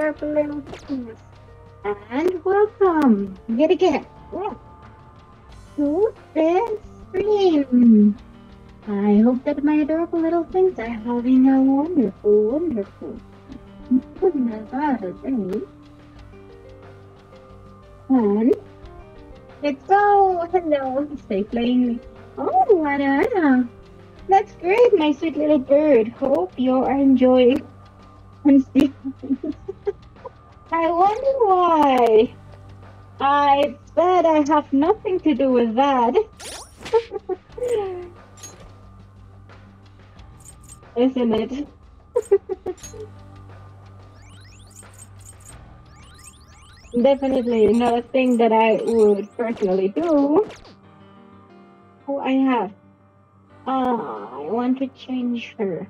little things. And welcome, yet again, to this stream. I hope that my adorable little things are having a wonderful, wonderful, wonderful day. And let's go. Hello, stay playing. Oh, Anna. That's great, my sweet little bird. Hope you are enjoying. And see. I wonder why. I bet I have nothing to do with that. Isn't it? Definitely not a thing that I would personally do. Oh, I have. Ah, I want to change her.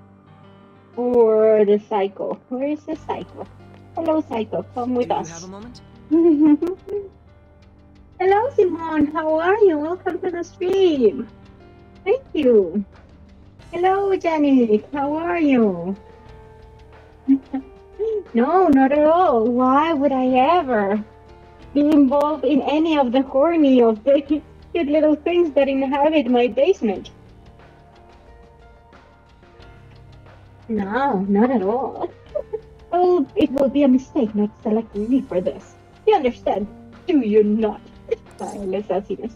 For the cycle. Where is the cycle? Hello, cycle. Come with us. have a moment? Hello, Simone. How are you? Welcome to the stream. Thank you. Hello, Jenny. How are you? no, not at all. Why would I ever be involved in any of the horny of the cute little things that inhabit my basement? No, not at all. Oh, it will be a mistake not selecting me for this. You understand? Do you not? Silence sassiness.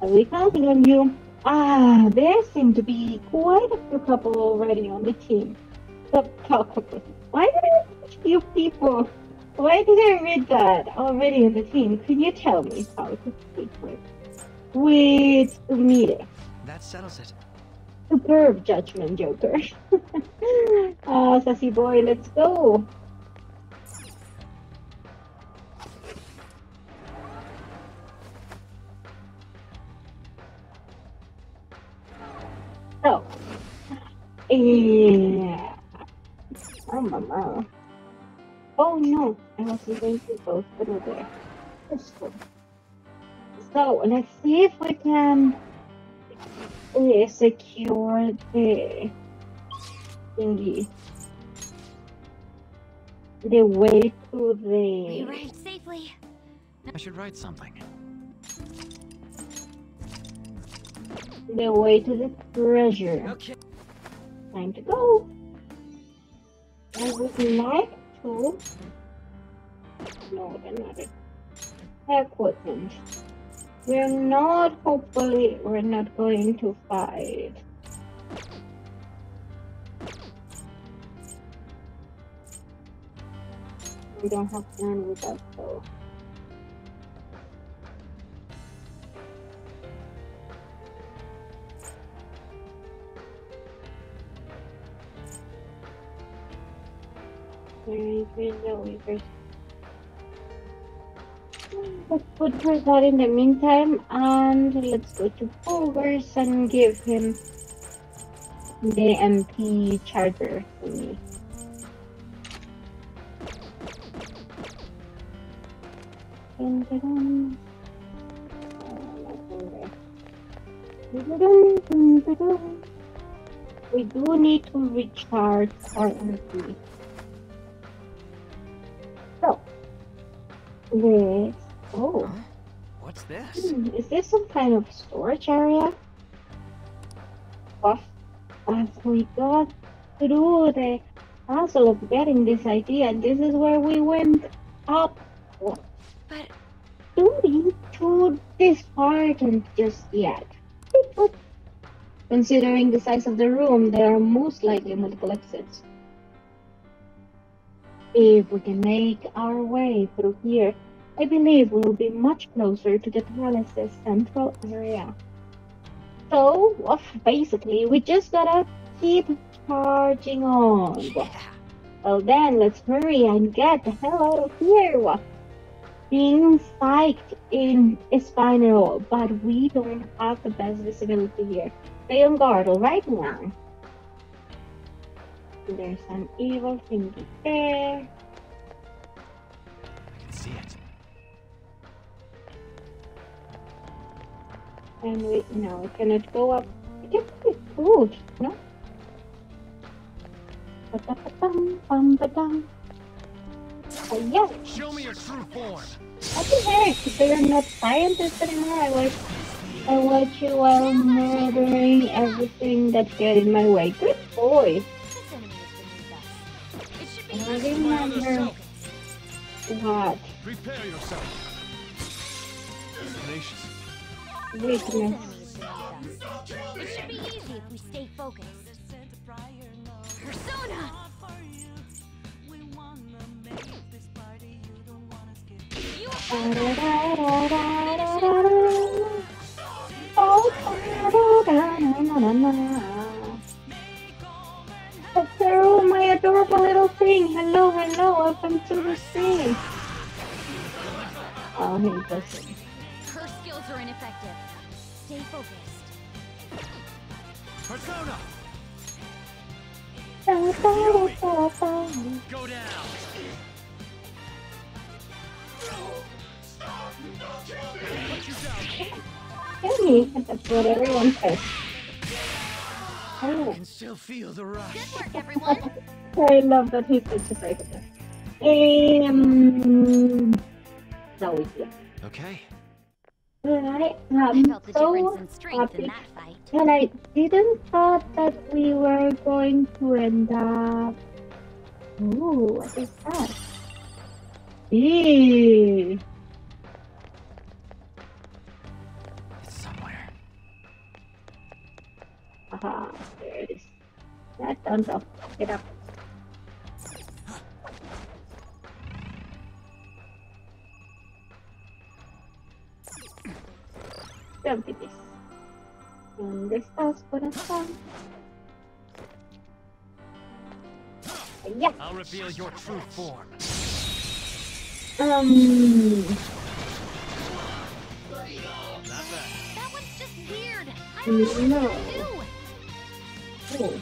I'll be counting on you. Ah, there seem to be quite a few couple already on the team. Why did I you people? Why did I read that already in the team? Can you tell me how to speak with? With Sumire. That settles it. Superb judgment, Joker. Ah, sassy boy, let's go. So, yeah. Oh, mama. Oh no, I wasn't going to go through there. Let's go. So, let's see if we can uh, secure the thingy. The way to We the arrived safely. I should write something. the way to the treasure. Okay. Time to go. I would like to. No, another equipment. We're not. Hopefully, we're not going to fight. We don't have plan with us, though. Very good, no. Let's put her that in the meantime, and let's go to Fulvers and give him the MP charger thingy. Dun, dun, dun. We do need to recharge our MP. So, this. Oh, Huh? What's this? hmm, is this some kind of storage area? Well, as we got through the hassle of getting this idea, this is where we went up. But Do need to and just yet. Considering the size of the room, there are most likely multiple exits. If we can make our way through here, I believe we'll be much closer to the palace's central area. So, basically, we just gotta keep charging on. Yeah. Well then, let's hurry and get the hell out of here. Being psyched in Spinal, but we don't have the best visibility here. Stay on guard right now. There's an evil thingy there. And we no, we cannot go up. We can put food, no? Ba-da-ba-dum, bum-ba-dum. Oh, yeah, Show me your true form. I can hear it. They're not scientists anymore. I watch, I watch you while murdering everything that get in my way. Good boy. This enemy is beneath us. It should be I easy. remember what Prepare yourself. Weakness. enemy is beneath us. It should be easy if we stay focused. Persona! Hello, my adorable little thing. Hello, hello. Welcome to the stream. Oh, he doesn't. Stay focused. Persona. Go down. Put you down. Tell me, that's what everyone says. I Oh, can still feel the rush. Good work, everyone. I love that he's such a psycho. Um, so yeah. Okay. I I am felt the difference so in strength happy. in that fight. And I didn't thought that we were going to end up. Ooh, what is that? Eee. It's somewhere. Aha, there it is. That on top. Get up. Um. One's just weird. I don't know what No. to do. Oh,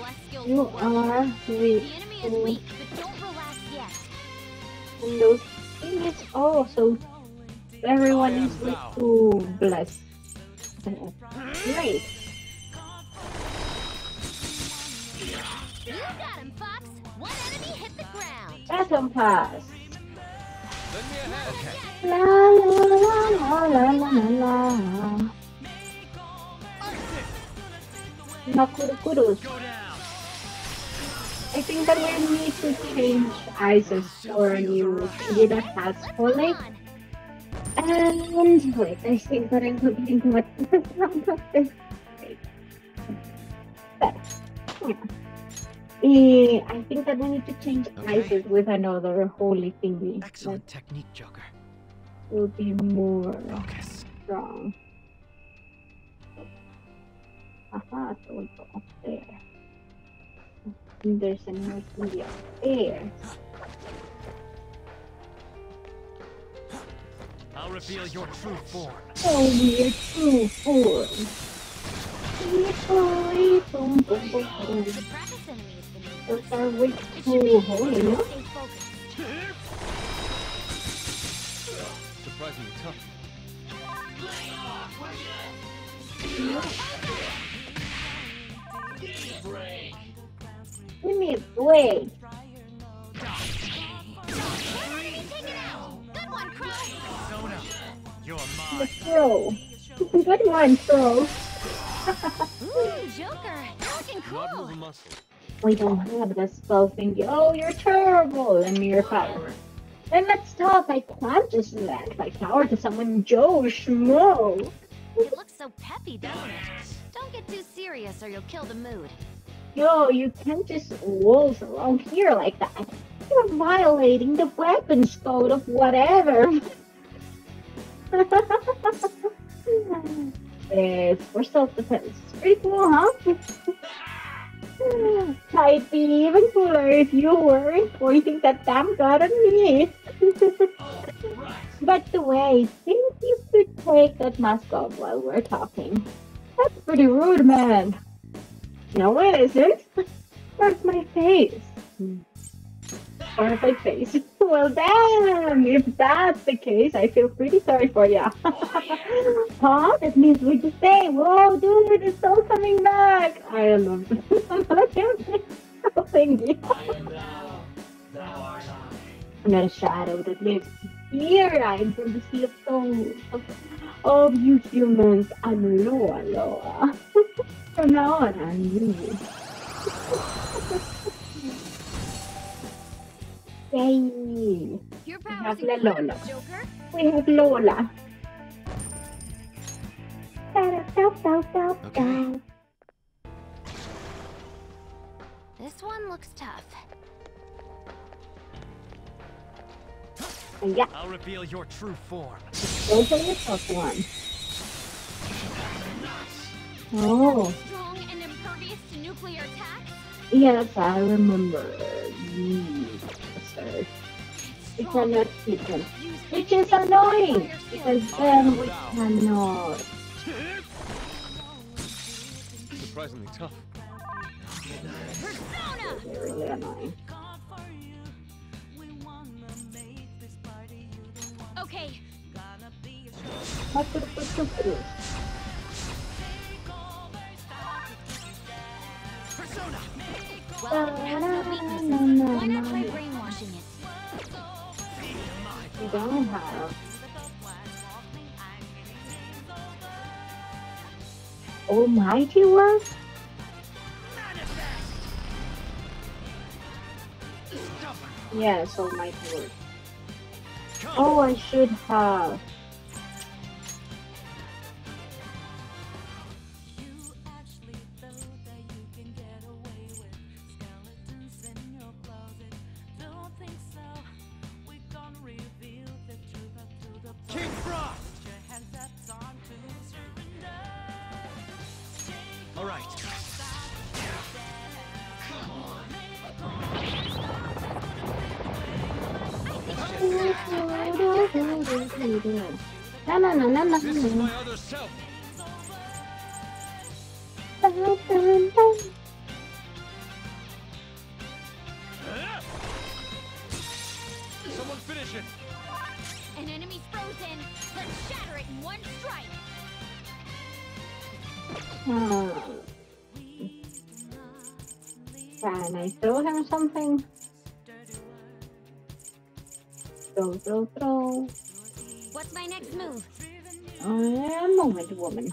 Less skills you are The weak. enemy is weak, but don't relax yet. And those things oh, so everyone is weak to oh, bless. Great. You got him, Fox. One enemy hit the ground. Atom pass. Let me ahead. Okay. La la la la la la la. I think that we need to change ISIS or a new that has Let's full move length. on. And wait, I think that I'm forgetting what the this. Wait. There. Yeah. Eh, I think that we need to change Okay. With another holy thingy. Excellent technique, Joker. That will be more Focus. strong. Aha, so we go up there. And there's another thingy up there. I'll reveal your true form. Oh, we're true form. Boom, boom, to holy, if we no? Surprisingly tough. Give me a break. One, Crow. Persona. You're The throw. Good one, throw. Ooh, Joker. Looking Not move a cool. We don't have the spell thingy. Oh, you're terrible. And you're power. Then let's talk. I can't just let my power to someone Joe Schmo. It looks so peppy, doesn't it? Don't get too serious or you'll kill the mood. Yo, you can't just waltz around here like that. You're violating the weapons code of whatever. it's eh, for self-defense. Pretty cool, huh? I'd be even cooler if you weren't pointing that damn gun at me. By the way, think you could take that mask off while we're talking. That's pretty rude, man. No, it isn't. Where's my face? Hmm. Where's my face? Well, damn! If that's the case, I feel pretty sorry for ya. huh? That means we just say, whoa, dude, it's all coming back. I love this. Thank you. I'm not a shadow that lives here. I'm from the sea of souls of, of you humans. I'm Loa Loa. from now on, I'm you. Yay! Your have La Lola. Joker. We have Lola. Okay. This one looks tough. Yeah, I'll reveal your true form. those are the tough one. Oh, Strong and impervious to nuclear attacks. yes, I remember. Mm, sir. We cannot keep them. Use Which is annoying, because then we cannot. Surprisingly tough. Persona. Really annoying. Okay, What the fuck is Persona! well, it has no weaknesses. Why not try brainwashing it? We don't have. Almighty work? Yes, almighty work. Oh, I should have. King Frost! Na na na na na This is na. my other self. Someone finish it. An enemy's frozen. Let's shatter it in one strike. Ah. Can I throw him something? Throw, throw, throw. Next move? A moment, woman.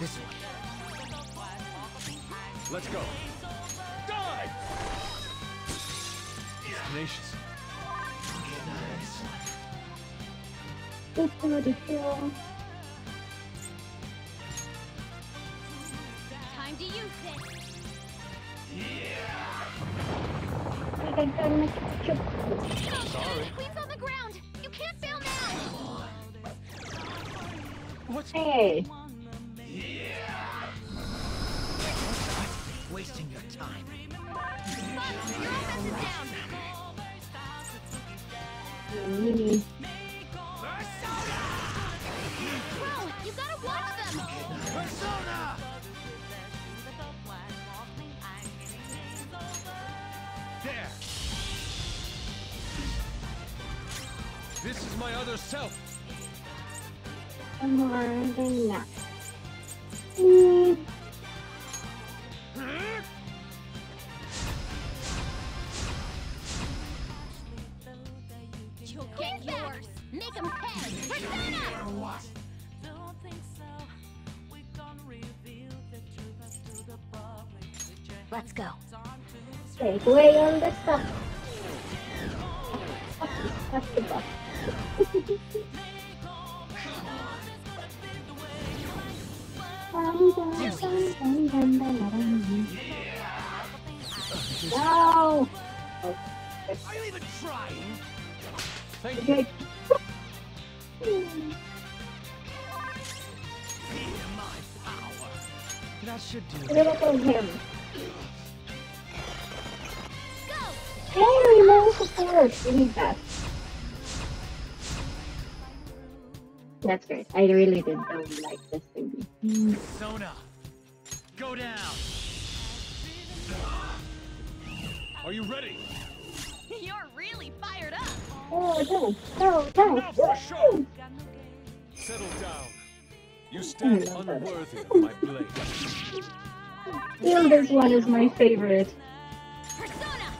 This one. Let's go. Die! Tenacious. Time Sorry. Queen's on the ground. You can't fail now. What? Hey, Wasting your time. Your offense is down. Other self. more than that. I really did don't like this thing. Sona. Go down. Are you ready? You're really fired up! Oh, no, no, no, Now for show. no. Settle down. You stand unworthy of my blade. Still, this one is my favorite. Persona!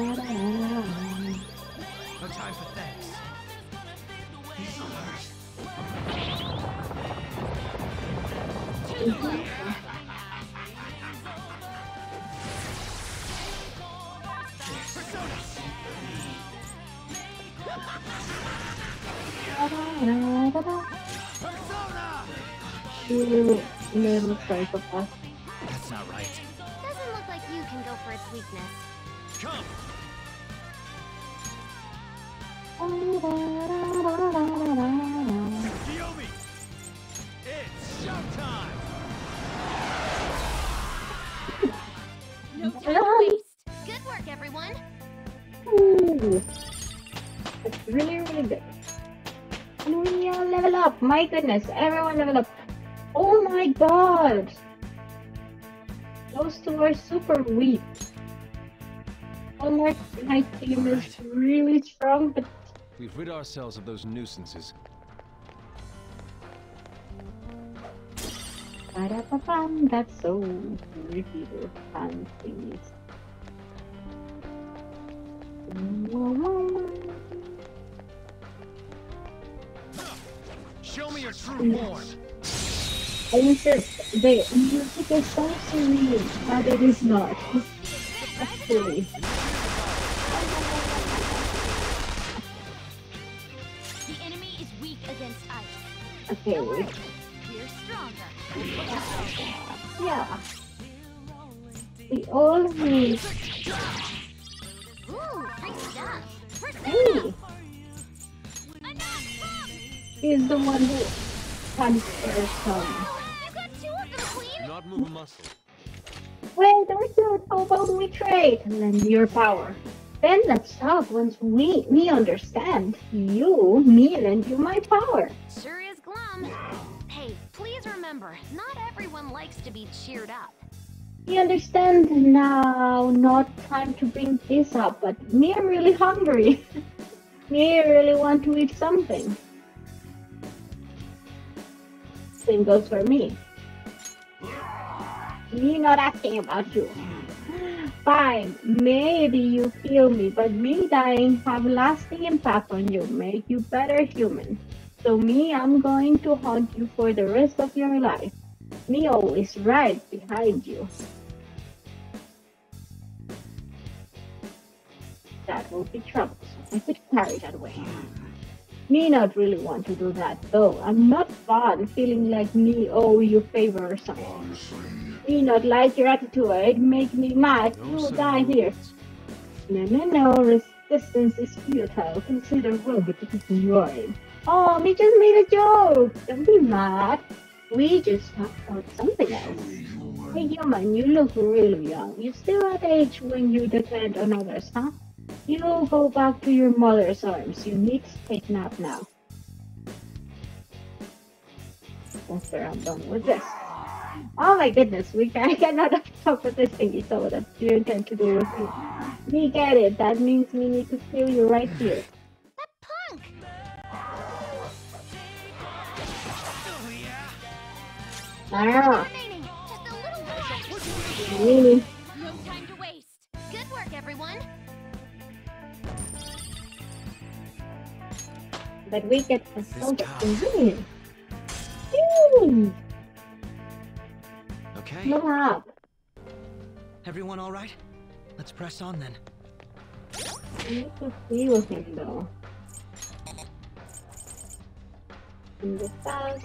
Persona! You little psychopath. That's not right. Doesn't look like you can go for its weakness. Come. Kiyomi! Waste. Good work, everyone. Ooh. That's really, really good. And we all level up. My goodness, everyone level up. Oh my god! Those two are super weak. Almost my team is really strong, but We've rid ourselves of those nuisances. Ba-da-ba-bum, that's so pretty fancy. Show me your true mm. form! I insist, the music is so serene, but it is not. Actually, The enemy is weak against ice. okay, yeah. We all need, Ooh, great stuff. hey, Enough! he's the one who transfers some. You got two don't move a muscle. Wait, Arthur, how about we trade? Lend your power. Then let's talk once we me understand. You, me lend you my power. Sure is glum. Please remember, not everyone likes to be cheered up. We understand now, not time to bring this up, but me I'm really hungry. me I really want to eat something. Same goes for me. Me not asking about you. Fine, maybe you feel me, but me dying have lasting impact on you, make you better human. So me, I'm going to haunt you for the rest of your life. Me always right behind you. That will be trouble. I could carry that away. Me not really want to do that though. I'm not fun feeling like me owe you favor or something. Me not like your attitude. It make me mad. No You will sudden die here. No, no, no. Resistance is futile. Consider robot to join. Oh, we just made a joke. Don't be mad. We just talked about something else. Hey, human, you look really young. You're still at age when you depend on others, huh? You go back to your mother's arms. You need to take nap now. After I'm done with this. Oh my goodness, we can't I cannot talk with this thingy, so that's you intend to do with me. We get it. That means we need to kill you right here. Ah, Remaining, just a little more. really? No time to waste. Good work, everyone. But we get a soldier win. Yay! Okay, No up. everyone all right? Let's press on then. I need to feel him though. In the south.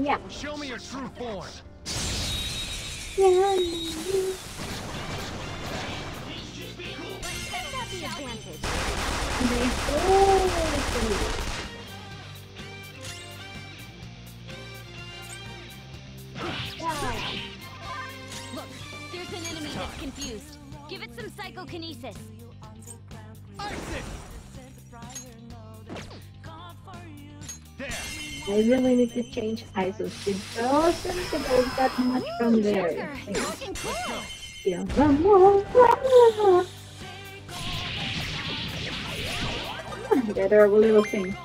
Yeah. Show me your true form. Yeah. Let's the advantage. Look, there's an enemy that's confused. Give it some psychokinesis. Isaac! There! I really need to change ISOs. It doesn't develop that much from there. Joker, you're looking cool. Yeah. The adorable little thing.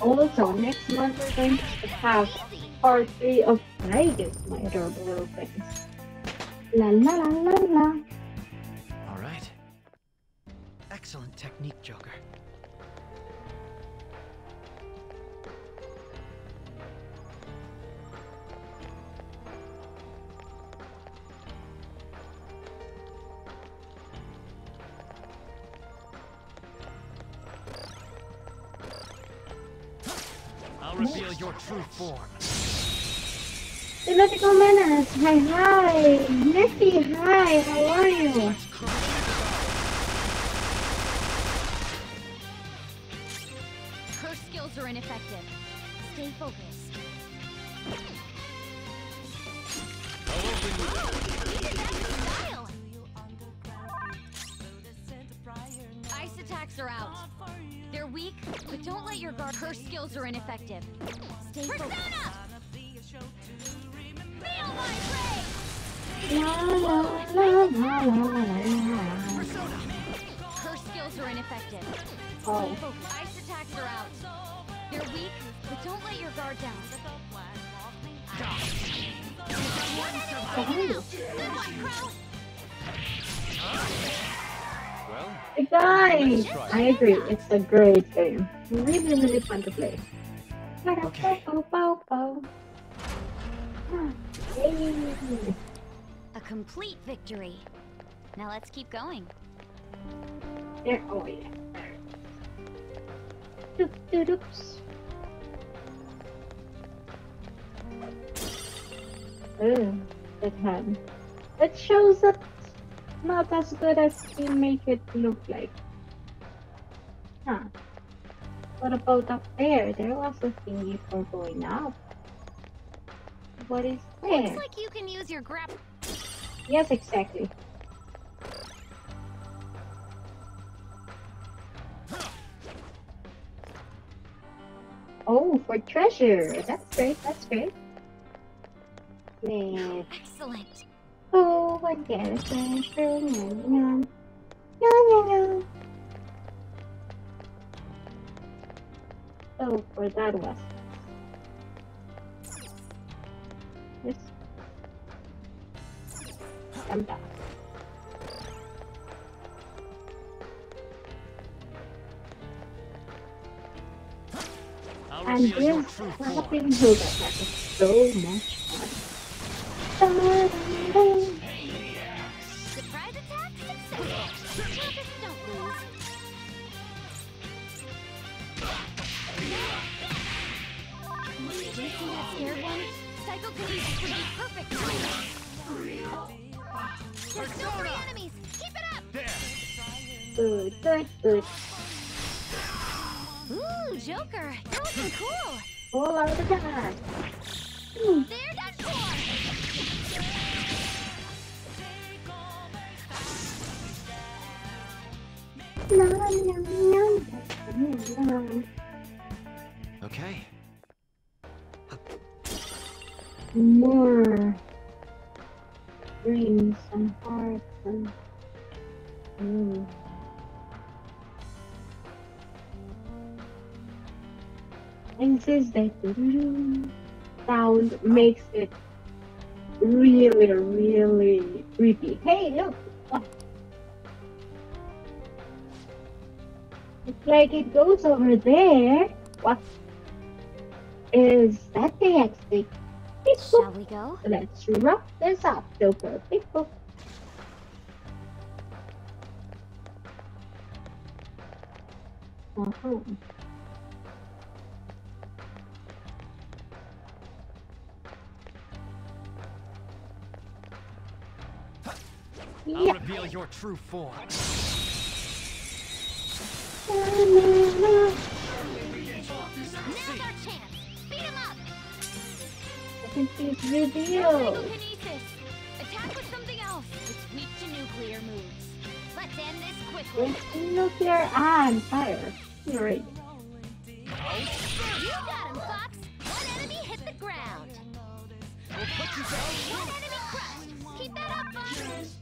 Also, next month we're going to have part 3 of Vegas, my adorable little things. La la la la la. All right. Excellent technique, Joker. I'll reveal your true form. Illogical Menace, hi hi! Nifty, hi, how are you? Ineffective. Stay focused. I'll open you. Style. Ice attacks are out. They're weak, but don't let your guard. Her skills are ineffective. Stay focused. Feel my ray! La la la la la la la. Her skills are ineffective. Oh. Ice attacks are out. They're weak, but don't let your guard down. Well, Guys, I agree. It's a great game. Really, really fun to play. Okay. A complete victory. Now let's keep going. There, oh yeah. Doop, doop, doops. Oh, that hand. It shows that not as good as we make it look like. Huh. What about up there? There was a thingy for going up. What is there? Looks like you can use your grab. Yes, exactly. Oh, for treasure. That's great. That's great. Let's Excellent. go and get a treasure. Yum, yum. Yum, yum, yum. Oh, for that was. Yes. I'm back. I'll And reveal this true form. clapping Hilda that is so much Ooh, Joker, you're looking cool. All out of that. Okay. More rings and hearts and. This that doo-doo-doo sound makes it really, really creepy. Hey, look! Oh. It's like it goes over there What is that the exit? Shall we go? Let's wrap this up. People. Uh-huh. I'll Yeah. reveal your true form. Now's our chance. Beat him up. I think he's Psychokinesis. revealed. Attack with something else. It's weak to nuclear moves. Let's end this quickly. With nuclear and fire. Great. You got him, Fox. One enemy hit the ground. We'll put you down. One enemy crushed. Keep that up, Fox.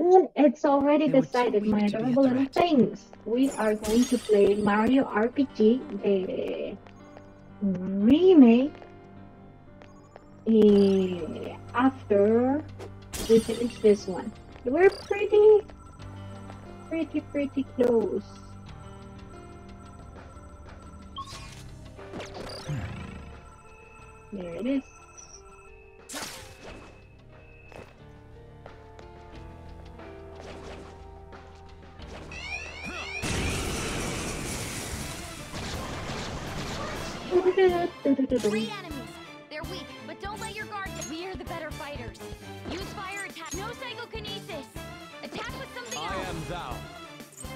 It's already decided, my adorable little things. We are going to play Mario RPG, the remake, eh, after we finish this one. We're pretty, pretty, pretty close. There it is. Three enemies. They're weak, but don't let your guard down. We are the better fighters. Use fire attack. No psychokinesis. Attack with something I else. am thou.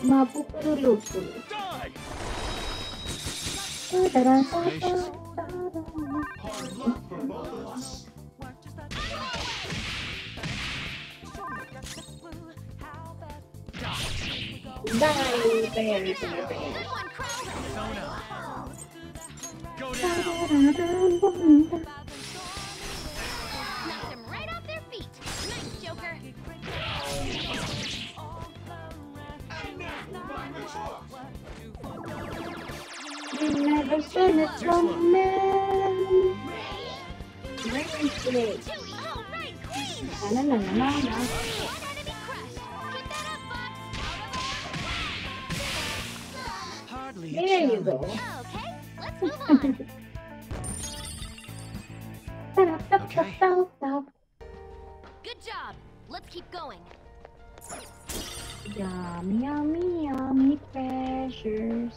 Mapupululupu. Die! Die, very, very, very. Good one, Crow. Persona. Go down. Knocked them right off their feet. Nice, Joker. You never seen it from men. Very great. Two. All right, Queen. Na, na, na, na, na. One enemy crushed. Keep that up, Fox. Hardly a There you go. Okay, let's move on. Okay. Good job. Let's keep going. Yummy, yummy, yummy treasures.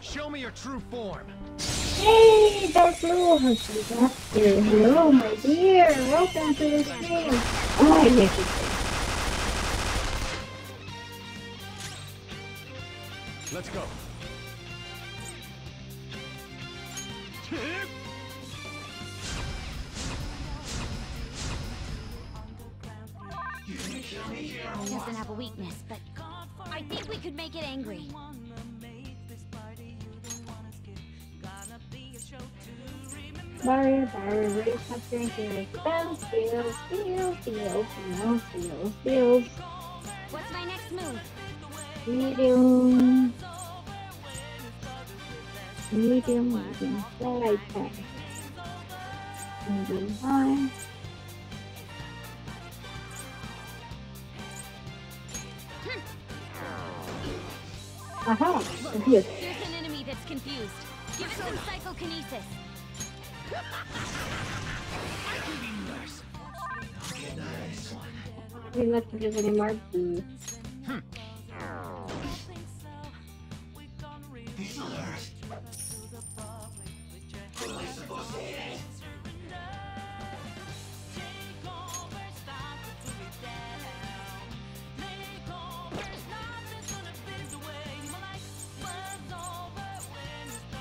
Show me your true form. Hey, Dark Blue has been up here. Hello, my dear. Welcome to the stream. Oh, yes, it's Let's go. He doesn't have a weakness, but I think we could make it angry. Barrier, barrier, race, capturing, heroes, spell, steal, steal, steal, steal, steal, steal, What's my next move? medium, medium, medium, light, attack, medium, high. Hmm. Aha, confused. There's an enemy that's confused. Give it some psychokinesis. We're not confused anymore. Hmm.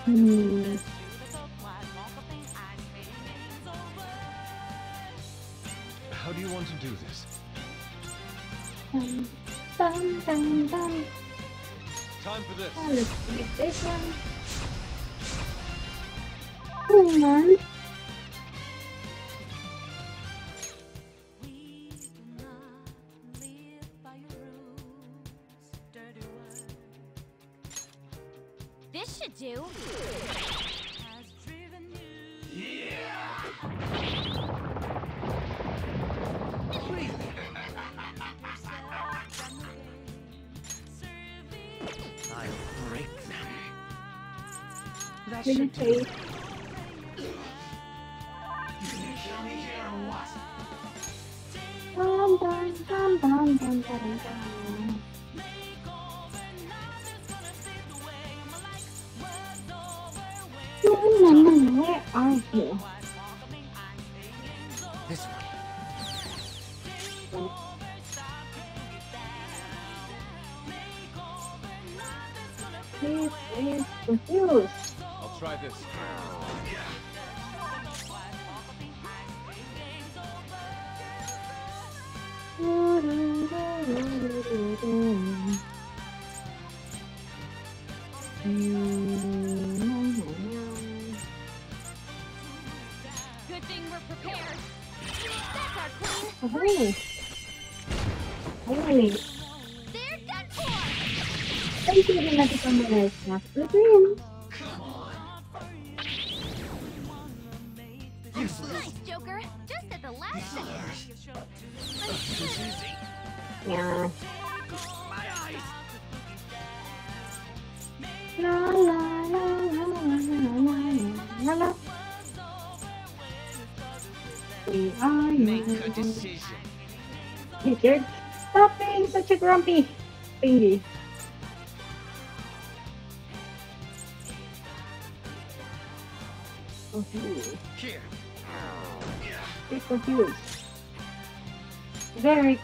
Hmm. How do you want to do this? Ba, dun, dun, dun. Time for this. Oh, let's use this one. Come on. This should do. That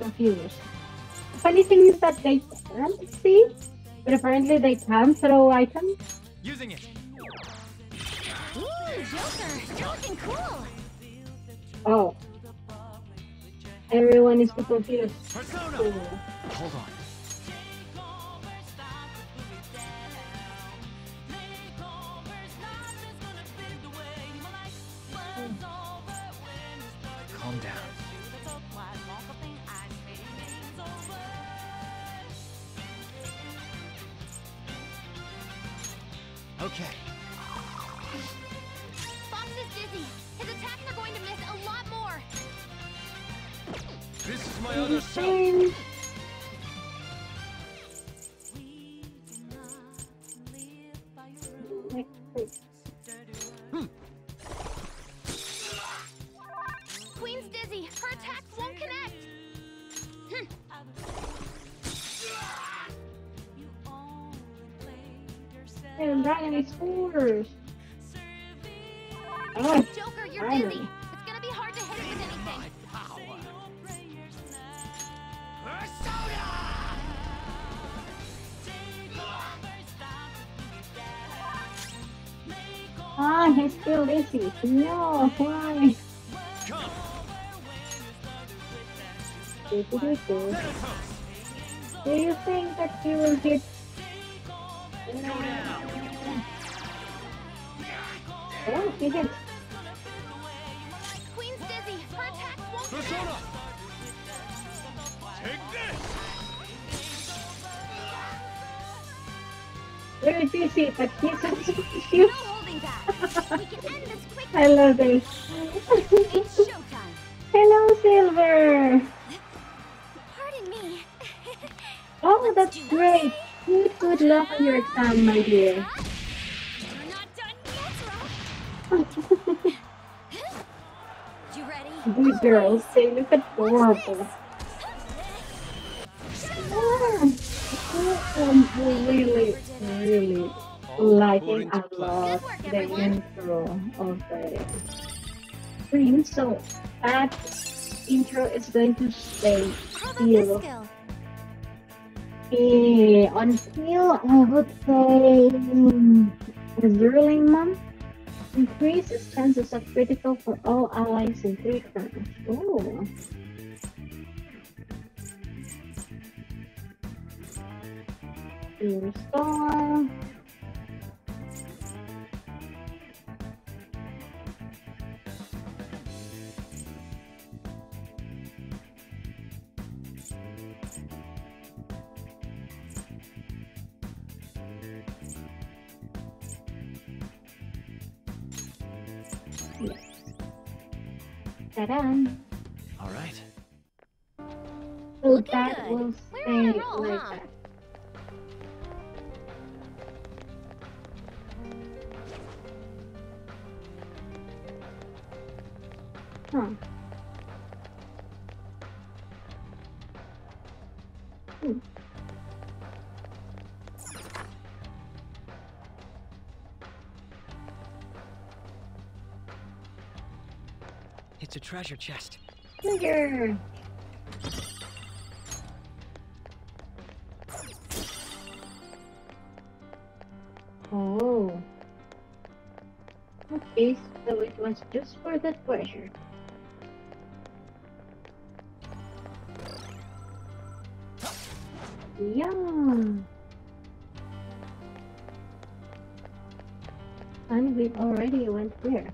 Very confused. Funny thing is that they can't see, but apparently they can throw items. Using it. Ooh, Joker, you're looking cool. Oh. Everyone is too confused. Persona. Hold on. Calm down. Okay. Fox is dizzy. His attacks are going to miss a lot more. This is my other self. And dragon is. Oh, Joker, you're I know. dizzy. It's gonna be hard to hit it with anything. Power. ah, he's still lazy. No, why? Do, do, do, do. Do you think that you will hit? Go down. Oh, he did. Queen's dizzy. Persona. Take this. Very busy, but he's so quickly. I love this. Hello, Silver. Oh, that's great. Good, good luck on your exam, my dear. You're not done yet, Rob. Ready? Good girls. They look adorable. Ah, I'm really, really liking a lot the intro of the stream. So that intro is going to stay How about still skill? Eh, until I would say the Zerling month Increases chances of critical for all allies in three turns. Oh. Restore. Ta-da! All right. So Looking that good. will We're on a stay roll, like huh? that. Huh. Treasure chest. Sugar! Oh. Okay, so it was just for the treasure. Yeah. And we already went there.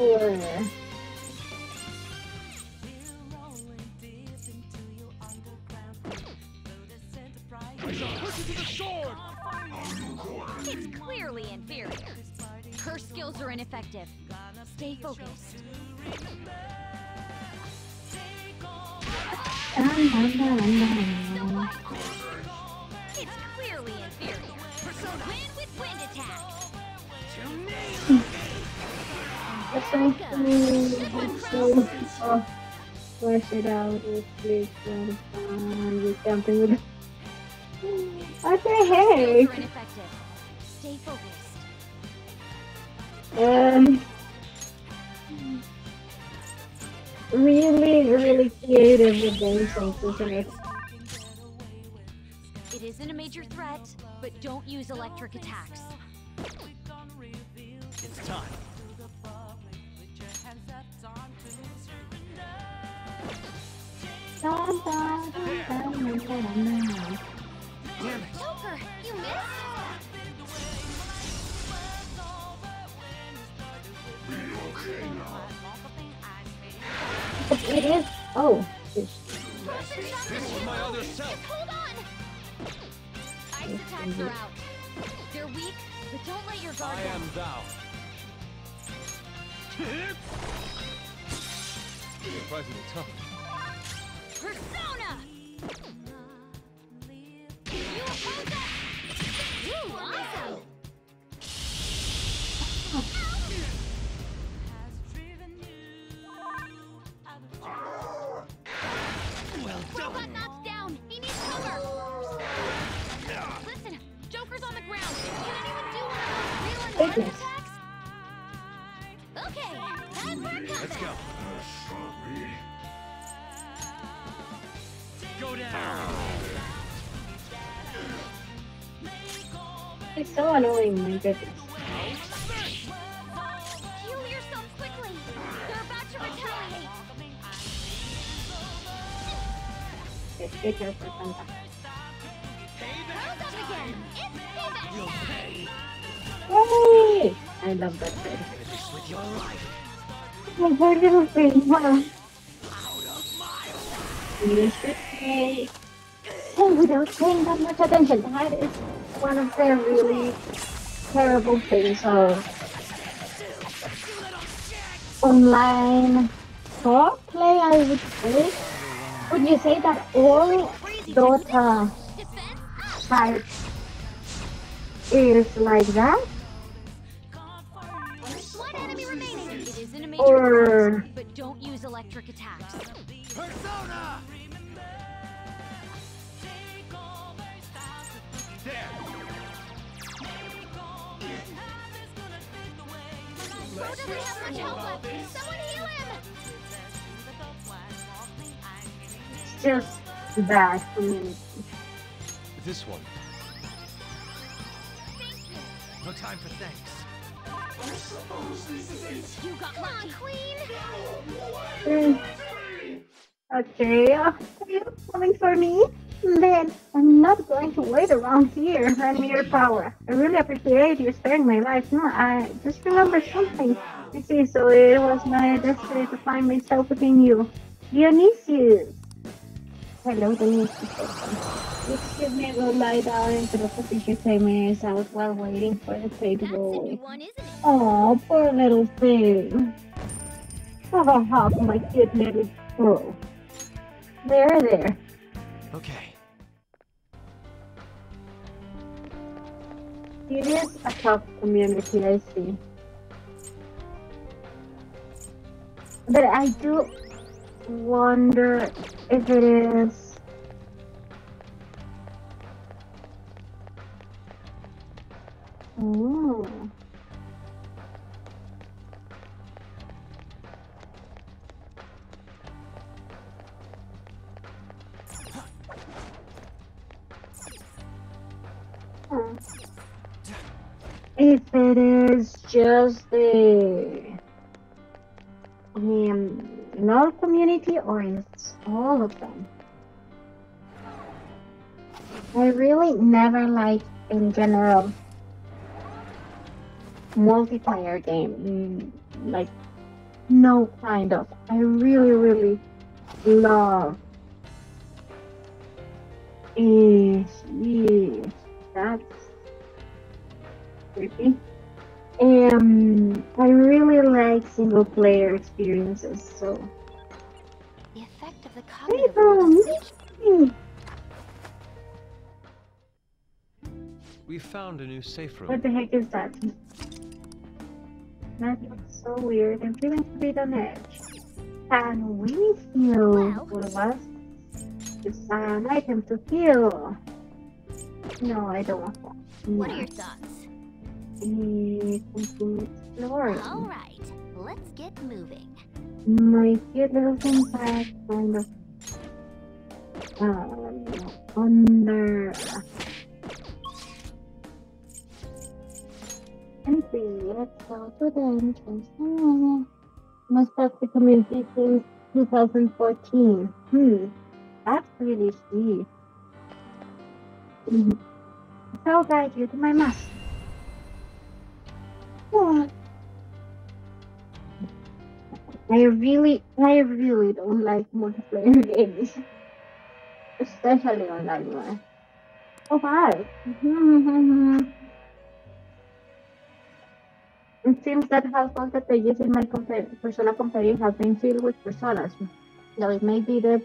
Or I shall push you to the sword. It's clearly inferior. Her skills are ineffective. Stay focused. dun, dun, dun. It's clearly inferior. That's so cool. That's so oh, flush it out with this and fun with jumping with What the Skills heck? Stay focused. Um really, really creative with the insults, isn't it? It isn't a major threat, but don't use electric attacks. It's time. Damn it. Joker, you missed. It is oh! Ice attacks are out. They're weak, but don't let your guard I down. Surprisingly tough. Persona! You oppose us! Ooh, payback You'll time! Yay! I love that thing. Life. My poor little thing, my way. You should pay. And oh, without paying that much attention, that is one of the really terrible things of online talk play, I would say. Would you say that all Dota types is like that, or but don't use electric attacks. Persona! There! Bro doesn't have much health left. Someone heal him. it's just bad community. This one. No time for thanks. You got Come on, Queen. Mm. Okay, uh, are you coming for me? Man, I'm not going to wait around here. Lend me your power. I really appreciate you sparing my life. No, I just remember something. You see, so it was my destiny to find myself within you. Dionysus! Hello, Dionysius. Excuse me, I will lie down into the position take my eyes out while waiting for the fate That's to a roll. new one, isn't it? Oh, poor little thing. Ha ha ha, my cute little girl. There, there. Okay. It is a tough community, I see. But I do wonder if it is. Ooh. If it is just the um, LOL community or it's all of them. I really never like in general multiplayer game. Mm, Like no kind of. I really really love is yes, that's creepy. Um, I really like single player experiences, so The effect of the Hey, cognitive hallucination. We found a new safe room. what the heck is that? That looks so weird. I'm feeling a bit on edge. And we heal Well. all of us. It's an item to heal. No, I don't want that. What are your thoughts? All right, let's get moving. My little impact kind of um, under entry. Let's go to the entrance. Hmm. Must have the community since 2014. Hmm, that's really sweet. Mhm. So guide you my master. I really, I really don't like multiplayer games, especially online one. Oh hi! it seems that half of the pages in my compa- persona companion have been filled with personas. Though it may be the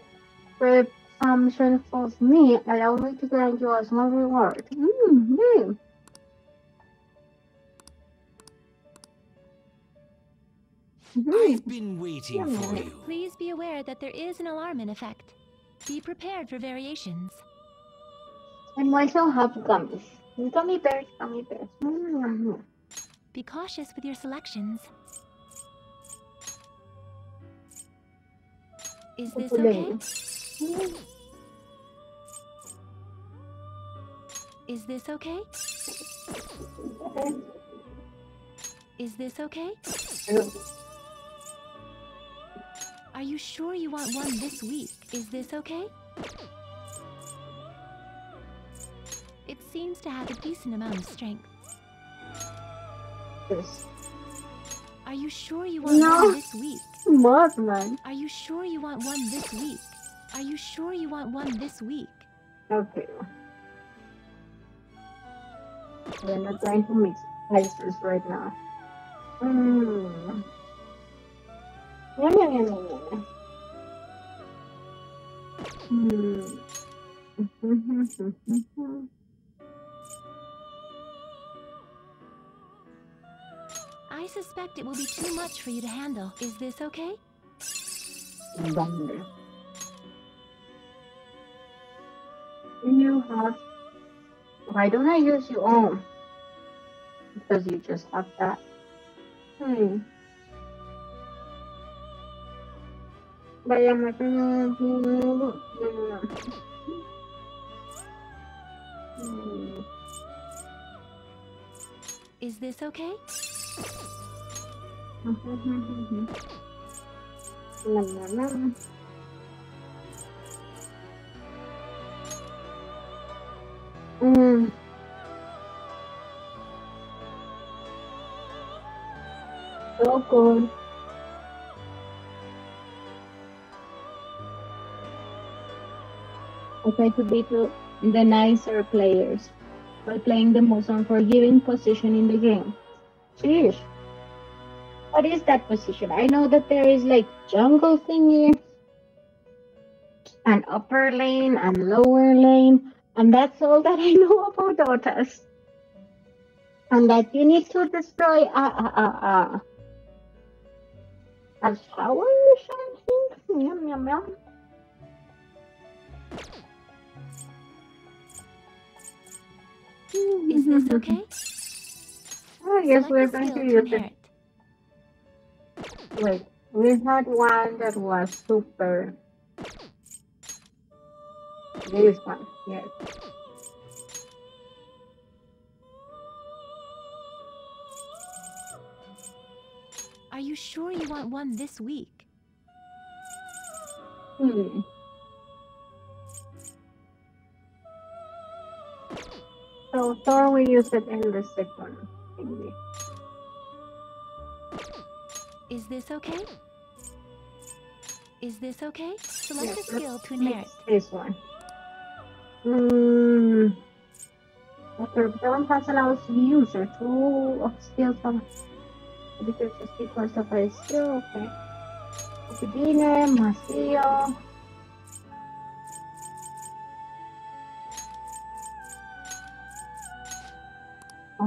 presumption of me, allow me to grant you a small reward. Mm-hmm. I've been waiting for you. Please be aware that there is an alarm in effect. Be prepared for variations. And I also have gummies. Gummy bears, gummy bears. Mm-hmm. Be cautious with your selections. Is this okay? Is this okay? Is this okay? Are you sure you want one this week? Is this okay? It seems to have a decent amount of strength. Yes. Are you sure you want No. one this week? Mothman. Are you sure you want one this week? Are you sure you want one this week? Okay. We're not going to mix places right now. Mm. Hmm. I suspect it will be too much for you to handle. Is this okay? Thunder. You have... Why don't I use your own? Because you just have that. Hmm. Is this okay? Mm. So. I try to beat the nicer players by playing the most unforgiving position in the game. Sheesh. What is that position? I know that there is like jungle thingy, and upper lane and lower lane, and that's all that I know about Dotas. And that you need to destroy uh, uh, uh, a a a a a tower or something. Yum yum yum. Is this okay? I guess Select we're going to use it. Wait, we had one that was super. This one, yes. Are you sure you want one this week? Hmm. So Thor we use it in the second thingy. Is this okay? Is this okay? Select Yes, a skill to inherit. This one. Hmm. After don't pass allows user to of skills from because of a skill, okay. Beginner, Mazio.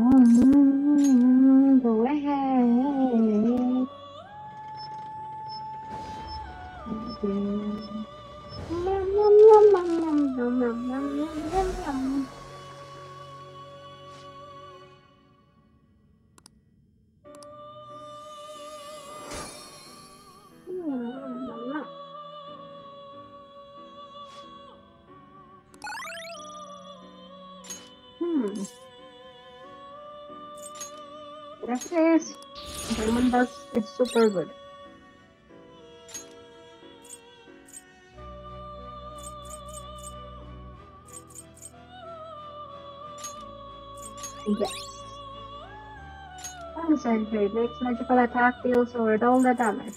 Oh, super good. Yes. Concentrate makes magical attack deals over all the damage.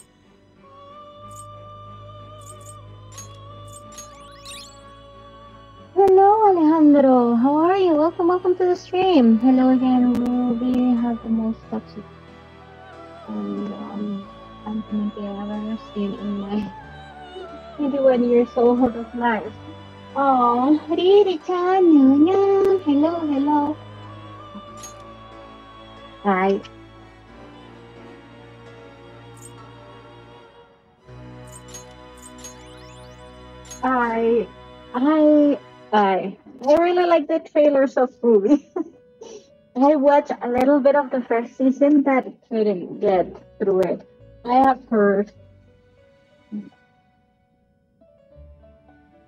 Hello Alejandro, how are you? Welcome, welcome to the stream. Hello again, RWBY have the most toxic and um I've ever seen in my 21 years old of life. Oh, Riri-chan, Nuna. Hello, hello. Hi. I, I, I, I really like the trailers of RWBY. I watched a little bit of the first season, but couldn't get through it. I have heard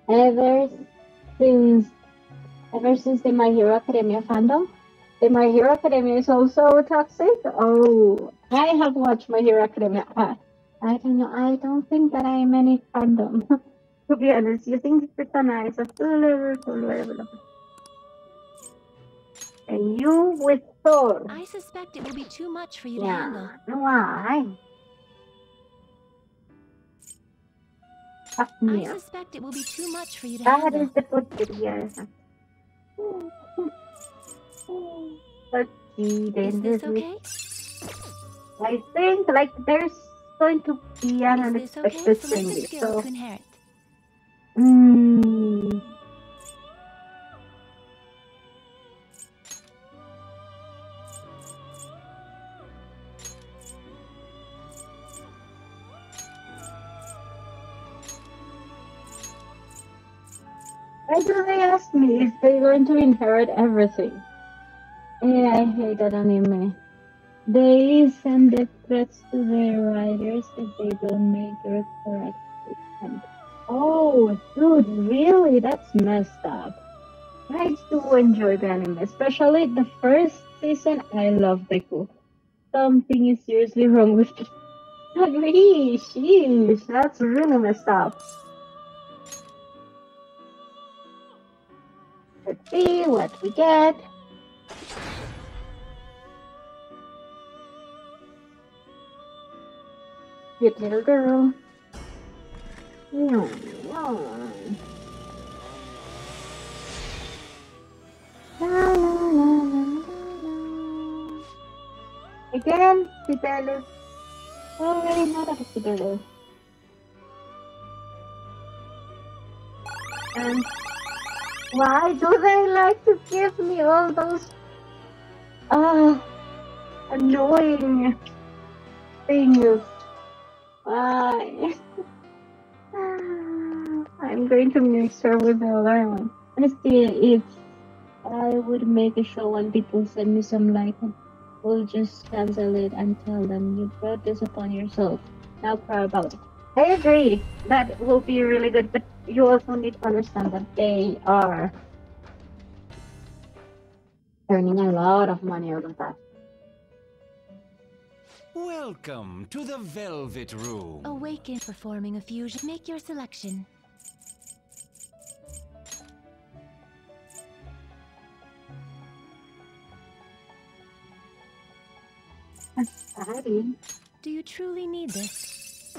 ever since ever since the My Hero Academia fandom. The My Hero Academia is also toxic. Oh, I have watched My Hero Academia. but I don't know. I don't think that I am any fandom. to be honest, you think Persona is a level, full level. And you with Thor. I suspect it will be too much for you to Yeah. handle. Why? Fuck I suspect it will be too much for you to That handle. is the good video. But Is then this okay? I think like there's going to be an okay? unexpected a thing. So, to inherit. mm, Why do they ask me if they're going to inherit everything? Yeah, I hate that anime. They send death threats to their riders if they don't make the correct treatment. Oh, dude, really? That's messed up. I do enjoy the anime, especially the first season. I love Deku. Something is seriously wrong with it. Agree, sheesh, that's really messed up. Let's see what we get. Good little girl. Again, Sibelius. Already not a Sibelius. And why do they like to give me all those uh, annoying things? Why? I'm going to mix her with the other one. Honestly, if I would make a show when people send me some like, we'll just cancel it and tell them you brought this upon yourself. Now cry about it. I agree. That will be really good, but you also need to understand that they are earning a lot of money out of that. Welcome to the Velvet Room. Awaken performing a fusion. Make your selection. Daddy. Do you truly need this?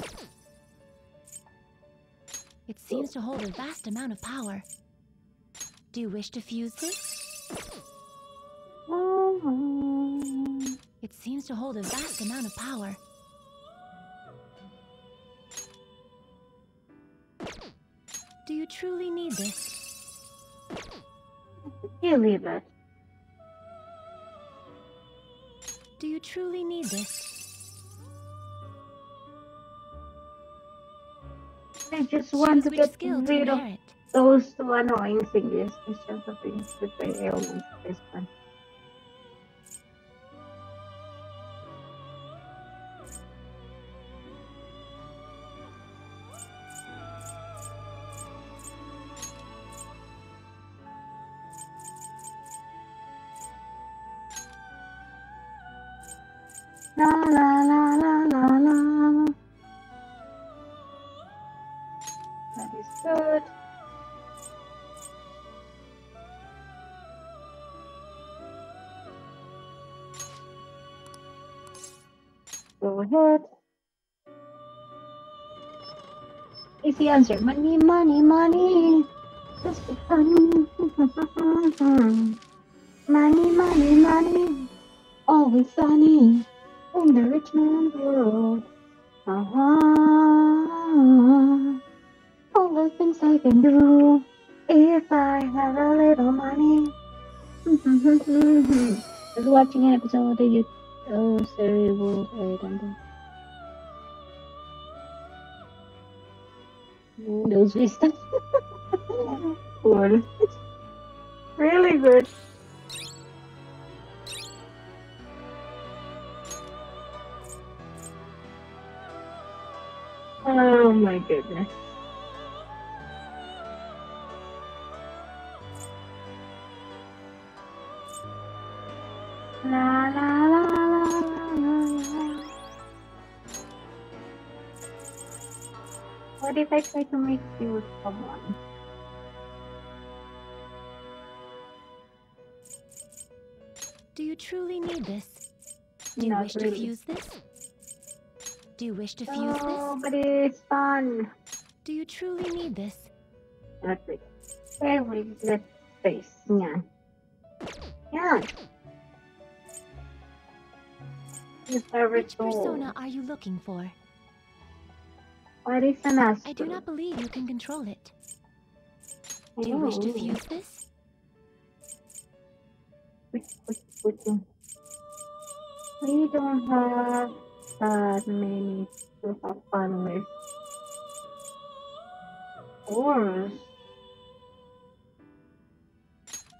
It seems to hold a vast amount of power. Do you wish to fuse this? It seems to hold a vast amount of power. Do you truly need this? You leave it. Do you truly need this? I just want to get rid of those two annoying thingies instead of being ailments this one. Easy answer. Money, money, money. Money, money, money. Always sunny in the rich man's world. Uh-huh. All the things I can do if I have a little money. I was watching an episode of the oh wait and then Mm, those vistas. cool. really good. Oh my goodness. La la What if I try to make you with someone? Do you truly need this? Do you Not wish to fuse this? Do you wish to fuse Oh, this? but it's fun. Do you truly need this? Not really. Every let space. Yeah. Yeah. Which persona are you looking for? What is an astro? I do not believe you can control it. I Do you wish to fuse this? Which, which, which? We don't have that many to have fun with. Or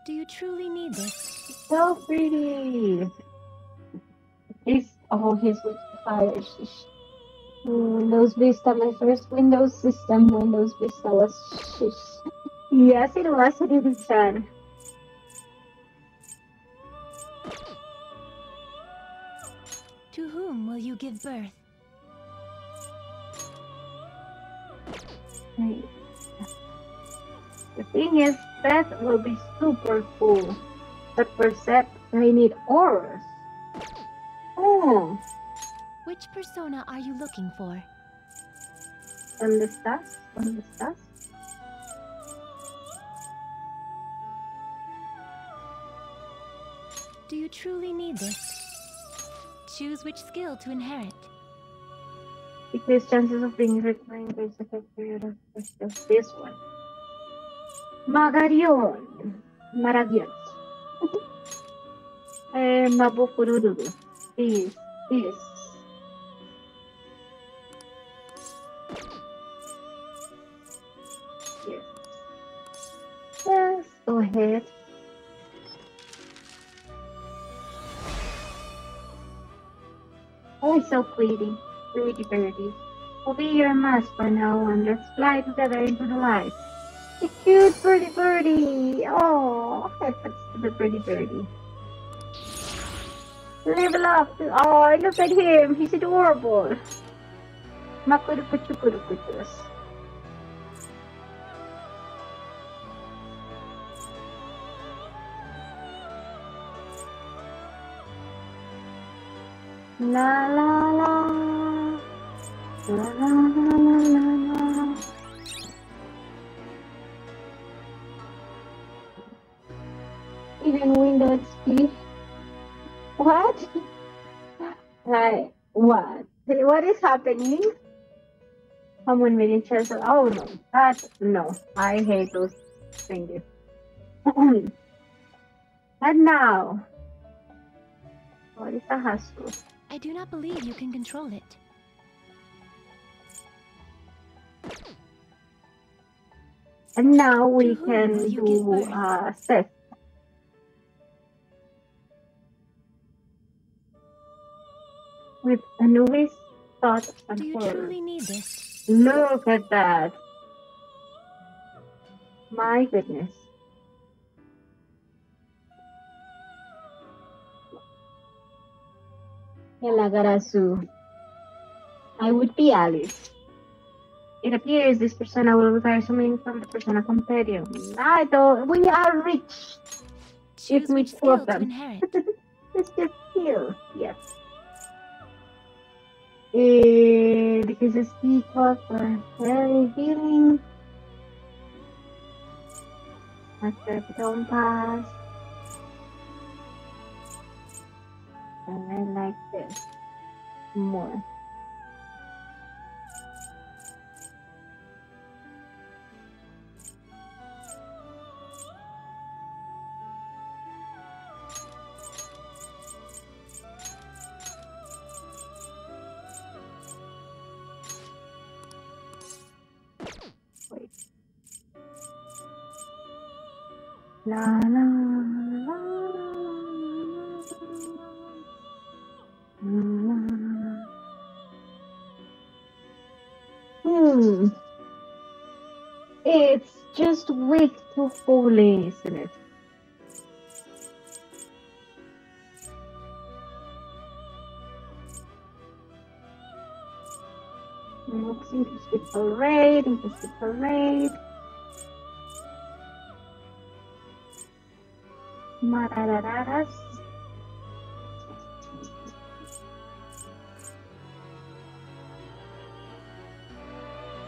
Do you truly need this? So pretty. It's oh, his with fire. Sheesh. Windows Vista, my first Windows system. Windows Vista was shish. Yes, it was. It is sad. To whom will you give birth? Right. The thing is, that will be super cool. But for that, I need auras. Oh, Which persona are you looking for? ¿dónde estás? ¿Dónde estás? Do you truly need this? Choose which skill to inherit. Increase chances of being recurring there's a period of just this one. Maragion. Maravilloso. eh, Mabukururu. This, this. Go ahead. Oh, so pretty. Pretty birdie. We'll be your mask for now and let's fly together into the light. The cute birdie birdie. Oh, that's the birdie birdie. Level up. Oh, look at him. He's adorable. Makurukuchukurukuchus. La la la. La la la la la. Even Windows XP. What? Like what? What is happening? Someone made chairs. Oh no, that no. I hate those things. and now, what is the hassle? I do not believe you can control it. And now we can will you give do uh, Seth. With Anubis thought and Do you horror. truly need this? Look at that. My goodness. I would be Alice. It appears this persona will require something from the persona companion. I don't. We are rich. Choose which two of them. Let's just heal. Yes. Eh, because speed calls for very healing. After the don't pass. And I like this more. La la parade, interesting parade. Marararas.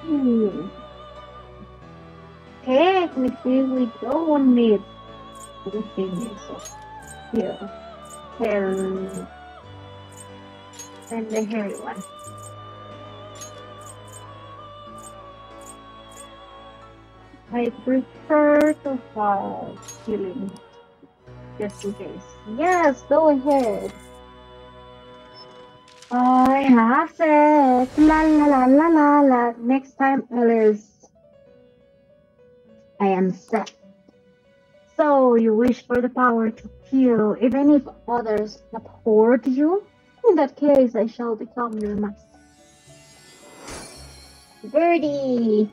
Hmm. Technically, we don't need the things here. And, and the hairy one. I prefer to have healing just in case. Yes, go ahead. I have it. La la la la la la. Next time, Alice. I am set. So you wish for the power to kill, even if others abhor you? In that case, I shall become your master. Birdie!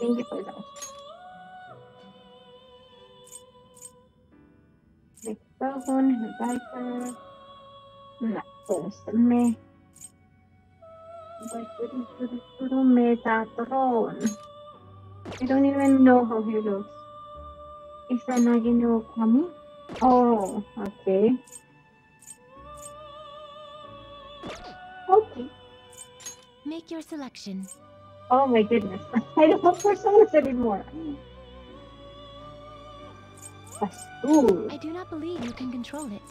Woo! Thank you for that. Microphone, viper, me. Metatron. I don't even know how he looks. Is that Nagino Kami? Oh, okay. Okay. Make your selection. Oh my goodness. I don't have personas anymore. Ooh. I do not believe you can control it.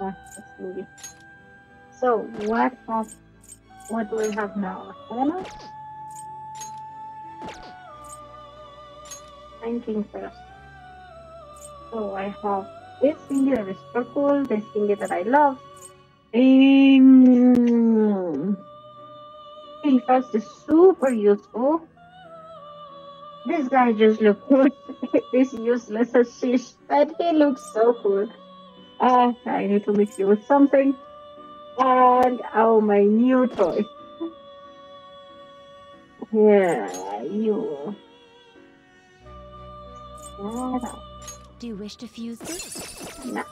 Ah, movie. So what have what do we have now? Helena? Thinking first. So I have this thingy that is purple, this thingy that I love. Um, first is super useful. This guy just looks cool. He's useless as shish, but he looks so cool. Uh, I need to mix you with something. And oh, my new toy. Yeah, you. Do you wish to fuse this? No.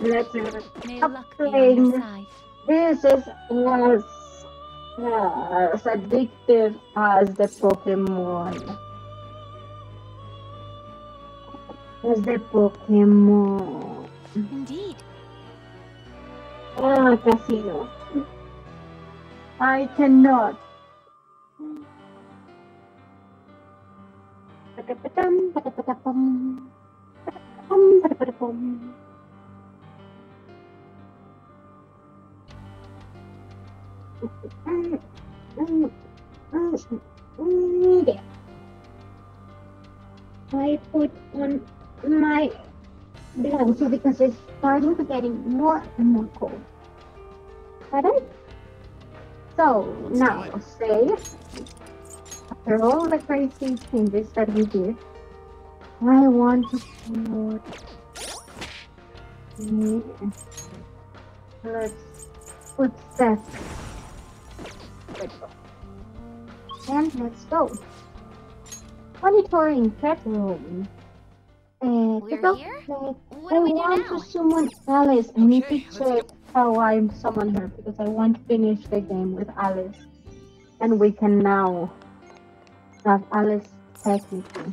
Let's do it. May luck be on your side. This is was uh, as addictive as the Pokemon. As the Pokemon. Indeed. Ah, casino. I cannot. Patapam, patapatapam. I put on my gloves because it's starting to getting more and more cold. Alright? So now say after all the crazy changes that we did, I want to put let's put that and let's go. Monitoring pet room. Uh, We're here? like, What I do we do want now? to summon Alice. I need to Okay, let's check how I summon her because I want to finish the game with Alice. And we can now have Alice technically.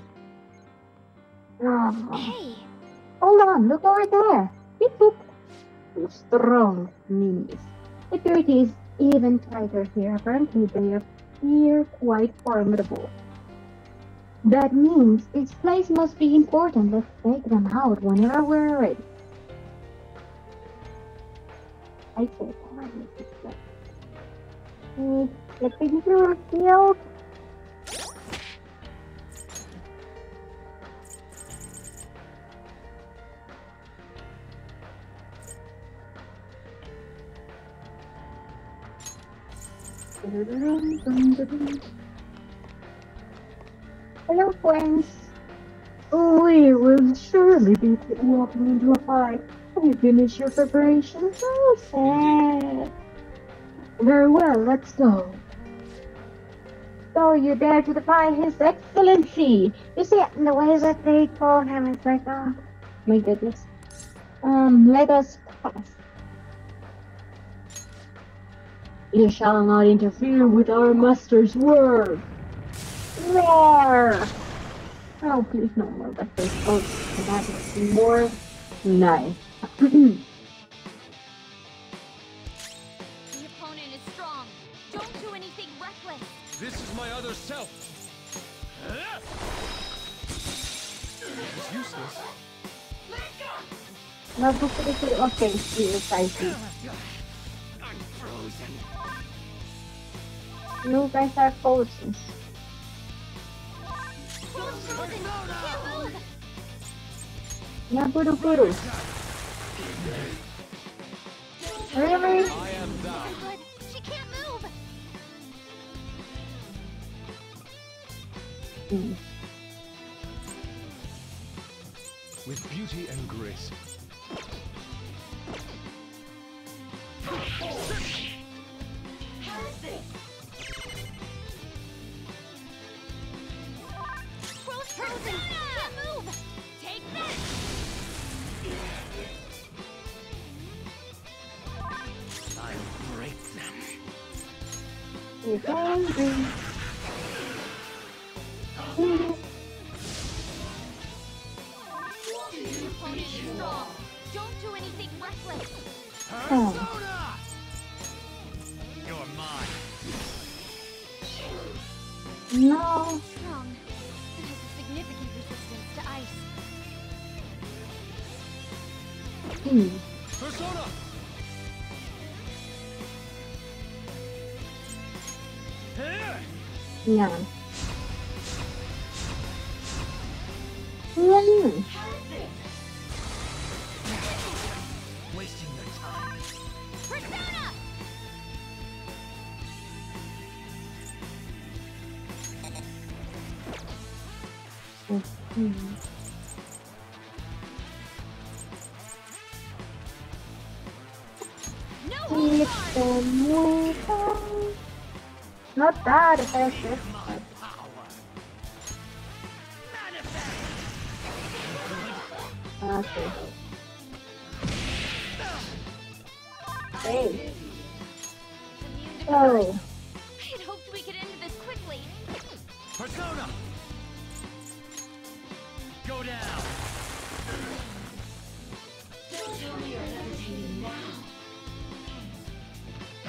Ah, Hey, hold on, look over there. Beep boop. Two strong minis. Security is even tighter here. Apparently they appear quite formidable. That means its place must be important. Let's take them out whenever we're ready. I said, mm, let me do a field. Hello, friends. We will surely be walking into a fight. Have you finished your preparations? Oh, sad. Very well, let's go. So you dare to defy His Excellency? You see, the way that they call him is like, oh, my goodness. Um, let us pass. You shall not interfere with our master's work. Roar! Oh, please no more that face. Oh, that is more nice. the opponent is strong. Don't do anything reckless. This is my other self. It's useless. Nagpupuli Okay, yes, I see. frozen. Am thou. Isn't good. She can't move! Hmm. With beauty and grace. Frozen! Can't move! Take that! I'll break them. You hungry? Your opponent is strong. Don't do anything reckless. Oh. You're mine. No. Strong. Ice. Hmm. Persona! Yeah. Hmm. Wasting their time. Persona! Hmm. Keep holds the. Not that effective. My power. Okay. Hey. Oh. I had hoped we could end this quickly. Persona! Go down!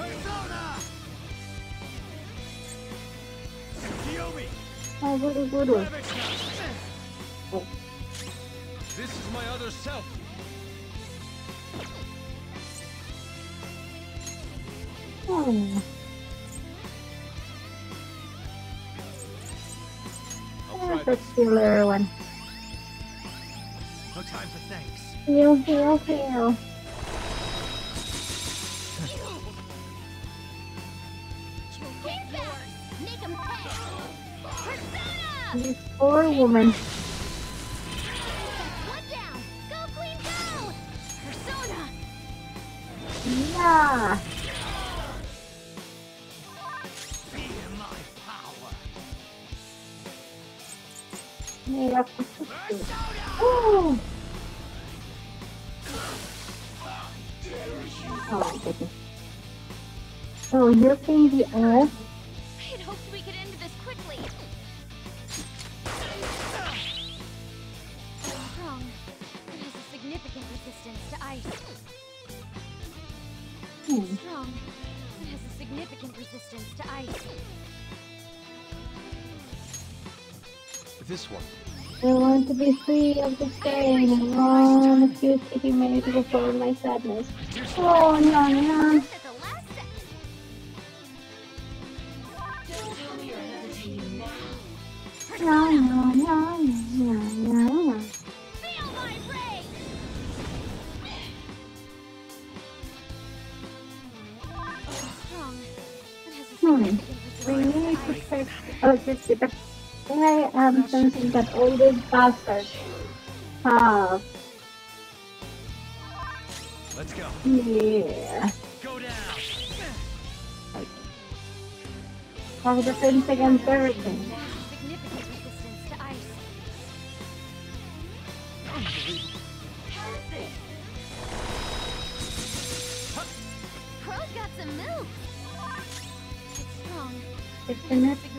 Persona! Kiyomi! Oh, guru, guru. Ravishna! This is my other self. Oh, I'll yeah, try that's this. killer one. No time for thanks. Heal, heal, heal. This poor woman. Yeah. Oh. Oh. You're playing the earth? Significant resistance to ice. Hmm. Strong. It has a significant resistance to ice. This one. I want to be free of this pain. I want to feel humanity before my sadness. Oh, no, no. Just at the last second. No, no, no, no, no, no. Ice. fix. Oh, just get the. I am sensing that all these bastards have. Let's go. Yeah. Go down. Have defense against everything. Significant resistance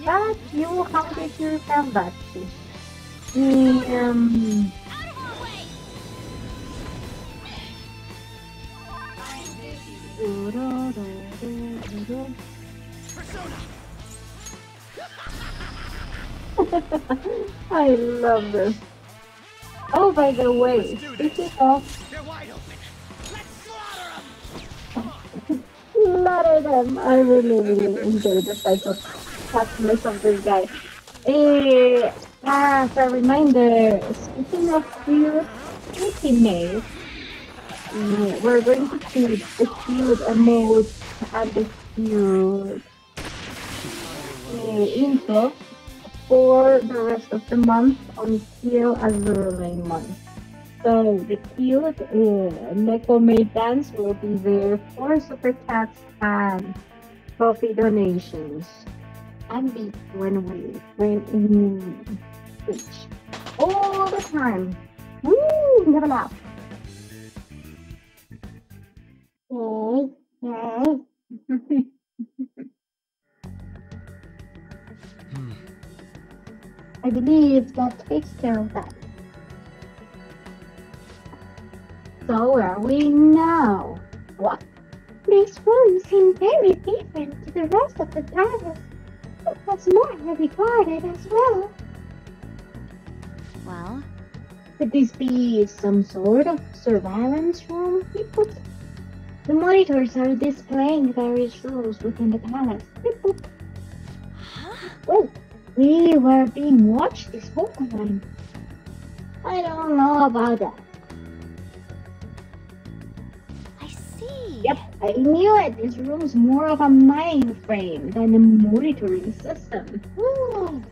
but you, how did you have that? The, um... I love this. Oh, by the way, this is off speaking of them! I really, really enjoy the type of toughness of this guy. Eh, as a reminder, speaking of cute teammates, mm, we're going to choose the cute emotes and the cute uh, info for the rest of the month until Azur Lane month. So the cute uh, Neko Maid dance will be there for super chats and coffee donations. And beat when we when in Twitch. All the time. Woo! Never laugh. Yay! Yay! I believe that takes care of that. So where are we now? What? This room seems very different to the rest of the palace. It was more heavy guarded as well. Well, Could this be some sort of surveillance room? People? The monitors are displaying various rules within the palace. People. huh? Well, we were being watched this whole time. I don't know about that. Yep, I knew it. This room's more of a mainframe than a monitoring system. Ooh.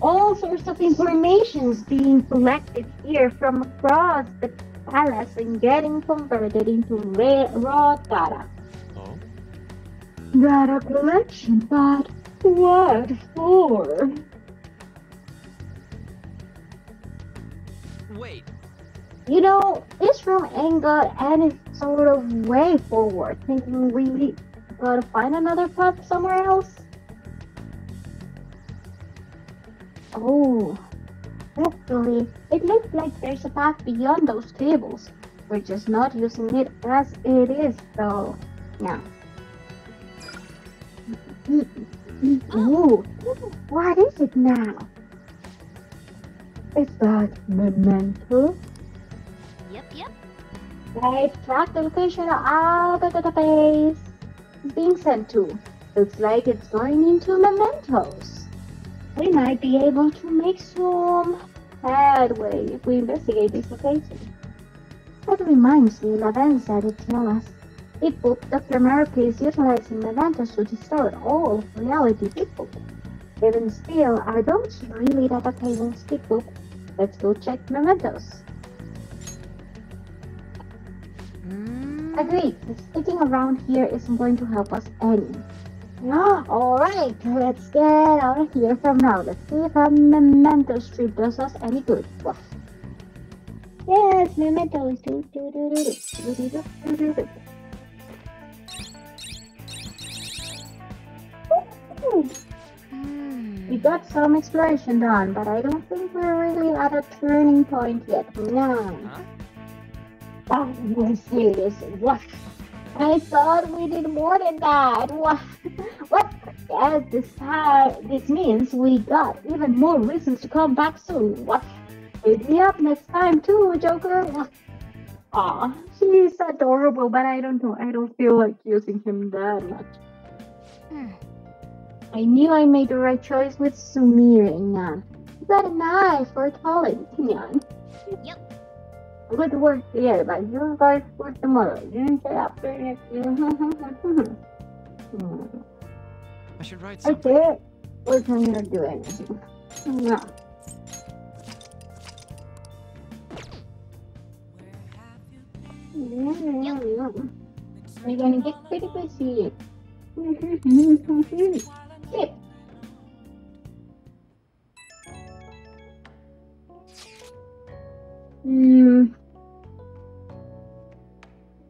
All sorts of information's being collected here from across the palace and getting converted into ra- raw data. Oh? Data collection, but what for? Wait, You know, this room ain't got any sort of way forward. Thinking we gotta find another path somewhere else? Oh, actually, it looks like there's a path beyond those tables. We're just not using it as it is, though. Yeah. Ooh, what is it now? Is that memento? Yep, yep. Right, track the location of all the database being sent to. Looks like it's going into mementos. We might be able to make some headway if we investigate this location. That reminds me, Lavenza did tell us. It booked Dr. Maruki is utilizing mementos to distort all of reality people. Even still, are those really data tables people? Let's go check mementos. Agreed. Sticking around here isn't going to help us any. No, alright, let's get out of here from now. Let's see if a memento strip does us any good. What? Yes, mementos. Do, do, do, do, do, do, do, do, do, do. Hmm. We got some exploration done, but I don't think we're really at a turning point yet. No. huh? Oh, we're serious. What? I thought we did more than that. What? What? Yes, this uh, this means we got even more reasons to come back soon. What? Hit me up next time too, Joker. What? Aw, he's adorable, but I don't know. I don't feel like using him that much. Hmm. I knew I made the right choice with Sumire and Nan. You got an eye for talent, Nan. Yep. Good work together, but you guys work tomorrow. You say after next Hmm. I should write something. Okay, we're going to do anything. No. We're gonna get pretty busy. Yep. Hmm.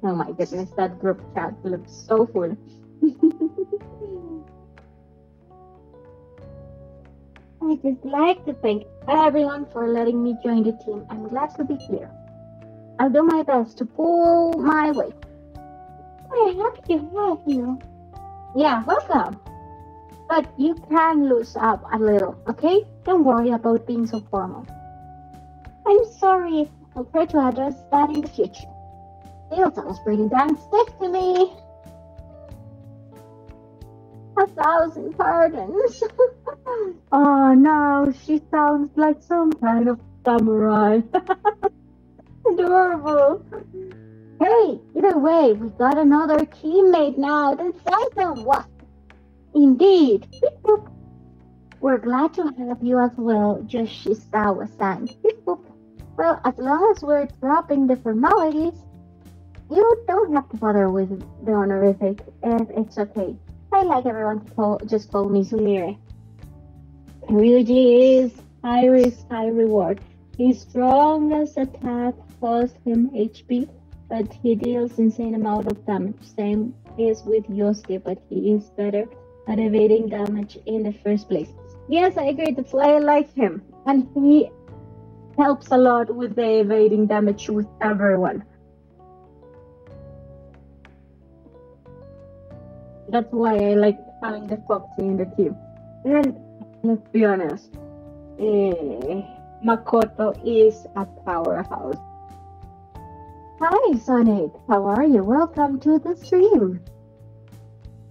Oh my goodness, that group chat looks so full. I just like to thank everyone for letting me join the team. I'm glad to be here. I'll do my best to pull my weight. I'm happy to have you. Yeah, welcome. But you can lose up a little, okay? Don't worry about being so formal. I'm sorry. I'll try to address that in the future. Still sounds pretty damn stiff to me. A thousand pardons. oh no, she sounds like some kind of samurai. Adorable. Hey, either way, we got another teammate now. That's awesome. What? Indeed. We're glad to have you as well, Yoshizawa-san. Well, as long as we're dropping the formalities, you don't have to bother with the honorific, and it's okay. I like everyone to call, just call me Sumire. Ryuji is high risk, high reward. His strongest attack costs him HP, but he deals insane amount of damage. Same is with Yusuke, but he is better at evading damage in the first place. Yes, I agree. That's why I like him, and he helps a lot with the evading damage with everyone. That's why I like having the Foxy in the team. And let's be honest, eh, Makoto is a powerhouse. Hi, Sonic. How are you? Welcome to the stream.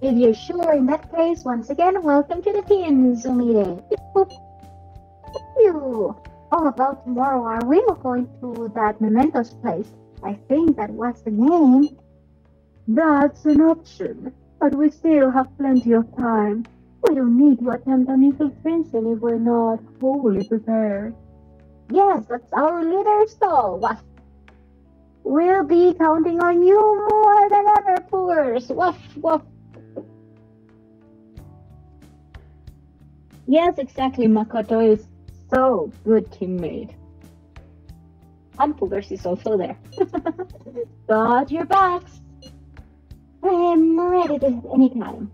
If you're sure, in that case, once again, welcome to the team, Sumire. You. All about tomorrow, are we going to that Mementos place? I think that was the name. That's an option. But we still have plenty of time. We don't need to attempt an infiltration if we're not fully prepared. Yes, that's our leader stall. What? We'll be counting on you more than ever, Poors. Woof, woof. Yes, exactly. Makoto is so good teammate. And Poogers is also there. Got your backs. I'm ready to anytime.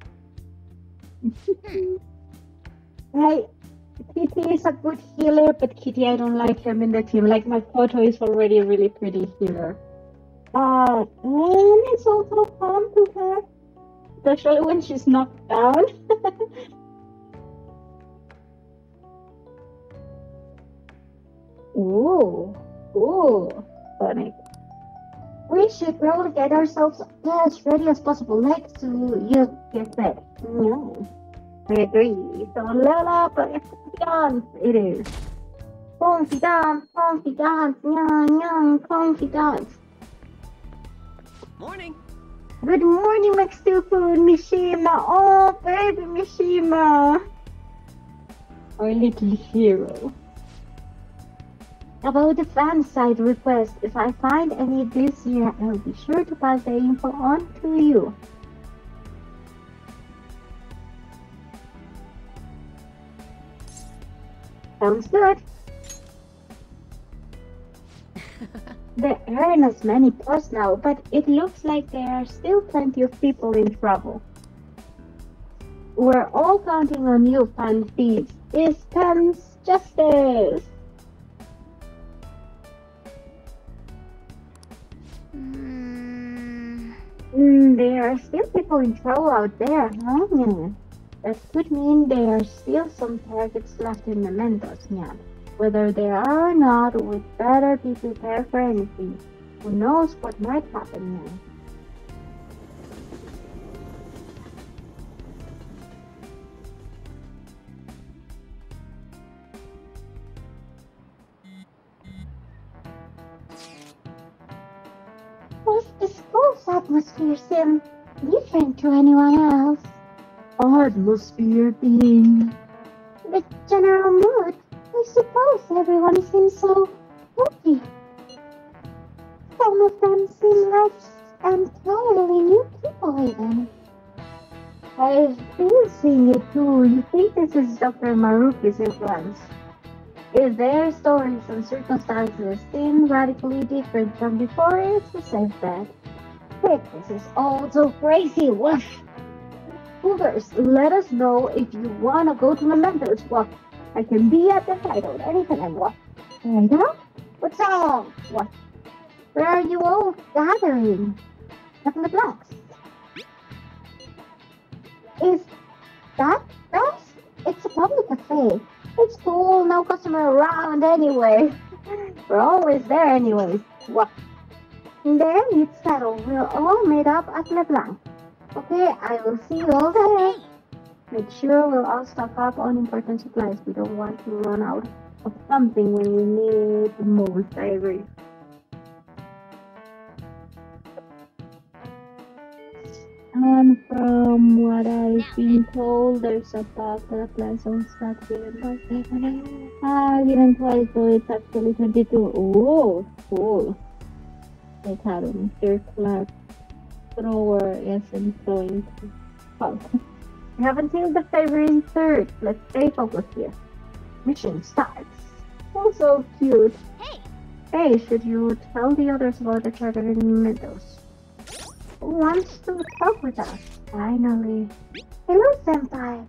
I Kitty is a good healer, but Kitty I don't like him in the team. Like my photo is already a really pretty healer. Uh and it's also fun to her. Especially when she's knocked down. ooh. Ooh. Funny. We should probably get ourselves as ready as possible, like to you get said. No. I agree. So level up confidence it is. Confidence, confidence, young, young, confidence. Morning. Good morning, Maxtufu Mishima. Oh, baby Mishima. Our little hero. About the fan side request, if I find any this year, I'll be sure to pass the info on to you. Sounds good. there aren't as many posts now, but it looks like there are still plenty of people in trouble. We're all counting on you, fan thieves. Distance justice! Mm, Mm, there are still people in trouble out there, huh? Yeah. That could mean there are still some targets left in Mementos, yeah. Whether there are or not, we'd better be prepared for anything. Who knows what might happen now? Atmosphere seem different to anyone else? Atmosphere being the general mood. I suppose everyone seems so happy. Some of them seem like entirely new people even. I've been seeing it too. You think this is Dr. Maruki's influence? If their stories and circumstances seem radically different from before, it's a safe bet. But this is all so crazy. Woof! Cougars, let us know if you want to go to Mementos. Well, I can be at the hideout anytime. What? Hideout? What's wrong? What? Where are you all gathering? Up in the blocks. Is that us? It's a public cafe. It's cool, no customer around anyway. We're always there anyways. What? Then it's settled. We're all made up at LeBlanc. Okay, I will see you all there. Make sure we'll all stock up on important supplies. We don't want to run out of something when we need the most. I agree. And from what I've been told, there's a pack that plans on Saturday and Sunday. Ah, I didn't twice, so it's actually 22. Oh, cool. They had him. Their class thrower isn't going to. We have until the February 3rd. Let's stay focused here. Mission starts. Oh, so cute. Hey, Hey, should you tell the others about the charter in Meadows? Who wants to talk with us? Finally. Hello, Senpai.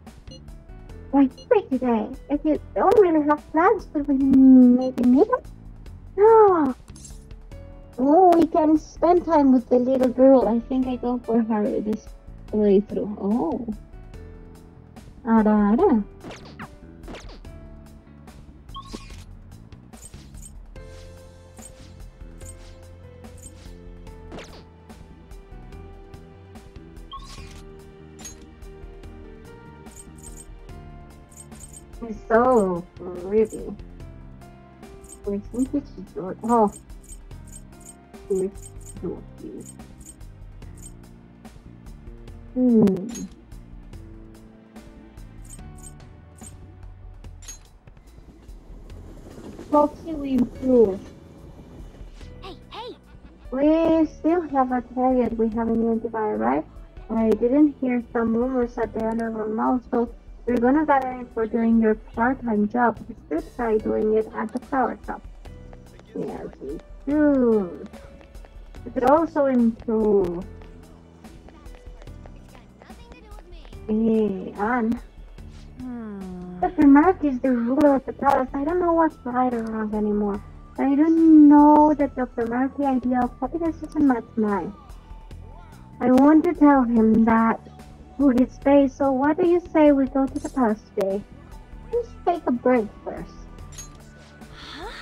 Why free today? If you don't really have plans, could we maybe meet up? No. Oh, we can spend time with the little girl. I think I go for her this playthrough. Oh. Ada, ada. It's so pretty. Think it's George. Oh. It's Georgie. Hmm. We improve? hey, hey! We still have a target we haven't identified, right? I didn't hear some rumors at the end of our mouth, so we're gonna gather info doing your part-time job. Should try doing it at the flower shop. Yes, we should. We could also improve. It's got nothing to me. Hey, Anne. Hmm. Dr. Maruki is the ruler of the palace. I don't know what's right or wrong anymore. I don't know that Dr. Maruki's idea of happiness doesn't match mine. I want to tell him that to his face, so what do you say we go to the palace today? Let's take a break first.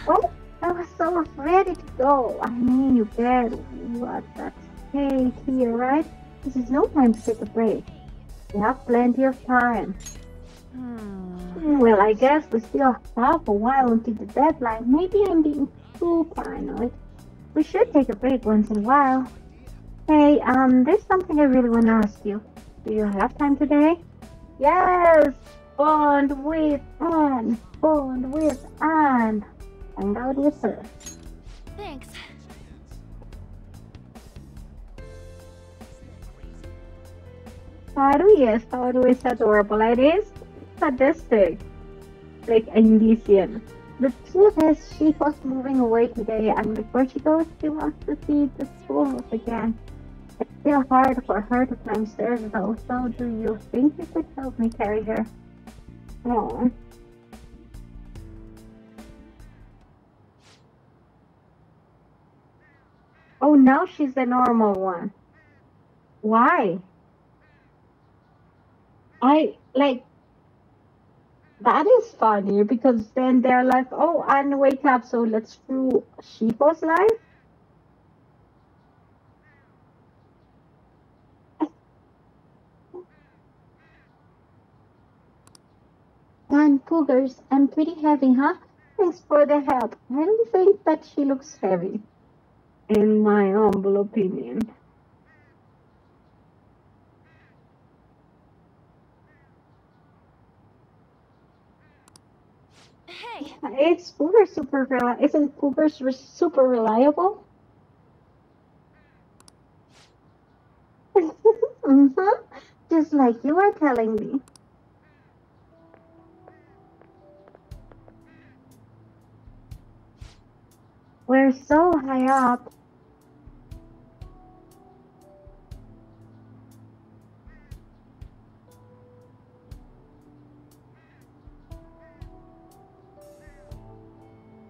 What? I was so ready to go. I mean, you get what that's hey here, right? This is no time to take a break. We have plenty of time. Hmm, Well, I guess we still have a while until the deadline. Maybe I'm being too paranoid. We should take a break once in a while. Hey, um, there's something I really want to ask you. Do you have time today? Yes! Bond with Anne! Bond with Anne! Hang out with her. Thanks. Haru, yes, Haru is adorable. It is sadistic. Like Indician. The truth is, she was moving away today, and before she goes, she wants to see the schools again. It's still hard for her to climb stairs, though, so do you think you could help me carry her? Oh. Oh, now she's the normal one. Why? I like that is funny because then they're like, oh, and wake up, so let's do Shiho's life. And cougars, I'm pretty heavy, huh? Thanks for the help. I don't think that she looks heavy, in my humble opinion. Hey, It's Cougar super reli- Isn't re- super reliable? mm-hmm. Just like you were telling me. We're so high up.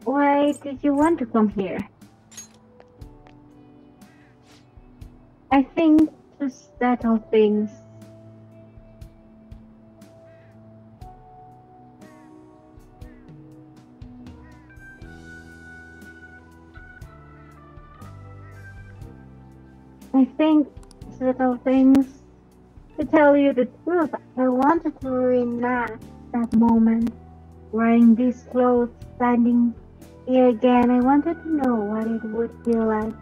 Why did you want to come here? I think to settle things. I think to settle things. To tell you the truth, I wanted to reenact that moment. Wearing these clothes, standing here again, I wanted to know what it would feel like.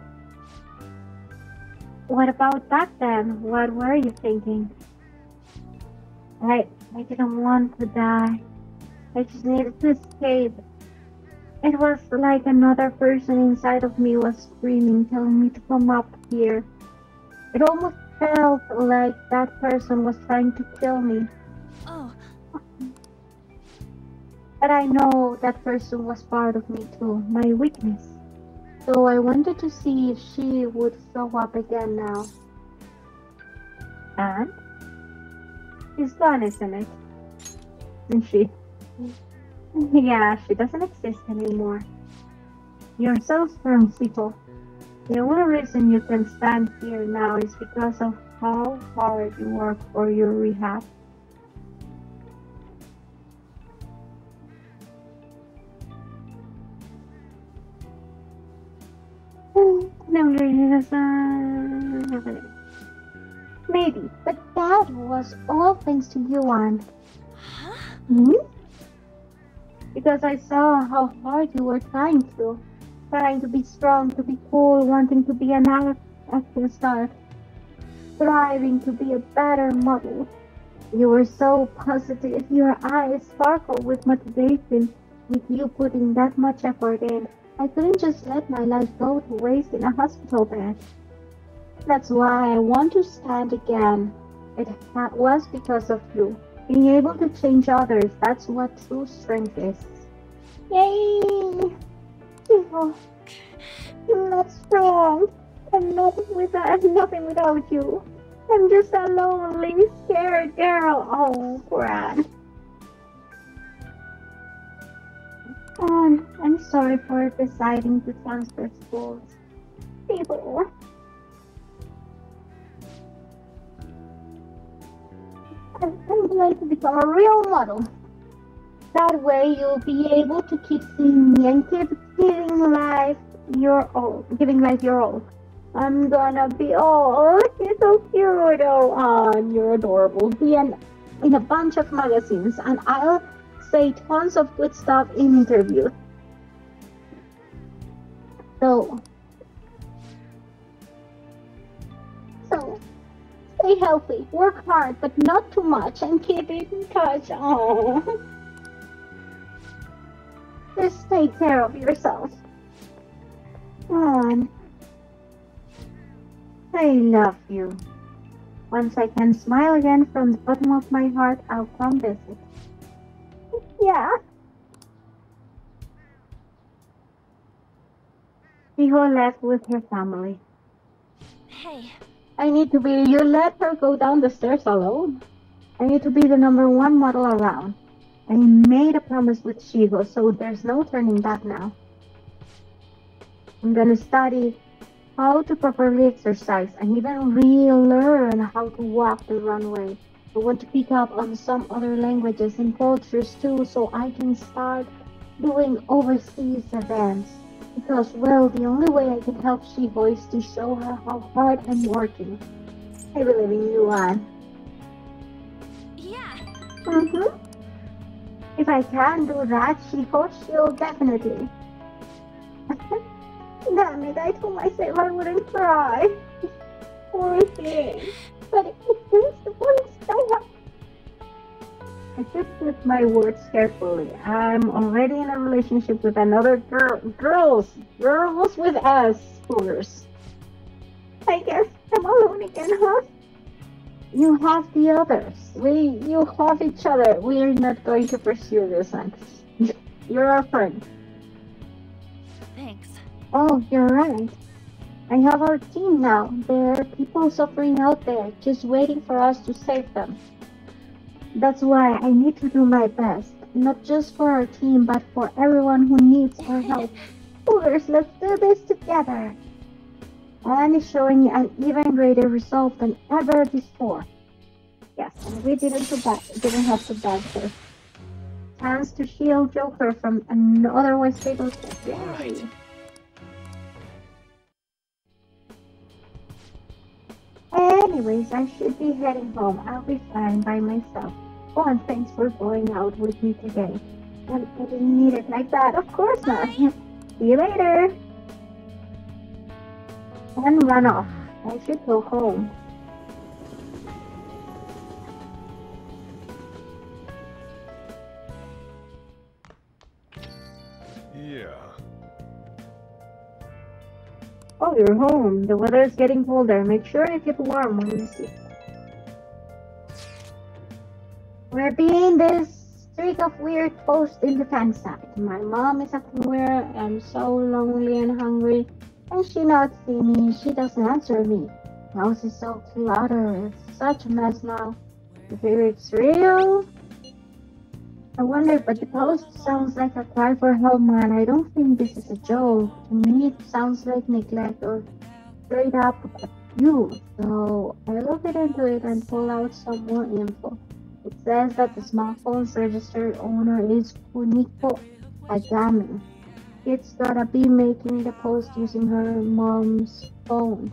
What about back then? What were you thinking? I, I didn't want to die. I just needed to escape. It was like another person inside of me was screaming, telling me to come up here. It almost felt like that person was trying to kill me. Oh, But I know that person was part of me too, my weakness. So I wanted to see if she would show up again now. And she's gone, isn't it? Isn't she? Yeah, she doesn't exist anymore. You're so strong, Shiho. The only reason you can stand here now is because of how hard you work for your rehab. No, it doesn't have it. Maybe, but that was all thanks to Yuan. huh? Hmm? Because I saw how hard you were trying to. Trying to be strong, to be cool, wanting to be an act- acting star. Striving to be a better model. You were so positive, your eyes sparkled with motivation, with you putting that much effort in. I couldn't just let my life go to waste in a hospital bed. That's why I want to stand again. It was because of you. Being able to change others, that's what true strength is. Yay! You're not strong. I'm not without, I'm nothing without you. I'm just a lonely, scared girl. Oh, Gran. Um, I'm sorry for deciding to transfer schools. People. I'm, I'm going to become a real model. That way you'll be able to keep seeing me and keep giving life your all, giving life your all. I'm gonna be oh, you're so cute. Oh, ah, you're adorable. Be in, in a bunch of magazines, and I'll say tons of good stuff in interviews. So, so stay healthy, work hard, but not too much, and keep in touch. Oh, just take care of yourself. On. I love you. Once I can smile again from the bottom of my heart, I'll come visit. Yeah. Miho left with her family. Hey, I need to be. You let her go down the stairs alone. I need to be the number one model around. I made a promise with Shiho, so there's no turning back now. I'm gonna study how to properly exercise and even relearn how to walk the runway. I want to pick up on some other languages and cultures too, so I can start doing overseas events. Because, well, the only way I can help Shiho is to show her how hard I'm working. I believe in you, Anne. yeah. Mm-hmm. If I can do that, Shiho, she'll definitely. Damn it, I told myself I wouldn't cry. Poor thing. But it was the worst I should choose my words carefully. I'm already in a relationship with another girl. Girls! Girls with S, schoolers. I guess I'm alone again, huh? You have the others. We, you have each other. We're not going to pursue this next. You're our friend. Thanks. Oh, you're right. I have our team now. There are people suffering out there, just waiting for us to save them. That's why I need to do my best, not just for our team, but for everyone who needs our help. Cougars, let's do this together. Anne is showing an even greater result than ever before. Yes, and we didn't, didn't have to bag her. Chance to shield Joker from an otherwise fatal death. Yay! Alright. Anyways, I should be heading home. I'll be fine by myself. Oh, and thanks for going out with me today. And I didn't need it like that. Of course not. See you later. And run off. I should go home. Yeah. Oh, you're home. The weather is getting colder. Make sure you keep warm when you sleep. We're being this streak of weird post in the fansite. My mom is acting weird. I'm so lonely and hungry. And she not see me. She doesn't answer me. House is so cluttered. It's such a mess now. If it's real, I wonder, but the post sounds like a cry for help, man. I don't think this is a joke. To me, it sounds like neglect or straight up abuse. So I look into it and pull out some more info. It says that the smartphone's registered owner is Kuniko Agami. It's gotta be making the post using her mom's phone.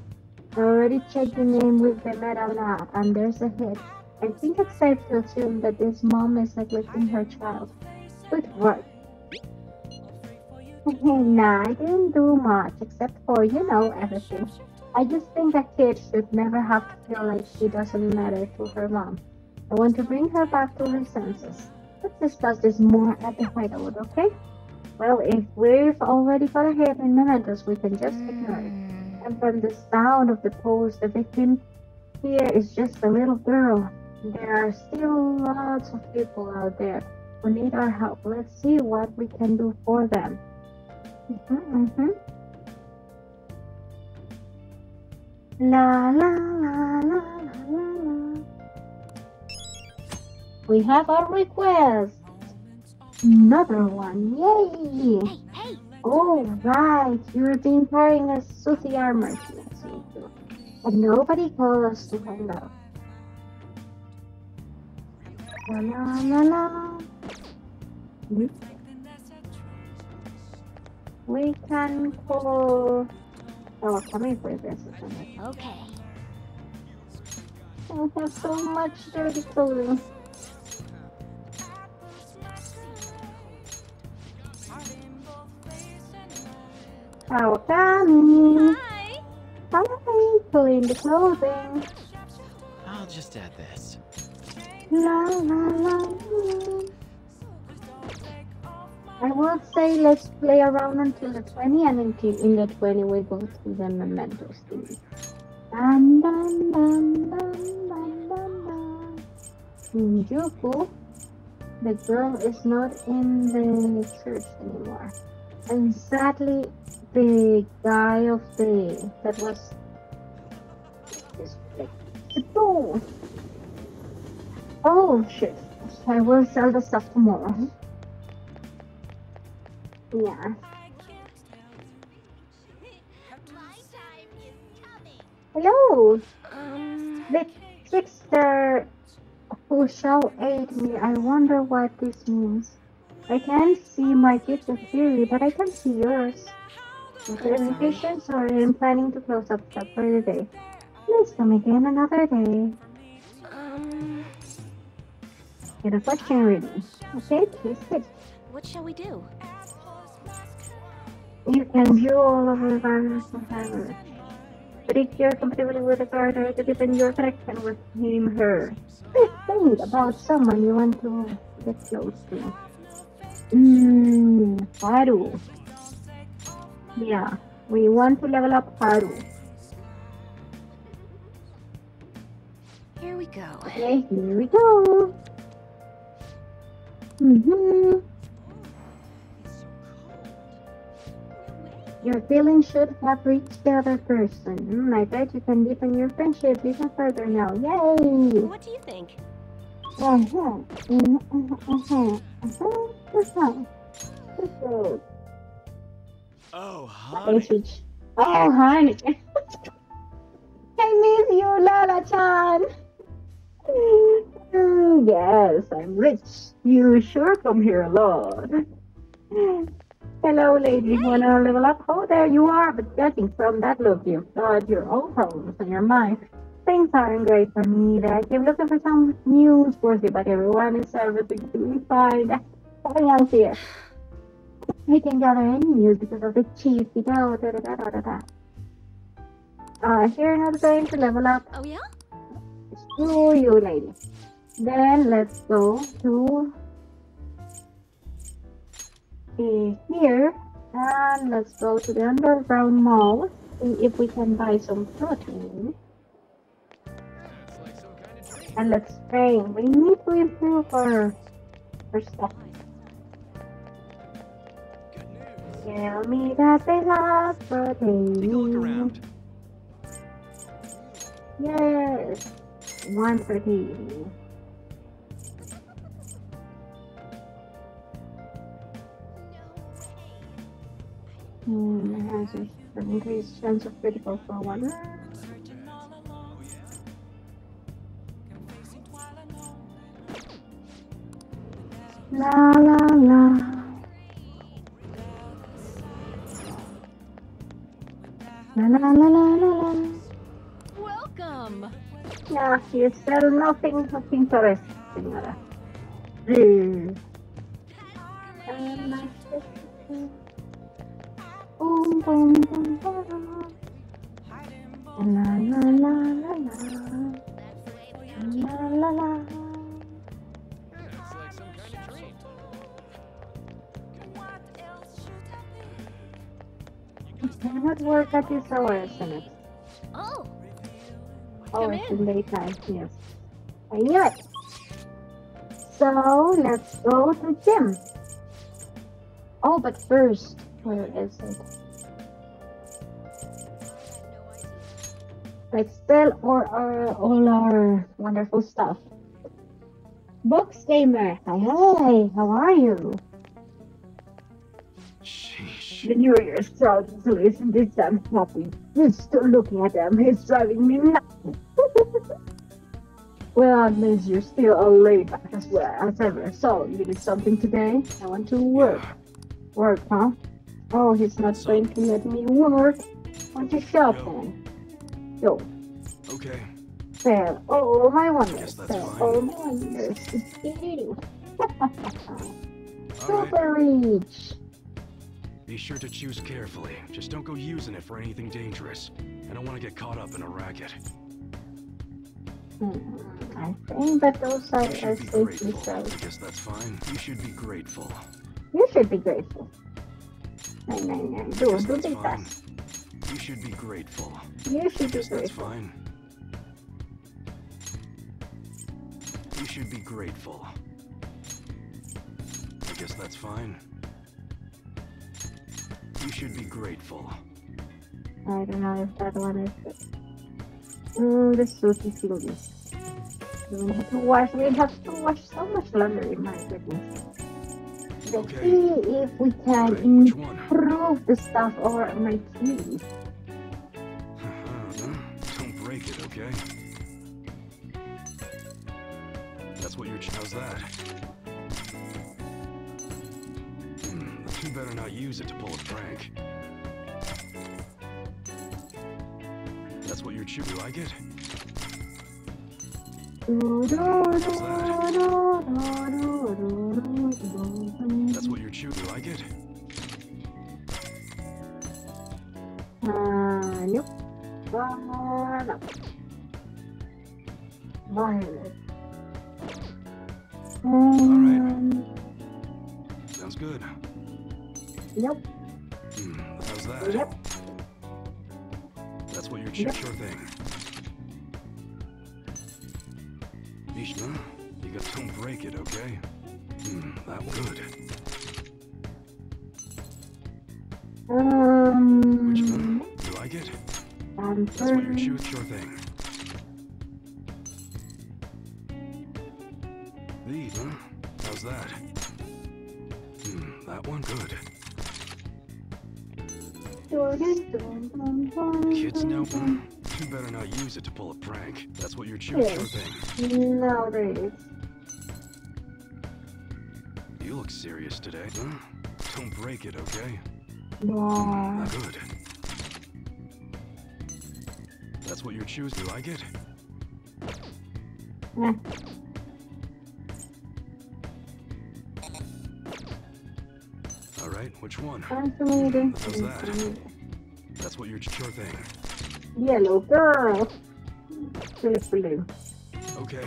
I already checked the name with the Metal app, and there's a hit. I think it's safe to assume that this mom is neglecting her child. Good work. nah, I didn't do much except for, you know, everything. I just think a kid should never have to feel like she doesn't matter to her mom. I want to bring her back to her senses. Let's discuss this more at the hideout, okay? Well, if we've already got a hit in mementos, we can just ignore it. And from the sound of the post, the victim here is just a little girl. There are still lots of people out there who need our help. Let's see what we can do for them. Mm-hmm, mm-hmm. La la la la la la. We have a request. Another one. Yay! Hey, hey! Oh, right. You're being carrying a sooty armor. Yes, you do. But nobody called us to hang out. La la la la. Hmm? We can call. Oh, coming for this. Okay. I have so much dirty clothing. Kawakami! Hi! Hi! Clean the clothing. I'll just add this. La la la. la. I would say let's play around until the 20 and until in the 20 we go to the mementos thing. Dun dun dun dun dun dun dun. Shinjuku, the girl is not in the church anymore. And sadly, the guy of the that was this like oh oh shit I will sell the stuff tomorrow. Yeah. My time is coming! Hello, Um, the trickster who shall aid me. I wonder what this means. I can't see my future theory, but I can see yours. Communication, sorry, I'm planning to close up shop for the day. Please come again another day. um, Get a question ready. Okay, please sit. what shall we do? You can view all of the gardeners and family. Predict your compatibility with the gardener to deepen your connection with him, her. Think about someone you want to get close to. Mmm, Haru. Yeah, we want to level up Haru. Here we go. Okay, here we go. Mm-hmm. Your feelings should have reached the other person. Mm, I bet you can deepen your friendship even further now. Yay! What do you think? Uh-huh. Mhm, mhm, mhm, mhm, mhm. Oh, I honey. Oh, honey. I miss you, Lala-chan. Mm, Yes, I'm rich. You sure come here a lot. Hello, lady. Wanna level up? Oh, there you are. But judging from that look, you've got your own problems in your mind. Things aren't great for me. That I keep looking for some news worthy, but everyone is everything to fine. Something else here. We can gather any news because of the chief. You know, da da da da da da. Uh, here going to level up. Oh yeah? Screw you, lady. Then let's go to here and let's go to the underground mall. See if we can buy some protein. That's like some kind of dream. And let's train. We need to improve our, our stuff. Tell me that they have protein. Take a look around. Yes. One for protein. Hmm, it has a- an increased chance of critical for one. La la la. La la la la la la. Welcome! Yeah, you sell nothing of interest, señora. Mm. Boom, boom, boom, boom. La la la la la. La la la. Cannot work at this hour, isn't it? Oh, Oh, it's in. in daytime, yes. I knew it. So, let's go to gym. Oh, but first, where is it? Let's sell all our, all our wonderful stuff. Books Gamer, hi, hi, how are you? The New Year's crowd is listen this damn happy. Just still looking at them is driving me nuts. well, at least you're still all laid back as well as ever. So, you did something today? I want to work. Work, huh? Oh, he's not So- going to let me work. Want to shop then? Yo, Okay. sell all oh, my wonders. Sell all oh, my wonders. All right. Super reach. Be sure to choose carefully. Just don't go using it for anything dangerous. I don't want to get caught up in a racket. Hmm, I think that those are You are should be grateful. I guess that's fine. You should be grateful. You should be grateful. No, no, no. Do, do the task. You should be grateful. You should be guess that's fine. You should be grateful. I guess that's fine. You should be grateful. I don't know if that one is good. Mm, the sushi filmy. We have to wash. We have to wash so much laundry. My goodness. Let's Okay. see if we can one? improve the stuff over my keys. Don't break it, okay? That's what your ch- how's that? Better not use it to pull a prank. That's what your chew. You like it? That's what your chew. You like it? Uh, nope. Uh, no. Violet. Um, Sounds good. Nope. Hmm, how's that? Yep. That's what your chip yep. sure thing. Ishna, you got don't break it, okay? Hmm, that was good. Um. Which one? You like it? Um, That's what your um, shoot, sure thing. These, huh? How's that? Hmm, that one good. Kids know. You better not use it to pull a prank. That's what you're choosing. Thing. No, is. You look serious today. Huh? Don't break it, okay? No. Good. That's what you're choosing. Like it? Yeah. Right, which one? Fascinating. How's that? That's what you're sure thing. Yellow girl. Philip Blue. Okay.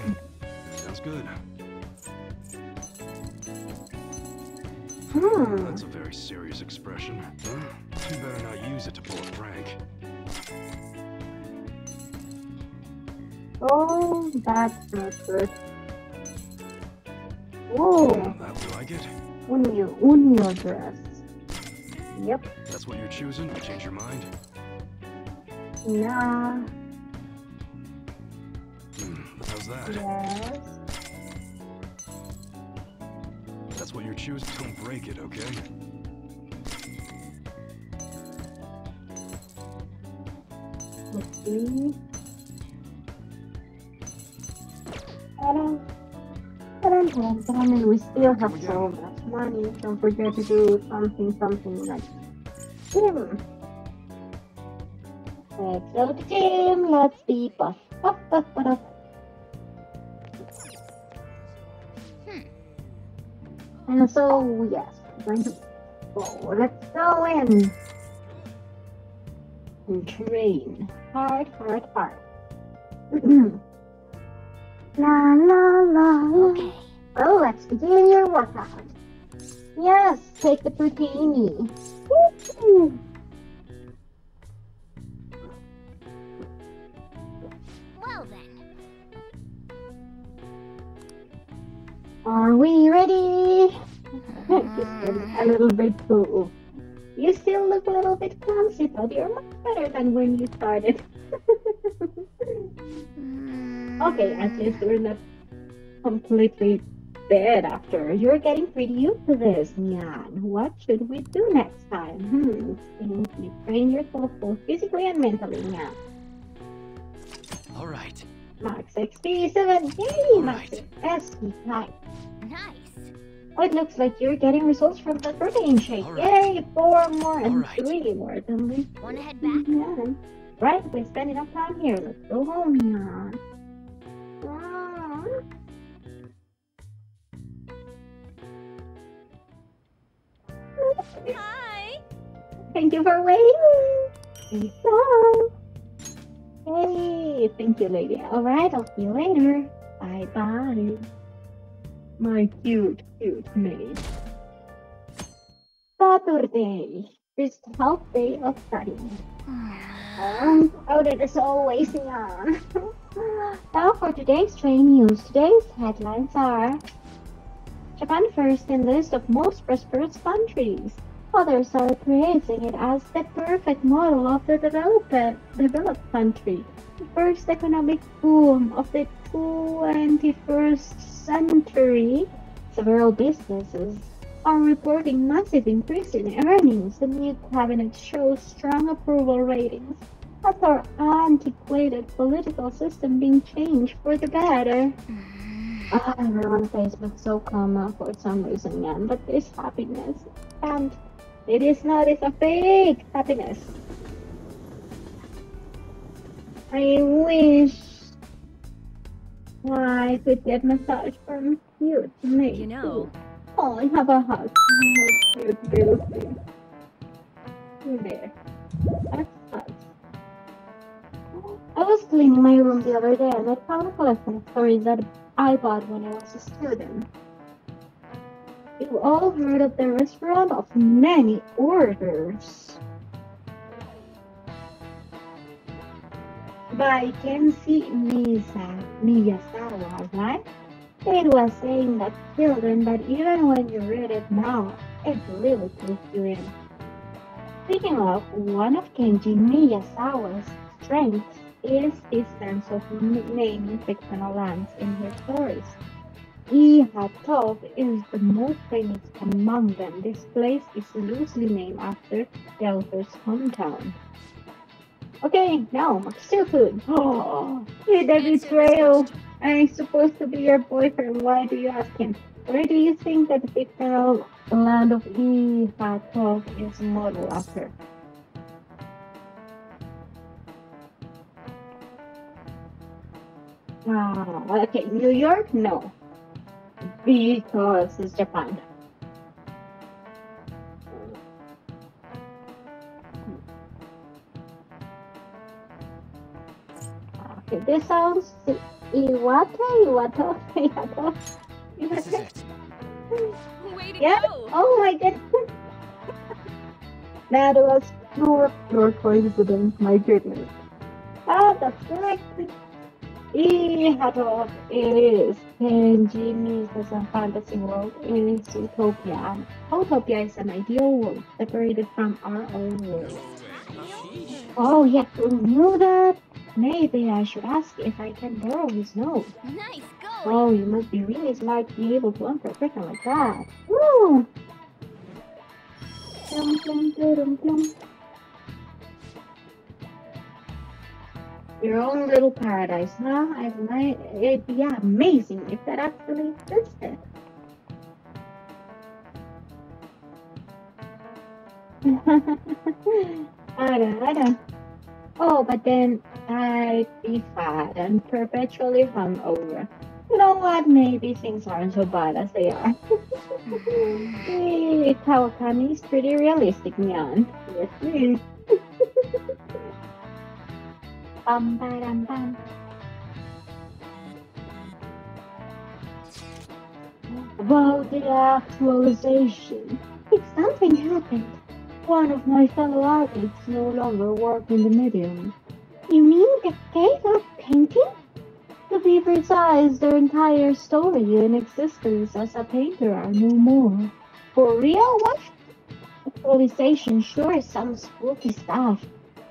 Sounds good. Hmm. That's a very serious expression. Huh? You better not use it to pull a prank. Oh, that's not good. Whoa. That you like it? Unyo, Unyo dress. Yep. That's what you're choosing? Change your mind? Nah. Hmm, how's that? Yes. That's what you're choosing? Don't break it, okay? Let's see. Ta-da. Ta-da, ta-da, and we still have so much money. Don't forget to do something, something like gym. Let's go to gym. Let's be buff. Buff, buff, buff. Hmm. And so, yes, we're going to go. Let's go in and train. Hard, hard, hard. la la la. Okay. Oh, let's begin your workout. Yes, take the. Woo! Well then. Are we ready? Mm-hmm. a little bit too. You still look a little bit clumsy, but you're much better than when you started. okay, at least we're not completely dead after. You're getting pretty used to this, man. What should we do next time? Hmm, simply train yourself both physically and mentally, man. All right. Max XP 7, yay! Max Alright. SP type. Nice. Oh, it looks like you're getting results from the protein shake. Alright. Yay! Four more and Alright. three more than we Wanna head back? Yeah. Right, we spent enough time here. Let's go home now. Hi. Thank you for waiting. Hey, thank you, lady. All right, I'll see you later. Bye bye. My cute, cute maid. Saturday, first half day of studying. Oh. Oh, it is always on. now for today's train news. Today's headlines are Japan first in list of most prosperous countries. Others are praising it as the perfect model of the developed, developed country. The first economic boom of the 21st century. Several businesses are reporting massive increase in earnings. The new cabinet shows strong approval ratings. As our antiquated political system being changed for the better. Ah, everyone Facebook so calm for some reason. But there's happiness. And it is not, it's a fake happiness. I wish I could get massage from you to me. You know, Oh, I have a us. I was cleaning my room the other day and I found a collection of stories that I bought when I was a student. You all heard of the restaurant of many orders. By Kenshi Misa, Miyazawa, right? It was saying that children, but even when you read it now, it really pulls you in. Speaking of, one of Kenji Miyazawa's strengths is his sense of naming fictional lands in his stories. Ihatov is the most famous among them. This place is loosely named after Delver's hometown. Okay, now Maxil food. Oh, the betrayal. I'm supposed to be your boyfriend. Why do you ask him? Where do you think that the fictional land of Ihatov is modeled after? Ah, okay, New York? No. Because it's Japan. Okay, this sounds Iwata, Iwata, Iwata. This is it. Way to Yeah. go! Oh my goodness. that was pure, pure coincidence, my goodness. Ah, that's correct. Ihatov, it is. Kenji means as a fantasy world. It is utopia. Utopia is an ideal world separated from our own world. Oh, yes, you knew that? Maybe I should ask if I can borrow his nose. Nice go! Oh, you must be really smart to be able to answer a question like that. Woo! Plum, plum, plum, plum. Your own little paradise, huh? I might, it'd be amazing if that actually existed. I don't, I don't. Oh, but then I'd be fat and perpetually hungover. You know what? Maybe things aren't so bad as they are. Mm-hmm. hey, Kawakami is pretty realistic, man. Yes, please. bum, ba-dum, bum. About the actualization. If something happened, one of my fellow artists no longer work in the medium. You mean the cave of painting? To be precise, their entire story and existence as a painter are no more. For real? What? Actualization sure is some spooky stuff.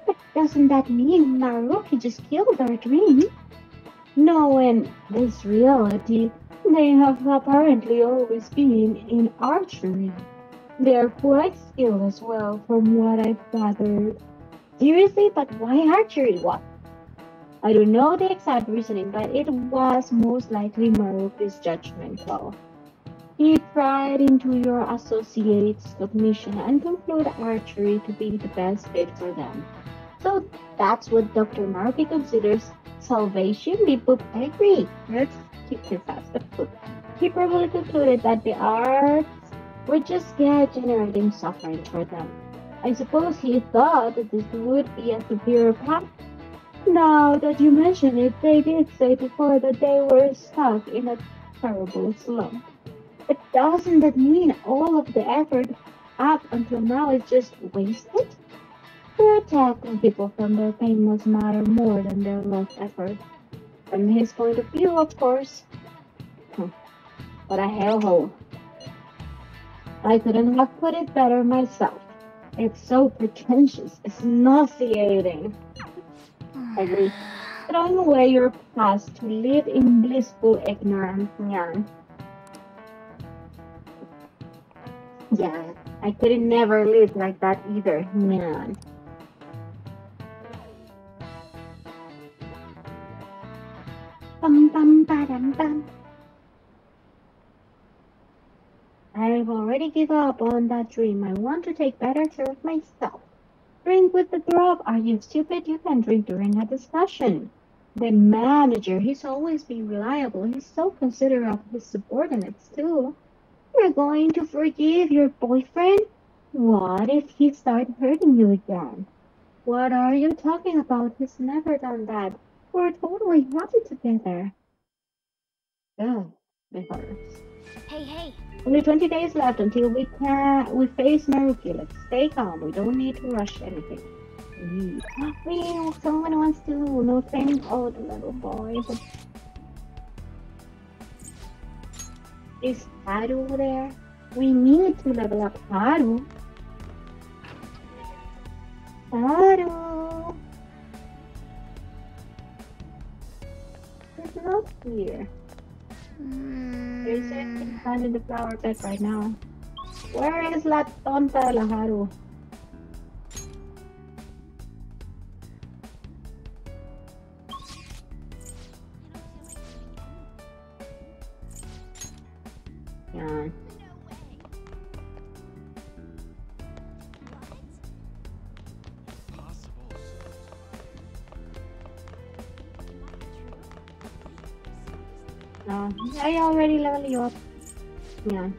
But doesn't that mean Maruki just killed our dream? No, in this reality, they have apparently always been in archery. They are quite skilled as well, from what I've gathered. Seriously, but why archery? What? I don't know the exact reasoning, but it was most likely Maruki's judgment call. He pried into your associate's cognition and concluded archery to be the best fit for them. So that's what Dr. Maruki considers salvation. We both agree. Let's keep this as the foot. He probably concluded that the arts were just generating suffering for them. I suppose he thought that this would be a superior path now that you mention it, they did say before that they were stuck in a terrible slump. But doesn't that mean all of the effort up until now is just wasted? Protecting people from their pain must matter more than their lost effort. From his point of view, of course. What a hellhole. I couldn't have put it better myself. It's so pretentious, it's nauseating. I agree. Throwing away your past to live in blissful ignorance, yan. Yeah, I couldn't never live like that either, man. Bum bum ba-dum bum. I've already given up on that dream. I want to take better care of myself. Drink with the drop. Are you stupid? You can drink during a discussion. The manager, he's always been reliable. He's so considerate of his subordinates, too. You're going to forgive your boyfriend? What if he started hurting you again? What are you talking about? He's never done that. We're totally happy together. Yeah, it hurts. Hey, hey, Only 20 days left until we can we face. Let's stay calm. We don't need to rush anything. Wait, someone wants to no training. Oh, the little boys. Is Haru there? We need to level up Haru. Haru. He's not here. Anything found in the flower bed right now. Where is La Tonta Laharu? Yeah. No, I already leveled you up. Yeah.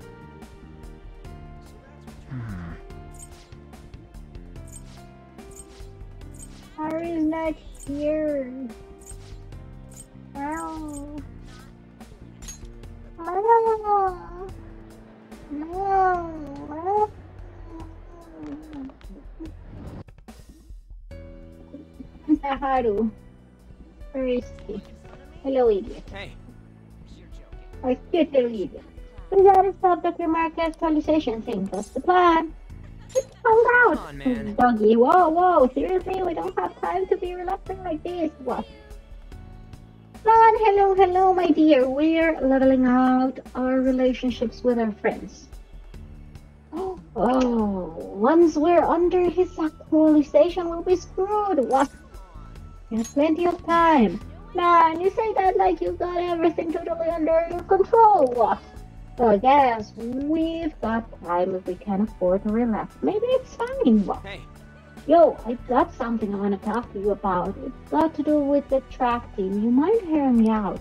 Hmm. Harry's not here. No. No. No. Haru. Where is he? Hello, idiot. Hey, I cute little idiot. We gotta stop the pre-market actualization thing. That's the plan. Just hold out. Come on, man. Doggy, whoa, whoa. Seriously, we don't have time to be reluctant like this. What? Son, hello, hello, my dear. We're leveling out our relationships with our friends. Oh, oh once we're under his actualization, we'll be screwed. What? You have plenty of time. Man, you say that like you've got everything totally under your control. So I guess we've got time if we can afford to relax. Maybe it's fine. Hey, Yo, I've got something I want to talk to you about. It's got to do with the track team. You mind hearing me out?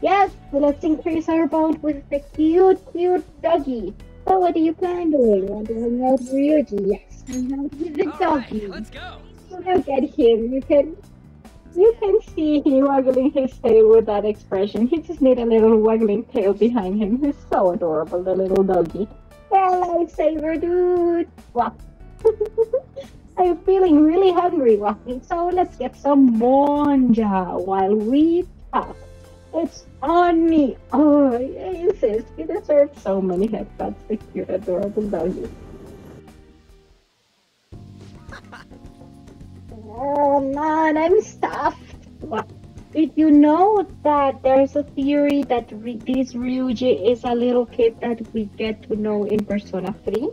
Yes, let's increase our bond with the cute, cute doggy. So what do you plan doing? Want to hang out with Ryuji? Yes, hang out with the all doggy. right, let's go. Look at him. You can you can see him waggling his tail with that expression. He just need a little waggling tail behind him. He's so adorable, the little doggy. Yeah, lightsaber dude. Wow. I'm feeling really hungry, Wacky. So let's get some monja while we talk. It's on me. Oh, I insist. You deserve so many headbutts, the cute, adorable doggy. Oh man, I'm stuffed. Did you know that there's a theory that this Ryuji is a little kid that we get to know in Persona 3?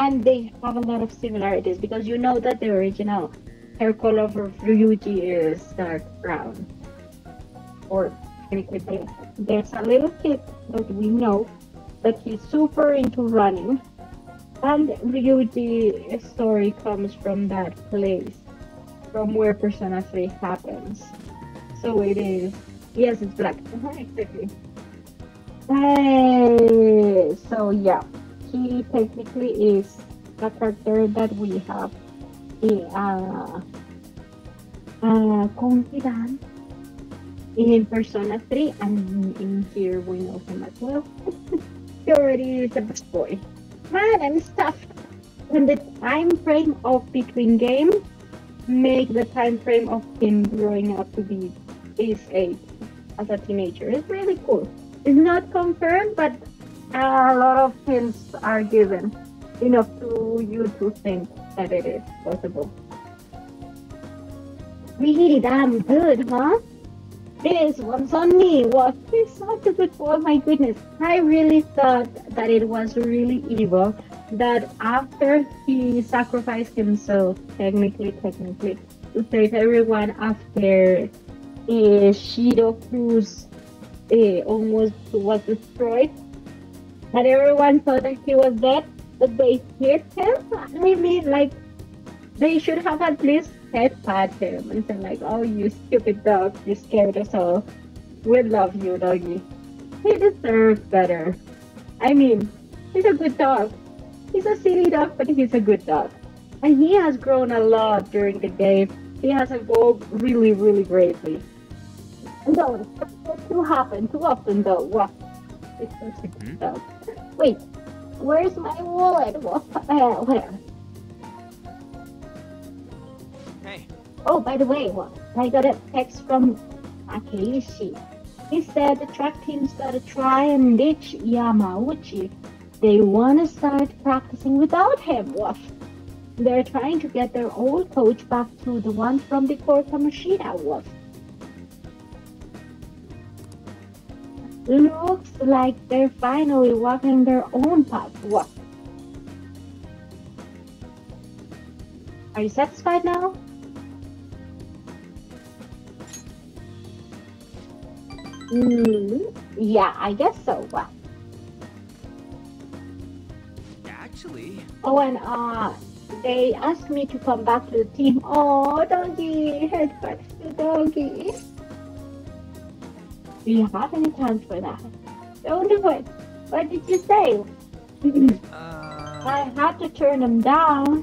And they have a lot of similarities because you know that the original hair color for Ryuji is dark brown. Or there's a little kid that we know that he's super into running and Ryuji's story comes from that place, from where Persona 3 happens. So it is. Yes, it's black. Uh-huh, exactly. Hey, so yeah, he technically is a character that we have in uh, uh, confidant in Persona 3, and in here we know him as well. he already is a best boy man and stuff. And the time frame of between games make the time frame of him growing up to be his age as a teenager. It's really cool. It's not confirmed, but a lot of hints are given enough to you to think that it is possible. Really damn good, huh? This one's on me. What? He's such a good. My goodness. I really thought that it was really evil that after he sacrificed himself, technically, technically, to save everyone after uh, Shido Cruz uh, almost was destroyed, that everyone thought that he was dead, but they hit him. I mean, like, they should have at least head pat him and said like, "Oh, you stupid dog, you scared us all. We love you, doggy. He deserves better. I mean, he's a good dog. He's a silly dog, but he's a good dog, and he has grown a lot during the game. He has evolved really, really greatly. No, it's too happen too often though. What? It's such a good dog. Wait, where's my wallet? What? Uh, where? Oh, by the way? I got a text from Akeishi. He said the track team's gotta try and ditch Yamauchi. They wanna start practicing without him. What? They're trying to get their old coach back to the one from before Kamoshida. What? Looks like they're finally walking their own path. What? Are you satisfied now? Hmm. Yeah, I guess so. What? Actually, Oh, and uh, they asked me to come back to the team. Oh, doggy, headbutt the doggy. Do you have any time for that? Don't do it. What did you say? uh, I had to turn them down.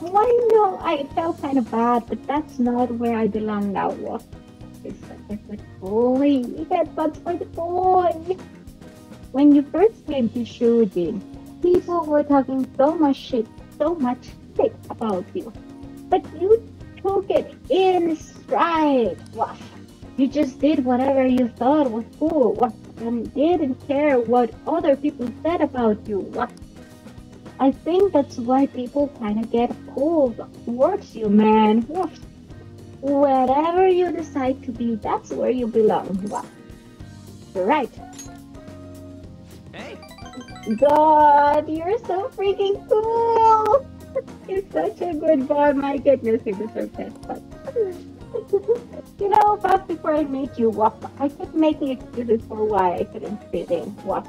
Why no? I felt kind of bad, but that's not where I belong now. What? It's such a good boy. Headbutts for the boy. When you first came to Shujin, people were talking so much shit, so much shit about you. But you took it in stride. What? You just did whatever you thought was cool. And didn't care what other people said about you. What? I think that's why people kind of get pulled towards you, man. What? Wherever you decide to be, that's where you belong. You're right. hey, God, you're so freaking cool. You're such a good boy. My goodness, you deserve that. But you know, but before I met you, what I kept making excuses for why I couldn't fit in. What?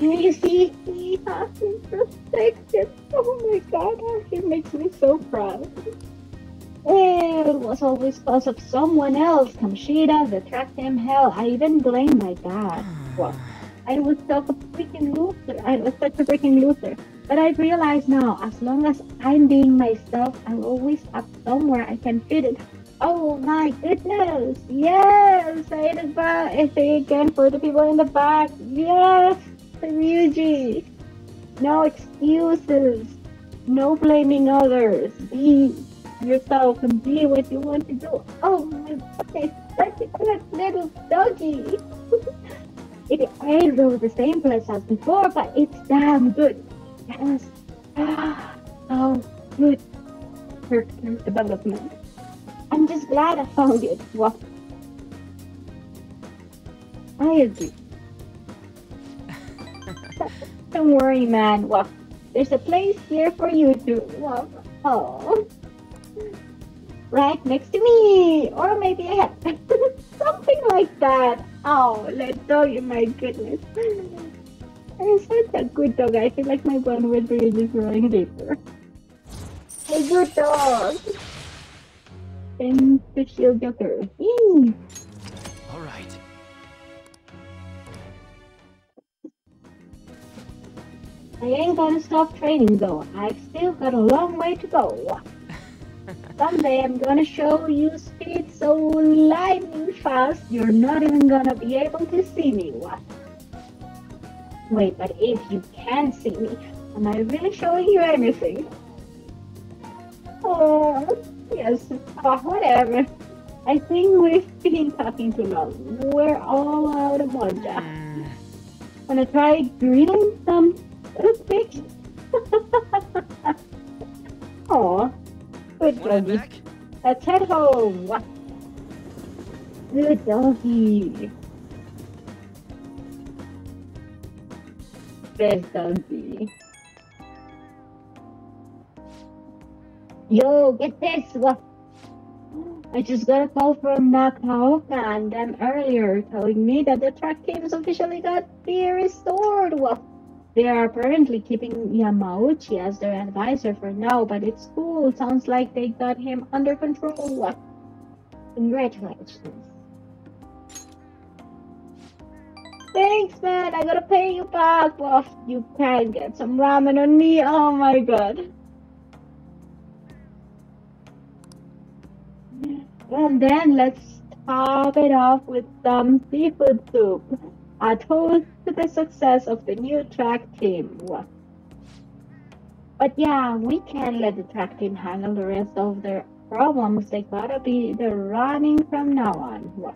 And you see, he has been protected. Oh my God, he makes me so proud. It was always because of someone else, Kamoshida, the track him hell. I even blame my dad. What? I was such a freaking loser. I was such a freaking loser. But I realize now, as long as I'm being myself, I'm always up somewhere I can fit it. Oh my goodness! Yes! Say it back. I say again for the people in the back. Yes! Ryuji! No excuses. No blaming others. Be yourself and be what you want to do. Oh my goodness! Such a good little doggy. It ain't the same place as before, but it's damn good. Yes. So oh, good. Character development. I'm just glad I found it. What? I agree. Don't worry, man. What? There's a place here for you to walk. Oh. Right next to me. Or maybe I ahead. Something like that. Oh, let's go, you my goodness. I'm such a good dog. I feel like my bond with Breeze is growing deeper. A good dog. And the shield joker. All right. I ain't gonna stop training though. I've still got a long way to go. Someday I'm gonna show you speed so lightning fast you're not even gonna be able to see me. What? Wait, but if you can see me, am I really showing you anything? Oh, yes, oh, whatever. I think we've been talking too long. We're all out of monja. Mm, Wanna try greeting some toothpicks? Aw, good doggy. Let's head home. Good doggy. Best doggy. Yo, get this. What? I just got a call from Nakaoka and them earlier telling me that the track teams officially got be restored. Well, they are apparently keeping Yamauchi as their advisor for now, but it's cool. Sounds like they got him under control. Congratulations. Thanks, man. I gotta pay you back. Well, you can get some ramen on me. Oh my god. And then let's top it off with some seafood soup. A told to the success of the new track team. But yeah, we can't let the track team handle the rest of their problems. They gotta be the running from now on.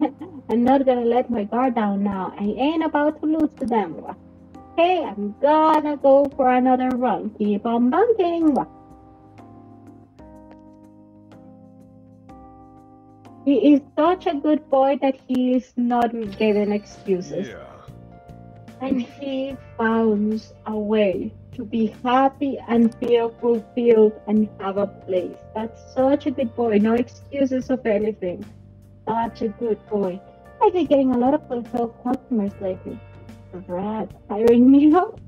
I'm not gonna let my guard down now. I ain't about to lose to them. Hey, I'm gonna go for another run. Keep on bunking. He is such a good boy that he is not given excuses. And he finds a way to be happy and feel fulfilled and have a place. That's such a good boy. No excuses of anything. Such a good boy. I've been getting a lot of fulfilled customers lately. Brad hiring me up.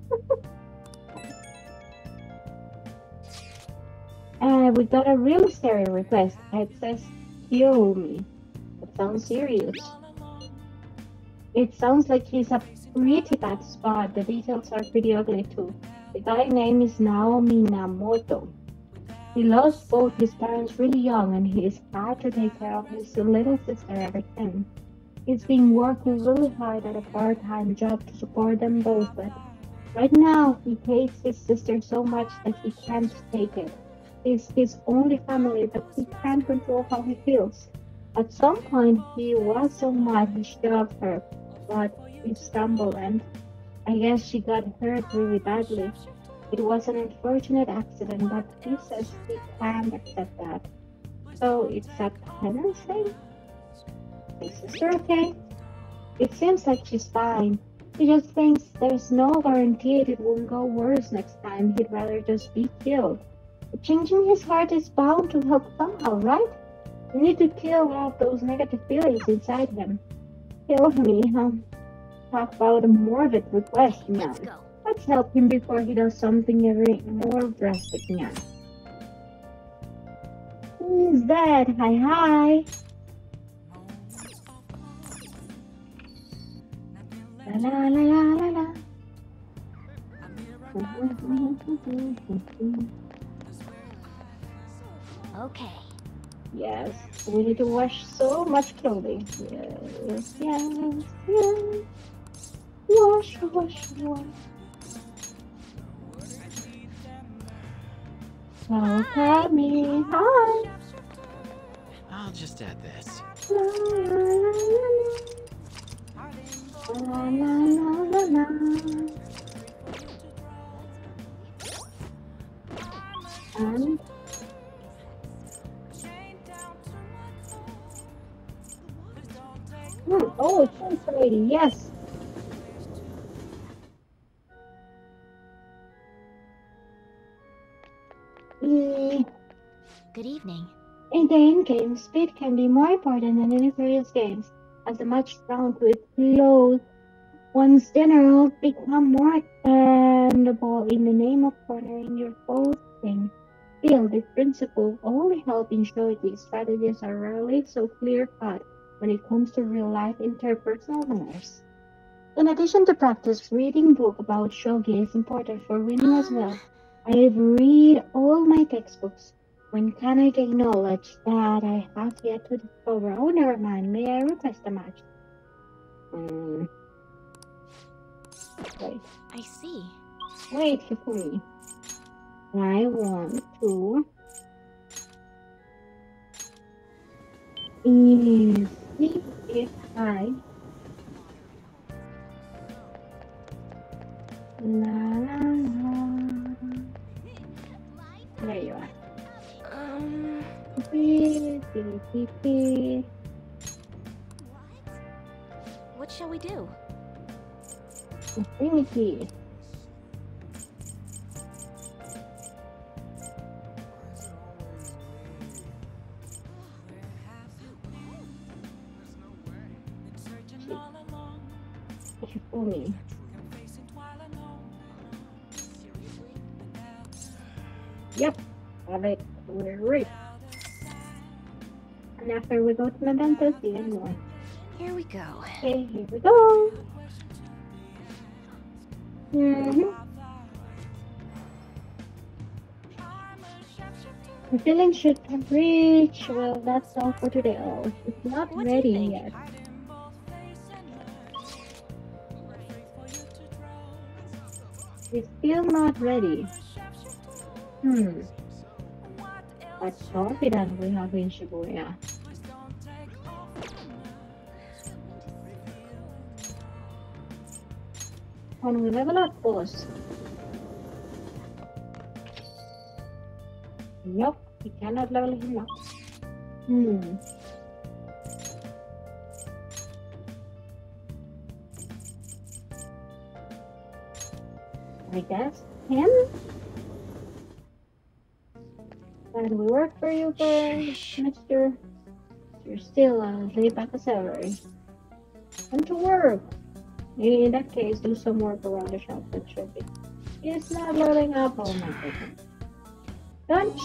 and uh, we got a real scary request. It says, kill me. That sounds serious. It sounds like he's a pretty bad spot. The details are pretty ugly too. The guy's name is Naomi Namoto. He lost both his parents really young and he is had to take care of his little sister ever since. He's been working really hard at a part-time job to support them both, but right now he hates his sister so much that he can't take it. It's his only family, but he can't control how he feels. At some point he was so mad he shoved her, but he stumbled and I guess she got hurt really badly. It was an unfortunate accident, but he says he can't accept that. So it's a penance? Is sister okay? It seems like she's fine. He just thinks there's no guarantee it won't go worse next time. He'd rather just be killed. Changing his heart is bound to help somehow, right? We need to kill all those negative feelings inside him. Kill me, huh? Talk about a morbid request now. Let's. Let's help him before he does something even more drastic now. Who's that? Hi, hi. La la la la la la. Okay. Yes, we need to wash so much clothing. Yes, yes, yes. Wash, wash, wash. So me, hi. I'll just add this. La la la. And Oh, thanks, lady. Yes. Good evening. In the in-game, speed can be more important than in previous games, as the match round to its close. One's generals become more expendable in the name of cornering your foe's thing. Still, this principle only help ensure these strategies are rarely so clear-cut when it comes to real-life interpersonal matters. In addition to practice, reading book about shogi is important for winning as well. I've read all my textbooks. When can I gain knowledge that I have yet to discover? Oh, never mind. May I request a match? Hmm. Wait, I see. wait, Hifumi. I want to. Is if I. La la la. There you are. Um, beep. what shall we do? Bring me key. Hifumi. Yep, have it. We're right. And after we go to Memento, see you more. Here we go. Okay, here we go. Mm-hmm. The feeling should have reached. Well, that's all for today. Oh, it's not What ready think? yet. It's still not ready. Hmm. But confident we have in Shibuya. Can we level up boss? Nope, we cannot level him up. Hmm. I guess. Him? That we work for you guys, mister. You're still on leave back a salary. Come to work. In that case, do some work around the shop that should be. It's not loading up. Oh my goodness. Don't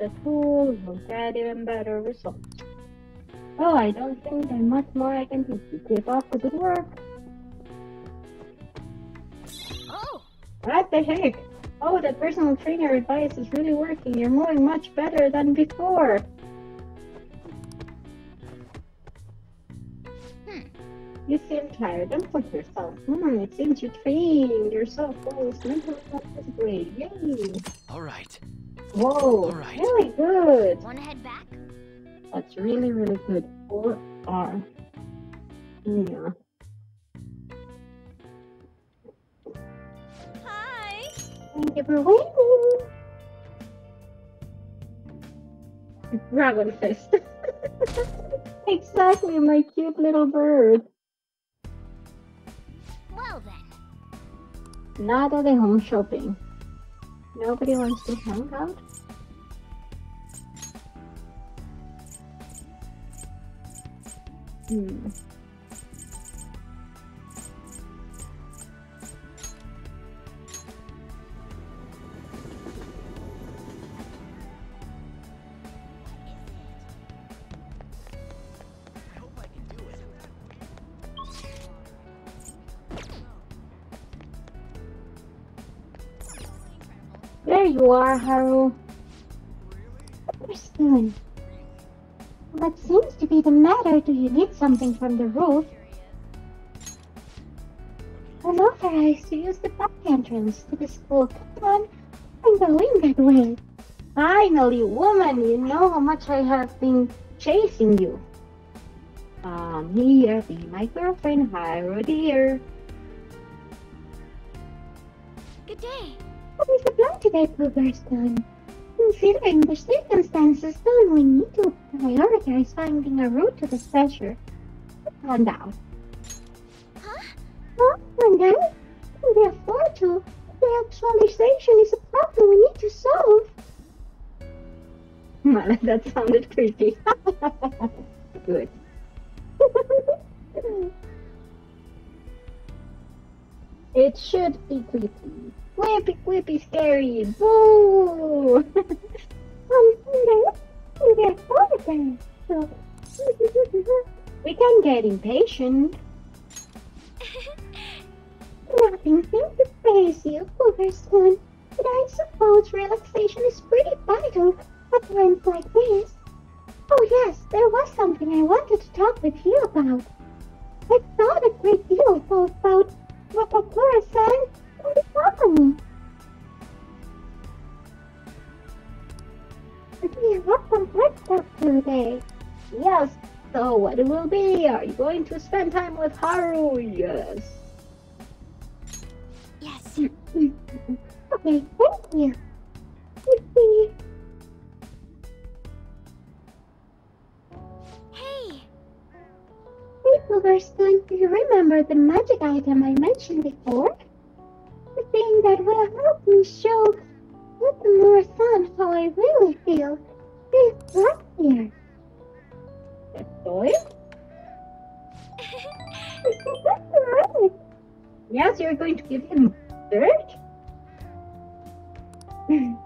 not you'll get even better results. Oh, I don't think there's much more I can do to keep up the good work. Oh, What the heck? Oh, the personal trainer advice is really working. You're moving much better than before. Hmm. You seem tired. Don't push yourself. Hmm, it seems you trained yourself full mental health is great. Yay! All right. Whoa, All right. really good. wanna head back? That's really, really good. Or are. Yeah. Hi. Thank you for waiting. Dragon fist. exactly, my cute little bird. Well then. Nada de home shopping. Nobody wants to hang out? Hmm. You are, Haru. What's doing? What seems to be the matter? Do you need something from the roof? I'm authorized to use the back entrance to the school. Come on, I'm going that way. Finally, woman, you know how much I have been chasing you. Um, here, be my girlfriend, Haru dear. Good day. What is the plan today, Blueberstone? Considering the circumstances, don't we need to prioritize finding a route to the treasure? Calm down. Huh? Huh? Down? We afford to. The actualization is a problem we need to solve. Well, that sounded creepy. Good. it should be creepy. Whippy, whippy, scary. Um, okay. We can get impatient. Nothing seems to phase you, Silverstone. But I suppose relaxation is pretty vital at times like this. Oh yes, there was something I wanted to talk with you about. I've thought a great deal both about what the company. We have some hard today. Yes, so what it will be? Are you going to spend time with Haru? Yes. Yes. Okay, thank you. Hey. Hey, Silverstone, do you remember the magic item I mentioned before? The thing that will help me show Takakura-san how I really feel is right here. The toy? right. Yes, you're going to give him dirt? To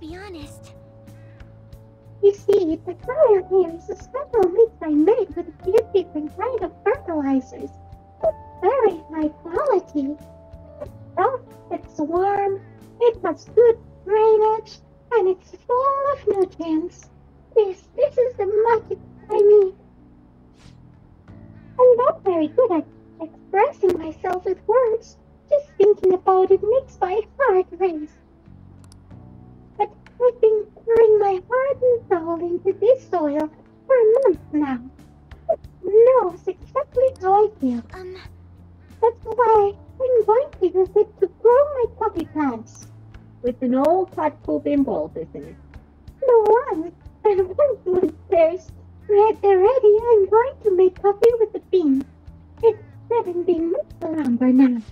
be honest, You see, the soil here is a special mix I made with a few different kind of fertilizers. Very high quality. Soft, it's warm, it has good drainage, and it's full of nutrients. This, this is the magic I need. I'm not very good at expressing myself with words. Just thinking about it makes my heart race. But I've been pouring my heart and soul into this soil for months now. It it's exactly how I feel. um, That's why I'm going to use it to grow my coffee plants. With an old cat poop involved, isn't it? No one. And once there's red already, I'm going to make coffee with the beans. It's haven't been much longer now. And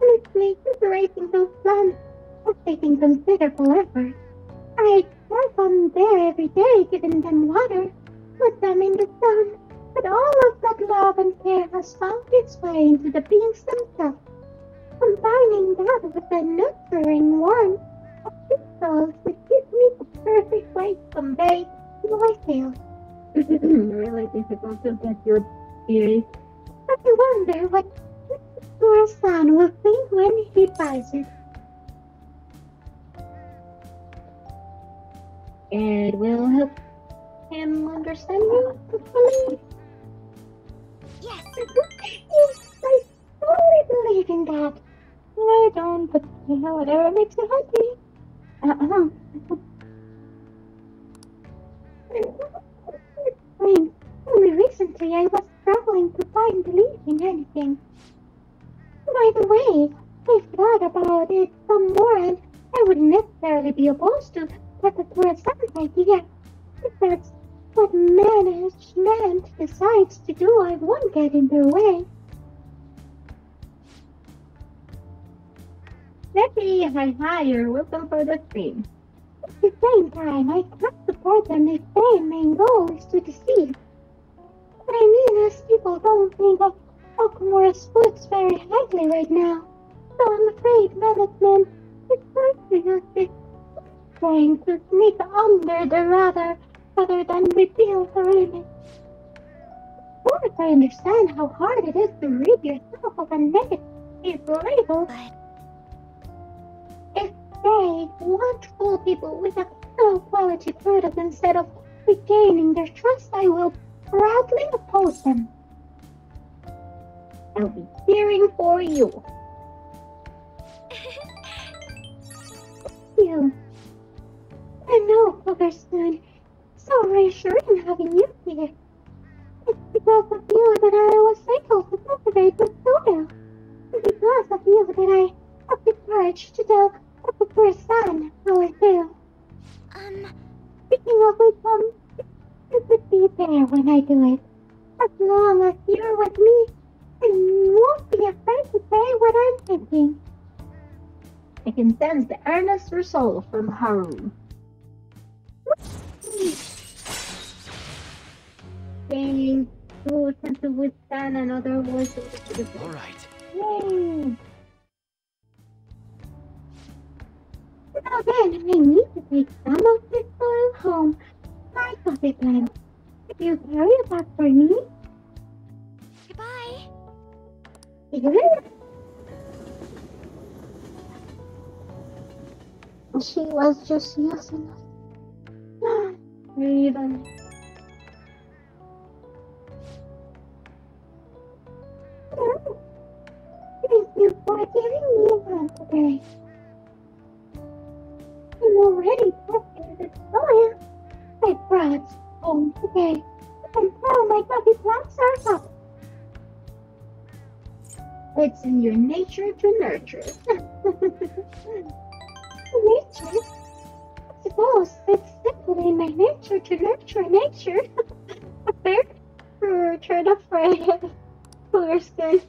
it's Honestly, separating those plants has taken considerable effort. I work on there every day, giving them water, put them in the sun, but all of that love and care has found its way into the beings themselves. Combining that with the nurturing warmth of the soil would give me the perfect way to convey I feel. really difficult to get your theory. But I wonder what your son will think when he buys it. It will help him understand you, hopefully. Yes, yes, I totally believe in that. I don't, but you know, whatever makes you happy. Uh-huh. I mean, only recently I was struggling to find belief in anything. By the way, I thought about it some more and I wouldn't necessarily be opposed to Takakura San's idea. If that's what management decides to do, I won't get in their way. Maybe hi hi, you're welcome for the stream. At the same time, I can't support them if their main goal is to deceive. But I mean, as people don't think of Okumura's foods very highly right now. So I'm afraid management is going to use this trying to sneak under the radar rather than reveal her image. Of course, I understand how hard it is to rid yourself of a negative label. but If they want to fool people with a low quality product instead of regaining their trust, I will proudly oppose them. I'll be cheering for you. You. I know, Cloverstone. So reassuring having you here. It's because of you that I was able to cultivate the soil. And because of you that I have the courage to tell Dr. San how I feel. um, Speaking of which, um, you could be there when I do it. As long as you're with me, I won't be afraid to say what I'm thinking. I can sense the earnest resolve from Haru. Gaining tools and to withstand another voice of the All right. Yay! Now then, I need to take some of this soil home. My coffee plant. If you carry it back for me, goodbye. see you. She was just using us. Breathing. Thank you for giving me a today. I'm already testing the soil. I brought home today. Can tell my coffee plants are up. It's in your nature to nurture. nature? I suppose it's simply my nature to nurture nature. a fair turn afraid. Poor skin.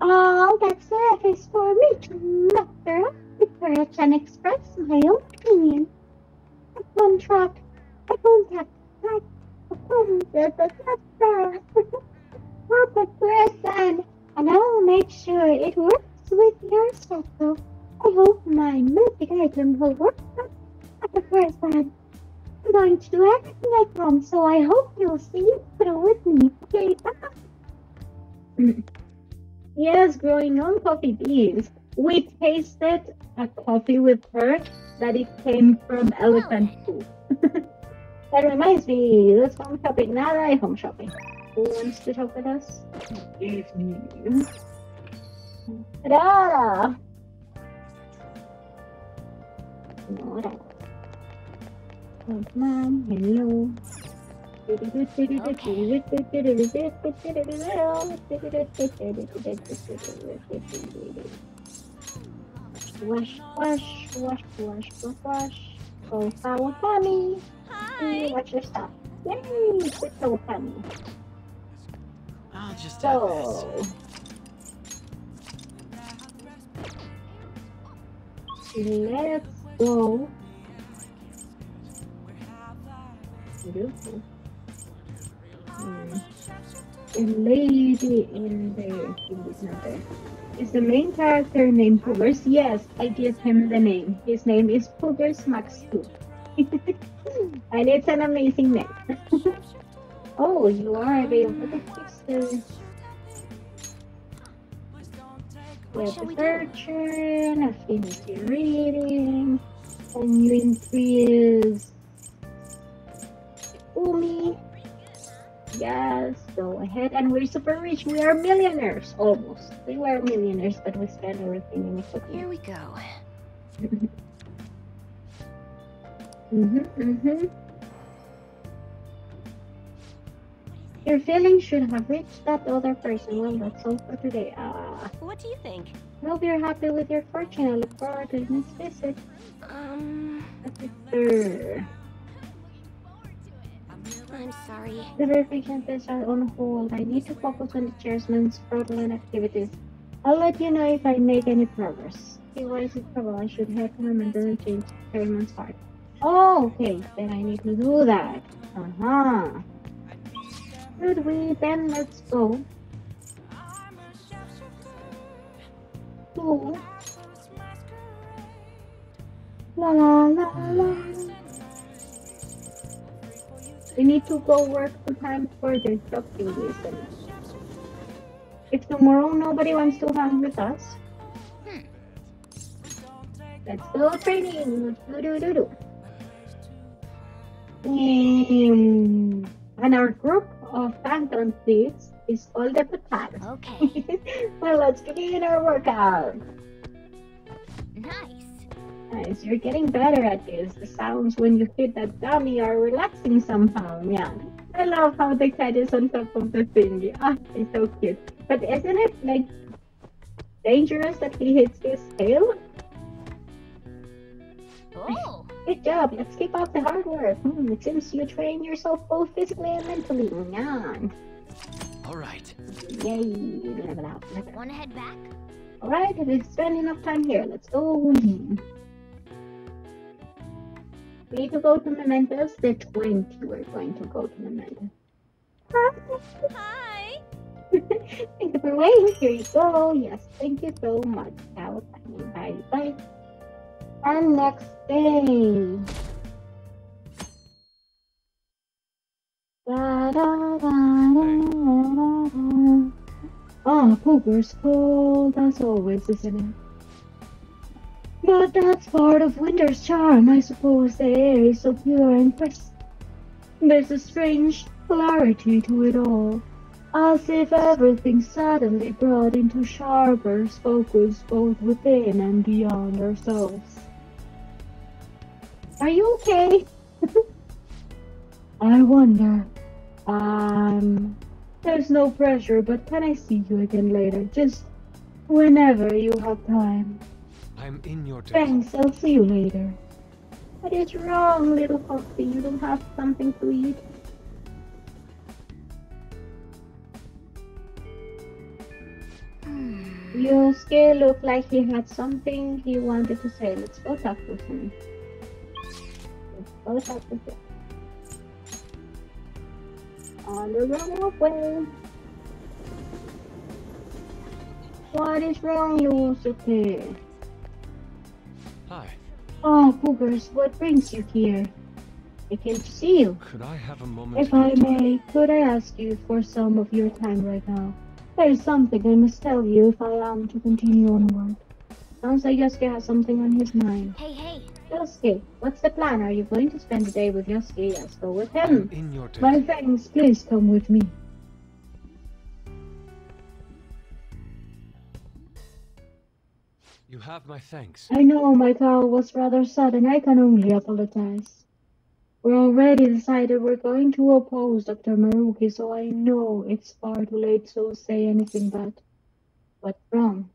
All that's left is for me to muster up the courage and express my own opinion. A contract. A contract, but that's. Papa person, and I'll make sure it works with your circle. I hope my magic item will work at the first time. I'm going to do everything I can, so I hope you'll see it through with me. Okay, yes, growing on coffee beans. We tasted a coffee with her that it came from elephant poop. that reminds me, let's go home shopping. Now I home shopping. Who wants to shop with us? Me. Oh, mom, hello. Wash, wash, wash, wash, wash, wash. Go mommy. Hi. Watch your stuff. Yay! Good so funny. I'll just have this. So. Let's go. Beautiful. Hmm. A lady in there. He's not there. Is the main character named Poogers? Yes, I give him the name. His name is Poogers Max 2. and it's an amazing name. oh, you are available to fix the we do? Literature, affinity reading, and you increase Umi. Yes, go ahead. And we're super rich. We are millionaires, almost. We were millionaires, but we spent everything in. Here we go. Mm-hmm, mm-hmm. Your feelings should have reached that other person. Well, that's all for today. Ah, What do you think? hope you're happy with your fortune. I look forward to next visit. Um, Sure. I'm sorry. The verification tests are on hold. I need to focus on the chairman's fraudulent activities. I'll let you know if I make any progress. If I is trouble, I should have him and then change the chairman's heart. Oh, okay. Then I need to do that. Uh-huh. Good we then let's go. To La la la la. We need to go work time for the shopping reason. If tomorrow nobody wants to hang with us, let's go training. Do do do do. Um, and our group of phantom thieves is called the Patatas. Okay. well, let's begin our workout. nice. Nice, you're getting better at this. The sounds when you hit that dummy are relaxing somehow. Yeah. I love how the cat is on top of the thingy. Ah, it's so cute. But isn't it like dangerous that he hits his tail? Oh. Good job. Let's keep up the hard work. Hmm, it seems you train yourself both physically and mentally. Yeah. All right. Yay. Level up. Level up. Wanna head back? Alright, we've spent enough time here. Let's go. We need to go to Mementos. The 20 we're going to go to Mementos. Hi. thank you for waiting. Here you go. Yes, thank you so much. Ciao. Bye bye. And next day. Da, da, da, da, da, da. Ah, Poker's cold as always, isn't it? But that's part of winter's charm, I suppose. The air is so pure and crisp. There's a strange clarity to it all, as if everything suddenly brought into sharper focus both within and beyond ourselves. Are you okay? I wonder. Um, there's no pressure, but can I see you again later? Just whenever you have time. I'm in your debt. Thanks, I'll see you later. What is wrong, little Foxy? You don't have something to eat? Hmm. You still look like he had something he wanted to say. Let's go talk to him. Let's go talk to him. On the runaway. What is wrong, Yusuke? Hi. Oh, Poogers, what brings you here? I came to see you. Could I have a moment? If I may, could I ask you for some of your time right now? There is something I must tell you if I am to continue onward. Sounds like Yusuke has something on his mind. Hey, hey. Yusuke, what's the plan? Are you going to spend the day with Yusuke? Yes, go with him. in your debt. My friends, please come with me. You have my thanks. I know my call was rather sudden. I can only apologize. We're already decided we're going to oppose Dr. Maruki, so I know it's far too late to say anything but what's wrong.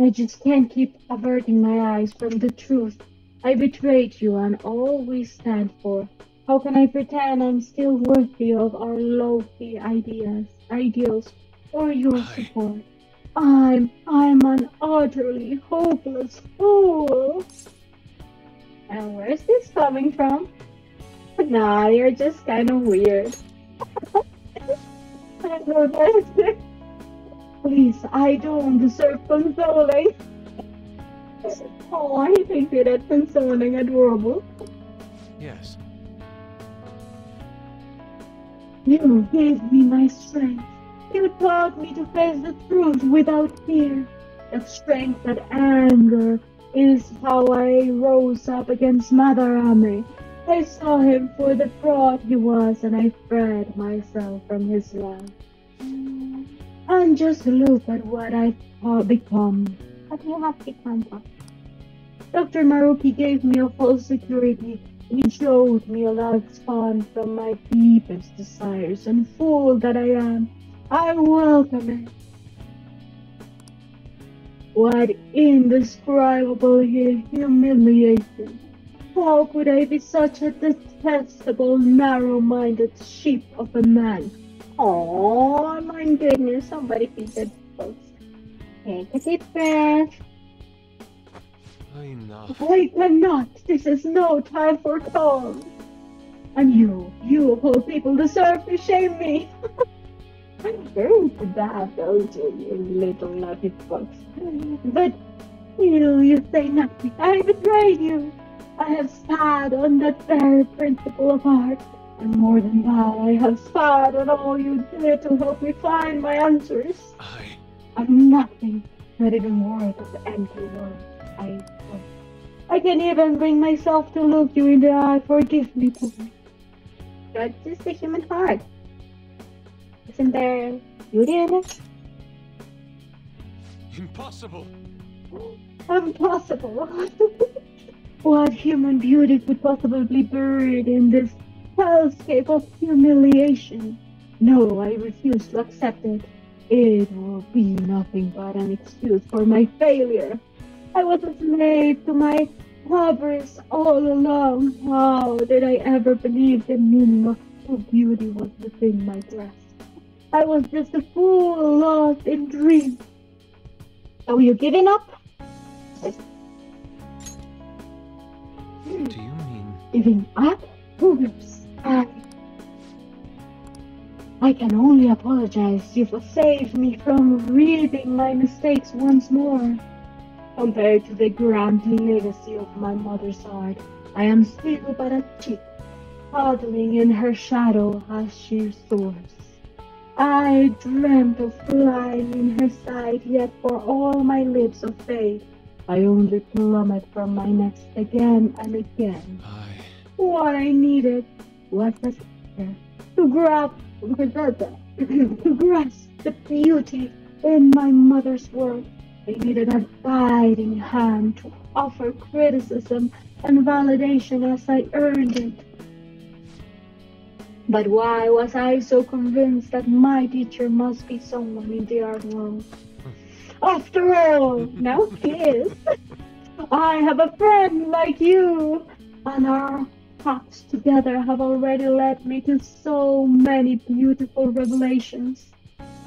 I just can't keep averting my eyes from the truth. I betrayed you and all we stand for. How can I pretend I'm still worthy of our lofty ideas, ideals, or your I- support? I'm I'm an utterly hopeless fool. And where's this coming from? Nah, you're just kind of weird. I know that. Please, I don't deserve consoling. Eh? Oh, I think you're that consoling, adorable. Yes. You gave me my strength. You taught me to face the truth without fear. The strength that anger is how I rose up against Madarame. I saw him for the fraud he was, and I freed myself from his love. And just look at what I've become. What you have become, Papa? Dr. Maruki gave me a false security. He showed me a love spawned from my deepest desires, and fool that I am, I welcome it. What indescribable humiliation! How could I be such a detestable, narrow-minded sheep of a man? Oh my goodness, somebody feed the folks. Take a deep breath. Enough. I cannot. This is no time for calm. And you, you of all people deserve to shame me. I'm very bad, don't you, you little naughty fox. But still, you say nothing. I betrayed you. I have spat on that very principle of art. And more than that, I have spat on all you did to help me find my answers. I. I'm nothing, not even worth of empty words. I I can't even bring myself to look you in the eye. Forgive me, Pooh. That's just the human heart. Isn't there beauty in it? Impossible! Impossible. what human beauty could possibly be buried in this hellscape of humiliation? No, I refuse to accept it. It will be nothing but an excuse for my failure. I was a slave to my avarice all along. How did I ever believe the meaning of true beauty was within my grasp? I was just a fool lost in dreams. Are you giving up? Do you mean. Giving up? Oops. I... I can only apologize. You've saved me from reaping my mistakes once more. Compared to the grand legacy of my mother's heart, I am still but a chip, huddling in her shadow as she soars. I dreamt of flying in her sight, yet for all my lips of faith, I only plummet from my nest again and again. I. What I needed was a sister to grasp, to grasp the beauty in my mother's work. I needed a guiding hand to offer criticism and validation as I earned it. But why was I so convinced that my teacher must be someone in the art world? After all, now kiss. I have a friend like you, and our talks together have already led me to so many beautiful revelations.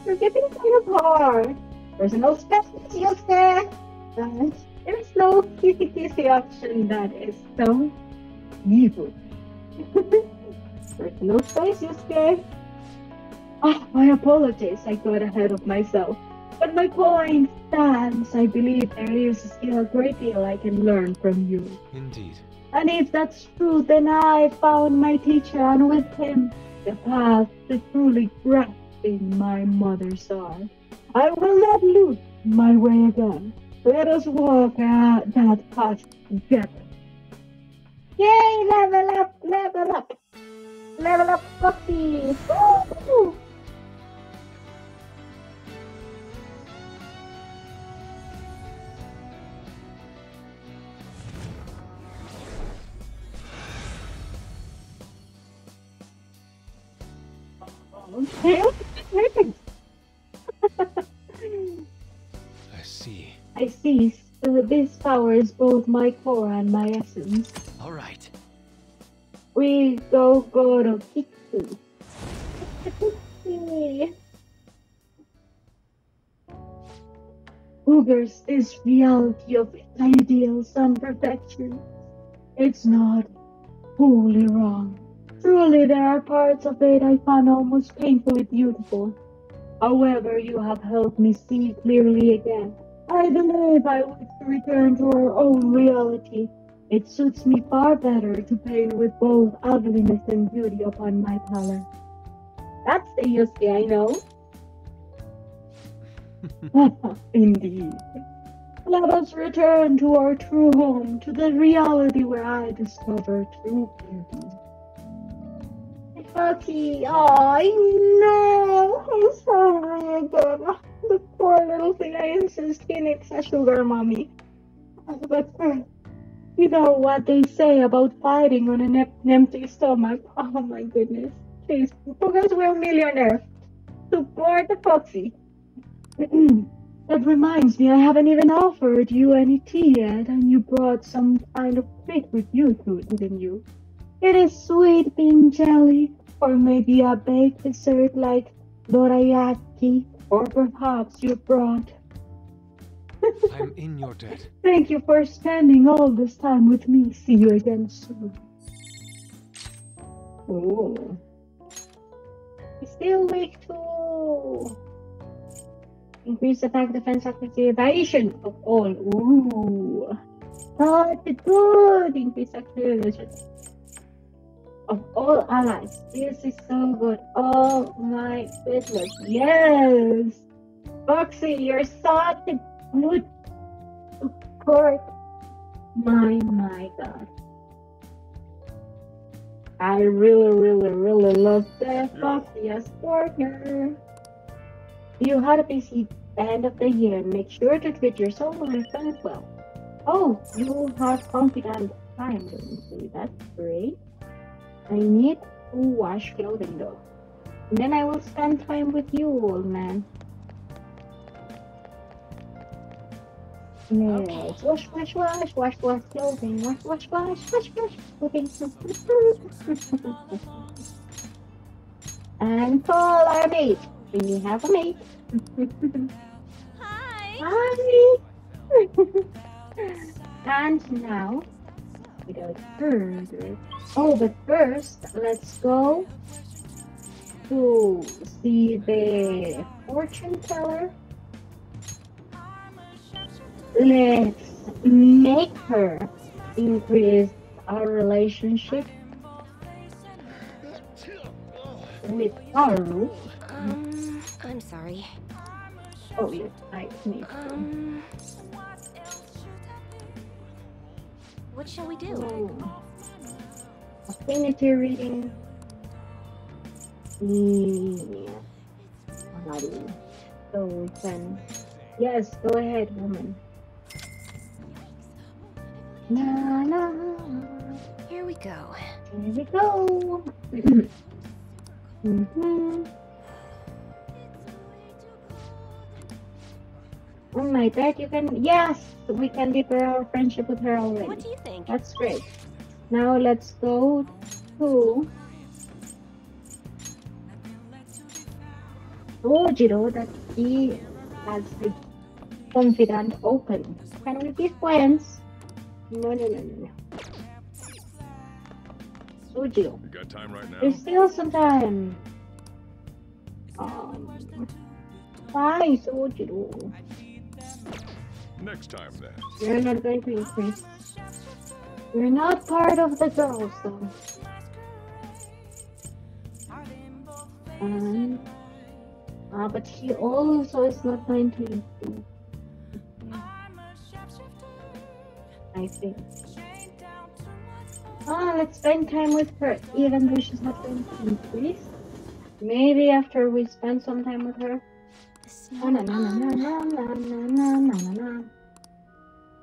You're getting kind of hard. There's no special there. Uh, there's no kissy option that is so evil. There's no space, Yusuke. Ah, my apologies, I got ahead of myself. But my point stands. I believe there is still a great deal I can learn from you. Indeed. And if that's true, then I found my teacher, and with him, the path to truly grasping my mother's art. I will not lose my way again. Let us walk uh, that path together. Yay! Level up! Level up! Level up, Foxy! Okay. I see. I see. So this power is both my core and my essence. All right. We go go to Kitsu. Cougars this reality of ideals and perfection. It's not wholly wrong. Truly, there are parts of it I find almost painfully beautiful. However, you have helped me see clearly again. I believe I wish to return to our own reality. It suits me far better to paint with both ugliness and beauty upon my palette. That's the Yusuke I know. Indeed. Let us return to our true home, to the reality where I discover true beauty. Bucky, oh, I know. I'm sorry again. The poor little thing. I insist he needs a sugar mommy. But uh, you know what they say about fighting on an em- empty stomach. Oh my goodness. Please, because we're millionaire. Support the Foxy. that reminds me, I haven't even offered you any tea yet, and you brought some kind of treat with you too, didn't you? It is sweet bean jelly, or maybe a baked dessert like dorayaki, or perhaps you brought. I'm in your debt. Thank you for spending all this time with me. See you again soon. Oh. Still weak too. Increase attack, defense, evasion of all. Ooh. Not good. Increase accuracy of all allies. This is so good. Oh my goodness. Yes. Foxy, you're such a good support. My, my God. I really, really, really love the Foxy as partner. You had a busy end of the year. Make sure to treat yourself and your friends well. Oh, you have confident time, don't you? That's great. I need to wash clothing though. Then I will spend time with you, old man. Yes. Wash, wash, wash, wash, wash clothing. Wash, wash, wash, wash, wash clothing. and call our mate. We have a mate. Hi. Hi. and now, without further Oh, but first, let's go to see the fortune teller. Let's make her increase our relationship with Haru. Um, I'm sorry. Oh, yes, I need. Um, what shall we do? Oh. Affinity reading. Yeah. Alrighty. So we can. Yes, go ahead, woman. Na na. Here we go. Here we go. hmm Oh my god, you can. Yes, we can deepen our friendship with her already. What do you think? That's great. Now let's go to Sojiro that he has the confident open. Can we be friends? No, no, no, no, no. Sojiro, You got time right now? there's still some time. Um, why Sojiro? Next time then. You're not going to increase. You're not part of the girls, though. And, uh, but she also is not going to improve. I think. Ah, let's spend time with her, even though she's not going to increase. Maybe after we spend some time with her. The Na, na, na, na, na, na, na, na, na, na.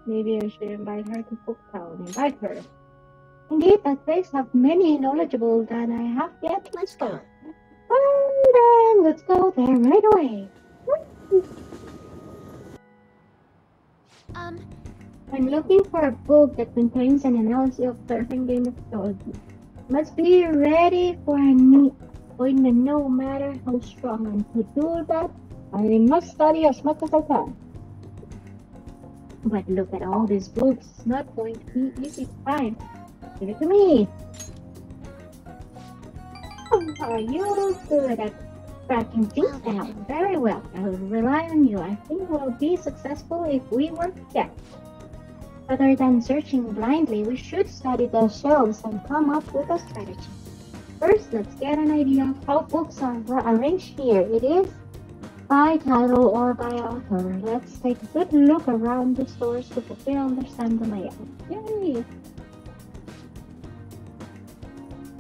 Maybe I should invite her to Booktown. Invite her. Indeed, that place have many knowledgeable that I have yet to Let's go. explore. Well, then, let's go there right away. Um, I'm looking for a book that contains an analysis of certain game of mythology. Must be ready for a new appointment no matter how strong. And to do that, I must study as much as I can. But look at all these books. It's not going to be easy to find. Give it to me. Oh, are you good at tracking things down? Very well. I will rely on you. I think we'll be successful if we work together. Rather than searching blindly, we should study the shelves and come up with a strategy. First, let's get an idea of how books are arranged here. It is by title or by author. Let's take a good look around the stores to fully understand the layout. Yay!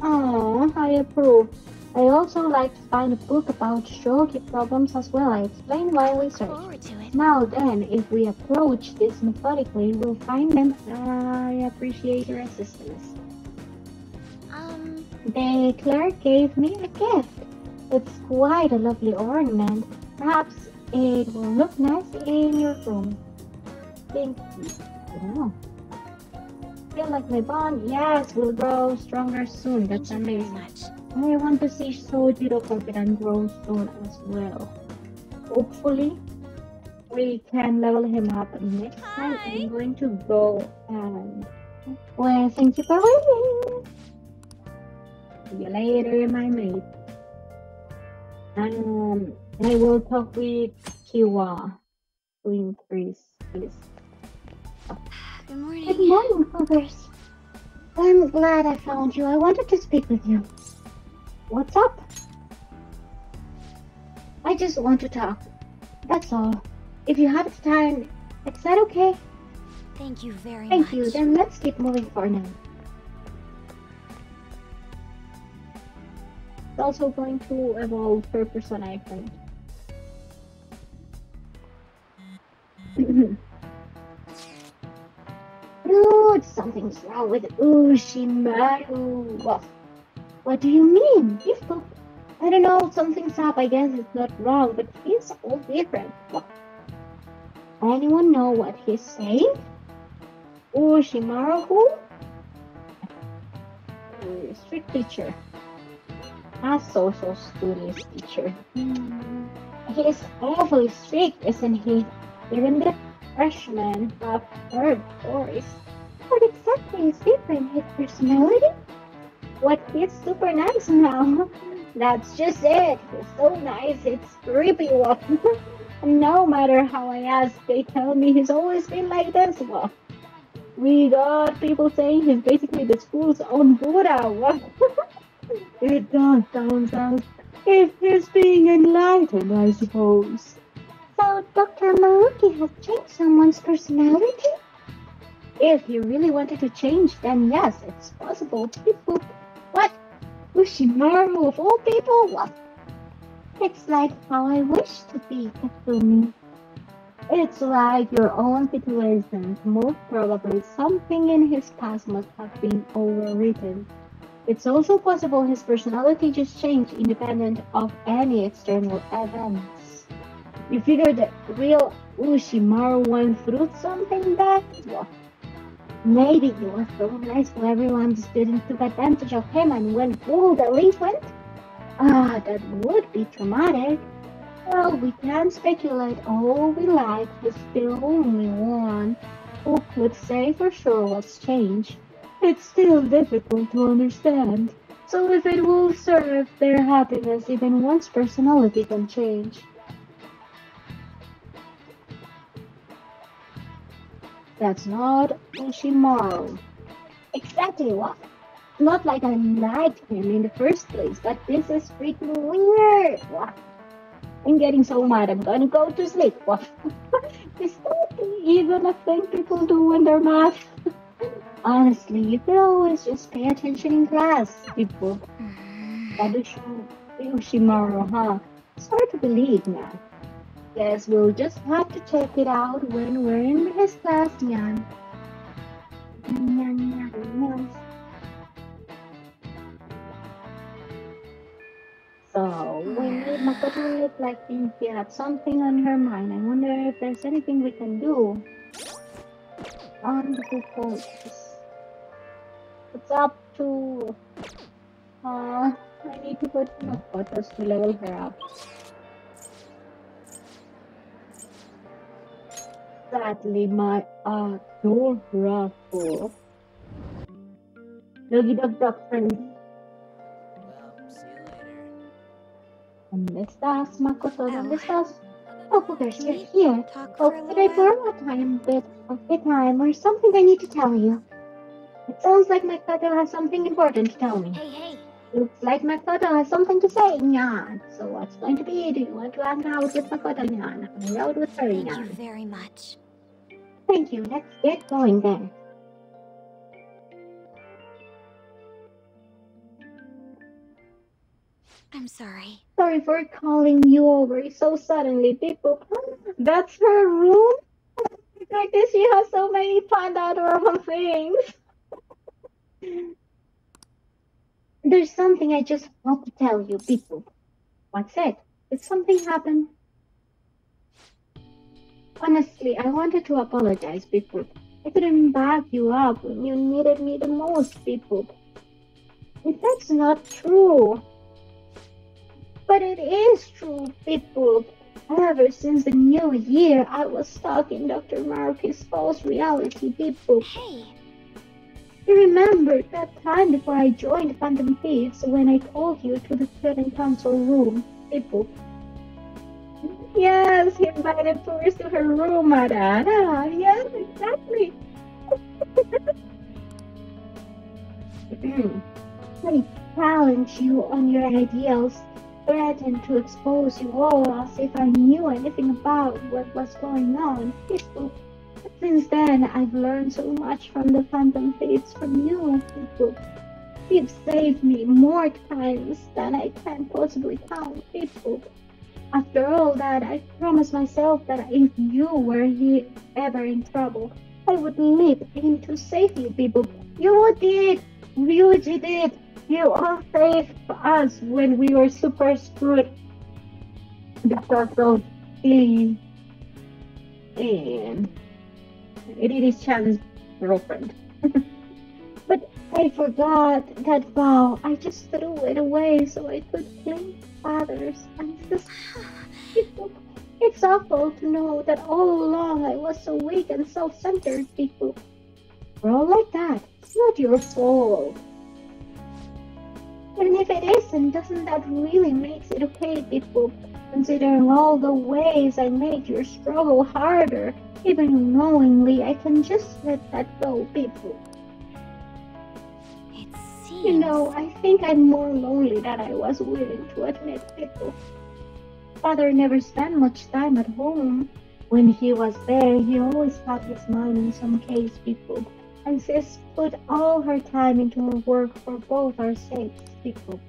Oh, I approve. I also like to find a book about shogi problems as well. I explain why we search. Forward to it. Now then, if we approach this methodically, we'll find them. I appreciate your assistance. Um, The clerk gave me a gift. It's quite a lovely ornament. Perhaps it will look nice in your room. Thank you. Oh. Feel like my bond, yes, will grow stronger soon. That's thank amazing. much. I want to see Sojiro confident grow soon as well. Hopefully, we can level him up next time. I'm going to go and. Well, thank you for waiting. See you later, my mate. Um, I will talk with Kiwa to increase his. Good morning. Good morning, Hoovers. I'm glad I found you. I wanted to speak with you. What's up? I just want to talk. That's all. If you have time, is that okay? Thank you very Thank much. Thank you. Then let's keep moving for now. It's also going to evolve per person, I think. Dude, something's wrong with Ushimaru. What? What do you mean? He's I don't know, something's up. I guess it's not wrong, but he's all different. What? Anyone know what he's saying? Ushimaru who? Strict teacher. A social studies teacher. Hmm. He is awfully strict, isn't he? Even the freshmen have heard stories. What exactly is different? His personality? What he's super nice now. That's just it. He's so nice, it's creepy. Well, no matter how I ask, they tell me he's always been like this. Well, we got people saying he's basically the school's own Buddha. What? it does sound as if he's being enlightened, I suppose. So Dr. Maruki has changed someone's personality? If he really wanted to change, then yes, it's possible. People, what? Ushimaru of all people? What? It's like how I wish to be, Kasumi. It's like your own situations. Most probably something in his past must have been overwritten. It's also possible his personality just changed independent of any external events. You figure the real Ushimaru went through something bad? Well, maybe he was so nice to everyone the students took advantage of him and went full delinquent? Ah, that would be traumatic. Well, we can speculate all we like. He's the only one who could say for sure what's changed. It's still difficult to understand. So if it will serve their happiness, even one's personality can change. That's not Ushimaru. Exactly what? Not like I liked him in the first place, but this is freaking weird. I'm getting so mad, I'm gonna go to sleep. Is that even a thing people do when they're mad? Honestly, you could always just pay attention in class, people. Mm. That is Ushimaru, huh? It's hard to believe, man. Guess we'll just have to check it out when we're in his class, Yan. Yan, yan, yan. So, we need Makoto look like she had something on her mind. I wonder if there's anything we can do. On the focus. It's up to... Uh, I need to put Makoto's to level her up. Sadly, my adorable Doggy Dog Dog friend. ¿Dónde estás, Makoto? ¿Dónde Oh. estás? Oh, Can you're here. Oh, could I borrow a time bit of your time or something I need to tell you? It sounds like Makoto has something important to tell me. Hey, hey. Looks like Makoto has something to say, Nyan. So what's going to be? Do you want to hang out with Makoto, Nyan? Hang out with her, Thank you very much. Thank you. Let's get going then. I'm sorry. Sorry for calling you over so suddenly, people. That's her room? Like this, she has so many fun adorable things. There's something I just want to tell you, people. What's it? Did something happen? Honestly, I wanted to apologize, people. I couldn't back you up when you needed me the most, people. If that's not true, but it is true, people. Ever since the new year, I was stuck in Dr. Maruki's false reality, people. Hey, You remember that time before I joined Phantom Thieves when I called you to the student council room, people? Yes, he invited tours to her room, Madana. Yes, exactly. Hmm. I challenge you on your ideals threatened to expose you all as if I knew anything about what was going on. Since then, I've learned so much from the Phantom Thieves from you, people. You've saved me more times than I can possibly count, people. After all that, I promised myself that if you were he- ever in trouble, I would leap in to save you, people. You did! You did! You all saved us when we were super screwed because of the um, it is Chan's girlfriend. but I forgot that vow. I just threw it away so I could blame others. Just. It's awful to know that all along I was so weak and self-centered, people. We're all like that. It's not your fault. And if it isn't, doesn't that really makes it okay, people? Considering all the ways I made your struggle harder, even knowingly, I can just let that go, people. it seems. You know, I think I'm more lonely than I was willing to admit, people. Father never spent much time at home. When he was there, he always had his mind on some case, people. And sis put all her time into her work for both our sakes, people.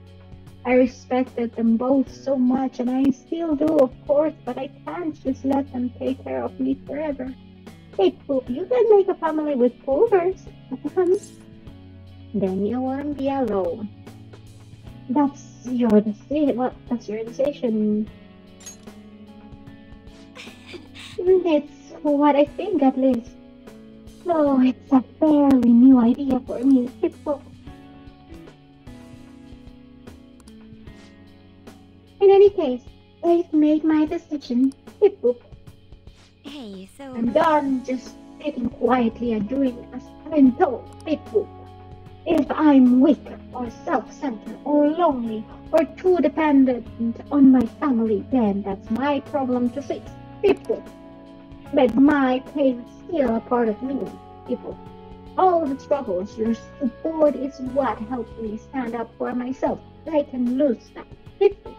I respected them both so much, and I still do, of course, but I can't just let them take care of me forever. Hey, Poop, you can make a family with Poopers. then you won't be alone. That's your decision. Well, that's your decision. It's what I think, at least. So it's a fairly new idea for me. People. In any case, I've made my decision. People. Hey, so. I'm done just sitting quietly and doing as I'm told. People. If I'm weak or self-centered or lonely or too dependent on my family, then that's my problem to fix. People. But my pain is still a part of me. People. All the struggles, your support is what helped me stand up for myself. I can lose that. People.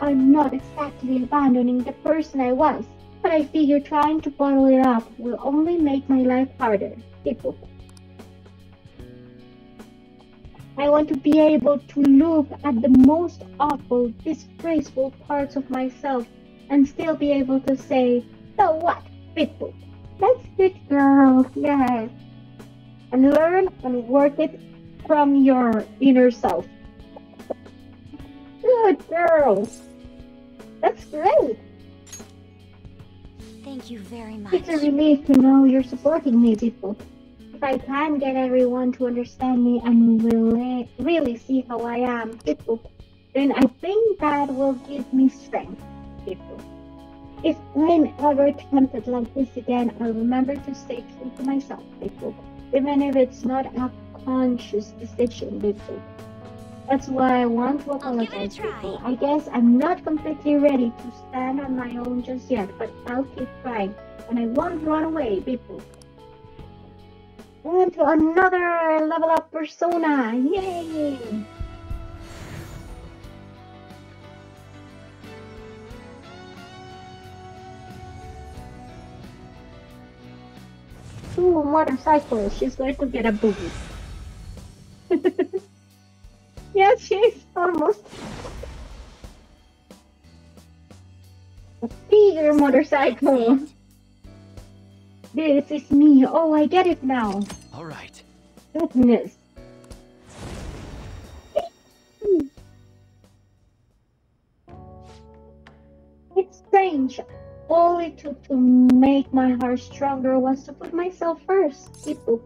I'm not exactly abandoning the person I was, but I figure trying to bottle it up will only make my life harder. People. I want to be able to look at the most awful, disgraceful parts of myself and still be able to say, so what, Pitbull? That's good, girl. Yes. And learn and work it from your inner self. Good girl. That's great. Thank you very much. It's a relief to know you're supporting me, people. If I can get everyone to understand me and really, really see how I am, people, then I think that will give me strength, people. If I'm ever tempted like this again, I'll remember to stay true to myself, people. Even if it's not a conscious decision, people. That's why I want to I'll give it a apologize, people. I guess I'm not completely ready to stand on my own just yet, but I'll keep trying. And I won't run away, people. On to another level up persona! Yay! Ooh, motorcycle. She's going to get a boogie. yeah, she's almost. A bigger motorcycle. This is me. Oh, I get it now. All right. Goodness. It's strange. All it took to make my heart stronger was to put myself first. People.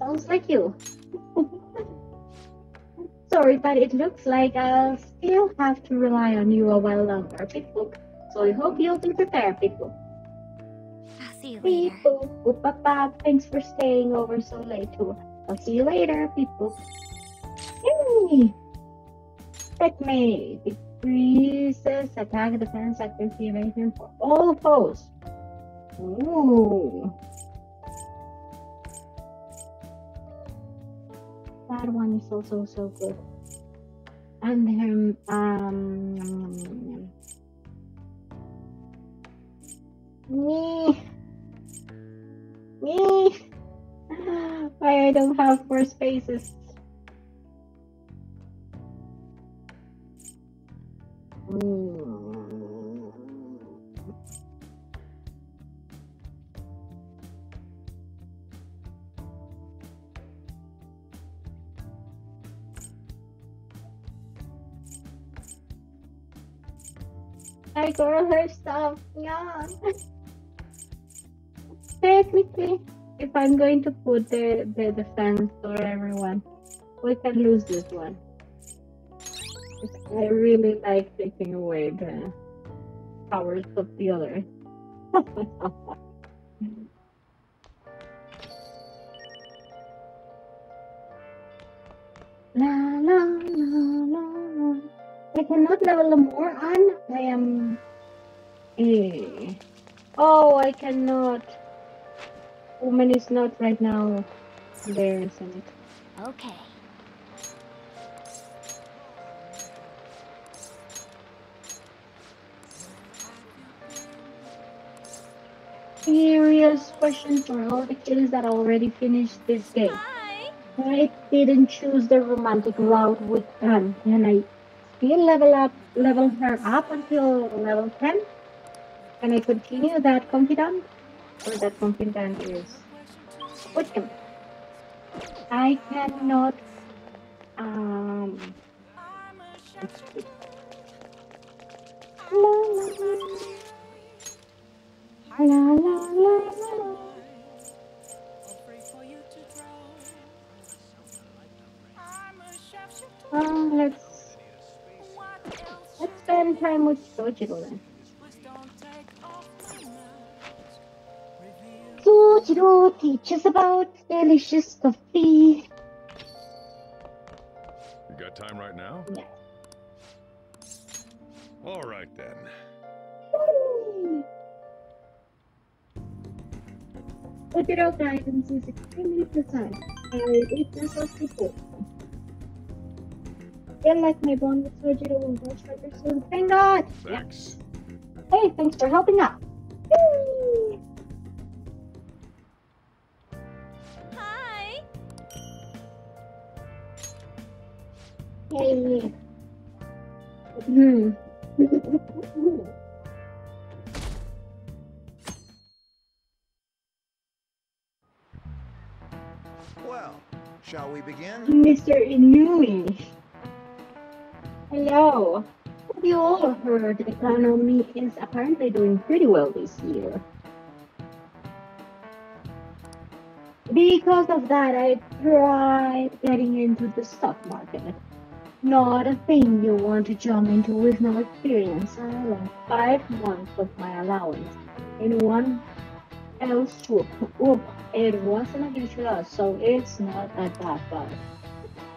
Sounds like you. Sorry, but it looks like I'll still have to rely on you a while longer, people. So I hope you'll be prepared, people. I'll see you later. Bop, bop. thanks for staying over so late too. I'll see you later, people. Yay! Checkmate. Decreases attack, defense, accuracy, evasion for all foes. Ooh. That one is also so good. And um, um, yum. Me. Me. I don't have four spaces. I got her stuff. Yeah. Technically, if I'm going to put the, the defense for everyone, we can lose this one. I really like taking away the powers of the other. la la la la la. I cannot level more on. I am. Eh. Oh, I cannot. Woman is not right now. There, isn't it? Okay. Serious question for all the kids that already finished this game. I didn't choose the romantic route with Anne. and I still level up, level her up until level 10? Can I continue that confidant? Or that confidant is with him? I cannot, um. La, la, la, la. Uh, let's let's spend time with Sojiro then. Sojiro! Sojiro teach us about delicious coffee. You got time right now? Yes. All right then. Sojiro guidance is extremely precise. I witness us before. Feel like my bond with Sojiro will go stronger soon. Thank God! Yeah. Thanks. Hey, thanks for helping out. Yay! Hi. Hey. Hmm. shall we begin? Mr. Inui. Hello. Have you all heard the economy is apparently doing pretty well this year? Because of that, I tried getting into the stock market. Not a thing you want to jump into with no experience. I lost five months of my allowance in one fell swoop. Oop, it wasn't a huge loss, so it's not that bad,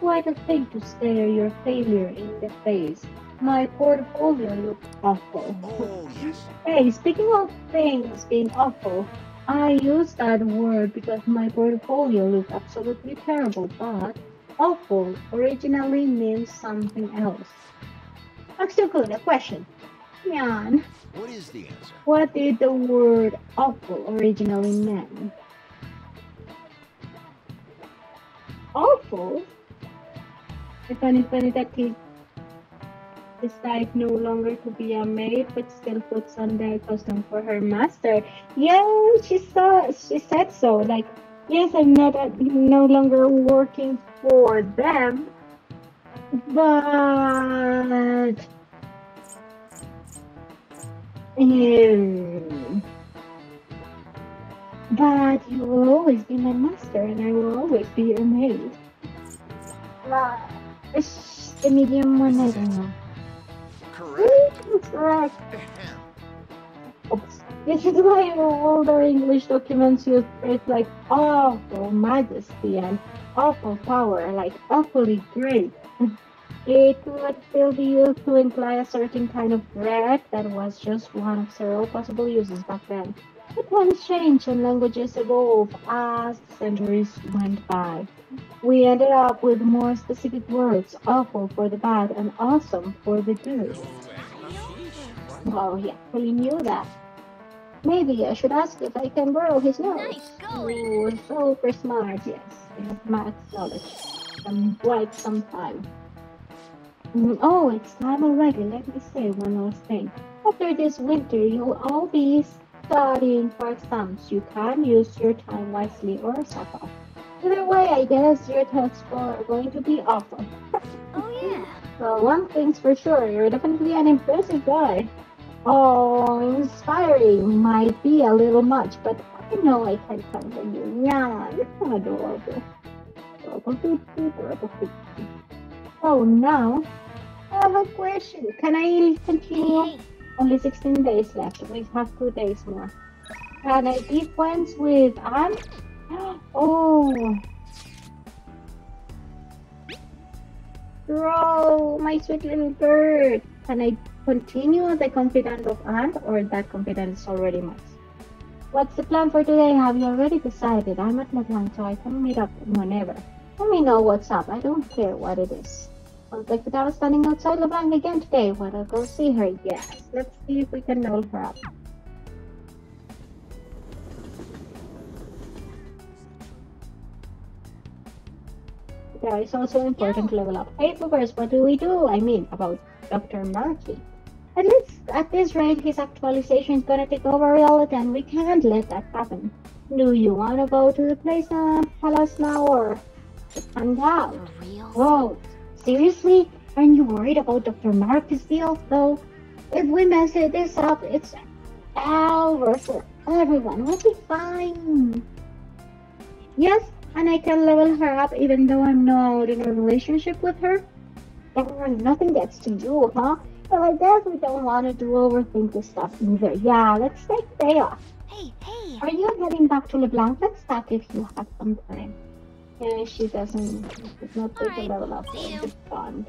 quite a thing to stare your failure in the face. My portfolio looked awful. Oh, yes. Hey, speaking of things being awful, I use that word because my portfolio looked absolutely terrible, but awful originally means something else. Actually, good, a question. Jan, What is the answer? what did the word awful originally mean? Awful? The funny funny that he decides no longer to be a maid but still puts on the costume for her master. Yeah, she saw she said so. Like, yes, I'm not uh, no longer working for them, but um, but you will always be my master, and I will always be your maid. Uh, it's the medium one, I don't know. Correct. Correct. Oops. This is why older English documents use phrases like awful majesty and awful power, like awfully great. It would still be used to imply a certain kind of threat that was just one of several possible uses back then. It times changed and languages evolved as centuries went by. We ended up with more specific words, awful for the bad and awesome for the good. Oh, he actually knew that. Maybe I should ask if I can borrow his nose. Nice going. Ooh, super smart, yes. He has math knowledge. Quite some time. Mm, oh, it's time already. Let me say one last thing. After this winter, you'll all be studying for exams. You can use your time wisely or suffer. Either way, I guess your tests are going to be awful. Oh yeah. Well, one thing's for sure, you're definitely an impressive guy. Oh, inspiring might be a little much, but I know I can count on you. Yeah, you're so adorable. Oh, now I have a question. Can I continue? Only 16 days left. We have two days more. Can I be friends with Anne? Oh. Bro, my sweet little bird. Can I continue as a confidant of Anne or that confidant is already mine? What's the plan for today? Have you already decided? I'm at Leblanc, so I can meet up whenever. Let me know what's up. I don't care what it is. Like Vidal is standing outside LeBlanc again today. Wanna go see her? Yes. Let's see if we can roll her up. Yeah, it's also important to level up. Hey, Boogers, what do we do? I mean, about Dr. Maruki. At least at this rate, his actualization is gonna take over reality, and we can't let that happen. Do you wanna go to the place uh, palace now, or find out? For real? Whoa, seriously? Aren't you worried about Dr. Maruki's deal, though? If we mess this up, it's over for everyone. We'll be fine. Yes, and I can level her up even though I'm not in a relationship with her. Darn, nothing gets to you, huh? Well, I guess we don't want to do overthink this stuff either. Yeah, let's take day off. Hey, hey, Are you heading back to LeBlanc? Let's talk if you have some time. Yeah, she doesn't. Does not take a Alright, level up. It's fun.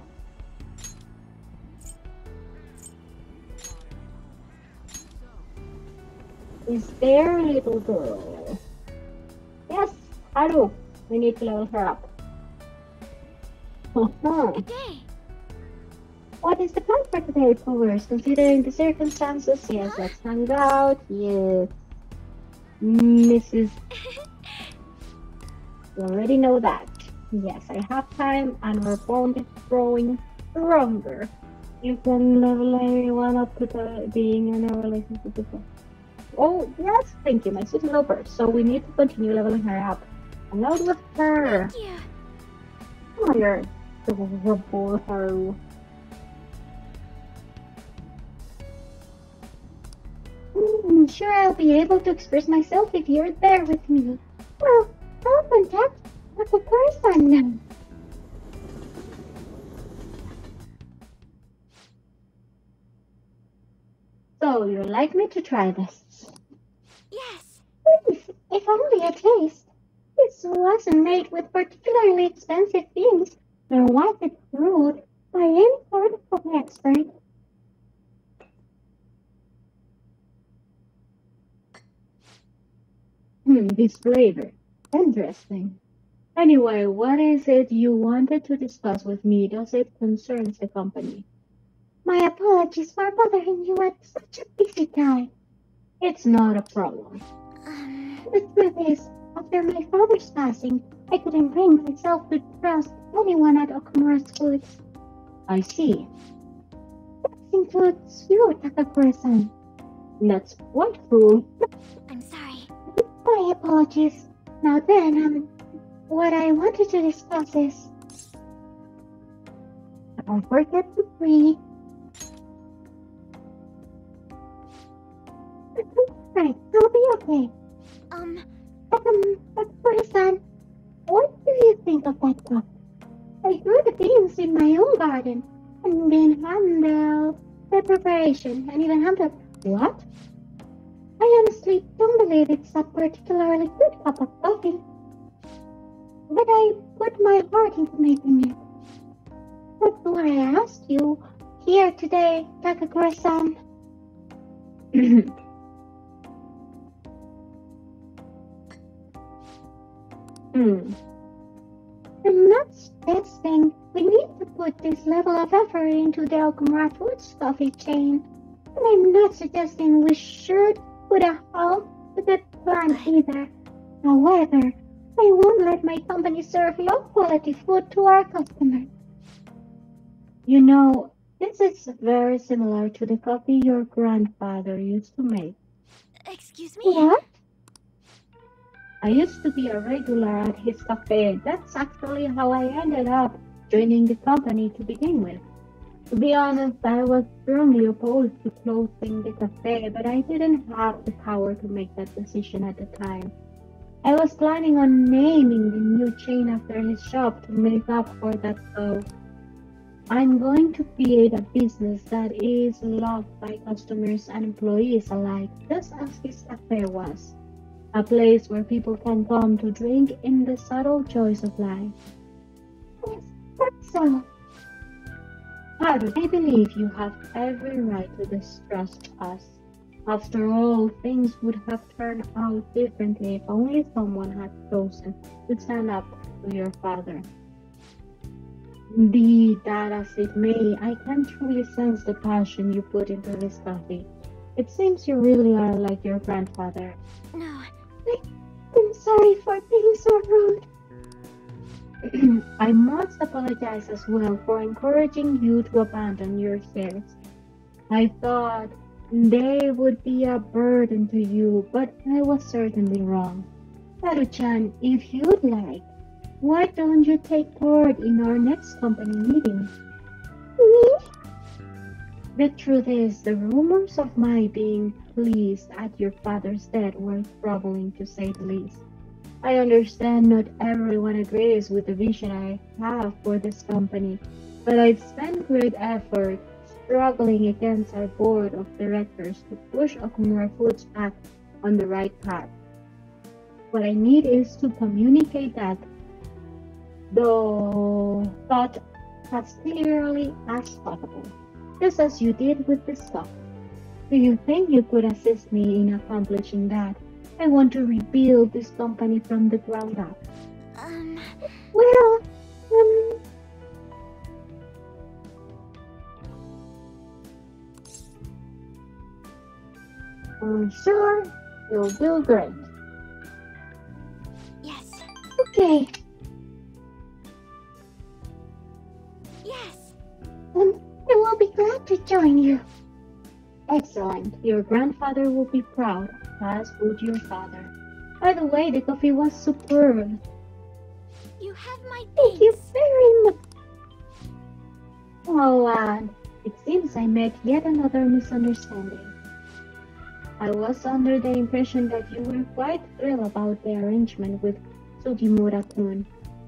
Is there a little girl? Yes, Haru. We need to level her up. Uh-huh. What is the plan for today, Powers? Considering the circumstances, yes, let's hang out. Yes. Mrs. You already know that. Yes, I have time and our bond is growing stronger. You can level everyone up to the being in a relationship with them. Oh, yes, thank you, my little bird. So we need to continue leveling her up. Hang out with her. You. Oh, you're adorable, Haru. Hmm, sure, I'll be able to express myself if you're there with me. Well, I'll contact the person now. So, you'd like me to try this? Yes. Please, if only a taste. This wasn't made with particularly expensive things, nor was it brewed by any sort of expert. Hmm, this flavor. Interesting. Anyway, what is it you wanted to discuss with me? Does it concern the company? My apologies for bothering you at such a busy time. It's not a problem. Um, The truth is, after my father's passing, I couldn't bring myself to trust anyone at Okumura's Foods. I see. That includes you, Takakura-san. That's quite true. I'm sorry. My apologies. Now then, um, what I wanted to discuss is... Don't forget to breathe. right, I'll be okay. Um, Um, but son, what do you think of that cup? I grew the beans in my own garden and then handled the preparation and even handled what? I honestly don't believe it's a particularly good cup of coffee. But I put my heart into making it. That's why I asked you here today, Takakura-san. Hmm. I'm not suggesting we need to put this level of effort into the Okumura Foods coffee chain. And I'm not suggesting we should put a halt to that plan either. However, I won't let my company serve low quality food to our customers. You know, this is very similar to the coffee your grandfather used to make. excuse me? What? I used to be a regular at his cafe. That's actually how I ended up joining the company to begin with. To be honest, I was strongly opposed to closing the cafe, but I didn't have the power to make that decision at the time. I was planning on naming the new chain after his shop to make up for that though. I'm going to create a business that is loved by customers and employees alike, just as his cafe was. A place where people can come to drink in the subtle joys of life. Yes, that's so. Haru, I believe you have every right to distrust us. After all, things would have turned out differently if only someone had chosen to stand up to your father. Be that as it may, I can truly sense the passion you put into this coffee. It seems you really are like your grandfather. No, I'm sorry for being so rude. I must apologize as well for encouraging you to abandon your shares. I thought they would be a burden to you, but I was certainly wrong. Haru-chan, if you'd like, why don't you take part in our next company meeting? Me? The truth is, the rumors of my being pleased at your father's death were troubling to say the least. I understand not everyone agrees with the vision I have for this company, but I've spent great effort struggling against our board of directors to push Okumura Foods back on the right path. What I need is to communicate that the thought as clearly as possible, just as you did with the stuff. Do you think you could assist me in accomplishing that? I want to rebuild this company from the ground up. Um, Well, um, I'm sure you'll do great. yes, Okay, yes. um, I will be glad to join you. Excellent. Your grandfather will be proud, as would your father. By the way, the coffee was superb. You have my thanks. Thank you very much. Oh, and it seems I met yet another misunderstanding. I was under the impression that you were quite thrilled about the arrangement with Sugimura-kun.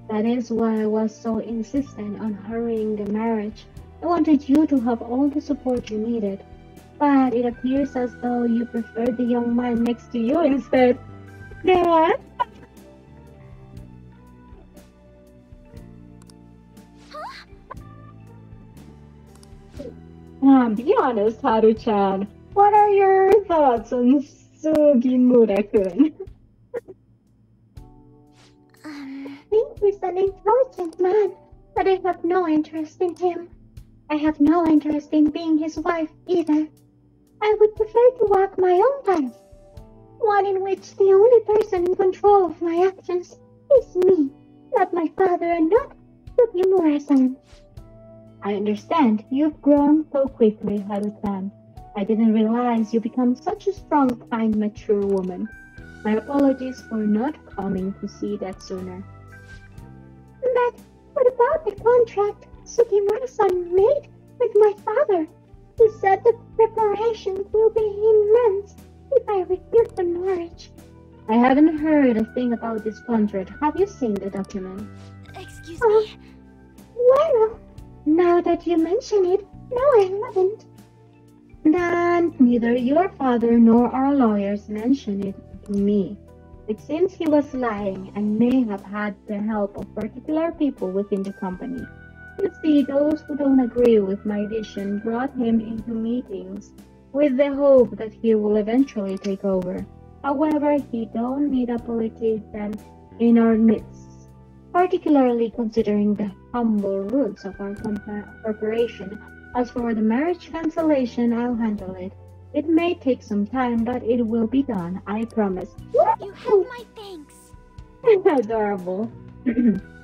That is why I was so insistent on hurrying the marriage. I wanted you to have all the support you needed. But it appears as though you prefer the young man next to you instead. Dad? Um, be honest, Haru-chan. What are your thoughts on Sugimura-kun? Um, I think He's an intelligent man, but I have no interest in him. I have no interest in being his wife either. I would prefer to walk my own path. One in which the only person in control of my actions is me, not my father and not Sugimura-san. I understand. You've grown so quickly, Haru-san. I didn't realize you become such a strong, kind, mature woman. My apologies for not coming to see that sooner. But what about the contract Sugimura-san made with my father? He said the preparations will be immense if I refuse the marriage. I haven't heard a thing about this contract. Have you seen the document? excuse Oh. me. Well, now that you mention it, no, I haven't. Then neither your father nor our lawyers mentioned it to me. It seems he was lying and may have had the help of particular people within the company. You see, those who don't agree with my vision brought him into meetings with the hope that he will eventually take over. However, he don't need a politician in our midst particularly considering the humble roots of our corporation. As for the marriage cancellation, I'll handle it. It may take some time, but it will be done, I promise. You have my thanks. Adorable.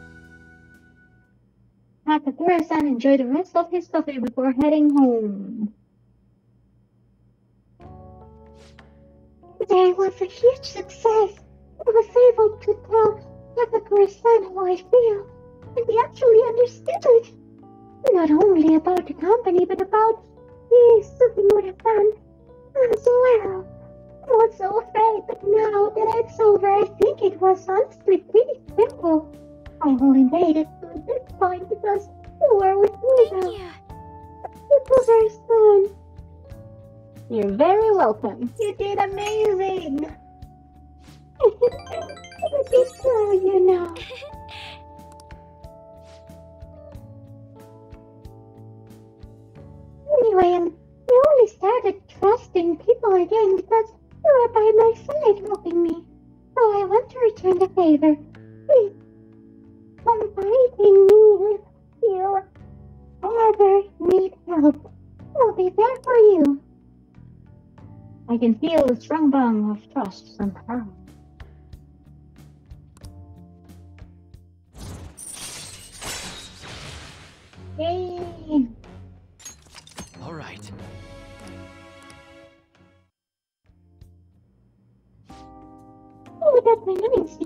Takakura-san enjoy the rest of his coffee before heading home. Today was a huge success. I was able to tell Takakura-san how I feel, and he actually understood it. Not only about the company, but about the Sugimura-san as well. I was so afraid, but now that it's over, I think it was honestly pretty simple. I only made it to this point because you were with me Thank you. Until very soon. You're very welcome. You did amazing. I did so, you know. Anyway, um, I only started trusting people again because you were by my side helping me. So I want to return the favor. Please, confide in me if you ever need help. I'll be there for you. I can feel the strong bond of trust somehow. Yay! All right. Oh, that's my nice.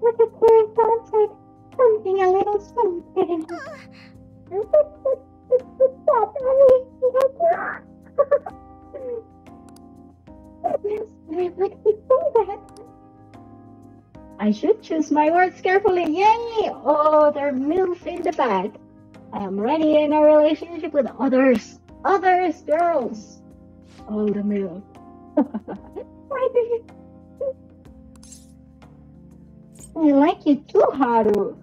Look at it's outside. Something a little something. Goodness, I would be that. I should choose my words carefully. Yay! Oh, there are MILF in the back. I am ready in a relationship with others. Others, girls. Oh, the MILF. Why do you I like you too, Haru.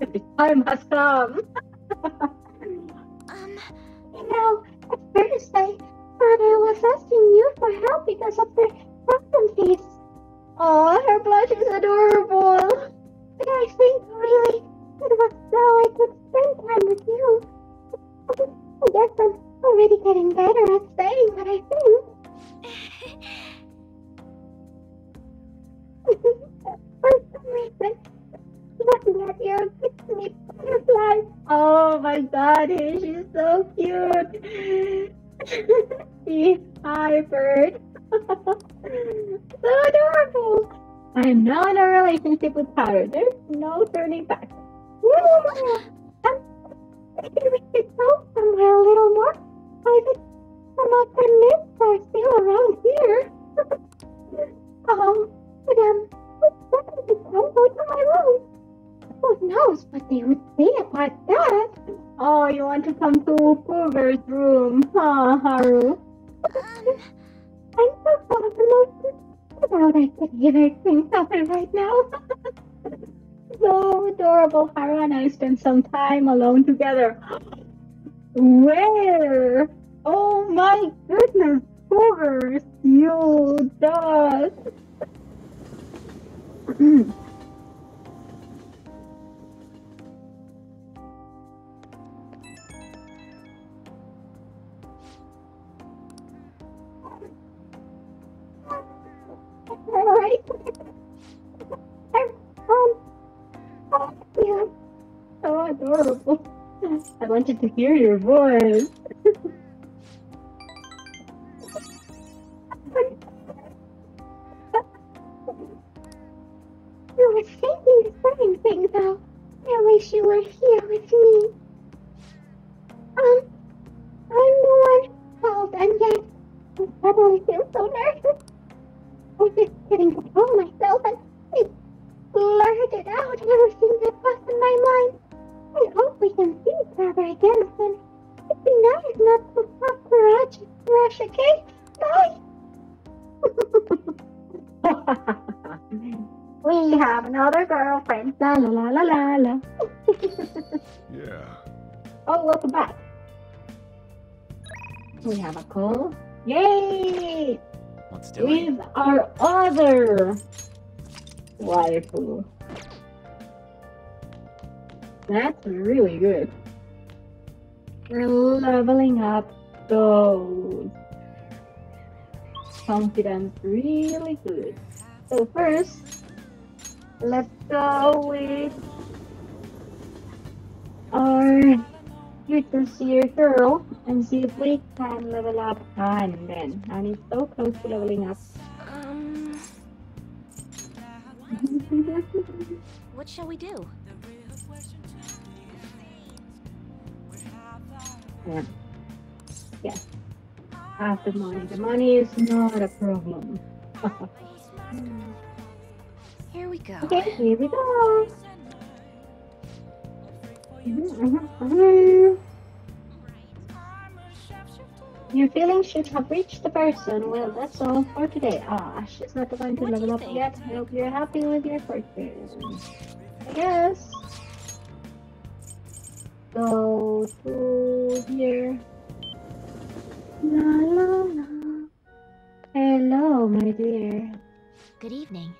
The time has come. Um, You know, at first I thought I was asking you for help because of the problem face. Oh, her blush is adorable. I think really it was so I could spend time with you. I guess I'm already getting better at saying what I think. For some reason, looking at you gives me butterflies. Oh my god, she's so cute. She's hypered. so adorable. I'm now in a relationship with Haru. There's no turning back. Woo! Um, maybe we should go somewhere a little more private. Some of the some time alone together. Where? Hear your voice. We have a call. Yay! Let's do it. With our other waifu. That's really good. We're leveling up those. Confidence really good. So first, let's go with our future seer girl and see if we can level up and then and it's so close to leveling up. um, what shall we do? Yeah. Yeah. Have the money. The money is not a problem. Here we go. okay, here we go. Mhm, mhm, mhm. Your feelings should have reached the person. Well, that's all for today. Ah, she's not going to level up yet. I hope you're happy with your purchase. I guess. Go to here. La la la. Hello, my dear. Good evening.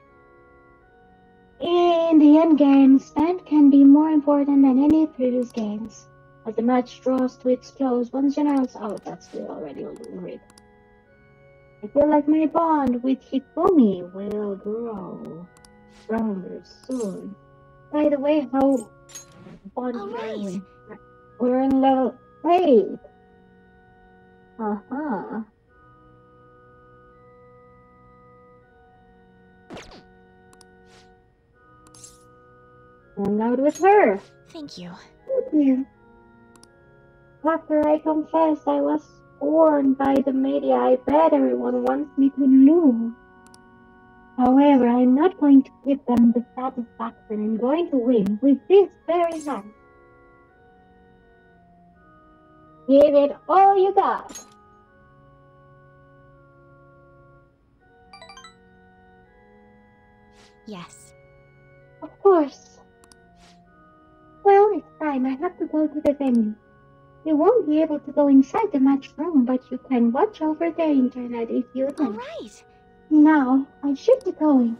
In the end game, stand can be more important than any previous games. As the match draws to its close, one general's out. That's we already read. I feel like my bond with Hifumi will grow stronger soon. By the way, how bond All right. we? We're in level eight. Uh I'm out with her. Thank you. Thank you. After I confess I was warned by the media, I bet everyone wants me to lose. However, I'm not going to give them the satisfaction I'm going to win with this very hand. Give it all you got. Yes. Of course. Well, it's time. I have to go to the venue. You won't be able to go inside the match room, but you can watch over the internet if you like. right. Now, I should be going.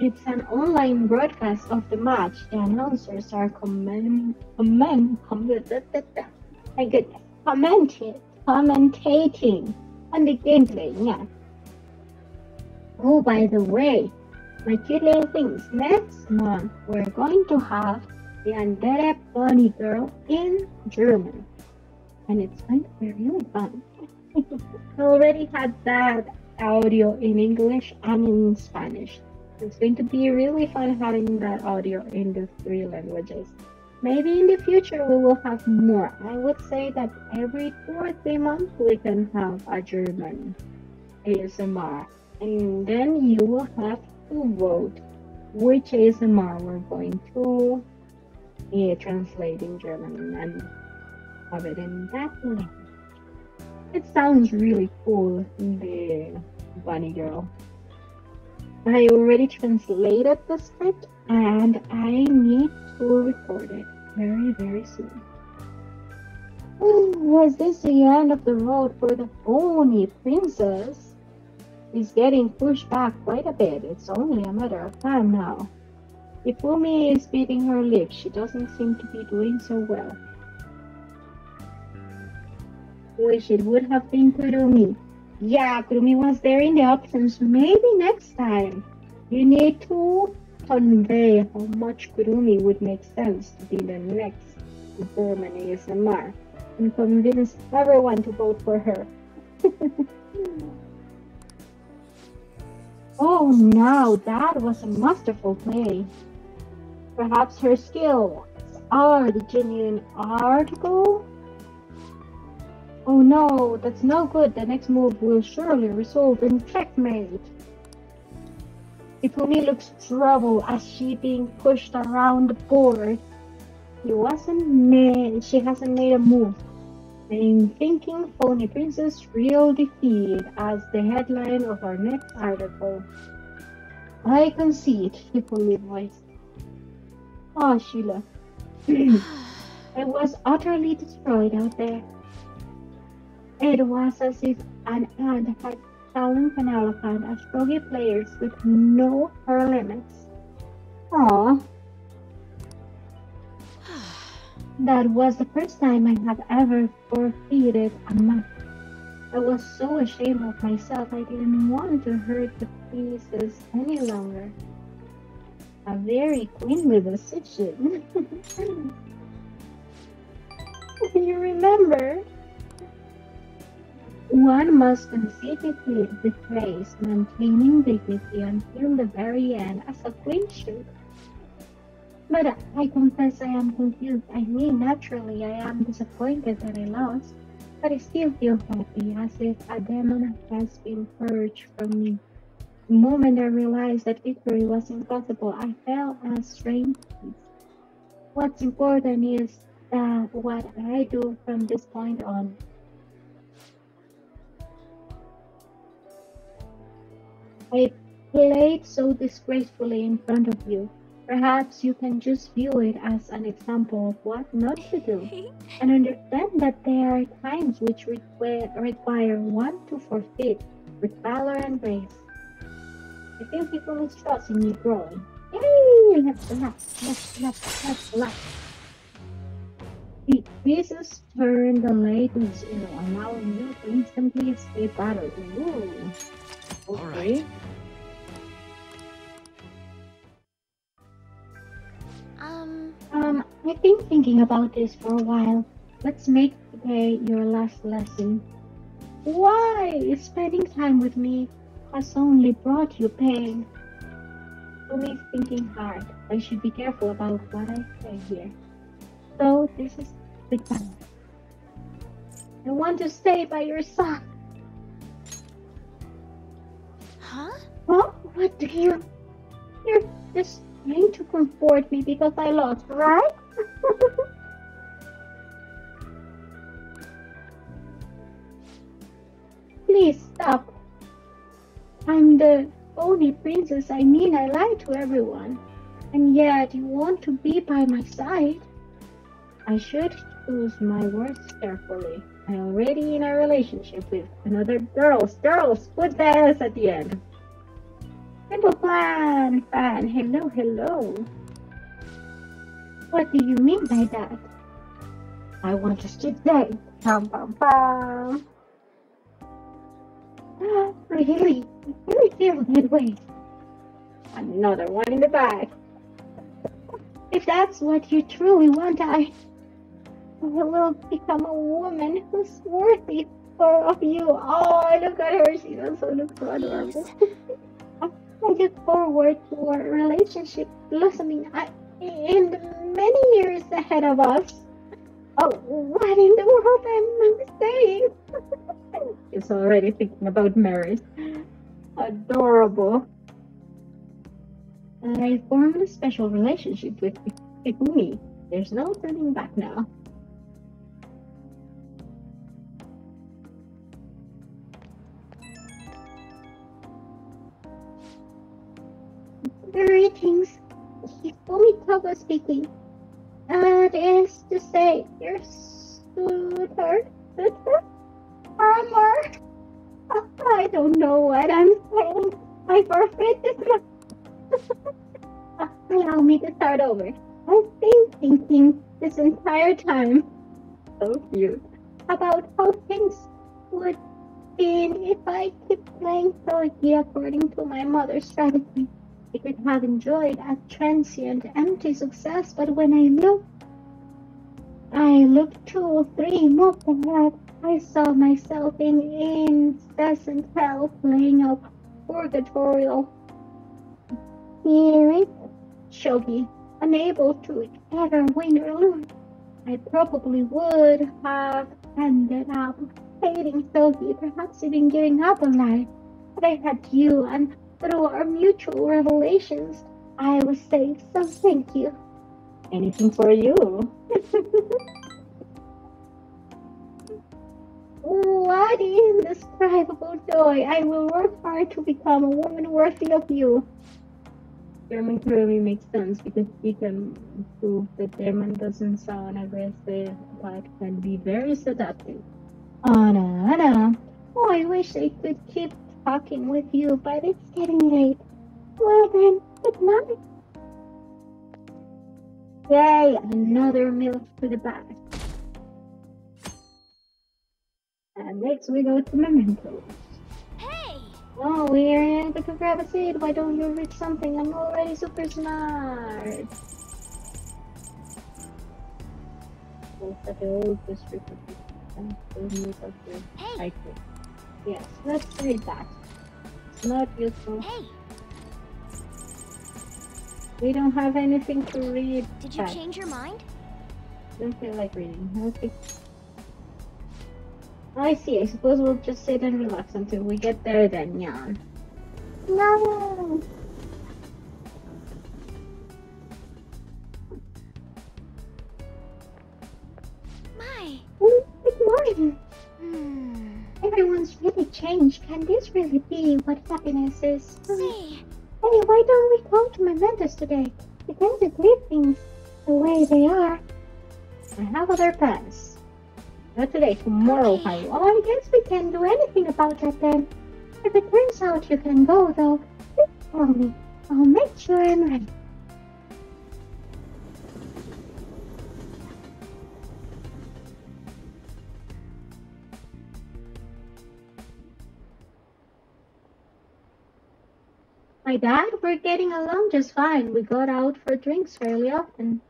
It's an online broadcast of the match. The announcers are comment, comment, comment, goodness, commenting, commentating on the gameplay. Yeah. Oh, by the way, my little things. Next month, we're going to have the Andere Bunny Girl in German. And it's going to be really fun. I already had that audio in English and in Spanish. It's going to be really fun having that audio in the three languages. Maybe in the future we will have more. I would say that every two or three months we can have a German ASMR. And then you will have to vote which ASMR we're going to yeah, translate in German and have it in that language. It sounds really cool, the bunny girl. I already translated the script and I need to record it very, very soon. Was this the end of the road for the pony princess? She's getting pushed back quite a bit. It's only a matter of time now. Hifumi is beating her lip, she doesn't seem to be doing so well. Wish it would have been Kurumi. Yeah, Kurumi was there in the options. Maybe next time. You need to convey how much Kurumi would make sense to be the next German ASMR and convince everyone to vote for her. oh, no, that was a masterful play. Perhaps her skills are the genuine article? Oh no, that's no good. The next move will surely result in checkmate. Hifumi looks troubled as she being pushed around the board. He wasn't made, she hasn't made a move. I'm thinking Phony Princess real defeat as the headline of our next article. I concede, Hifumi voice. Oh, Sheila. I was utterly destroyed out there. It was as if an ant had fallen Penelope as rogue players with no her limits. Aww. That was the first time I have ever forfeited a match. I was so ashamed of myself I didn't want to hurt the pieces any longer. A very queenly decision. you remember? One must consistently replace maintaining dignity until the very end as a queen should. But I confess I am confused. I mean, naturally, I am disappointed that I lost, but I still feel happy as if a demon has been purged from me. The moment I realized that victory was impossible, I felt a strange peace. What's important is that what I do from this point on. I played so disgracefully in front of you. Perhaps you can just view it as an example of what not to do and understand that there are times which require, require one to forfeit with valor and grace. I feel people's trust in me growing. Yay! Left, left, left, left, left, left. The pieces turn the late to zero, allowing you to instantly escape battle. Ooh. Okay. All right. Um, Um, I've been thinking about this for a while. Let's make today your last lesson. Why? Spending time with me has only brought you pain. To me, thinking hard. I should be careful about what I say here. So, this is the time. I want to stay by your side. Huh? Huh? What do you? You're just trying to comfort me because I lost, right? Please stop. I'm the only princess. I mean, I lie to everyone. And yet, you want to be by my side. I should choose my words carefully. I'm already in a relationship with another girls. Girls, put the S at the end. Simple plan, fan. Hello, hello. What do you mean by that? I want to date. Pum pum pum. Ah, really? I really feel that way. Another one in the bag. If that's what you truly want, I, I will become a woman who's worthy for of you. Oh, look at her. She also looks so adorable. I look forward to our relationship blossoming I- in the many years ahead of us. Oh, what in the world am I saying? He's already thinking about marriage. Adorable. I formed a special relationship with Hifumi. There's no turning back now. Greetings. Hifumi Togo speaking. That is to say, your suitor, suitor, armor. I don't know what I'm saying. My forfeit is not. Allow me to start over. I've been thinking this entire time, so cute, about how things would be if I keep playing shogi according to my mother's strategy. I could have enjoyed a transient, empty success, but when I look, I looked two, or three months ahead, I saw myself in incessant hell playing a purgatorial spirit shogi, unable to ever win or lose. I probably would have ended up hating Shogi, perhaps even giving up on life. But I had you, and through our mutual revelations, I was safe, so thank you. Anything for you. what indescribable joy! I will work hard to become a woman worthy of you. German clearly makes sense because he can prove that German doesn't sound aggressive but can be very seductive. Anna, Anna. Oh, I wish I could keep talking with you, but it's getting late. Well then, good night. Yay, another milk to the bag. And next we go to Memento. Hey! Oh, we're in to grab a seat. Why don't you read something? I'm already super smart. Hey! Yes, let's read that. It's not useful. Hey! We don't have anything to read. Did you Chat. change your mind? Don't feel like reading. Okay. Oh, I see. I suppose we'll just sit and relax until we get there then, yeah. No! My. Oh, good morning. Everyone's really changed. Can this really be what happiness is? Say, Hey, why don't we go to Mementos today? We tend to leave things the way they are. I have other plans. Not today, tomorrow, Okay. honey. Oh, I guess we can do anything about that then. If it turns out you can go, though, please tell me. I'll make sure I'm ready. my dad, we're getting along just fine. We got out for drinks fairly often.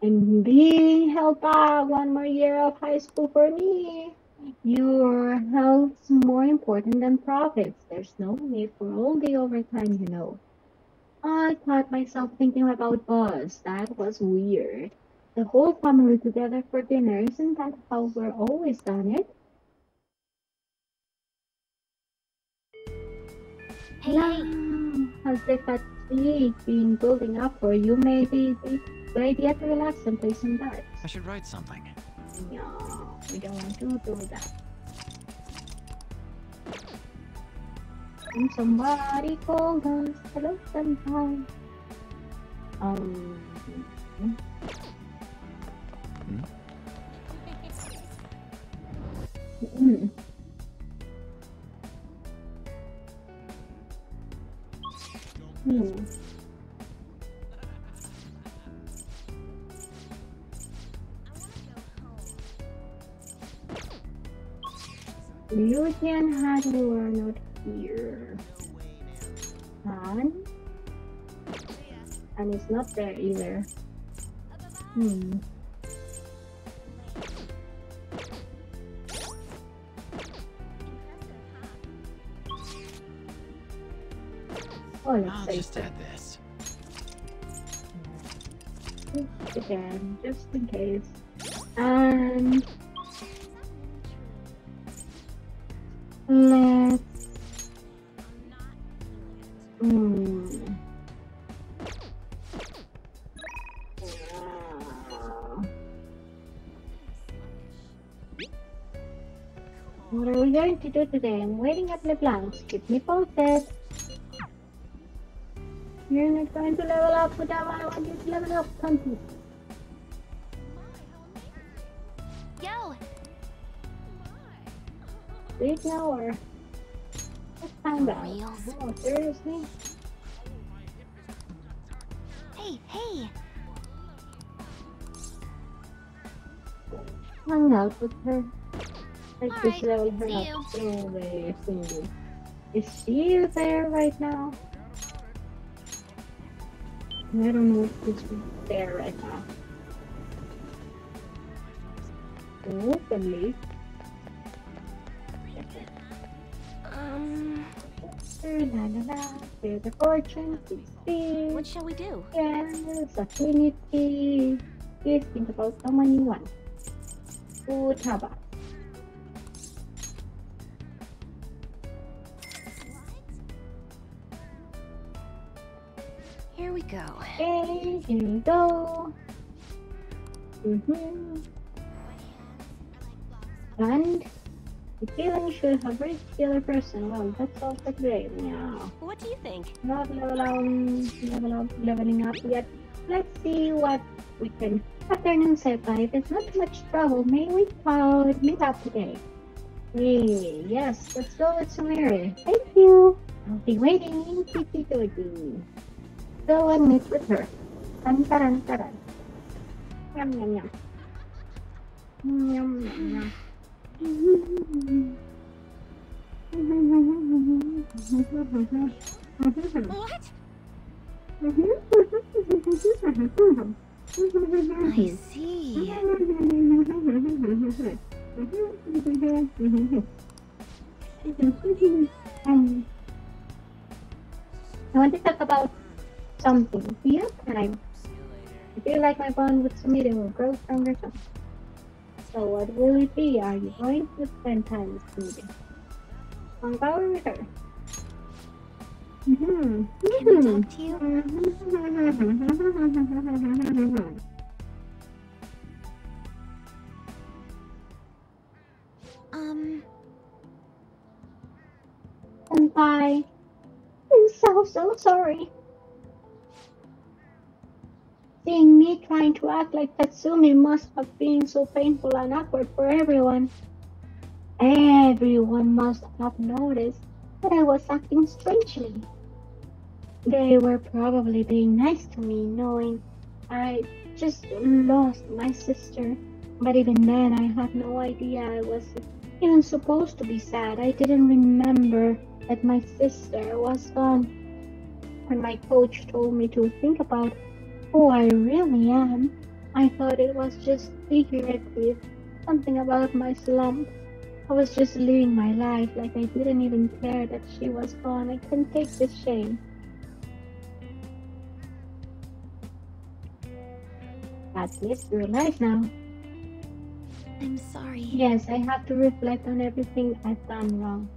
And being held back one more year of high school for me, your health's more important than profits. There's no need for all the overtime, you know. I caught myself thinking about boss. That was weird. The whole family together for dinner, isn't that how we're always done it? Hey has the fatigue been building up for you? Maybe it's a good idea to relax and play some darts. I should write something. No, we don't want to do that. And somebody called us hello sometime. Um. Mm. Hmm. Lucian had were not here. Han? And it's not there either. Hmm. Oh, let's I'll just add this. again, just in case. And let's. Hmm. What are we going to do today? I'm waiting at LeBlanc's. Keep me posted. You're not going to level up without I want you to level up, country. Yo, Wait now or let's find out. Oh, seriously? hey, hey. Hang out with her. Let's just Alright, level her up soon. Is she there right now? I don't know if she's there right now. Openly. Um, the fortune, what shall we do? Yes, affinity. Please think about someone you want. Good go. Okay, here we go. Mm-hmm. And the feeling should have reached the other person. Well, that's all for today. Meow. What do you think? Not level um, level up, leveling up yet. Let's see what we can. Afternoon senpai, if it's not too much trouble, may we uh, meet up today? Hey, yes, let's go with Sumire. Thank you. I'll be waiting. Go and meet with her. Tan taran taran. Yum yum yum. Yum yum yum. What? I I see. um, I want to talk about something. You have time? I feel like my bond with Sumire will grow stronger. So what will it be? Are you going to spend time with? On power with her? Mm-hmm. Can I talk to you? Um, Senpai, I'm so, so sorry. Seeing me trying to act like Kasumi must have been so painful and awkward for everyone. Everyone must have noticed that I was acting strangely. They were probably being nice to me, knowing I just lost my sister. But even then, I had no idea I was even supposed to be sad. I didn't remember that my sister was gone. When my coach told me to think about who I really am, I thought it was just figurative, something about my slump. I was just living my life like I didn't even care that she was gone. I can take this shame. At least you're alive now. I'm sorry. Yes, I have to reflect on everything I've done wrong.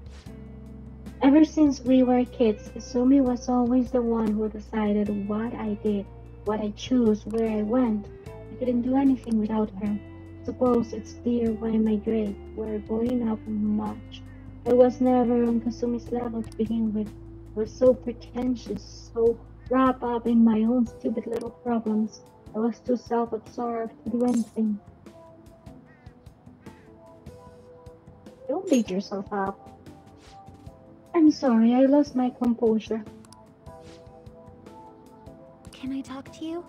Ever since we were kids, Kasumi was always the one who decided what I did, what I chose, where I went. I couldn't do anything without her. Suppose it's clear why my grades were going up much. I was never on Kasumi's level to begin with. I was so pretentious, so wrapped up in my own stupid little problems. I was too self-absorbed to do anything. Don't beat yourself up. I'm sorry, I lost my composure. Can I talk to you?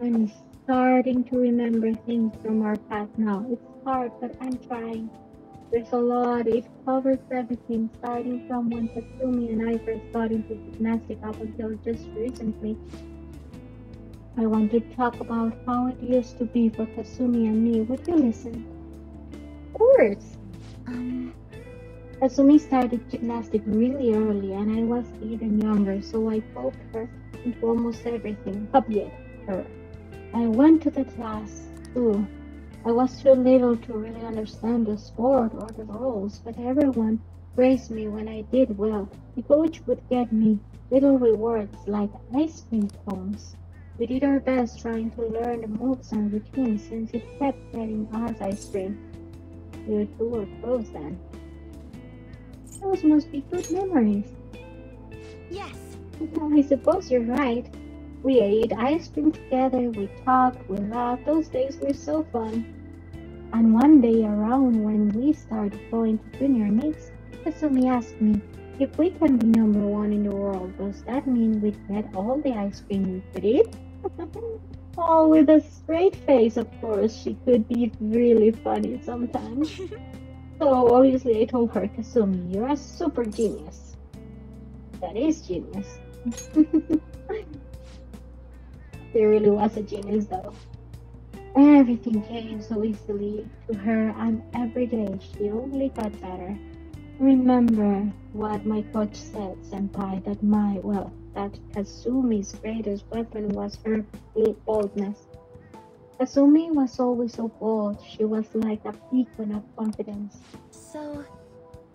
I'm starting to remember things from our past now. It's hard, but I'm trying. There's a lot. It covers everything, starting from when Kasumi and I first got into gymnastics up until just recently. I want to talk about how it used to be for Kasumi and me. Would you listen? Of course. Um, Kasumi started gymnastics really early, and I was even younger, so I poked her into almost everything. Copied her. I went to the class too. I was too little to really understand the sport or the rules, but everyone praised me when I did well. The coach would get me little rewards like ice cream cones. We did our best trying to learn the moves and routines since it kept getting us ice cream. You two were close then. Those must be good memories. yes. I suppose you're right. We ate ice cream together, we talked, we laughed. Those days were so fun. And one day around when we started going to junior meets, Kasumi asked me, if we can be number one in the world, does that mean we'd get all the ice cream we could eat? oh, with a straight face, of course. She could be really funny sometimes. so obviously I told her, Kasumi, you're a super genius. That is genius. She really was a genius though. Everything came so easily to her and every day she only got better. Remember what my coach said, Senpai, that my, well, that Kasumi's greatest weapon was her boldness. Kasumi was always so bold, she was like a beacon of confidence. So,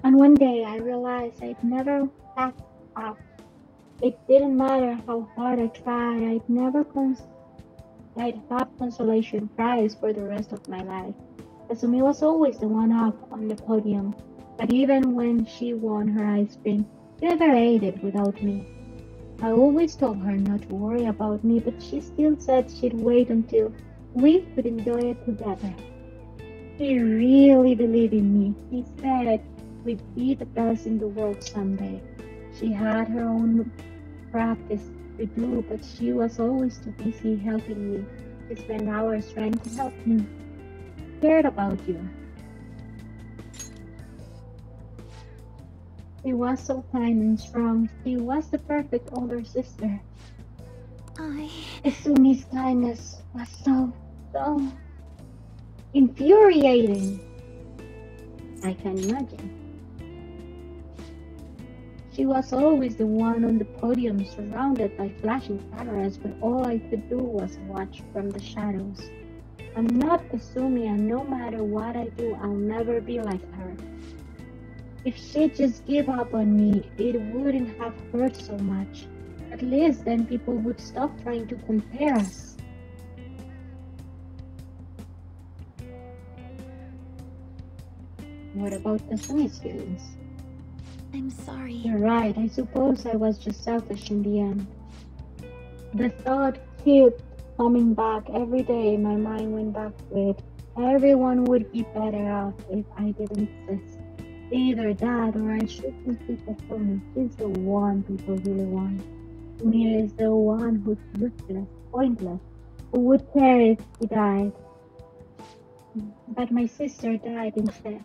And one day I realized I'd never packed up. It didn't matter how hard I tried, I'd never cons- I'd have consolation prize for the rest of my life. Kasumi was always the one up on the podium, but even when she won her ice cream, she never ate it without me. I always told her not to worry about me, but she still said she'd wait until we could enjoy it together. She really believed in me. She said we'd be the best in the world someday. She had her own practice to do, but she was always too busy helping me. She spent hours trying to help me. Cared about you. She was so kind and strong. She was the perfect older sister. I. Kasumi's kindness was so, so infuriating. I can imagine. She was always the one on the podium surrounded by flashing cameras, but all I could do was watch from the shadows. I'm not Kasumi, and no matter what I do, I'll never be like her. If she just gave up on me, it wouldn't have hurt so much. At least then people would stop trying to compare us. What about Kasumi's feelings? I'm sorry. You're right. I suppose I was just selfish in the end. The thought kept coming back every day. My mind went back to it. Everyone would be better off if I didn't exist. Either that or I shouldn't keep Kasumi. She's the one people really want. Mira is the one who's useless, pointless, who would care if he died. But my sister died instead.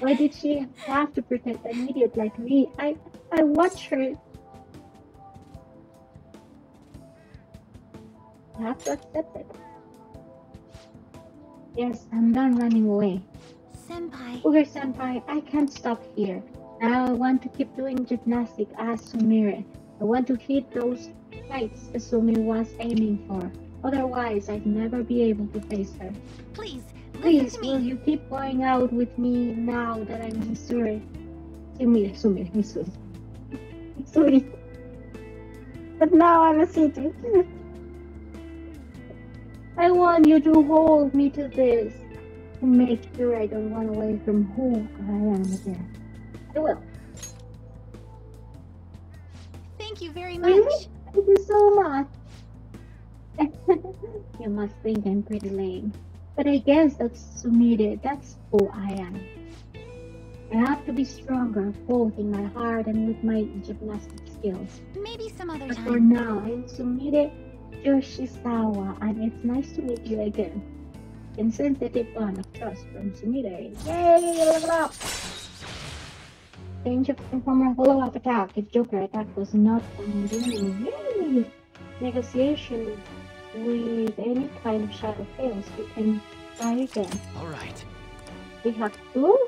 Why did she have to protect an idiot like me? I I watch her. I have to accept it. Yes, I'm done running away. Senpai. Uger senpai, I can't stop here. Now I want to keep doing gymnastics as Sumire. I want to hit those heights Sumi was aiming for. Otherwise, I'd never be able to face her. Please, Please, will you keep going out with me now that I'm in Missouri? Sumire, Sumire, Missouri. Missouri. But now I'm a city. I want you to hold me to this to make sure I don't run away from who I am again. I will. Thank you very much. Really? Thank you so much. you must think I'm pretty lame. But I guess that's Sumire. That's who I am. I have to be stronger, both in my heart and with my gymnastic skills. Maybe some other But for now, I'm Sumire Yoshizawa, and it's nice to meet you again. And sensitive bond of trust from Sumire. Yay! Level up! Change of from a follow-up attack if Joker attack was not undoing. Yay! Negotiation with any kind of shadow fails, we can try again. All right. We have to.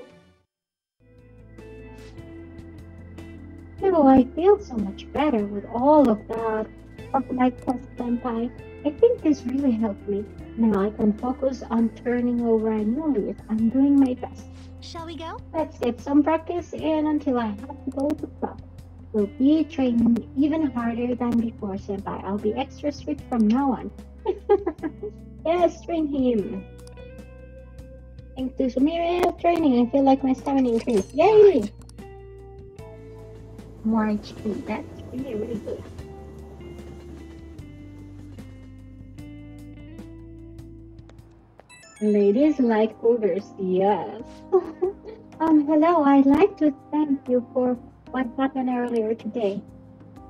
Oh, I feel so much better with all of that of my quest senpai. I think this really helped me. Now I can focus on turning over a new leaf. I'm doing my best. Shall we go? Let's get some practice in until I have to go to club. We'll be training even harder than before, Senpai. I'll be extra strict from now on. yes, train him. Thanks to Sumire training, I feel like my stamina increased. Yay! More HP. That's really, really good. Ladies like odors, yes. um, hello, I'd like to thank you for what happened earlier today.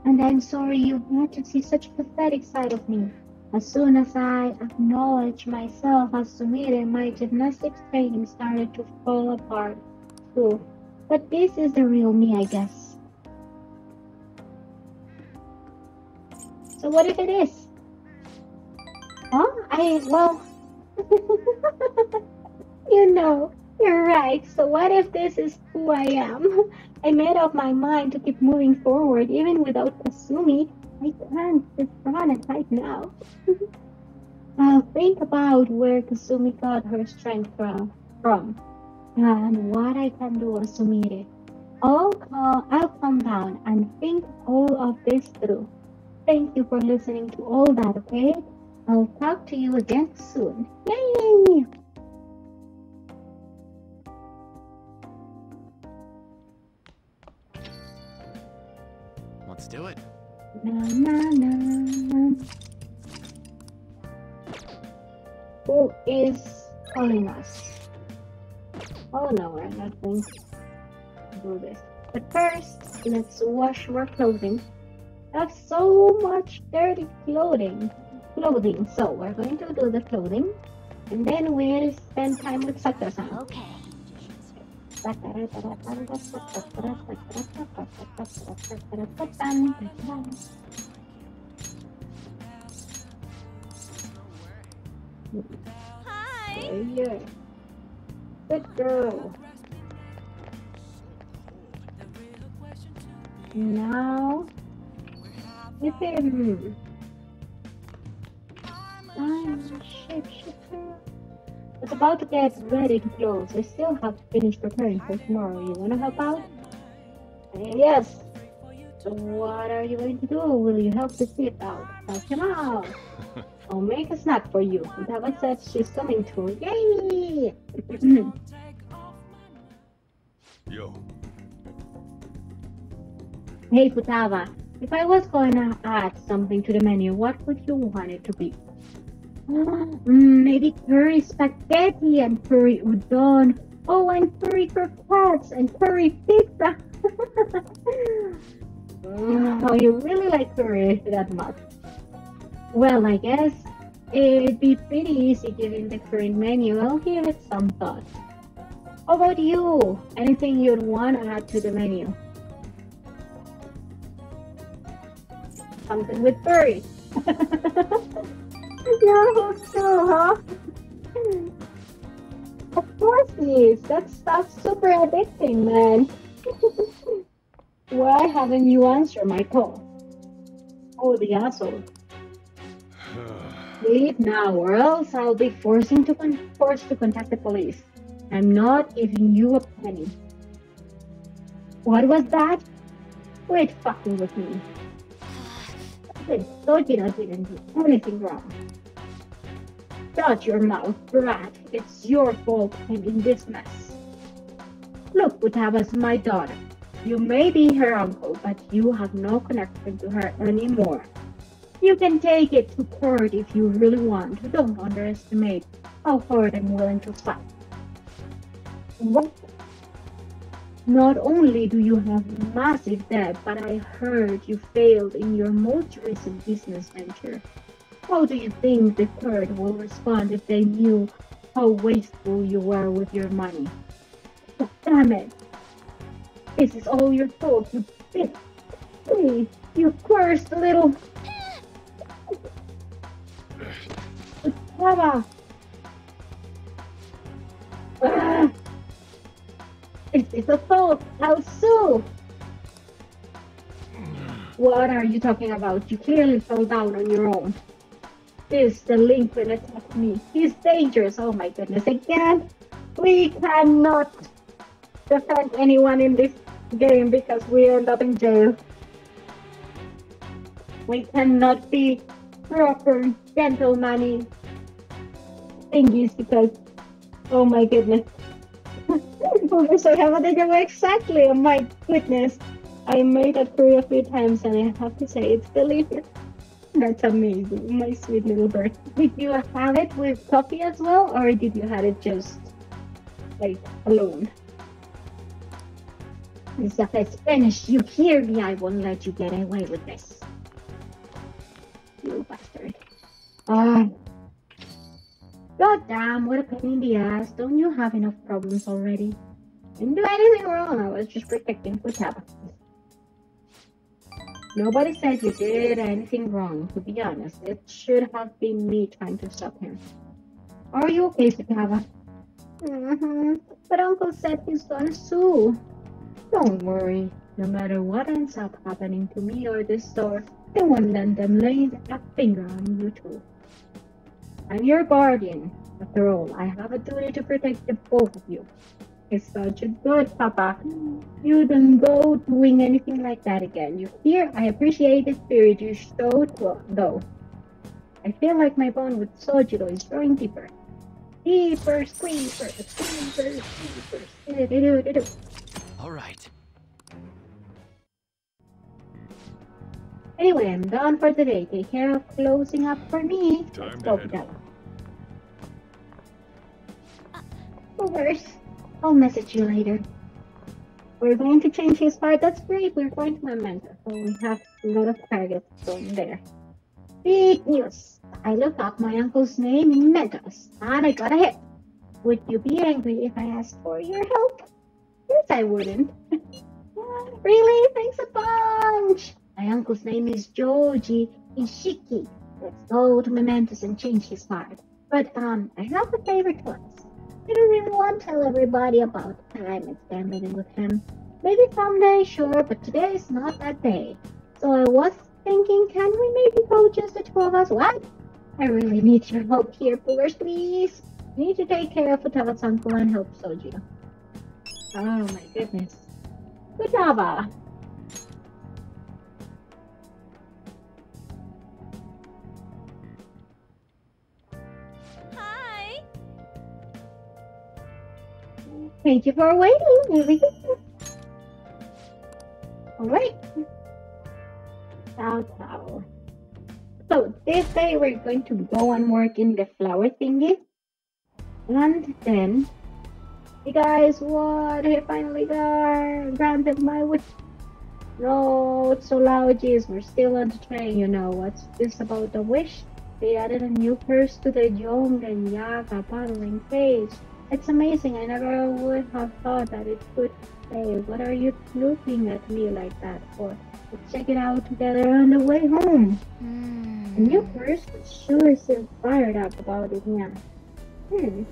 And I'm sorry you had to see such a pathetic side of me. As soon as I acknowledged myself as Sumire, my gymnastics training started to fall apart too. But this is the real me, I guess. So what if it is? Huh? I, well, you know, you're right. So what if this is who I am? I made up my mind to keep moving forward even without Kasumi. I can't just run and hide now. I'll think about where Kasumi got her strength from, from and what I can do as Sumire. I'll, cal- I'll calm down and think all of this through. Thank you for listening to all that, okay? I'll talk to you again soon. Yay! Let's do it. Na na na. Who is calling us? Oh no, we're not going to do this. But first, let's wash our clothing. I have so much dirty clothing. Clothing. So we're going to do the clothing, and then we'll spend time with Sakura-san. Okay. Hi. Yeah. Good girl. Now, with him. I'm a shapeshifter. It's about to get ready to close. I still have to finish preparing for tomorrow. You wanna help out? Yes. So what are you going to do? Will you help the kid out? Help him out. I'll make a snack for you. Dava said she's coming too. Yay! Yo, hey Futaba, if I was going to add something to the menu, what would you want it to be? Mm, maybe curry spaghetti and curry udon. Oh, and curry croquettes and curry pizza. Oh, you really like curry that much? Well, I guess it'd be pretty easy given the current menu. I'll give it some thought. How about you? Anything you'd want to add to the menu? Something with curry. You're so, huh? Of course, yes. That stuff's super addicting, man. Why haven't you answered my call? Oh, the asshole. Leave now, or else I'll be forcing to con- forced to contact the police. I'm not giving you a penny. What was that? Quit fucking with me. But Sojiro didn't do anything wrong. Shut your mouth, brat. It's your fault I'm in this mess. Look, Futaba's my daughter. You may be her uncle, but you have no connection to her anymore. You can take it to court if you really want. Don't underestimate how hard I'm willing to fight. What? Not only do you have massive debt, but I heard you failed in your most recent business venture. How do you think the court will respond if they knew how wasteful you were with your money? Damn it! This is all your fault, you bitch! Please, you cursed little... Mama! Ah! This is assault! I'll sue! What are you talking about? You clearly fell down on your own. This delinquent attacked me. He's dangerous. Oh my goodness. Again, we cannot defend anyone in this game because we end up in jail. We cannot be proper gentleman thingies because, oh my goodness. Oh, so how did you exactly? Oh my goodness. I made it through a few times and I have to say it's delicious. That's amazing, my sweet little bird. Did you have it with coffee as well, or did you have it just like alone? I finish, you hear me, I won't let you get away with this. You bastard. Ah. God damn, what a pain in the ass. Don't you have enough problems already? Didn't do anything wrong, I was just protecting Futaba. Nobody said you did anything wrong, to be honest. It should have been me trying to stop him. Are you okay, Futaba? Mm-hmm. But Uncle said he's gonna sue. Don't worry. No matter what ends up happening to me or this store, I won't let them lay a finger on you too. I'm your guardian. After all, I have a duty to protect the both of you. It's such a good papa. You don't go doing anything like that again. You hear? I appreciate the spirit you showed, though. I feel like my bond with Sojiro is growing deeper. Deeper, squeezer, squeezer, squeezer. All right. Anyway, I'm done for today. Take care of closing up for me. Time Let's to go, head Pidala. Overs. I'll message you later. We're going to change his part. That's great. We're going to Memento. So we have a lot of targets going there. Big news. I looked up my uncle's name in Mementos and I got a hit. Would you be angry if I asked for your help? Yes, I wouldn't. really? Thanks a bunch. My uncle's name is Joji Ishiki. Let's go to Mementos and change his part. But um, I have a favorite once. I don't really want to tell everybody about time I spent living with him. Maybe someday, sure, but today is not that day. So I was thinking, can we maybe go just the two of us? What? I really need your help here, Pullers, please. I need to take care of Futaba's uncle and help Sojiro. Oh my goodness. Futaba! Thank you for waiting. Here we go. Alright. Ciao, ciao. So, this day we're going to go and work in the flower thingy. And then, hey guys, what? I finally got granted my wish. No, it's so loud, jeez. We're still on the train, you know. What's this about the wish? They added a new curse to the Jong and Yaga battling phase. It's amazing. I never would have thought that it could say, What are you looking at me like that for? Let's check it out together on the way home. The new curse sure seems fired up about it now. Hmm.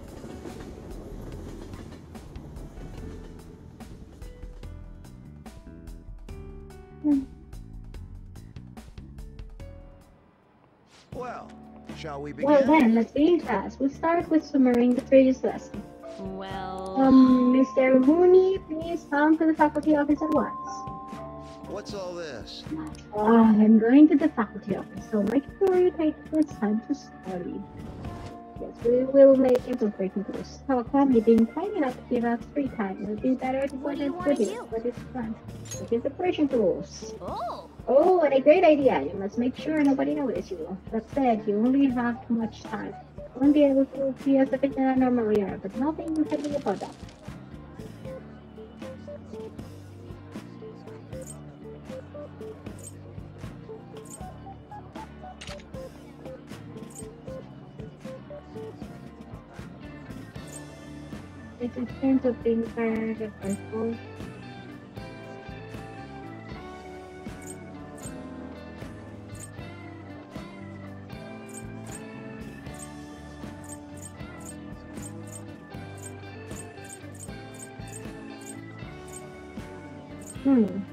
Hmm. Well, shall we begin? Well then, let's be in class. We'll start with summarizing the previous lesson. Well, Um, Mr. Mooney, please come to the faculty office at once. What's all this? Uh, I'm going to the faculty office, so make sure you take this time to study. Yes, we will make infiltrating tools. How come you didn't time it up to give us free time? It would be better to What put do you it wanna with do? it, but it's fun. With infiltration tools. Oh, Oh, what a great idea! You must make sure nobody notices you. That said, you only have much time. You won't be able to as efficient as normally are, but nothing you can do about that. It is turn to being careful. Hmm. Yeah.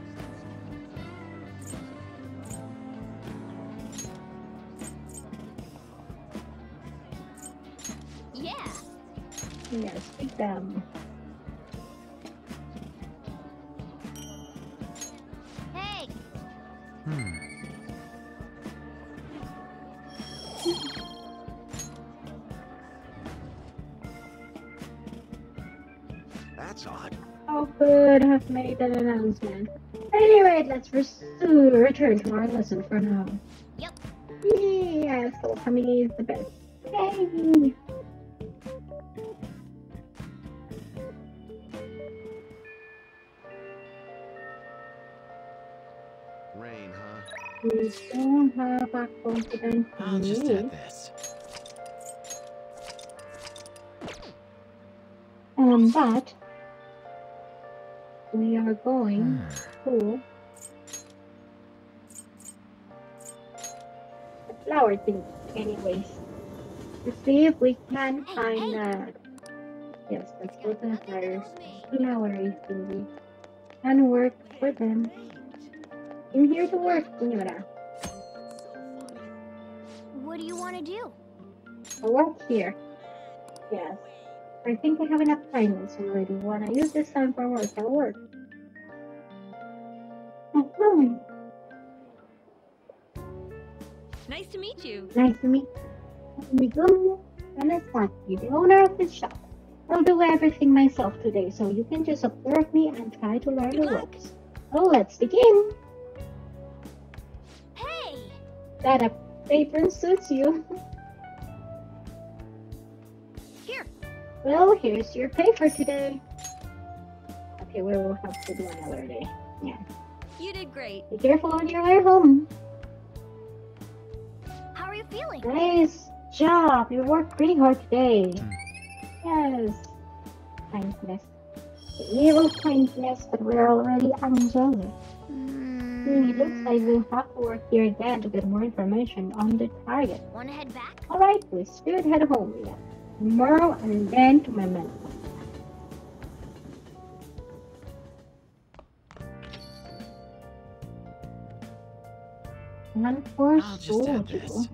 Have made an announcement? Anyway, let's pursue, return to our lesson for now. Yep. Yes, so family is the best. Yay! Rain, huh? We don't have a confident I'll just me. add this. Um, but we are going hmm. to the flower thing, anyways. To see if we can find hey. that. Yes, let's go to the nothing flower tells me. flowery thingy and work for them. I'm here to work, Senora. What do you want to do? I work here. Yes. I think I have enough so I do want to use this time for work. I'll work. Mhm. Nice to meet you. Nice to meet you. Miguel Renaissance, the owner of this shop. I'll do everything myself today, so you can just observe me and try to learn the luck. ropes. Well, let's begin. Hey, That apron suits you. Well, here's your pay for today. Okay, we will have to do another day. Yeah. You did great. Be careful on your way home. How are you feeling? Nice job. You worked pretty hard today. Yes. Kindness. The evil kindness, but we're already angelic. Hmm, it looks like we'll have to work here again to get more information on the target. Want to head back? Alright, we should head home. Yeah. Tomorrow and then to my men. One for I'll just add this.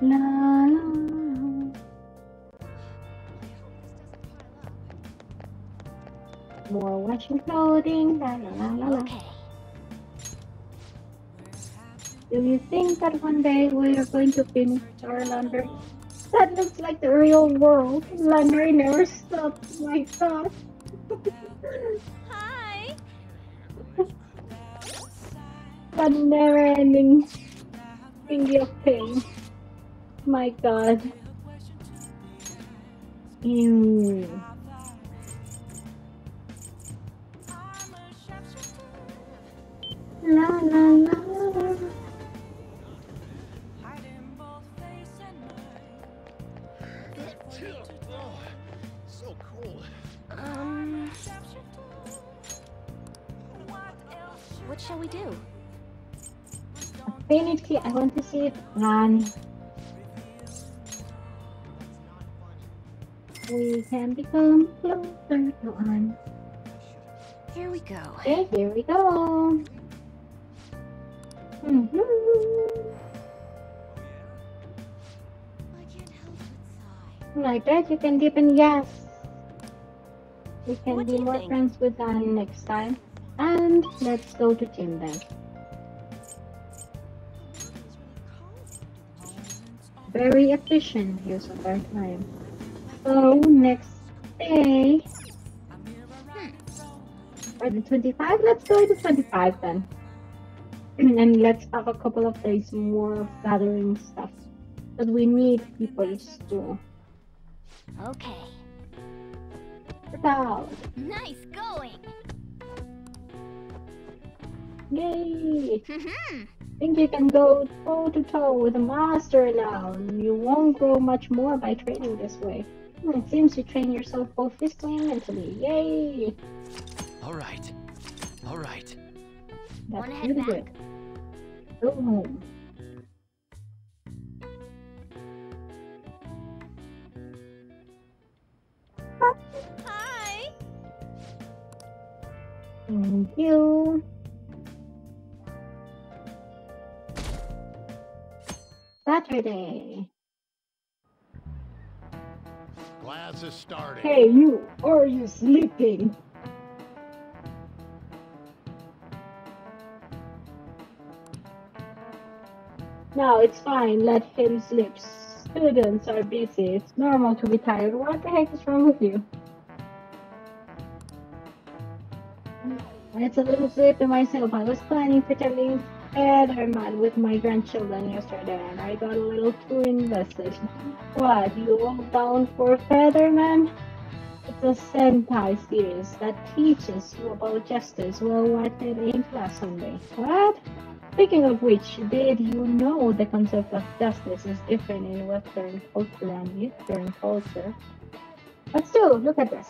La la. More washing clothing. La la la la la. Okay. Do you think that one day we are going to finish our laundry? That looks like the real world. Laundry never stops. My God. Hi. that never-ending thingy of pain. My God. Ew. La la la la. What shall we do? Vanity, I want to see it run. We can become closer to on. Here we go. Okay, here we go. Mm -hmm. Like that, you can dip in yes. We can what be more think? friends with Dan next time. And let's go to then. Very efficient use of our time. So next day hmm. for the 25, let's go to 25 then. and let's have a couple of days more of gathering stuff. But we need people still. Okay. Out. Nice going. Yay! Mhm. think you can go toe to toe with a master now. You won't grow much more by training this way. Hmm, It seems you train yourself both physically and mentally. Yay! All right. All right. That's Wanna head really good. Go home. Hi. Thank you. Saturday. Class is starting. Hey, you! Are you sleeping? No, it's fine. Let him sleep. Students are busy. It's normal to be tired. What the heck is wrong with you? I It's a little sleepy myself. I was planning pretending Featherman with my grandchildren yesterday, and I got a little too invested. What, you all down for Featherman? It's a Sentai series that teaches you about justice while watching in class Sunday. What? Speaking of which, did you know the concept of justice is different in Western culture and Eastern culture? But still, look at this.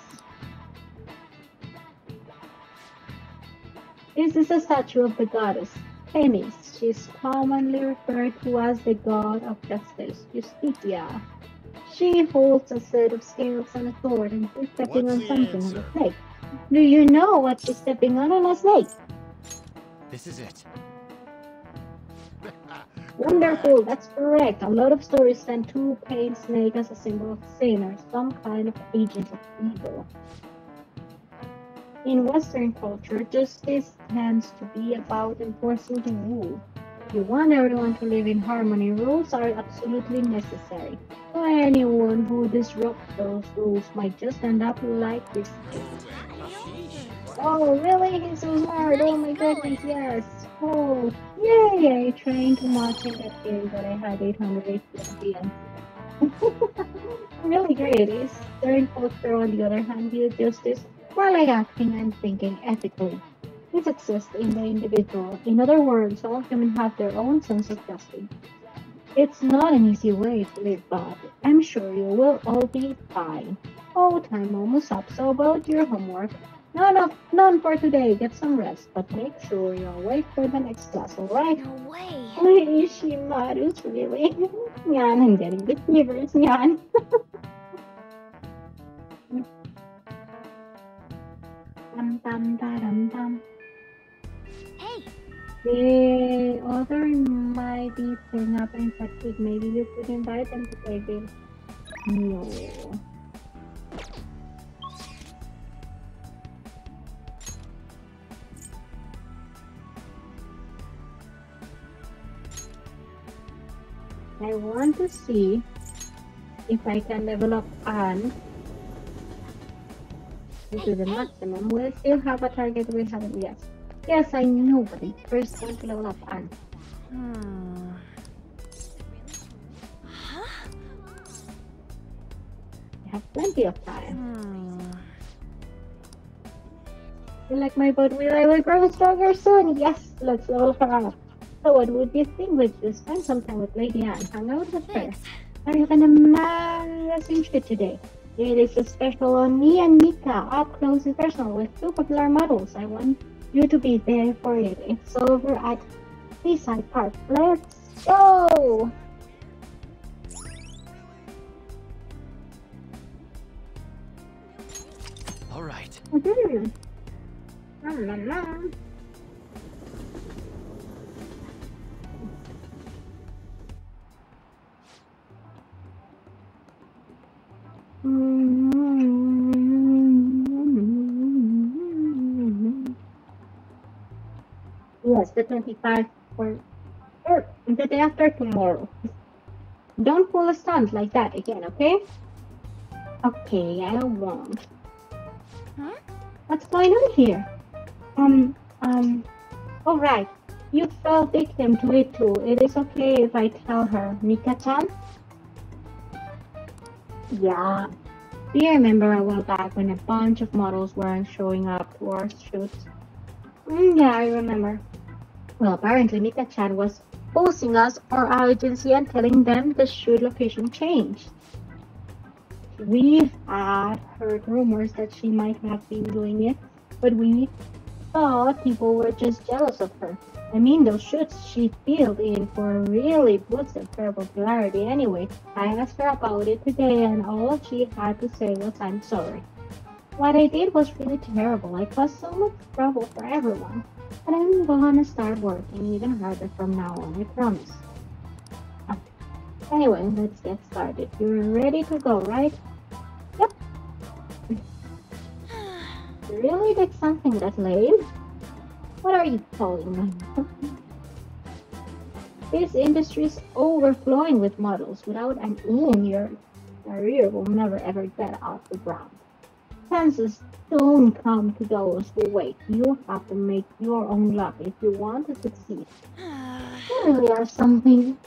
Is this is a statue of the goddess Themis. She is commonly referred to as the god of justice, Justitia. She holds a set of scales and a sword, and she's stepping What's on the something on answer? a snake. Do you know what she's stepping on on a snake? This is it. Wonderful, that's correct. A lot of stories tend to paint snake as a symbol of sin or some kind of agent of evil. In Western culture, justice tends to be about enforcing the rule. You want everyone to live in harmony, rules are absolutely necessary. So anyone who disrupts those rules might just end up like this. Oh, really? He's so smart. Oh my goodness, yes. Oh, yay! I trained too much in that game that I had 800 HP really great. Is Stern culture, on the other hand, view justice more like acting and thinking ethically. This exists in the individual. In other words, all humans have their own sense of justice. It's not an easy way to live, but I'm sure you will all be fine. Oh, time almost up. So about your homework, none of none for today. Get some rest, but make sure you're awake for the next class. All right? No way. Ishimaru's really. Yan, I'm getting the fevers. Yan. Dum, dum, da, dum, dum. Hey, The other might be playing up fatigue. Maybe you could invite them to play games. No. I want to see if I can level up Anne to the maximum. We still have a target we haven't yet. Yes, I know, but it's first going to level up Anne. Hmm. We have plenty of time. Hmm. You like my boat? Will I will grow stronger soon? Yes, let's level her up. So what would you think with you spend some time with Lady Anne? Hang out with her. Are you gonna marry us shit today? It is a special on me and Mika, up close and personal with two popular models. I want you to be there for it. It's over at Seaside Park. Let's go! All right. Mm-hmm. La, la. Yes, the 25 or the day after tomorrow. Don't pull a stunt like that again, okay? Okay, I won't. Huh? What's going on here? Um, um, alright. You fell victim to it too. It is okay if I tell her, Mika-chan. Yeah. Do you remember a while back when a bunch of models weren't showing up to our shoots? Mm, yeah, I remember. Well, apparently Mika-chan was posting us or our agency and telling them the shoot location changed. We had heard rumors that she might have been doing it, but we thought people were just jealous of her. I mean, those shoots she filled in for really boosted her popularity anyway. I asked her about it today, and all she had to say was, I'm sorry. What I did was really terrible. I caused so much trouble for everyone. But I'm gonna start working even harder from now on, I promise. Anyway, let's get started. You're ready to go, right? Yep. Really did something that lame? What are you calling me? this industry is overflowing with models. Without an in your career will never ever get off the ground. Chances don't come to those who wait. You have to make your own luck if you want to succeed. You really are something.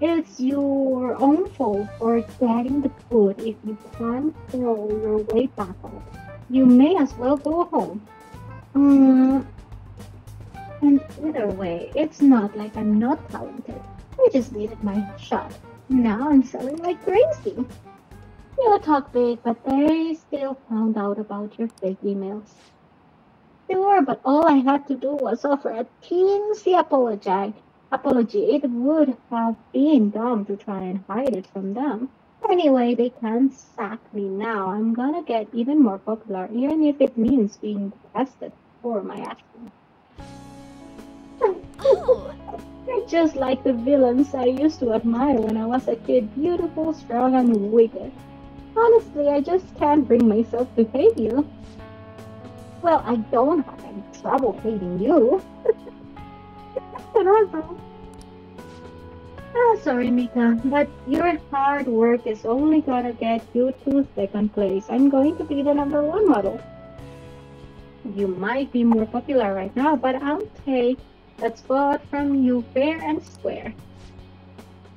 It's your own fault for getting the food if you can't throw your way back up. You may as well go home. Mm. And either way, it's not like I'm not talented. I just needed my shot. Now I'm selling like crazy. You talk big, but they still found out about your fake emails. Sure, but all I had to do was offer a teensy apology. Apology. It would have been dumb to try and hide it from them. Anyway, they can't sack me now. I'm gonna get even more popular, even if it means being tested for my actions. Oh, You're just like the villains I used to admire when I was a kid. Beautiful, strong, and wicked. Honestly, I just can't bring myself to hate you. Well, I don't have any trouble hating you. and also, oh, sorry, Mika, but your hard work is only gonna get you to second place. I'm going to be the number one model. You might be more popular right now, but I'll take that spot from you fair and square.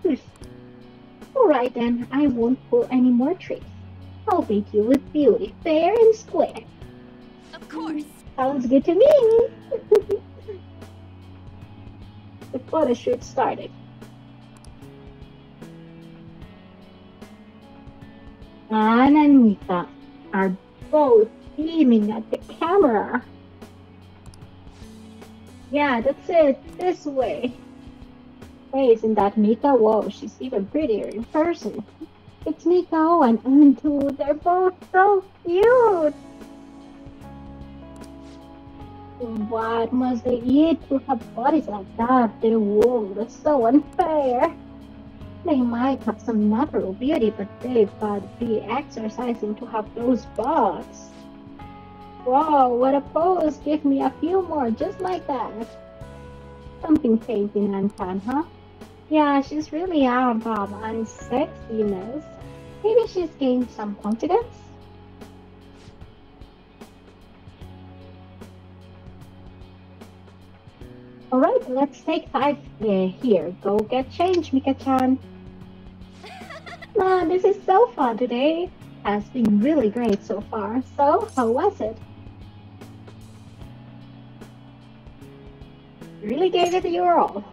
Hmm. Alright then, I won't pull any more tricks. I'll beat you with beauty, fair and square. of course. Sounds good to me. the photo shoot started. Anne and Mika are both beaming at the camera. Yeah, that's it. This way. Hey, isn't that Mika? Whoa, she's even prettier in person. It's Mika and too. They're both so cute. What must they eat to have bodies like that? Their world is so unfair. They might have some natural beauty, but they've got to be exercising to have those butts. Wow, what a pose! Give me a few more, just like that. Something changed in Antan, huh? Yeah, she's really out of on sexiness. Maybe she's gained some confidence? Alright, let's take five uh, here. Go get changed, Mika-chan. Ah, this is so fun today. Has been really great so far. So, how was it? Really gave it your all.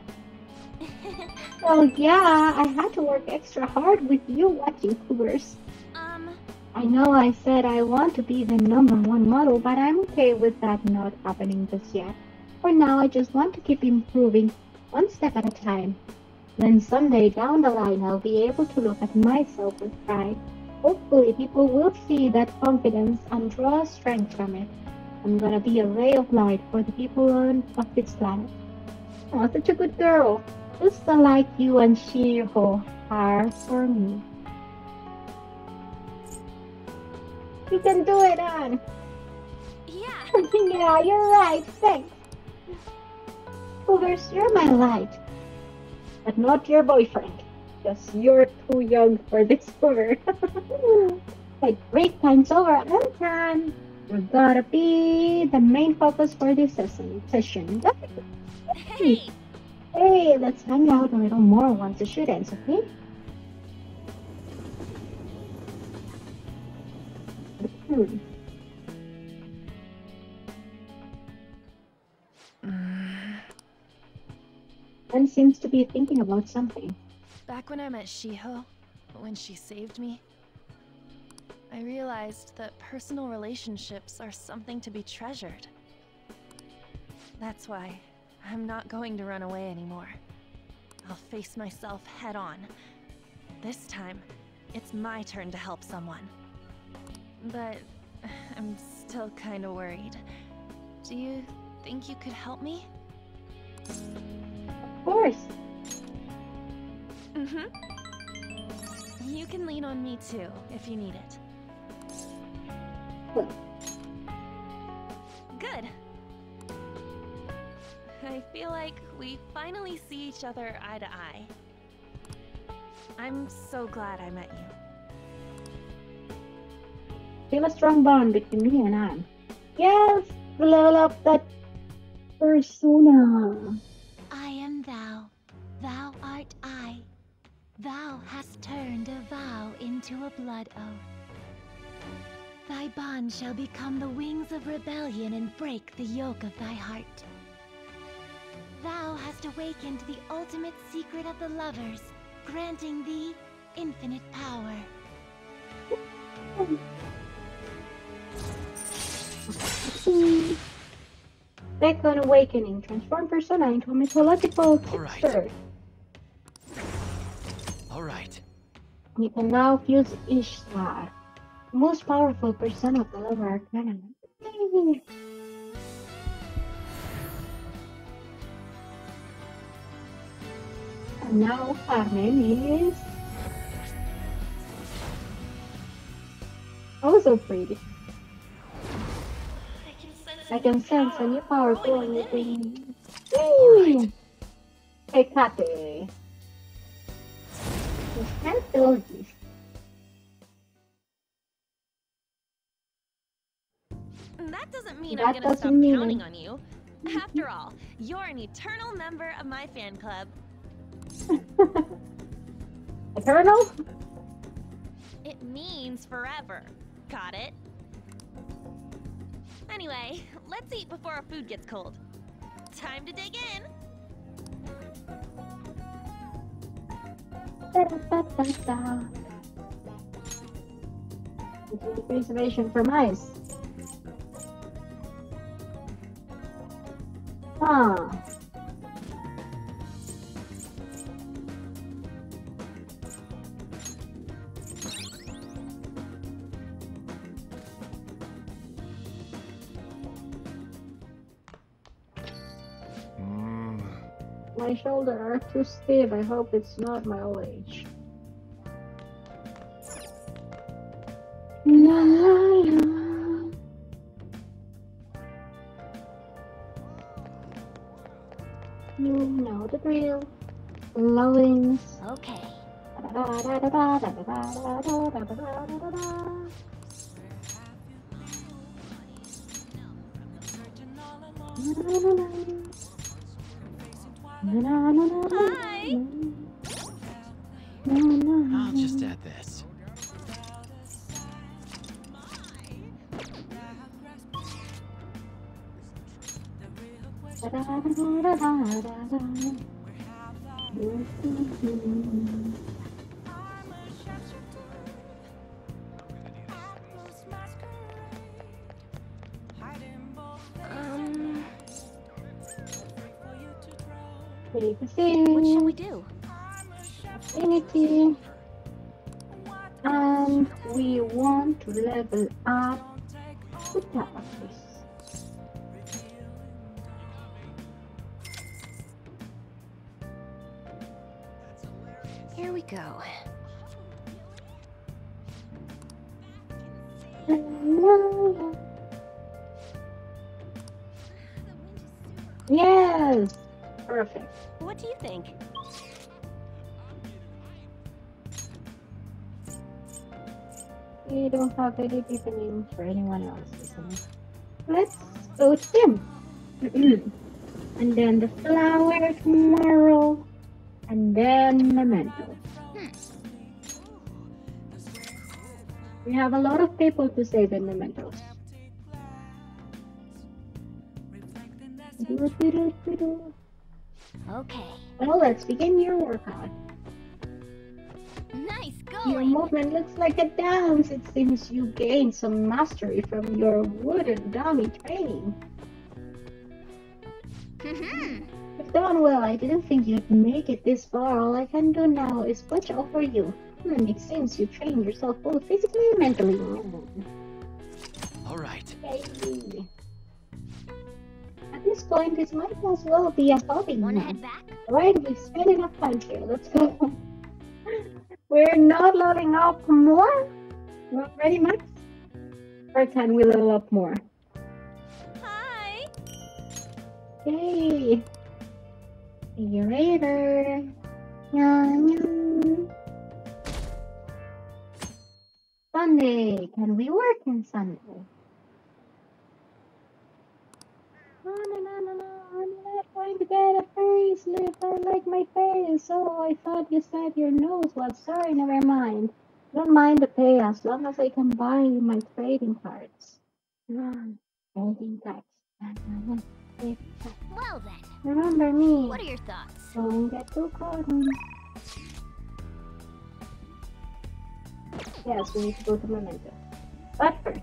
Well, yeah, I had to work extra hard with you watching Cougars. Um, I know I said I want to be the number one model, but I'm okay with that not happening just yet. For now, I just want to keep improving one step at a time. Then someday down the line, I'll be able to look at myself with pride. Hopefully, people will see that confidence and draw strength from it. I'm gonna be a ray of light for the people on of this planet. Oh, such a good girl. Just like you and Shiho are for me. You can do it, Anne. yeah. yeah, you're right. Thanks. coolers, you're my light. But not your boyfriend. Because you're too young for this cougar. hey, break time's over. I'm done. You gotta be the main focus for this session. session. Hey! Hey, let's hang out a little more once the shoot ends, okay? Hmm. One seems to be thinking about something. Back when I met Shiho, when she saved me, I realized that personal relationships are something to be treasured. That's why I'm not going to run away anymore. I'll face myself head on. This time, it's my turn to help someone. But I'm still kind of worried. Do you think you could help me? Of course. Mm-hmm. You can lean on me too, if you need it. Good. I feel like we finally see each other eye to eye. I'm so glad I met you. Feel a strong bond between me and Anne. Yes, level up that persona. I am thou, thou art I. Thou hast turned a vow into a blood oath. Thy bond shall become the wings of rebellion and break the yoke of thy heart. Thou hast awakened the ultimate secret of the lovers, granting thee infinite power. Second Awakening. Transform persona into a mythological Alright. creature. All right. You can now fuse Ishtar, the most powerful persona of the Lover Arcana. Now Carmen is. Oh, so pretty. I can sense a new power flowing within. Yay! Hecate. You can't build this. That doesn't mean That I'm gonna stop counting it. on you. After all, you're an eternal member of my fan club. Eternal? It means forever. Got it? Anyway, let's eat before our food gets cold. Time to dig in. Da-da-da-da-da. Preservation for mice. Huh. My shoulder are too stiff. I hope it's not my old age. La, la, la. Mm, you know the drill. Loadings. Okay. And we want to level up don't have any people names for anyone else, so let's go to them. and then the flower tomorrow, and then memento. We have a lot of people to save in mementos. Okay. Well, let's begin your workout. Nice Your movement looks like a dance. It seems you gained some mastery from your wooden dummy training. Mhm. You've done well. I didn't think you'd make it this far. All I can do now is watch over you. Hmm, it seems you trained yourself both physically and mentally. All right. Yay. At this point, it might as well be a hobby. Wanna now. head back? Alright, we've spent enough time here. Let's go. We're not leveling up more? Not ready, Max? Or can we level up more? Hi! Yay! See you later. Yum, yum. Sunday. Can we work on Sunday? No, no, no, no, no. I'm not going to get a facelift. I like my face. Oh, I thought you said your nose was. Sorry, never mind. Don't mind the pay as long as I can buy my trading cards. Hmm, Trading cards. Well then, Remember me. what are your thoughts? Don't get too caught on. Yes, we need to go to Memento. But first.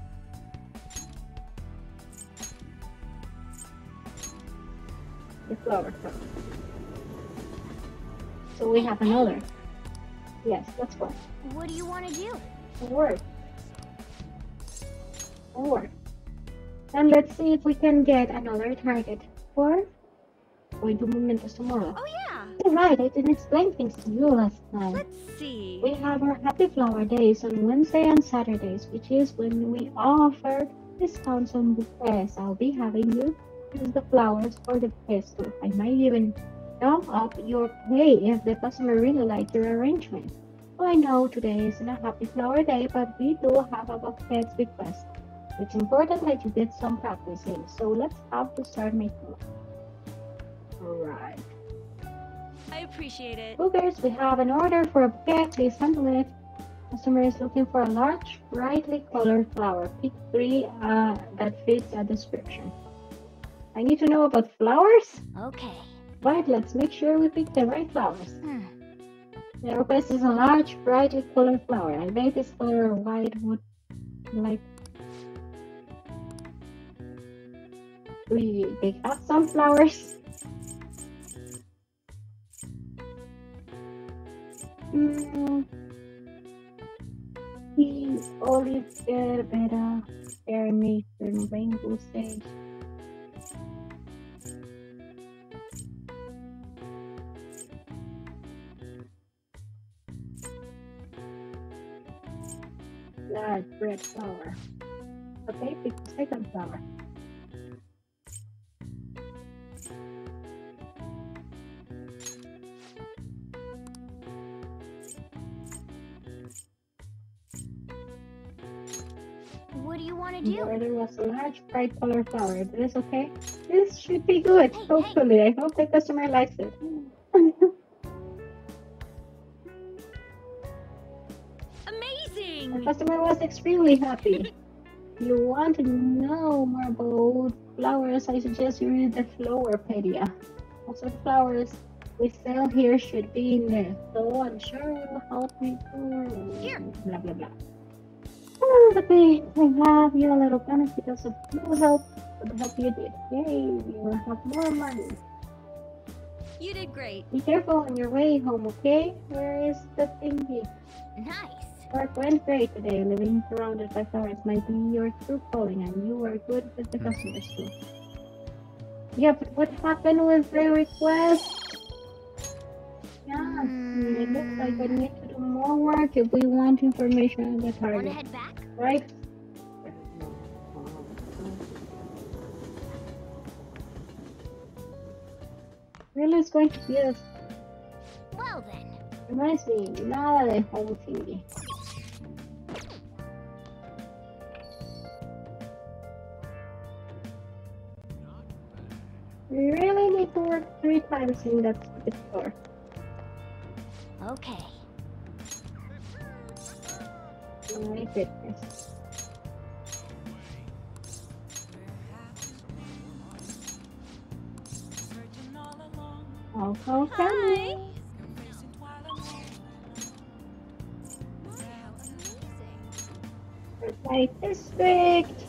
The flower. So we have another. Yes, let's go. What do you want to do? Forward. Forward. And let's see if we can get another target for going to Mementos tomorrow. Oh yeah! You're right, I didn't explain things to you last night. Let's see. We have our Happy Flower Days on Wednesday and Saturdays, which is when we offer discounts on buffets. I'll be having you use the flowers for the too. I might even jump up your pay if the customer really likes your arrangement. Oh, I know today isn't a Happy Flower Day, but we do have a buffet request. It's important that you get some practice in, so let's have to start making it. Alright. I appreciate it. Boogers, we have an order for a bouquet. Please handle it. Customer is looking for a large, brightly colored flower. Pick three uh, that fits a description. I need to know about flowers. Okay. Right, let's make sure we pick the right flowers. Hmm. The request is a large, brightly colored flower. I bet this color white would like. We pick up some flowers. Mm. The olive gerbera, air rainbow sage. Large red flower. Okay, pick the second flower. What do you want to do? order was a large, bright color flower. This okay? This should be good. Hey, hey. Hopefully, I hope the customer likes it. Amazing! customer was extremely happy. You want to know more about flowers, I suggest you read the Flowerpedia. Also, the flowers we sell here should be in there, so I'm sure it will help me Here. blah blah blah. Oh, okay, I have you a little bonus because of no help, but the help you did. Yay, you will have more money. You did great. Be careful on your way home, okay? Where is the thingy? Nice. Work went great today. Living surrounded by flowers might be your true calling, and you were good with the hmm. customers too. Yeah, but what happened with the request? Yeah, it looks like we need to do more work if we want information on the target. Want to head back? right? really is going to be a Well then. reminds me nada de home thingy. We really need to work three times in that stupid store. Okay. My goodness. Oh, okay. Right district.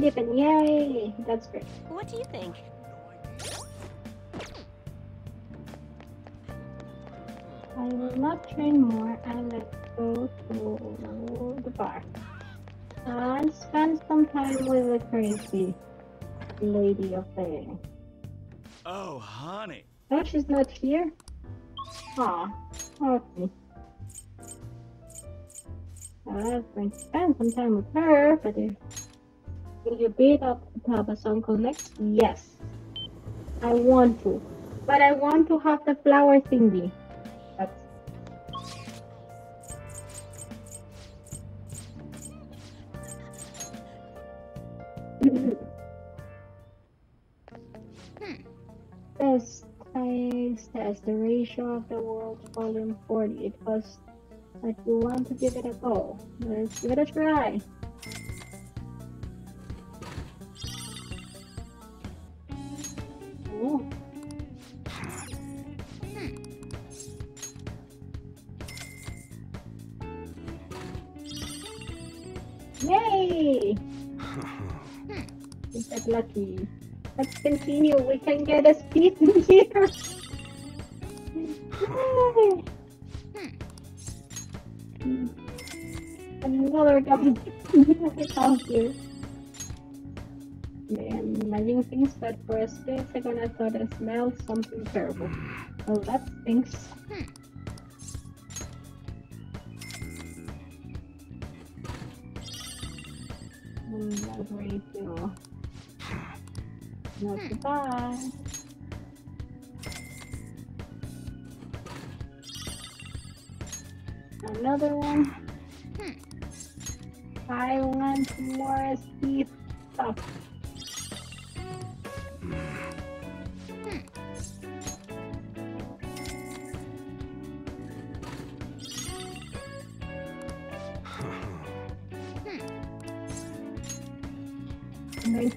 Bet dip it. Yay. That's great. What do you think? I will not train more and let's go to the bar. And spend some time with the crazy lady of there. Oh, honey. Oh, she's not here? Aw, okay. I was going to spend some time with her, but if... Will you beat up Papa's uncle next? Yes. I want to. But I want to have the flower thingy. That's... Hmm. As the ratio of the world's volume 40. It was but you want to give it a go. Let's give it a try. Yay! We got lucky. Let's continue. We can get a speed in here. Another double out here. Imagine things, but for a split second I thought I smelled something terrible. Oh, that stinks. Hmm, that's really cool. Not too bad. Another one. I want more speed stuff.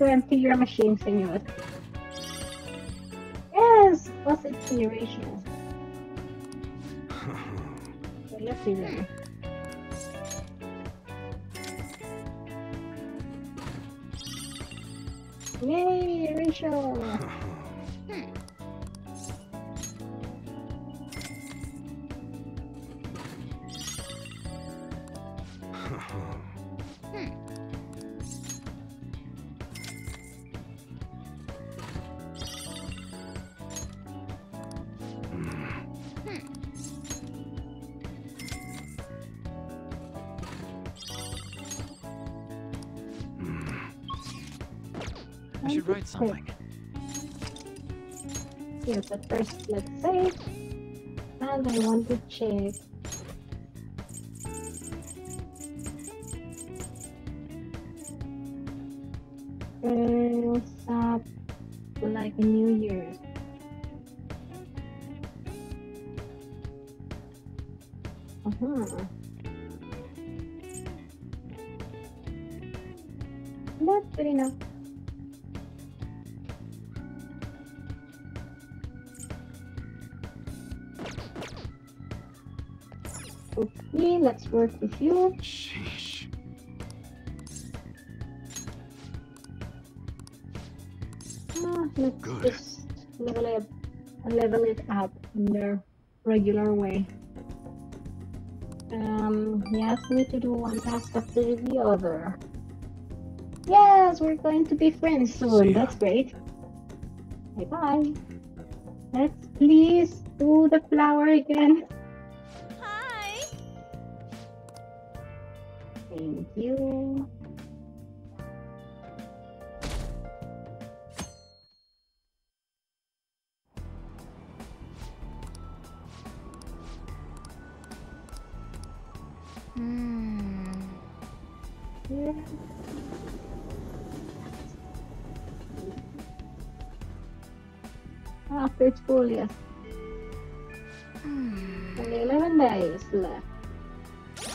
To empty your machine, senor. Yes! What's ratio? Okay, let's see then. Yay! Let's work with you. Sheesh. Ah, let's Good. just level it, level it up in the regular way. Um, he asked me to do one task after the other. Yes, we're going to be friends soon. That's great. Bye bye. Let's please do the flower again. Yes. Hmm. Only 11 days left.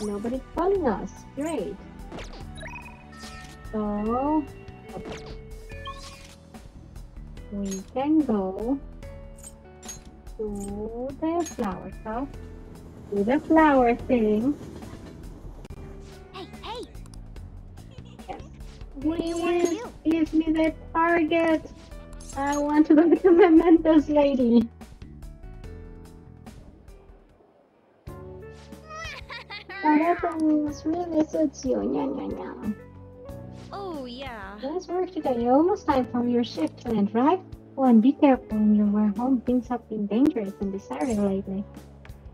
Nobody's calling us. Great. So, we can go to the flower shop, do the flower thing. Hey, hey! Yes. Please give me the target. I want to go to Mementos Lady. Everything really suits you. Nya, nya, nya. Oh, yeah. Nice work today. Almost time for your shift to end, right? Oh, and be careful when you were home. Things have been dangerous in this area lately.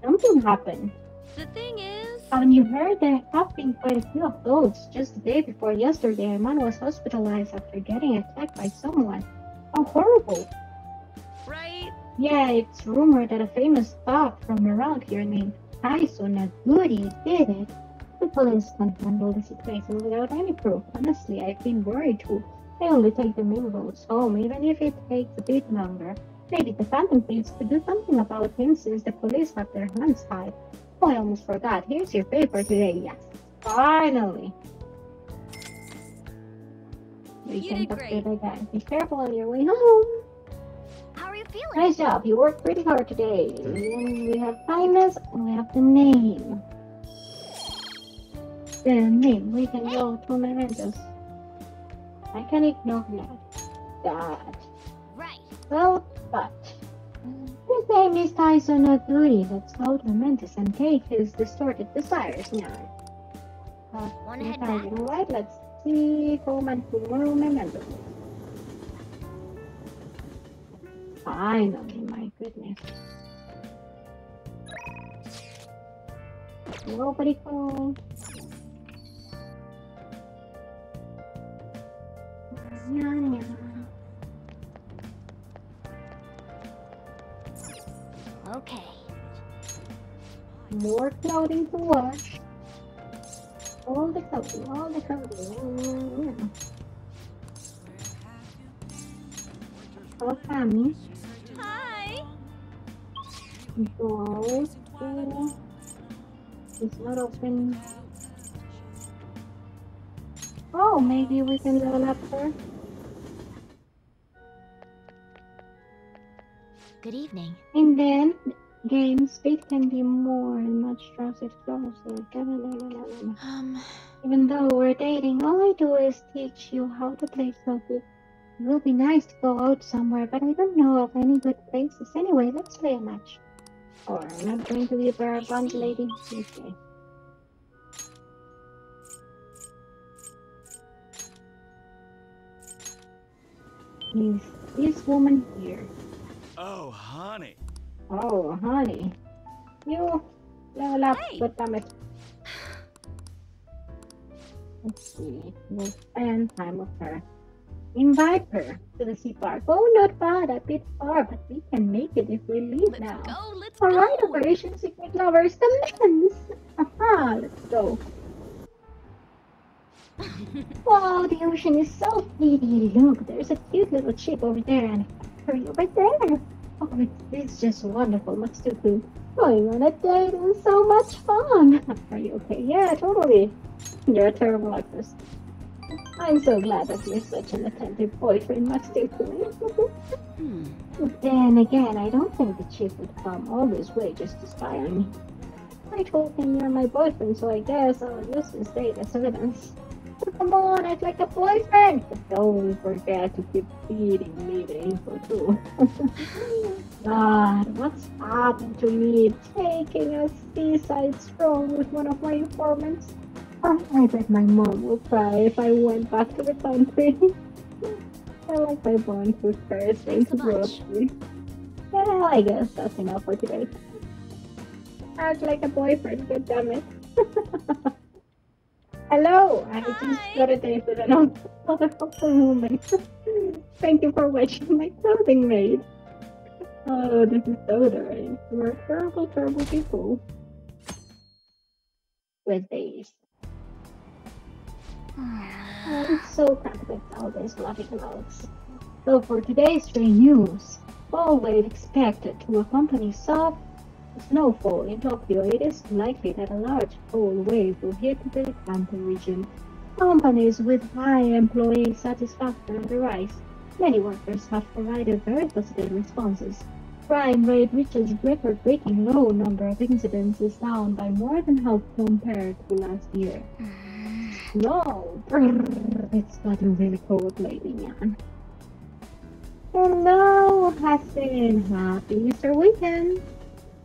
Something happened. The thing is, Haven't you heard? There have been quite a few of those. Just the day before yesterday, a man was hospitalized after getting attacked by someone. Horrible. right? Yeah, it's rumored that a famous thug from around here named Taiso Naguri did it. The police can't handle the situation without any proof. Honestly, I've been worried too. I only take the main roads home, even if it takes a bit longer. Maybe the Phantom Police could do something about him since the police have their hands tied. Oh, I almost forgot. Here's your paper today. Yes, finally. We You can did complete great. again. Be careful on your way home. How are you feeling? Nice job. You worked pretty hard today. And we have kindness and we have the name. The name. We can go to mementos. I can ignore that. That. Right. Well, but his name is Tyson Aguri. Let's go to Mementos and take his distorted desires now. Uh, Wanna head back? Alright, let's Mementos. Finally, my goodness. Nobody called. Okay. More clothing to wash. All the clothing, all the clothing. Oh, Sammy. Hi. Go to... It's not open. Oh, maybe we can level up her. Good evening. And then, game speed can be more and much trusted closer. Um, Even though we're dating, all I do is teach you how to play shogi. It will be nice to go out somewhere, but I don't know of any good places. Anyway, let's play a match. Or I'm not going to be a bond lady. Okay. Is this woman here? Oh, honey. Oh, honey. You level up, Hey. but damn. Let's see. We'll spend time with her. Invite her to the sea park. Oh, not bad. A bit far, but we can make it if we leave Let's now. go, let's All right, go. Operation Secret Lovers commence. Aha, let's go. wow, the ocean is so pretty. Look, there's a cute little ship over there and factory over there. Oh, it's, it's just wonderful. Much too cool. Going on a date is so much fun. Are you okay? Yeah, totally. You're a terrible actress. I'm so glad that you're such an attentive boyfriend. Too. Hmm. Then again, I don't think the chief would come all this way just to spy on me. I told him you're my boyfriend, so I guess I'll use this date as evidence. Come on, act like a boyfriend! But don't forget to keep feeding me the info too. God, what's happened to me taking a seaside stroll with one of my informants? Oh, I bet my mom would cry if I went back to the country. I like my bond with her, thanks to grow up with. Well, I guess that's enough for today. Act like a boyfriend, god damn it. Hello, I just got a date with an motherfucker woman. Thank you for watching my clothing made. Oh, this is so annoying. We're terrible, terrible people. With these. Oh, I'm so cracked with all these bloody clothes. So for today's train news, fall wave expected to accompany soft snowfall in Tokyo. It is likely that a large cold wave will hit the Kanto region. Companies with high employee satisfaction on the rise. Many workers have provided very positive responses. Crime rate reaches record-breaking low number of incidents is down by more than half compared to last year. Mm. No, it's gotten really cold lately, man. Hello, Hassan. Happy Easter weekend.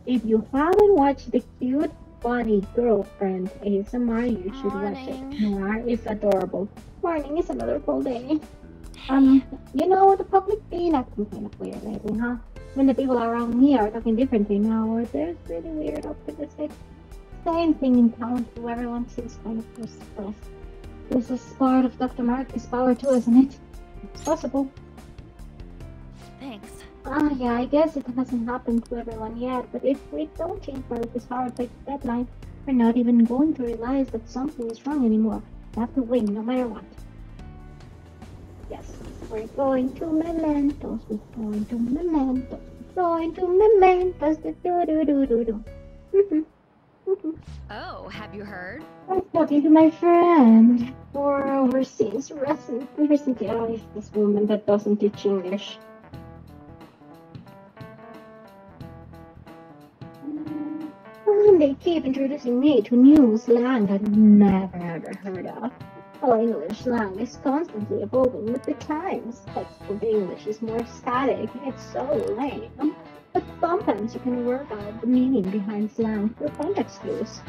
If you haven't watched the cute bunny girlfriend ASMR, you should watch it. Noir is adorable. Morning is another cold day. Um, you know, the public being acting kind of weird lately, huh? When the people around me are talking differently now, there's really weird opposite. Same thing in town too, everyone seems kind of stressed. This is part of Dr. Maruki's power too, isn't it? It's possible. Thanks. Ah, yeah, I guess it hasn't happened to everyone yet, but if we don't change Maruki's power by the deadline, we're not even going to realize that something is wrong anymore. We have to win no matter what. Yes, we're going to Mementos, we're going to Mementos, we're going to Mementos, do do do do do do. Mhm. Mhm. Oh, have you heard? I'm talking to my friend for overseas recent recently. Oh, it's this woman that doesn't teach English. And they keep introducing me to new slang I've never ever heard of. Oh, English slang is constantly evolving with the times. Textbook English is more static. It's so lame. But sometimes you can work out the meaning behind slang through context clues.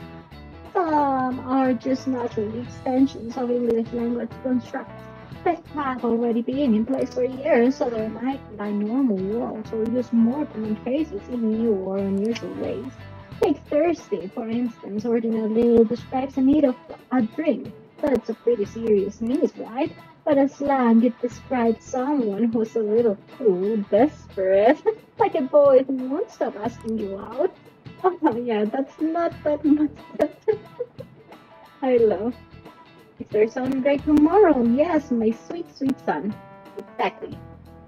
Some are just naturally extensions of English language constructs that have already been in place for years, so they're might by normal words or use more common phrases in new or unusual ways. Take thirsty, for instance, ordinarily describes a need of a drink. That's a pretty serious need, right? But as slang, it describes someone who's a little too desperate, like a boy who won't stop asking you out. Oh yeah, that's not that much. I love. Is there some great tomorrow? Yes, my sweet, sweet son. Exactly.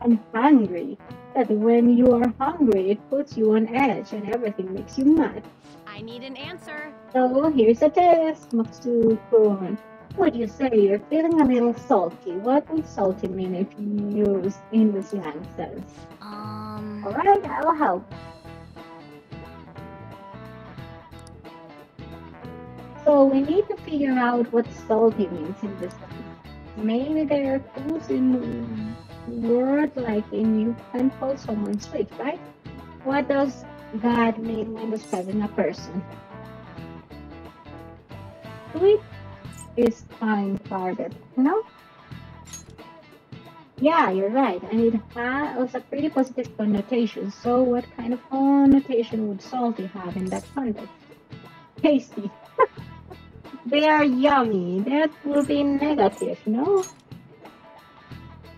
I'm hungry. That when you are hungry, it puts you on edge and everything makes you mad. I need an answer. So here's a test, Matsukun. Would you say you're feeling a little salty? What would salty mean if used in the slang sense? Um. Alright, I'll help. So we need to figure out what salty means in this sense. Maybe there are clues in word like in you can call someone sweet, right? What does that mean when describing a person? Sweet is kind-hearted, no? Yeah, you're right, and it has a pretty positive connotation. So, what kind of connotation would salty have in that context? Tasty. they are yummy. That will be negative, no?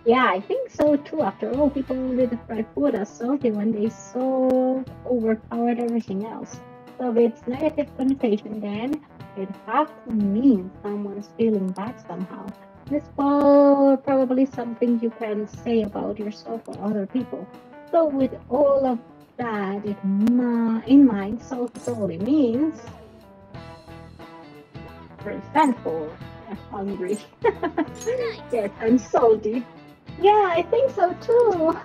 Yeah, I think so too. After all, people only describe food are salty when they so overpowered everything else. So, it's negative connotation, then it has to mean someone's feeling bad somehow. This is probably something you can say about yourself or other people. So with all of that in, in mind, salty solely means resentful and hungry. yes, I'm salty. Yeah, I think so too.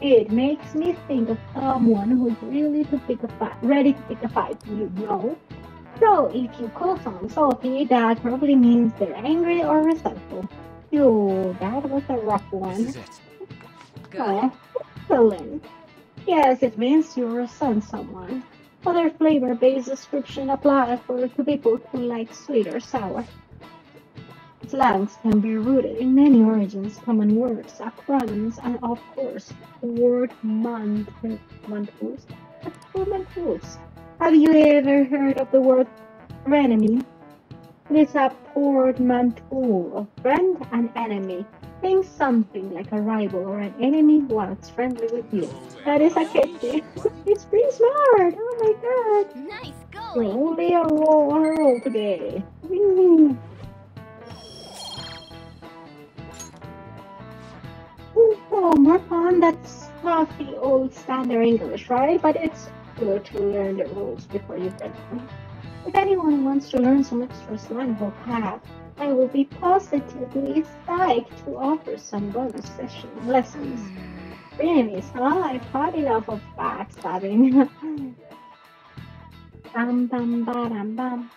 It makes me think of someone who's really to pick a fight, ready to pick a fight, you know. So if you call someone salty, that probably means they're angry or resentful. Phew, that was a rough one. This is it. Oh, excellent. Yes, it means you resent someone. Other flavor-based description apply for to people who like sweet or sour. Slangs can be rooted in many origins, common words, acronyms, and of course, word portmanteaus. Portmanteaus. Have you ever heard of the word frenemy? It's a portmanteau of friend and enemy. Think something like a rival or an enemy once friendly with you. That is a kitty. it's pretty smart. Oh my god. Nice We're going. only a roll on a roll today. Whee! Oh, more fun. That's coffee old standard English, right? But it's good to learn the rules before you get them. If anyone wants to learn some extra slang vocab, I will be positively psyched to offer some bonus session lessons. Really, huh? I've had enough of backstabbing. bam bam bam bam.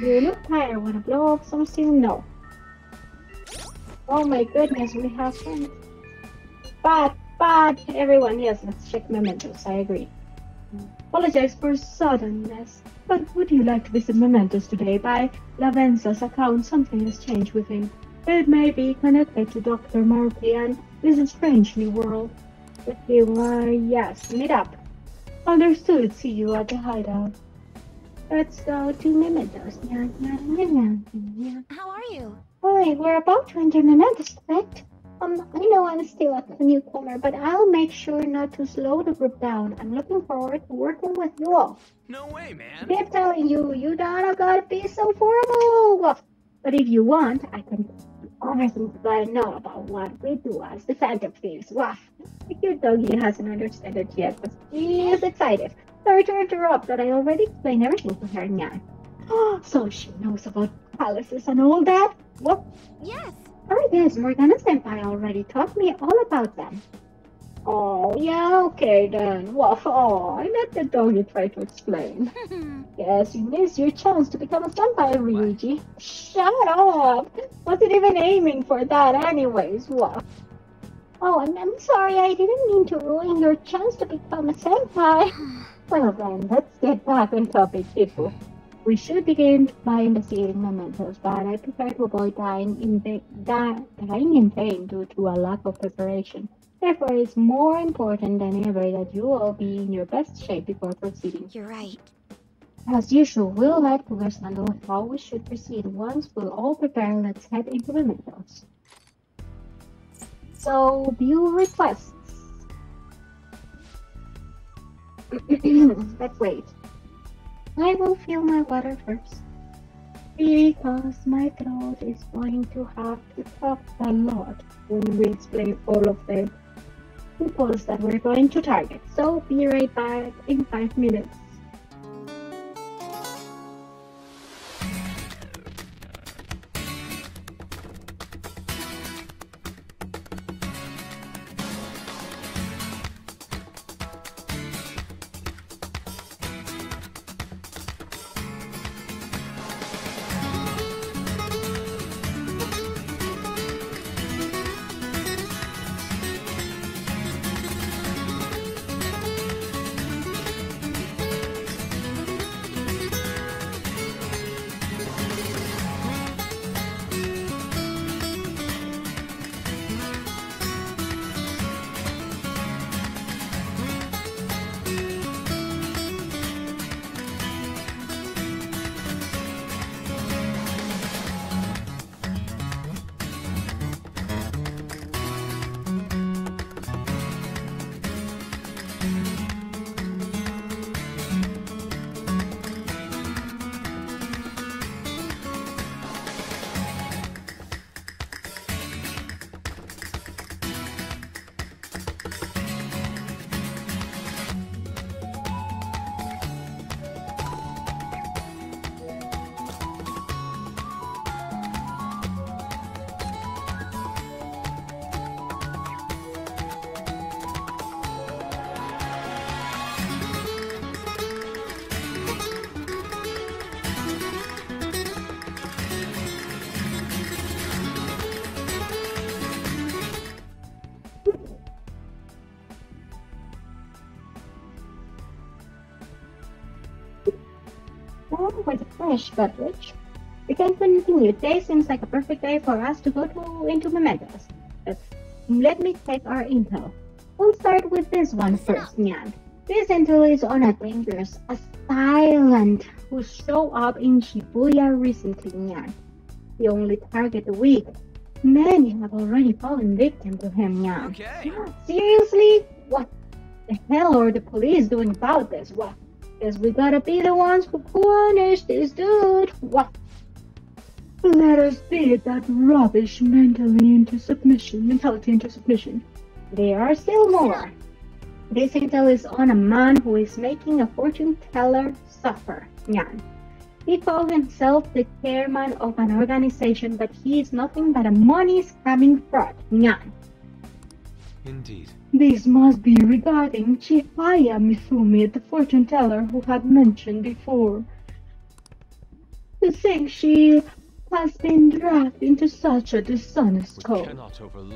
You look tired. Wanna blow up some steam? No. Oh my goodness, we have friends. But, but, everyone, yes, let's check mementos. I agree. Apologize for suddenness, but would you like to visit mementos today? By Lavenza's account, something has changed with him. It may be connected to Dr. Maruki and this strange new world. But you, uh, yes, meet up. Understood. See you at the hideout. Let's go to Mementos. Yeah, yeah, yeah, yeah, yeah. How are you? Hi, we're about to enter Mementos, correct? Um, I know I'm still a newcomer, but I'll make sure not to slow the group down. I'm looking forward to working with you all. No way, man. Keep telling you, you don't gotta be so formal. But if you want, I can everything you gotta know about what we do as the Phantom Thieves. Wow, the cute doggy hasn't understood it yet, but she is excited. Sorry to interrupt, but I already explained everything to her now. Oh, so she knows about palaces and all that? What? Yes. Oh yes, Morgana Senpai already taught me all about them. Oh, yeah, okay then. Well, oh, I let the doggy try to explain. Yes, you missed your chance to become a senpai, Ryuji. Shut up! Wasn't even aiming for that anyways, what? Oh, I'm, I'm sorry, I didn't mean to ruin your chance to become a senpai. well then, let's get back on topic, people. We should begin by investigating mementos, but I prefer to avoid dying in, va- di- dying in vain due to a lack of preparation. Therefore, it's more important than ever that you all be in your best shape before proceeding. You're right. As usual, we'll let Cougars handle how we should proceed. Once we're all prepared, let's head into mementos. So, view requests. But wait. I will fill my water first. Because my throat is going to have to talk a lot when we explain all of the peoples that we're going to target. So be right back in five minutes. A beverage. We can continue. Today seems like a perfect day for us to go to into mementos. Let's, let me check our intel. We'll start with this one first, Nyan. This intel is on a dangerous assailant who showed up in Shibuya recently, Nyan. The only target a week. Many have already fallen victim to him, Nyan. Okay. Seriously? What the hell are the police doing about this? What? Guess we gotta be the ones who punish this dude. What? Let us beat that rubbish mentally into submission, mentality into submission. There are still more. This intel is on a man who is making a fortune teller suffer. Nyan. He calls himself the chairman of an organization, but he is nothing but a money scamming fraud. Nyan. Indeed. This must be regarding Chihaya Mifune, the fortune teller who had mentioned before. To think she has been dragged into such a dishonest code.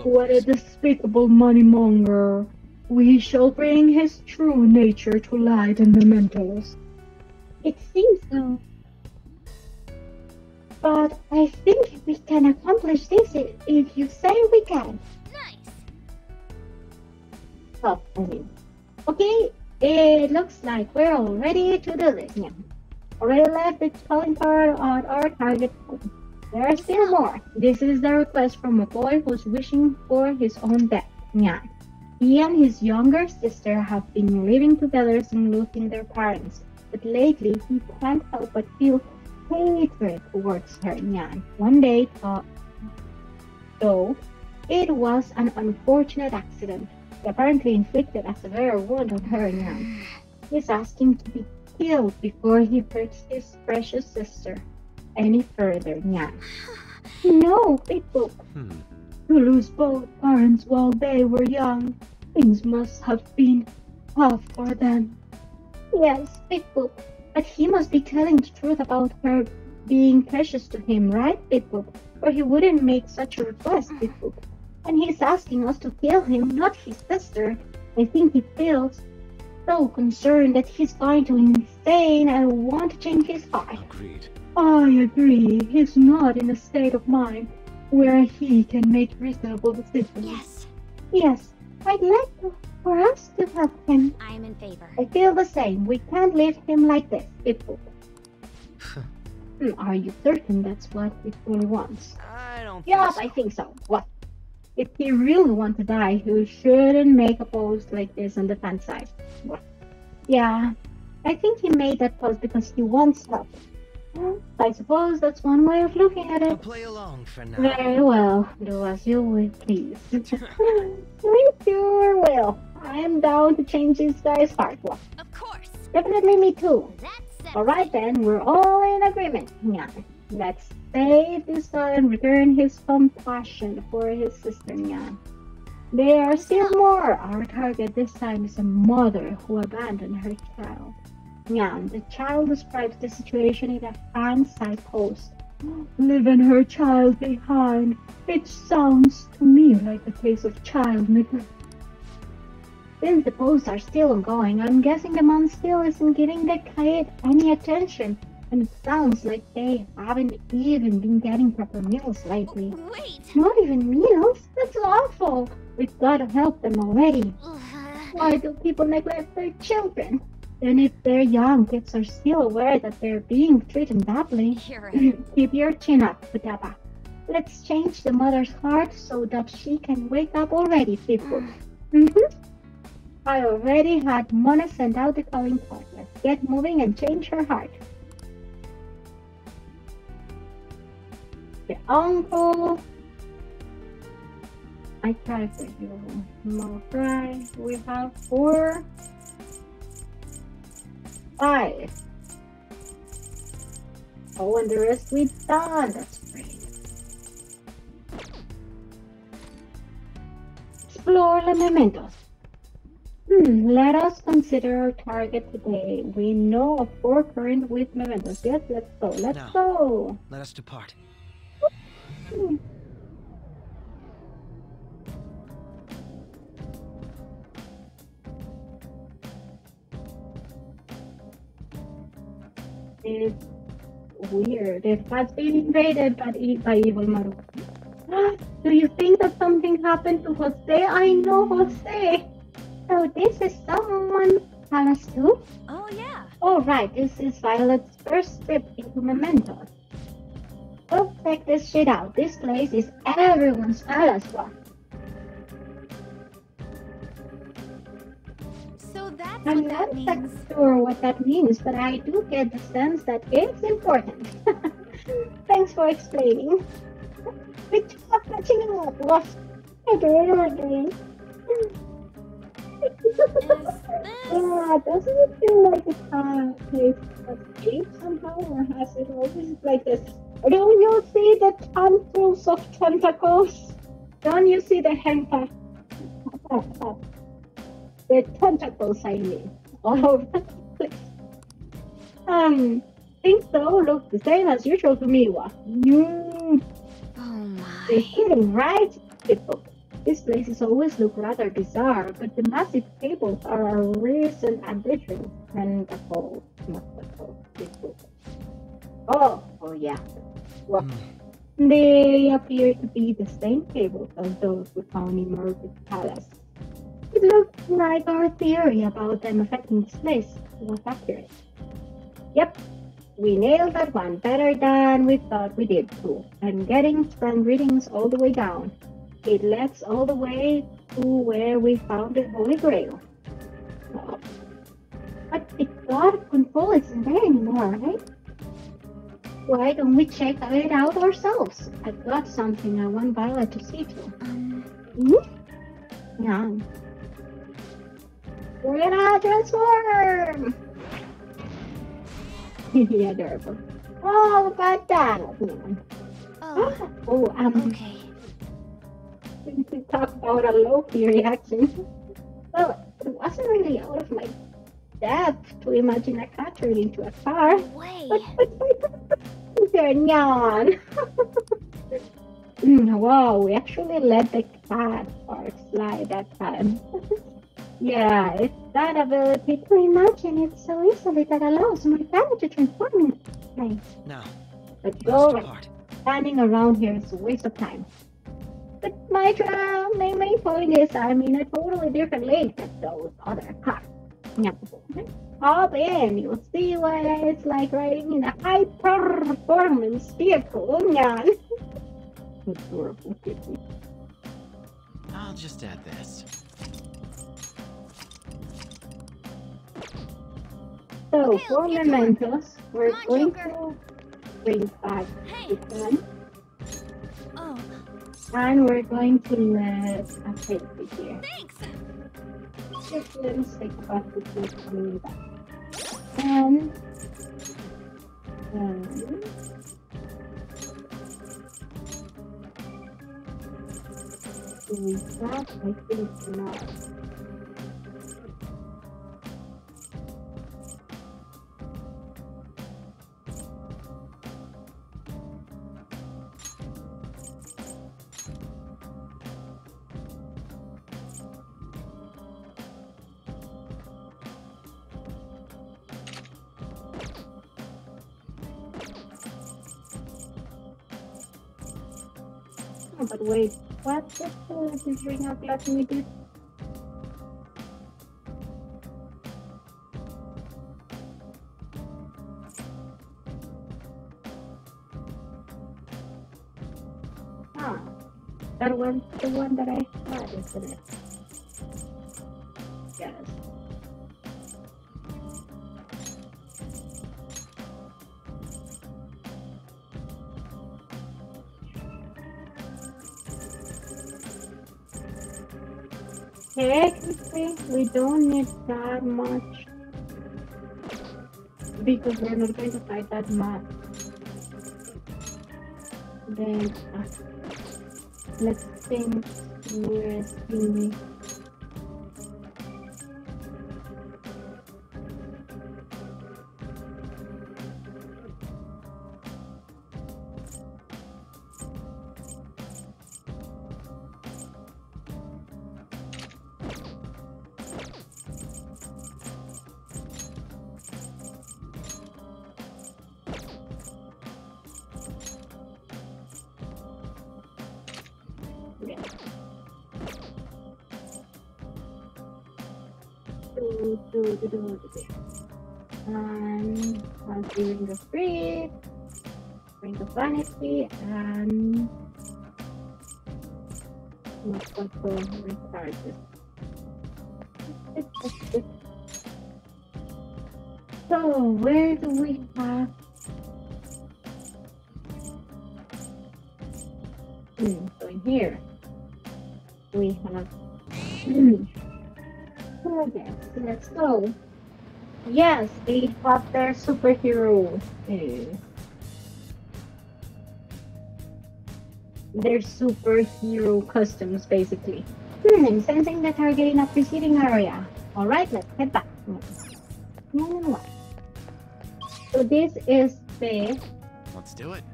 What a despicable moneymonger. We shall bring his true nature to light in mementos. It seems so. But I think we can accomplish this if you say we can. Okay, it looks like we're all ready to do this now. Already left the calling card on our target phone. There are still more. This is the request from a boy who's wishing for his own death. Nyan. He and his younger sister have been living together since losing their parents, but lately he can't help but feel hatred towards her. Nyan. One day, thought, though, it was an unfortunate accident. Apparently inflicted a severe wound on her Nyan. He's asking to be killed before he hurts his precious sister any further, Nyan. No, people Hmm. to lose both parents while they were young. Things must have been tough for them. Yes, Bigbook, but he must be telling the truth about her being precious to him, right, Bigbook? Or he wouldn't make such a request, Bigbook. And he's asking us to kill him, not his sister. I think he feels so concerned that he's going to insane and want to change his heart. Agreed. I agree. He's not in a state of mind where he can make reasonable decisions. Yes, Yes, I'd like to, for us to help him. I am in favor. I feel the same. We can't leave him like this. Pitbull. Hmm, Are you certain that's what he really wants? I don't Yup, think I think so. What? If he really wants to die, he shouldn't make a post like this on the Phan-Site. Yeah, I think he made that post because he wants help. Well, I suppose that's one way of looking at so. I'll it. play along for now. Very well. Do as you will, please. we sure will. I am down to change this guy's heart. Well, Of course. definitely me too. Alright then, we're all in agreement. Yeah. Let's save this guy and return his compassion for his sister Nyan. There are still more. Our target this time is a mother who abandoned her child. Nyan, the child describes the situation in a Phan-Site post. Leaving her child behind. It sounds to me like a case of child neglect. Since the posts are still ongoing, I'm guessing the mom still isn't giving the kid any attention. And it sounds like they haven't even been getting proper meals lately. Wait. Not even meals? That's awful. We've got to help them already. Why do people neglect their children? And if their young kids are still aware that they're being treated badly, right. keep your chin up, Futaba. Let's change the mother's heart so that she can wake up already, people. Mm-hmm. I already had Mona send out the calling card. Let's get moving and change her heart. Uncle. I try for you. More fry. We have four. Five. Oh, and the rest we done. That's great. Explore the mementos. Hmm, let us consider our target today. We know of four current with mementos. Yes, let's go. Let's Now. go. Let us depart. Is weird. It has been invaded by, by evil Maru. Do you think that something happened to Jose? I know Jose. So this is someone Palace too? Oh, yeah. Oh right, this is Violet's first trip into Mementos. Go check this shit out. This place is everyone's palace one. So that's I'm not that means. sure what that means, but I do get the sense that it's important. Thanks for explaining. Good job catching up, Ruff. I don't know what doing. Yeah, doesn't it feel like it's uh, place escape somehow, or has it always like this? Do you see the tentacles of tentacles? Don't you see the hentai? the tentacles, I mean, all over the place. Um, think so. Look the same as usual to me. Mm, Oh they're my. hitting right. People. This places always look rather bizarre, but the massive cables are a recent addition. Tentacles, people. Oh, oh yeah. Well, hmm. they appear to be the same cables as those we found in Maruki's Palace. It looks like our theory about them affecting this place was accurate. Yep, we nailed that one better than we thought we did too. I'm getting strong readings all the way down. It leads all the way to where we found the Holy Grail. But the God of control isn't there anymore, right? Why don't we check it out ourselves? I've got something I want Violet to see too. Um, Hmm? Yeah. We're gonna transform! yeah, adorable. Oh, at that! oh, Oh, um, okay. we talk about a Loki reaction. Well, it wasn't really out of my depth to imagine a cat turn into a car. No way. But, but, but, turn on. Mm, wow, we actually let the cat part slide that time. yeah, it's that ability to imagine it so easily that allows Morgana to transform in place. Now, But go depart. standing around here is a waste of time. But my, tra- my main point is I'm in a totally different lane than those other cars. Yeah. Hop in, you'll see what it's like riding in a high performance vehicle. Yeah. Adorable kitty. I'll just add this. So, Okay, for I'll to mementos, we're on, going Joker. to bring back Hey. the gun, Oh, and we're going to let a safety here. thanks. One back. And with that, I think not. Oh, wait, what is this ring up letting me do? Ah, that was the one that I had, isn't it? Technically, we don't need that much because we're not going to fight that much. Then, uh, let's think where Skinny. Vanity, and not control recharges. So where do we have? Hmm, so in here we have. Hmm. Okay, let's go. Yes, they have their superhero. Uh, their superhero customs, basically. Hmm, sensing the target in a preceding area. Alright, let's head back. No, no, no. So this is the Let's do it.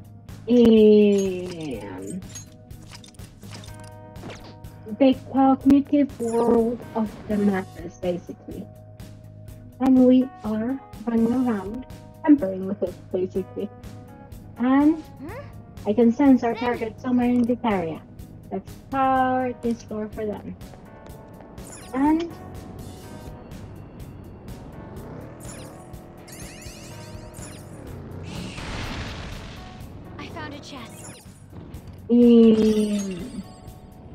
um, the cognitive world of the masses, basically. And we are running around, tampering with it, basically. And I can sense our target somewhere in this area. Let's start this door for them. And I found a chest.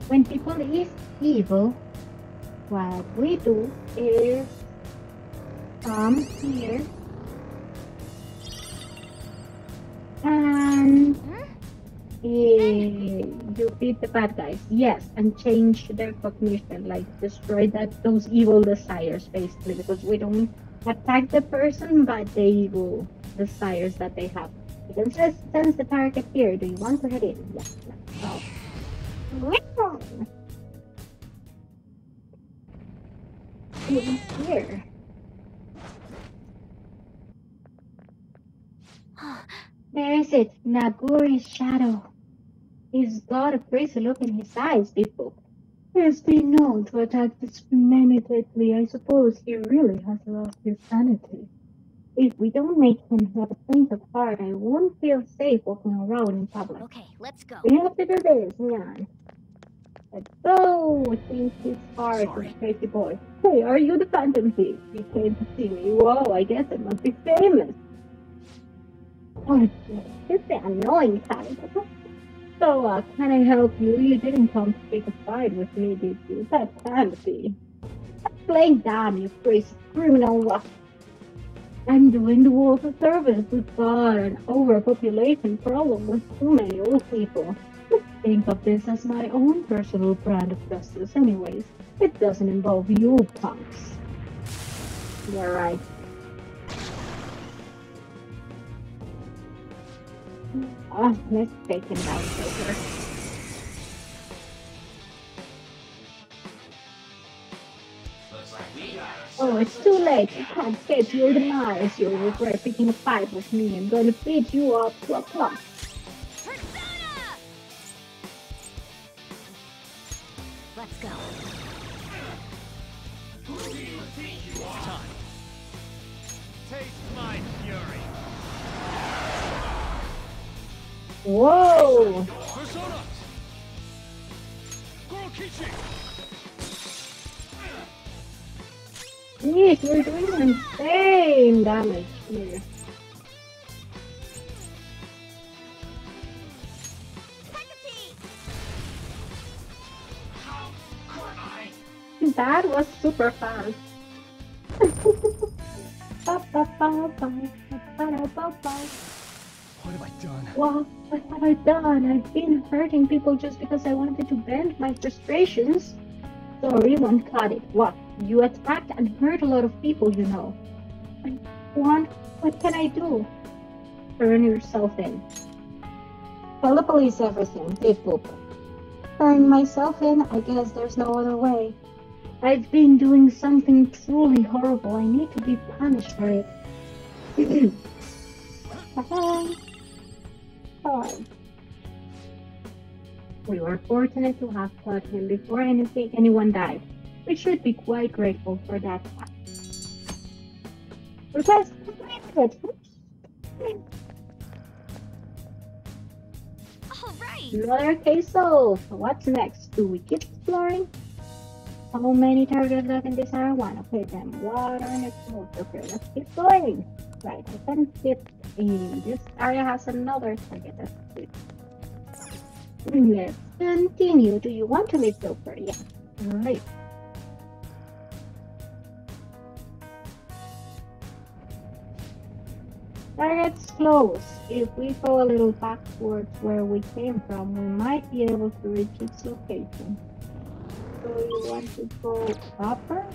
when people is evil, what we do is come here and hmm? Uh, you beat the bad guys, yes, and change their cognition, like destroy that those evil desires, basically, because we don't attack the person, but the evil desires that they have. You can just sense the target here. Do you want to head in? Yes. let's go. Here. There is it, Naguri's shadow. He's got a crazy look in his eyes, people. He's been known to attack discriminatingly. I suppose he really has lost his sanity. If we don't make him have a change of heart, I won't feel safe walking around in public. Okay, let's go. We have to do this, Nyan. Let's go! Think his heart, Sorry. this crazy boy. Hey, are you the Phantom Thief? You came to see me. Whoa, I guess I must be famous. Oh, it's the annoying type. So, uh, can I help you? You didn't come to pick a fight with me, did you? That can't be. Playing you crazy criminal. I'm doing the world a service. We've got an overpopulation problem with too many old people. Think of this as my own personal brand of justice, anyways. It doesn't involve you punks. You're right. Oh, let's take him down. Oh, it's too late. You can't escape your demise. You'll regret picking a fight with me. I'm going to beat you up to a plump. Whoa! Yeesh, you're doing insane damage here. That was super fast. Ba, ba, ba, What have I done? What, what have I done? I've been hurting people just because I wanted to vent my frustrations. Sorry, one cut it. What? You attacked and hurt a lot of people, you know. I- what can I do? Turn yourself in. Tell the police everything, Big Boop. Turn myself in? I guess there's no other way. I've been doing something truly horrible. I need to be punished for it. Bye. We were fortunate to have caught him before anything anyone died. We should be quite grateful for that fact. Request. All right. Another case solved. What's next? Do we keep exploring? how many targets left in this area? One. Okay, then what next? Okay, let's keep going. Right, I can fit This area has another target. Let's continue. Do you want to leave Joker? Yeah. Alright. Target's close. If we go a little backwards where we came from, we might be able to reach its location. So you want to go upper?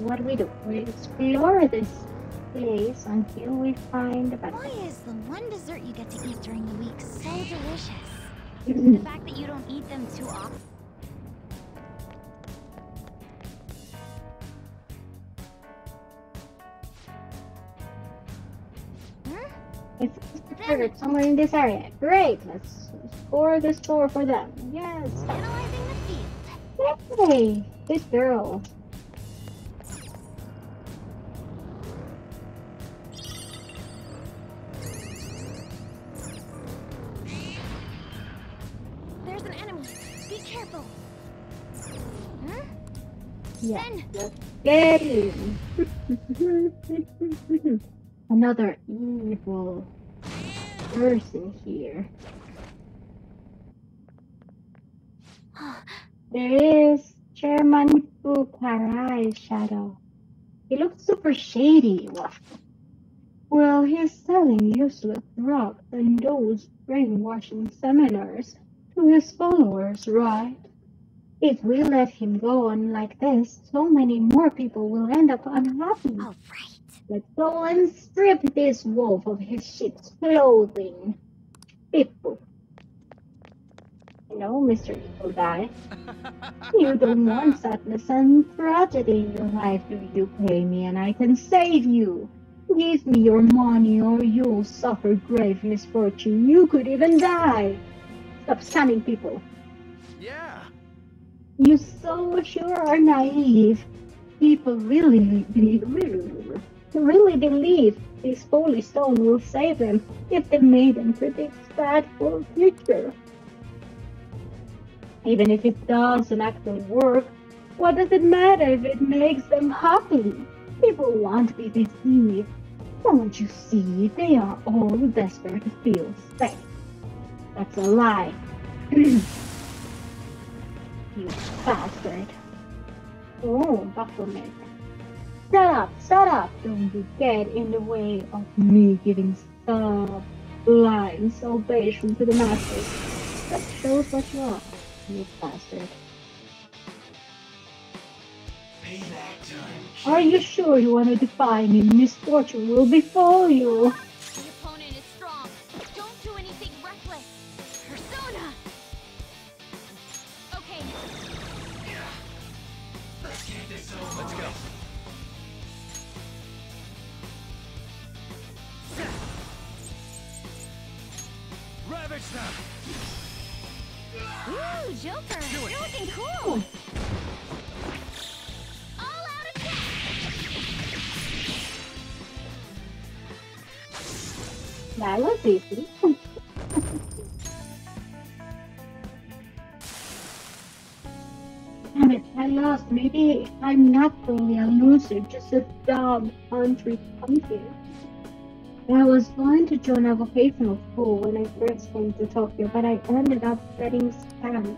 What do we do. We explore this place until we find the Why is the one dessert you get to eat during the week so delicious? Mm-hmm. the fact that you don't eat them too often. It's triggered somewhere in this area. Great, let's score the score for them. Yes. Analyzing the field. Hey, this girl. Another evil person here. There is Chairman Fukurai Shadow. He looks super shady. Well, he's selling useless drugs and those brainwashing seminars to his followers, right? If we let him go on like this, so many more people will end up unhappy. All right. Let's go and strip this wolf of his sheep's clothing. People. You know, Mr. Evil Guy. You don't want sadness and tragedy in your life, do you pay me and I can save you? Give me your money or you'll suffer grave misfortune. You could even die. Stop scamming people. Yeah. You so sure are naive. People really, really, really, believe this holy stone will save them if the maiden predicts bad for future. Even if it doesn't actually work, what does it matter if it makes them happy? People won't be deceived. Don't you see? They are all desperate to feel safe. That's a lie. you bastard. Oh, Baphomet. Shut up, shut up! Don't you get in the way of me giving sublime salvation to the masses. That shows what you are, you bastard. Are you sure you want to defy me? Misfortune will befall you. Ooh, Joker. You're looking cool. All out attack. That was easy. I lost. Maybe I'm not really elusive, just a dumb country pumpkin. I was going to join a vocational school when I first came to Tokyo, but I ended up getting scammed.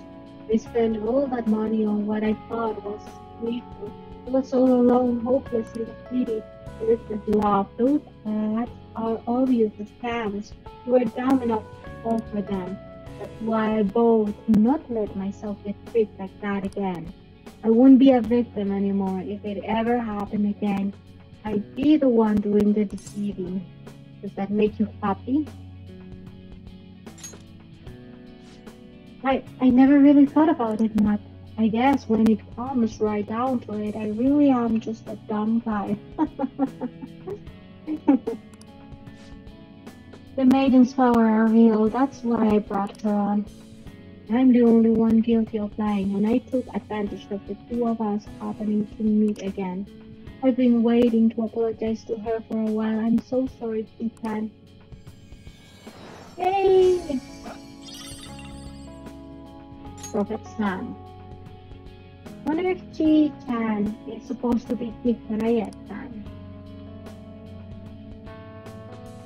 I spent all that money on what I thought was needful. I was all alone, hopeless the city. With love, those ads are obvious scams. You were dumb enough to fall for them. That's why I vowed not let myself get tricked like that again. I wouldn't be a victim anymore if it ever happened again. I'd be the one doing the deceiving. Does that make you happy? I I never really thought about it much. I guess when it comes right down to it, I really am just a dumb guy. the maiden's power are real, that's why I brought her on. I'm the only one guilty of lying, and I took advantage of the two of us happening to meet again. I've been waiting to apologize to her for a while. I'm so sorry, Ethan. Yay! Prophet Sam. Wonder if Chi-chan is supposed to be Hikariya-chan.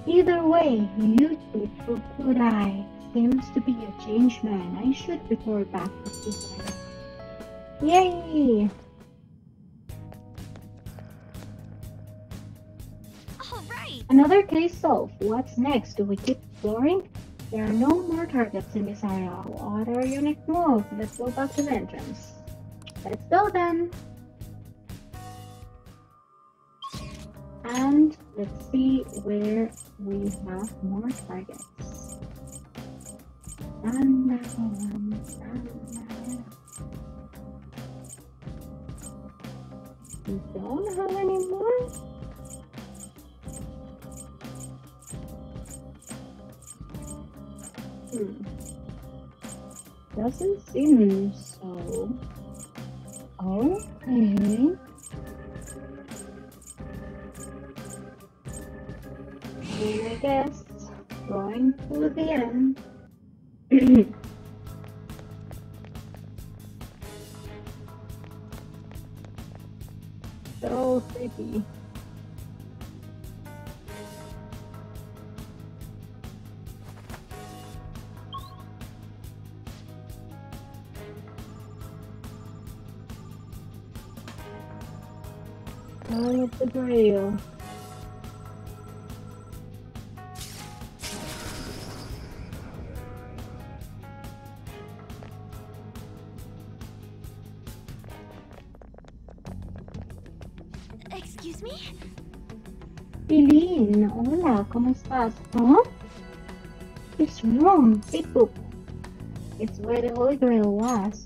Either way, Yuki Fukurai seems to be a changed man. I should report back to Hikari. Yay! Another case solved. What's next? Do we keep exploring? There are no more targets in this area. What are your next moves? Let's go back to the entrance. Let's go then. And let's see where we have more targets. We don't have any more? Doesn't seem so. Okay. And I guess going to the end. so pretty. Going with the grail. Excuse me? Eileen, hola, ¿cómo estás? Huh? This room, big. It's where the Holy Grail was.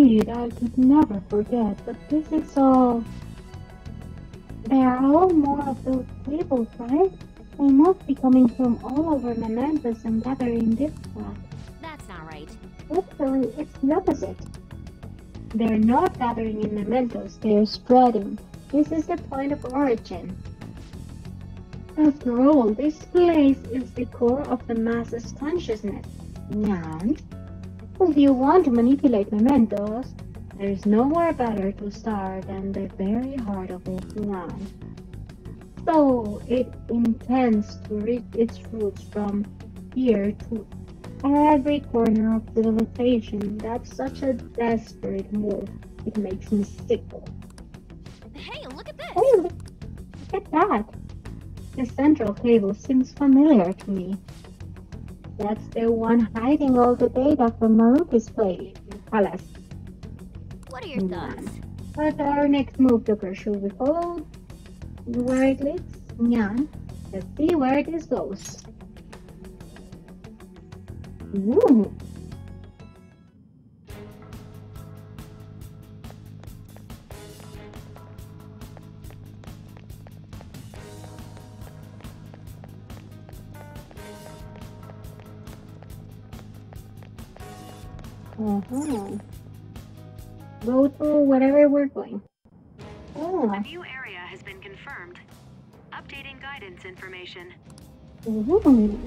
Indeed, I could never forget, but this is all... There are all more of those tables, right? They must be coming from all over Mementos and gathering this spot. That's not right. Actually, it's the opposite. They're not gathering in mementos, they're spreading. This is the point of origin. After all, this place is the core of the masses' consciousness. And if you want to manipulate mementos, there's nowhere better to start than the very heart of Ofuran. So it intends to reach its roots from here to every corner of civilization. That's such a desperate move. It makes me sick. Hey, look at this! Hey, look, look at that! The central cable seems familiar to me. That's the one hiding all the data from Maruki's play palace. What are your thoughts? But our next move, Joker, should we follow where it leads? Nyan. Let's see where this goes. Ooh. Uh-huh. Go to whatever we're going. Oh. A mm. new area has been confirmed. Updating guidance information. Ooh.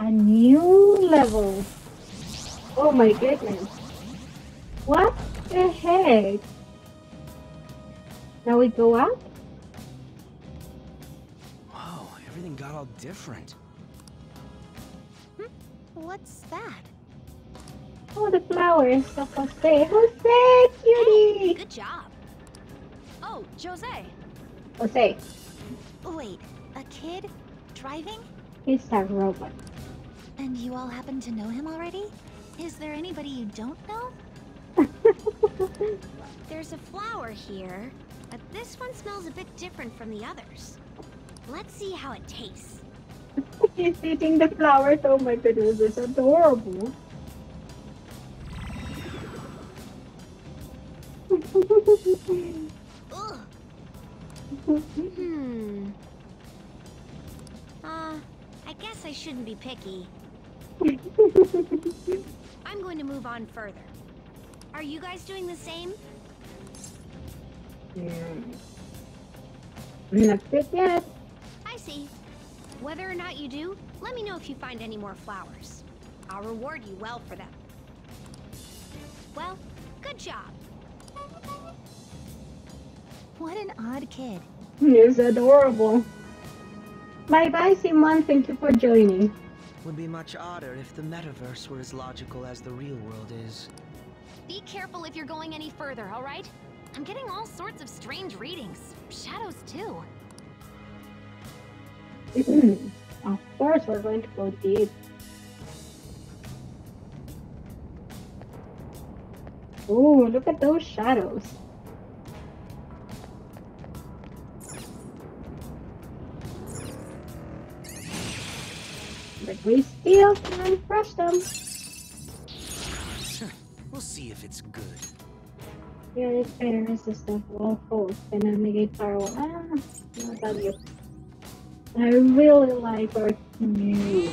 A new level. Oh my goodness. What the heck? Now we go up? Whoa, everything got all different. Hmm? What's that? Oh, the flowers of Jose. Jose, cutie! Good job. Oh, Jose. Jose, Wait, a kid? Driving? he's a robot. And you all happen to know him already? Is there anybody you don't know? There's a flower here, but this one smells a bit different from the others. Let's see how it tastes. he's eating the flowers. Oh my goodness, it's adorable. Hmm. Uh, I guess I shouldn't be picky. I'm going to move on further. Are you guys doing the same? Not it yet. I see. Whether or not you do, let me know if you find any more flowers. I'll reward you well for them. Well, good job. What an odd kid. He's adorable. Bye bye, Simon. Thank you for joining. Would be much odder if the metaverse were as logical as the real world is. Be careful if you're going any further, all right? I'm getting all sorts of strange readings. Shadows, too. of course, we're going to go deep. Oh, look at those shadows. But we still can crush them. we'll see if it's good. Yeah, it's better resistant wall force than a power. Ah, I'll tell you. I really like our new.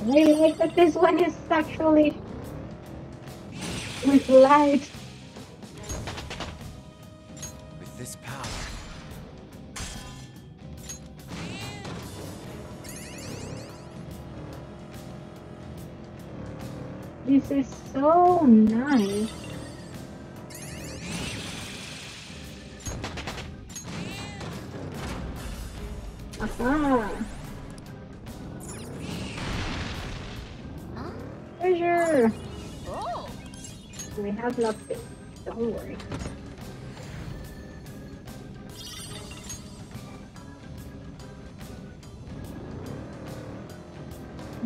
I really like that this one is actually with light. With this power, This is so nice. Aha! Treasure! We have it. Don't worry.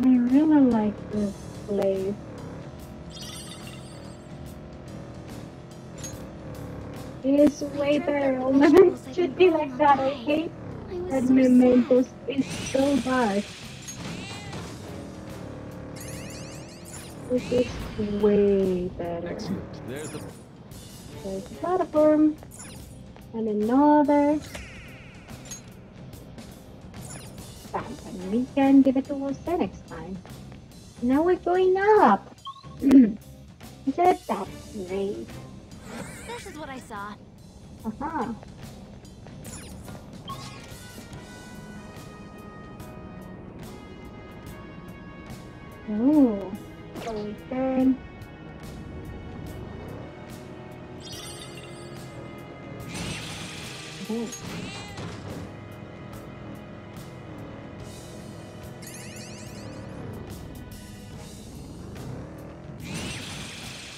I really like this place. Is way better. I'll never should be like that, okay? That mementos is so bad. This is way better. Excellent. There's the There's a platform. And another. Bam, and we can give it to Jose next time. Now we're going up. Just that great. This is what I saw. Uh-huh. Ooh. Turn. Ooh.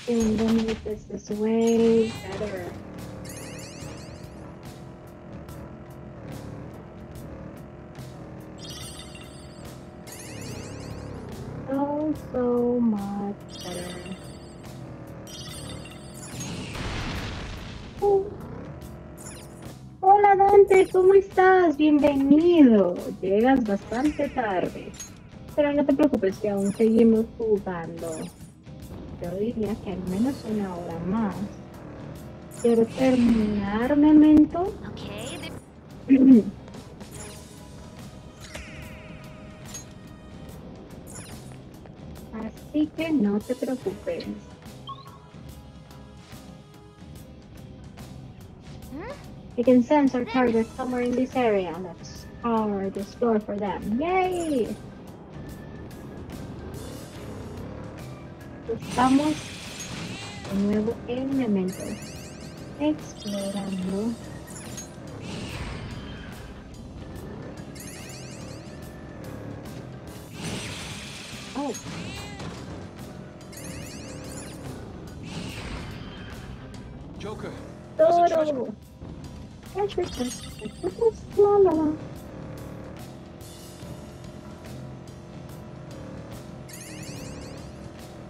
Then with this is way better. So, so much better. Oh. Hola Dante, ¿cómo estás? Bienvenido. Llegas bastante tarde. Pero no te preocupes que aún seguimos jugando. Yo diría que al menos una hora más. Quiero terminar, Memento. Okay, Así que no te preocupes. We can sense our target somewhere in this area. Let's power this door for them. Yay! Estamos de nuevo en Memento. Explorando. Oh. Joker, treasure. Toro. Treasure, treasure, treasure,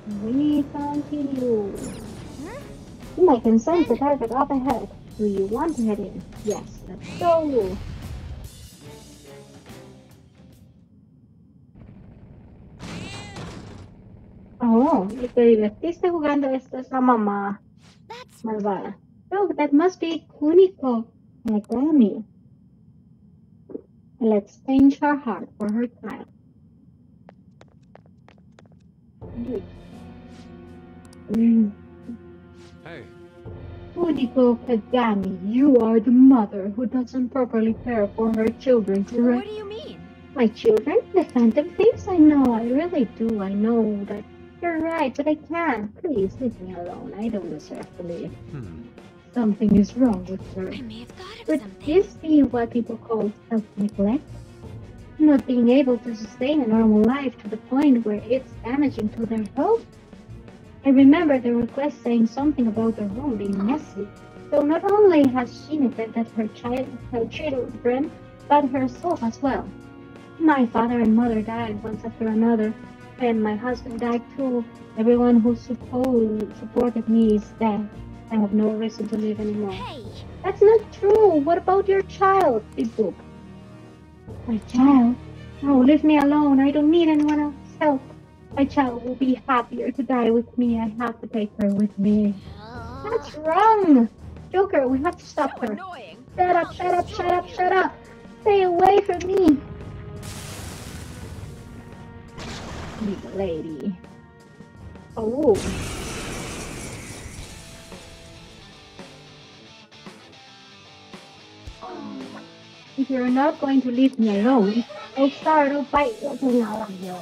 la la la. We continue. I can sense the target up ahead. Do you want to head in? Yes, let's go. Oh, y te divertiste jugando esto es la mamá malvada. Look, that must be Kuniko Megami. Let's change her heart for her child. Mm. Hey, Kuniko Kagami, you are the mother who doesn't properly care for her children, correct? What do you mean? My children? The Phantom Thieves? I know, I really do. I know that you're right, but I can't. Please leave me alone. I don't deserve to live. hmm. Something is wrong with her. I may have thought of Could something. this be what people call self-neglect? Not being able to sustain a normal life to the point where it's damaging to their health? I remember the request saying something about the room being messy. So not only has she neglected her child, her children, but herself as well. My father and mother died one after another, and my husband died too. Everyone who supposed supported me is dead. I have no reason to live anymore. Hey, That's not true. What about your child, Big Book? My child? No, leave me alone. I don't need anyone else's help. My child will be happier to die with me. I have to take her with me. That's wrong. Joker, we have to stop her. Annoying. Shut up, shut up, shut up, shut up. Stay away from me. Big lady. Oh. If you're not going to leave me alone, I'll start a fight with you.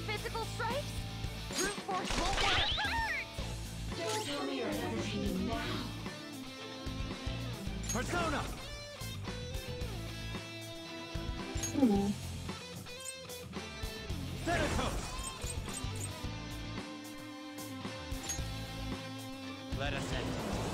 And immune to physical strikes? Brute force won't let hurt! Don't tell me you're another team now. Persona! Hmm. Thanatos! Let us end.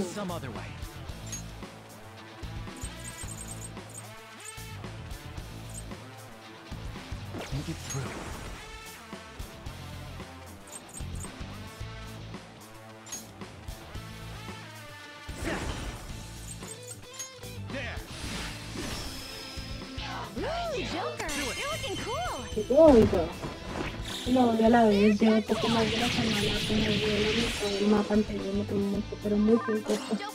Some other way. Think it through. There! Ooh, Joker, you're looking cool. There we go. lo odio a la vez, llevo poco más de la semana con el mapa anterior, me tomé mucho, pero muy poco.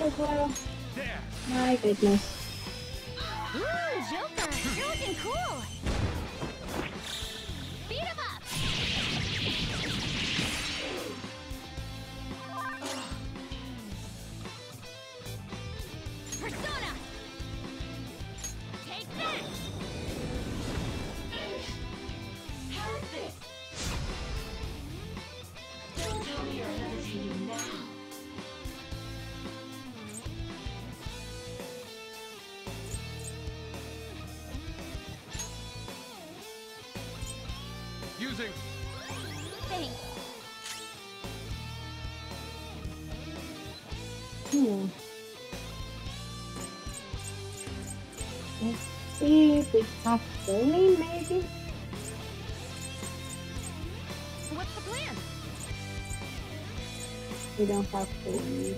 As well. My goodness. We don't have Sony.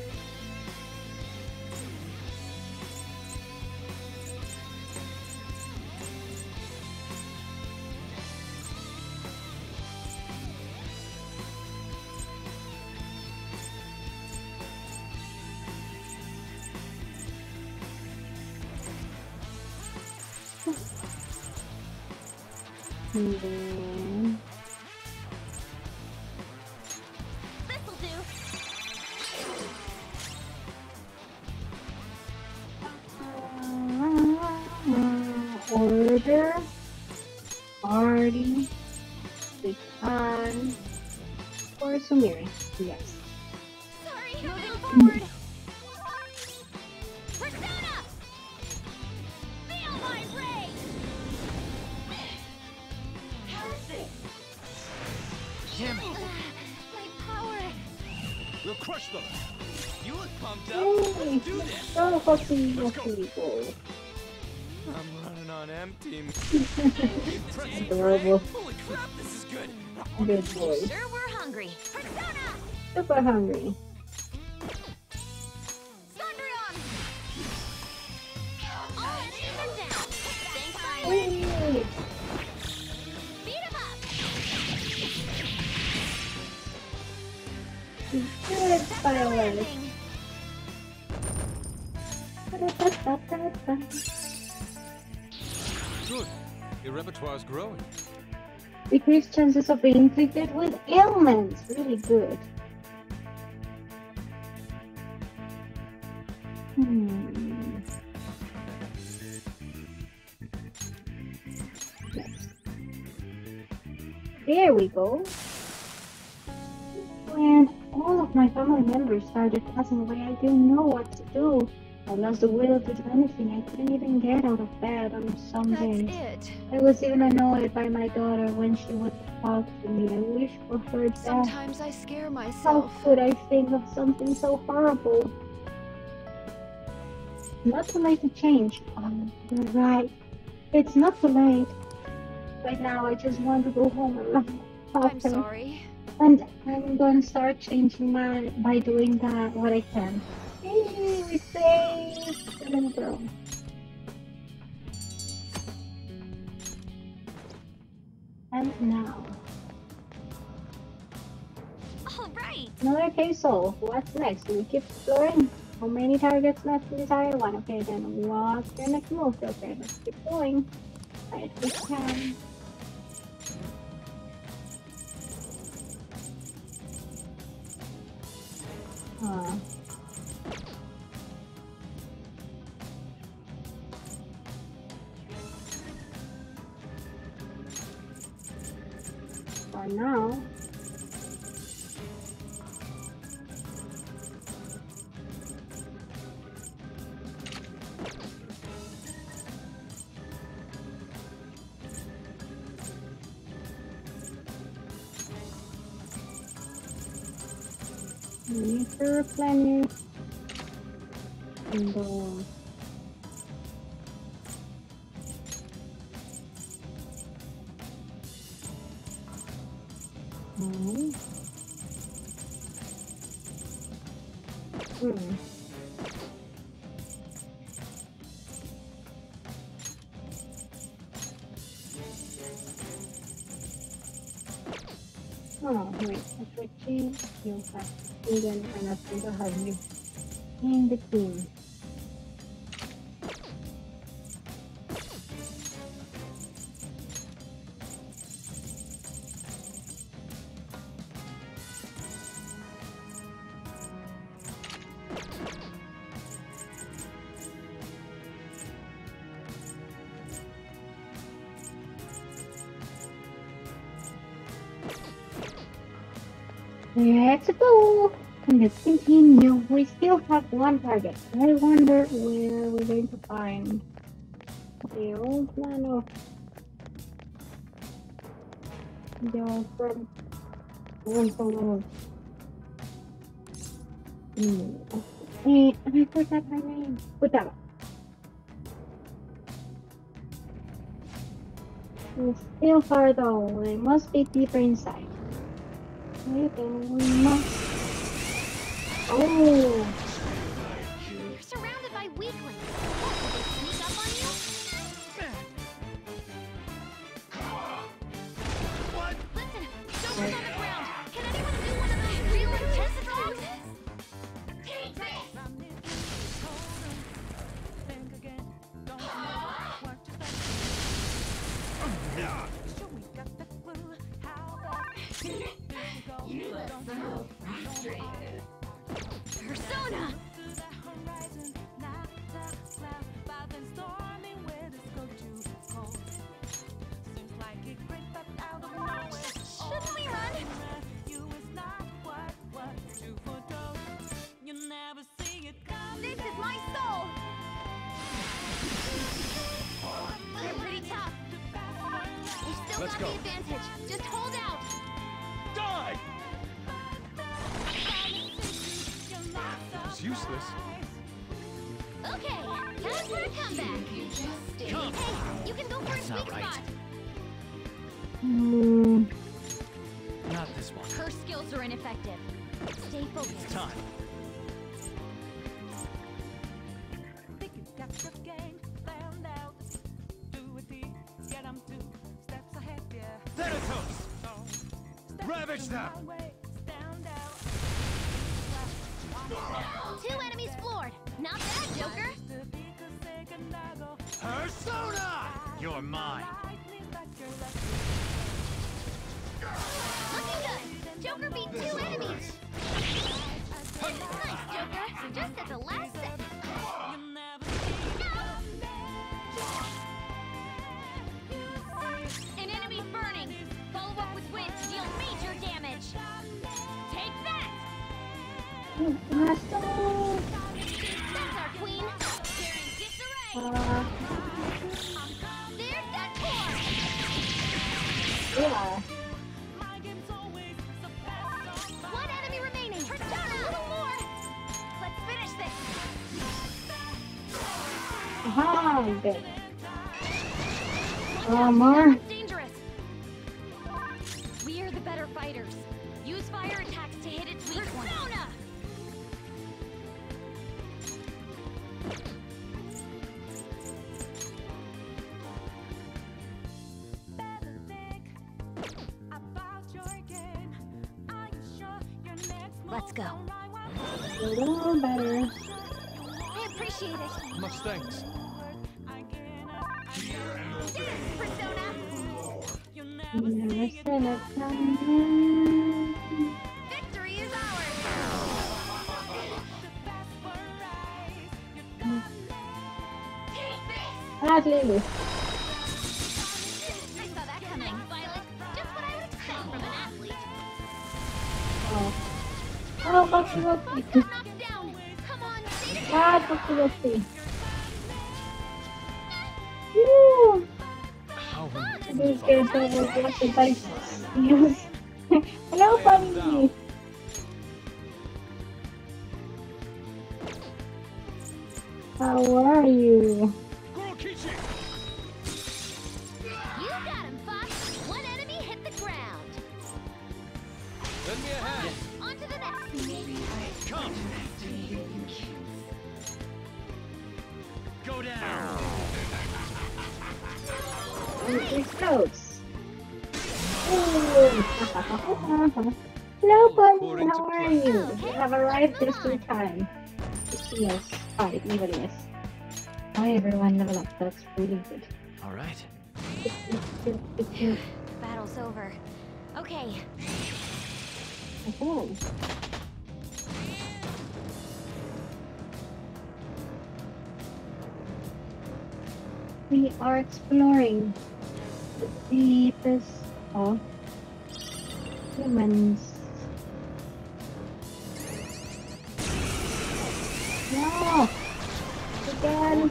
And this. So Foxy, Let's go. Foxy, go. I'm running on empty. Adorable. Holy crap, this is good. Good boy. Sure, we're hungry. Persona! Super hungry. Chances of being infected with ailments. Really good. Hmm. There we go. When all of my family members started passing away, I didn't know what to do. I lost the will to do anything. I couldn't even get out of bed on some That's days. it. I was even annoyed by my daughter when she would talk to me. I wish for her death. Sometimes I scare myself. How could I think of something so horrible? Not too late to change. Um, you're right. It's not too late. right now. I just want to go home and laugh. I'm sorry. And I'm going to start changing my by doing that what I can. Hey, we saved little girl. And now, All right. another soul. What's next? Do we keep exploring? How many targets left in this area? One. Okay, then what's the next move? Okay, let's keep going. Right, we can. Huh. For now, we need to replenish. And uh, kaibigan hanap dito hardly in the team. Let's go! And let's. We still have one target. I wonder where we're going to find the old man of the old friend. One someone Hmm. Eh, I forgot my name. Futaba. It's still far though. It must be deeper inside. And we must. Oh, Aha, mais né, lindo. Ah, eu posso de aqui. Ah, eu gosto de você. Uh! Eu esqueci, eu vou tentar. All right. The battle's over. Okay. Oh. We are exploring the deepest of humans. No! Again!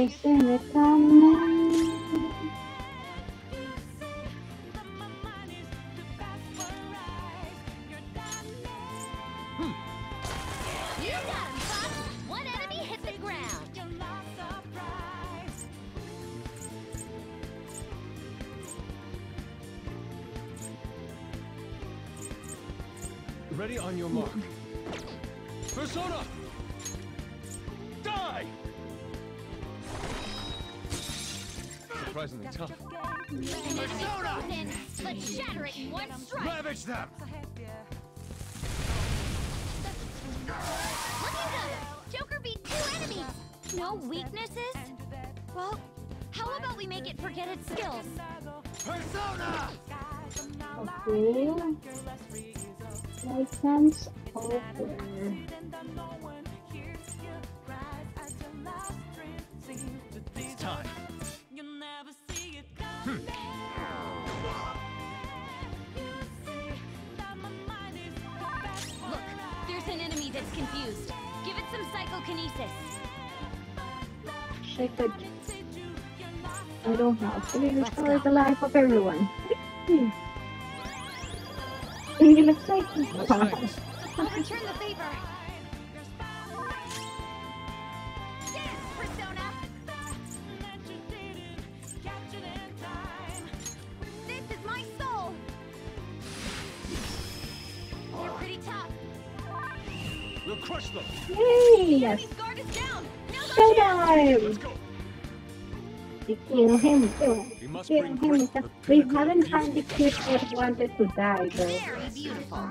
Ese me little. It will destroy the life of everyone. It looks like... Looks nice. we haven't found the kid that wanted to die though. Very beautiful.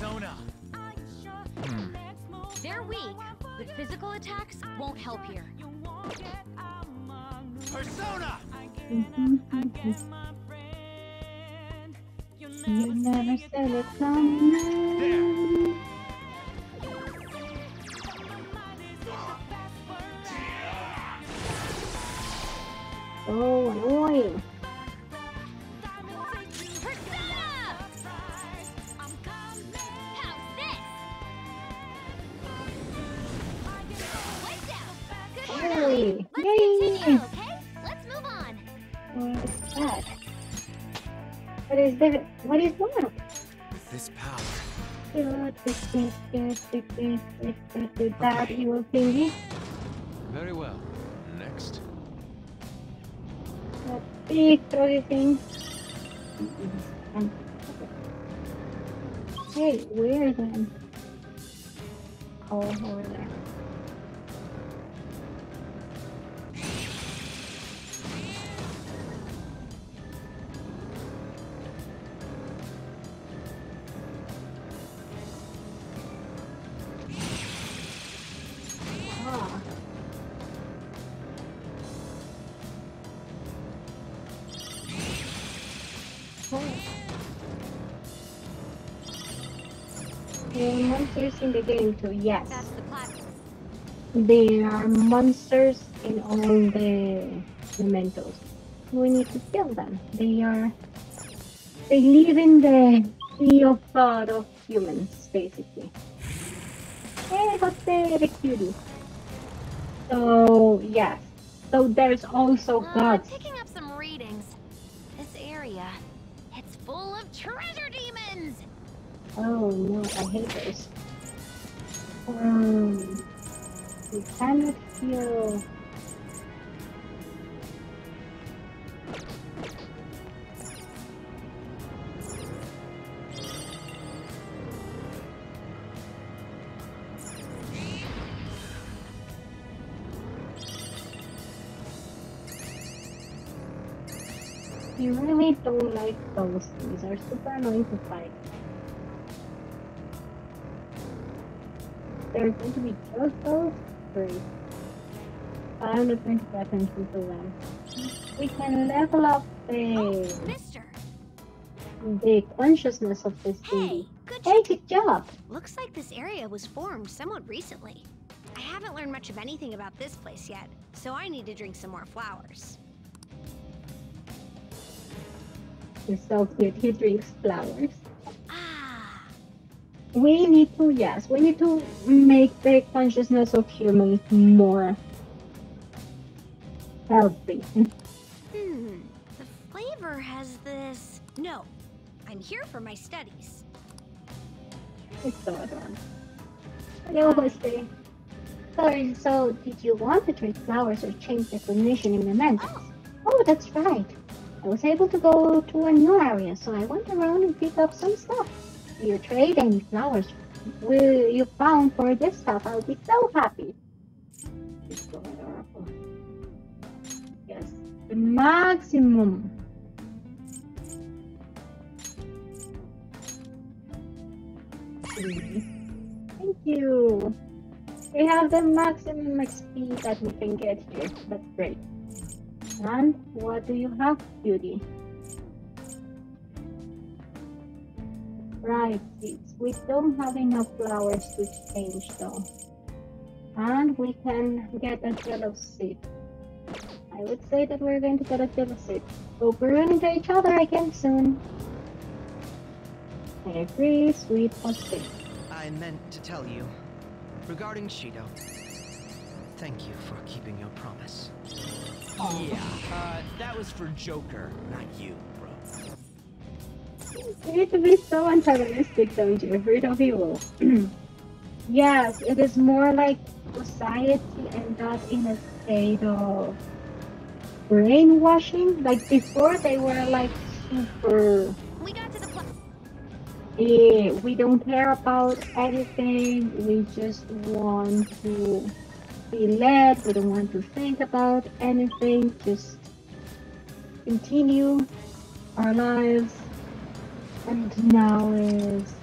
Sona. Hmm. They're weak, but physical attacks won't help here. Persona. Mm-hmm. you never said. Let's move on. What is that? What is that? What is that? This power, That evil thingy. Very well. Big throaty thing. Hey, where then? Oh, over there. There monsters in the game too, yes. The. There are monsters in all the mementos. We need to kill them. They are they live in the sea of thought of humans, basically. Hey, what's the, the cutie? So yes. So there's also Uh, gods. Oh no, I hate those. Um, we cannot feel. You really don't like those things. They're super annoying to fight. They're going to be just those three. I'm not going to pay attention to them. We can level up the Mister. the consciousness of this Hey, thing. good Hey, good job! Looks like this area was formed somewhat recently. I haven't learned much of anything about this place yet, so I need to drink some more flowers. You're so cute. He drinks flowers. We need to, yes, we need to make the consciousness of humans more healthy. hmm. The flavor has this. No, I'm here for my studies. It's so adorable. Hello, Jose. Sorry, so did you want to trade flowers or change the cognition in the mementos? Oh, that's right. I was able to go to a new area, so I went around and picked up some stuff. You trade any flowers will you found for this stuff, I'll be so happy. Yes, the maximum. Thank you. We have the maximum XP that we can get here. That's great. And what do you have, Beauty? Right, seeds. We don't have enough flowers to exchange though. And we can get a yellow seed. I would say that we're going to get a yellow seed. Hope we run into each other again soon. I agree, sweet husband. I meant to tell you regarding Shido. Thank you for keeping your promise. Oh. Yeah, uh, that was for Joker, not you, bro. You need to be so antagonistic, don't you? Afraid of evil. yes, it is more like society and not in a state of brainwashing. Like before, they were like super. We got to the Eh, we don't care about anything. We just want to be led. We don't want to think about anything. Just continue our lives. And now is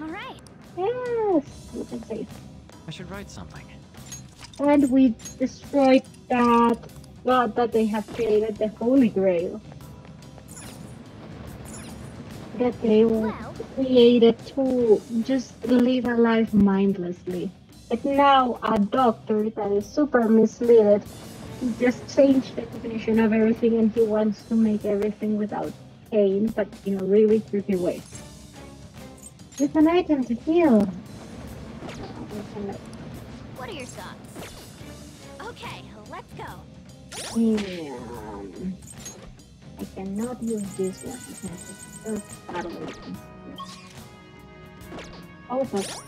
All right. yes, you can say. I should write something. And we destroyed that god that they have created, the Holy Grail. that they were created to just live a life mindlessly. But now a doctor that is super misled just changed the definition of everything and he wants to make everything without pain, but in a really creepy way. It's an item to heal. What are your thoughts? Okay, let's go. Yeah. I cannot use this one because it's so Oh, but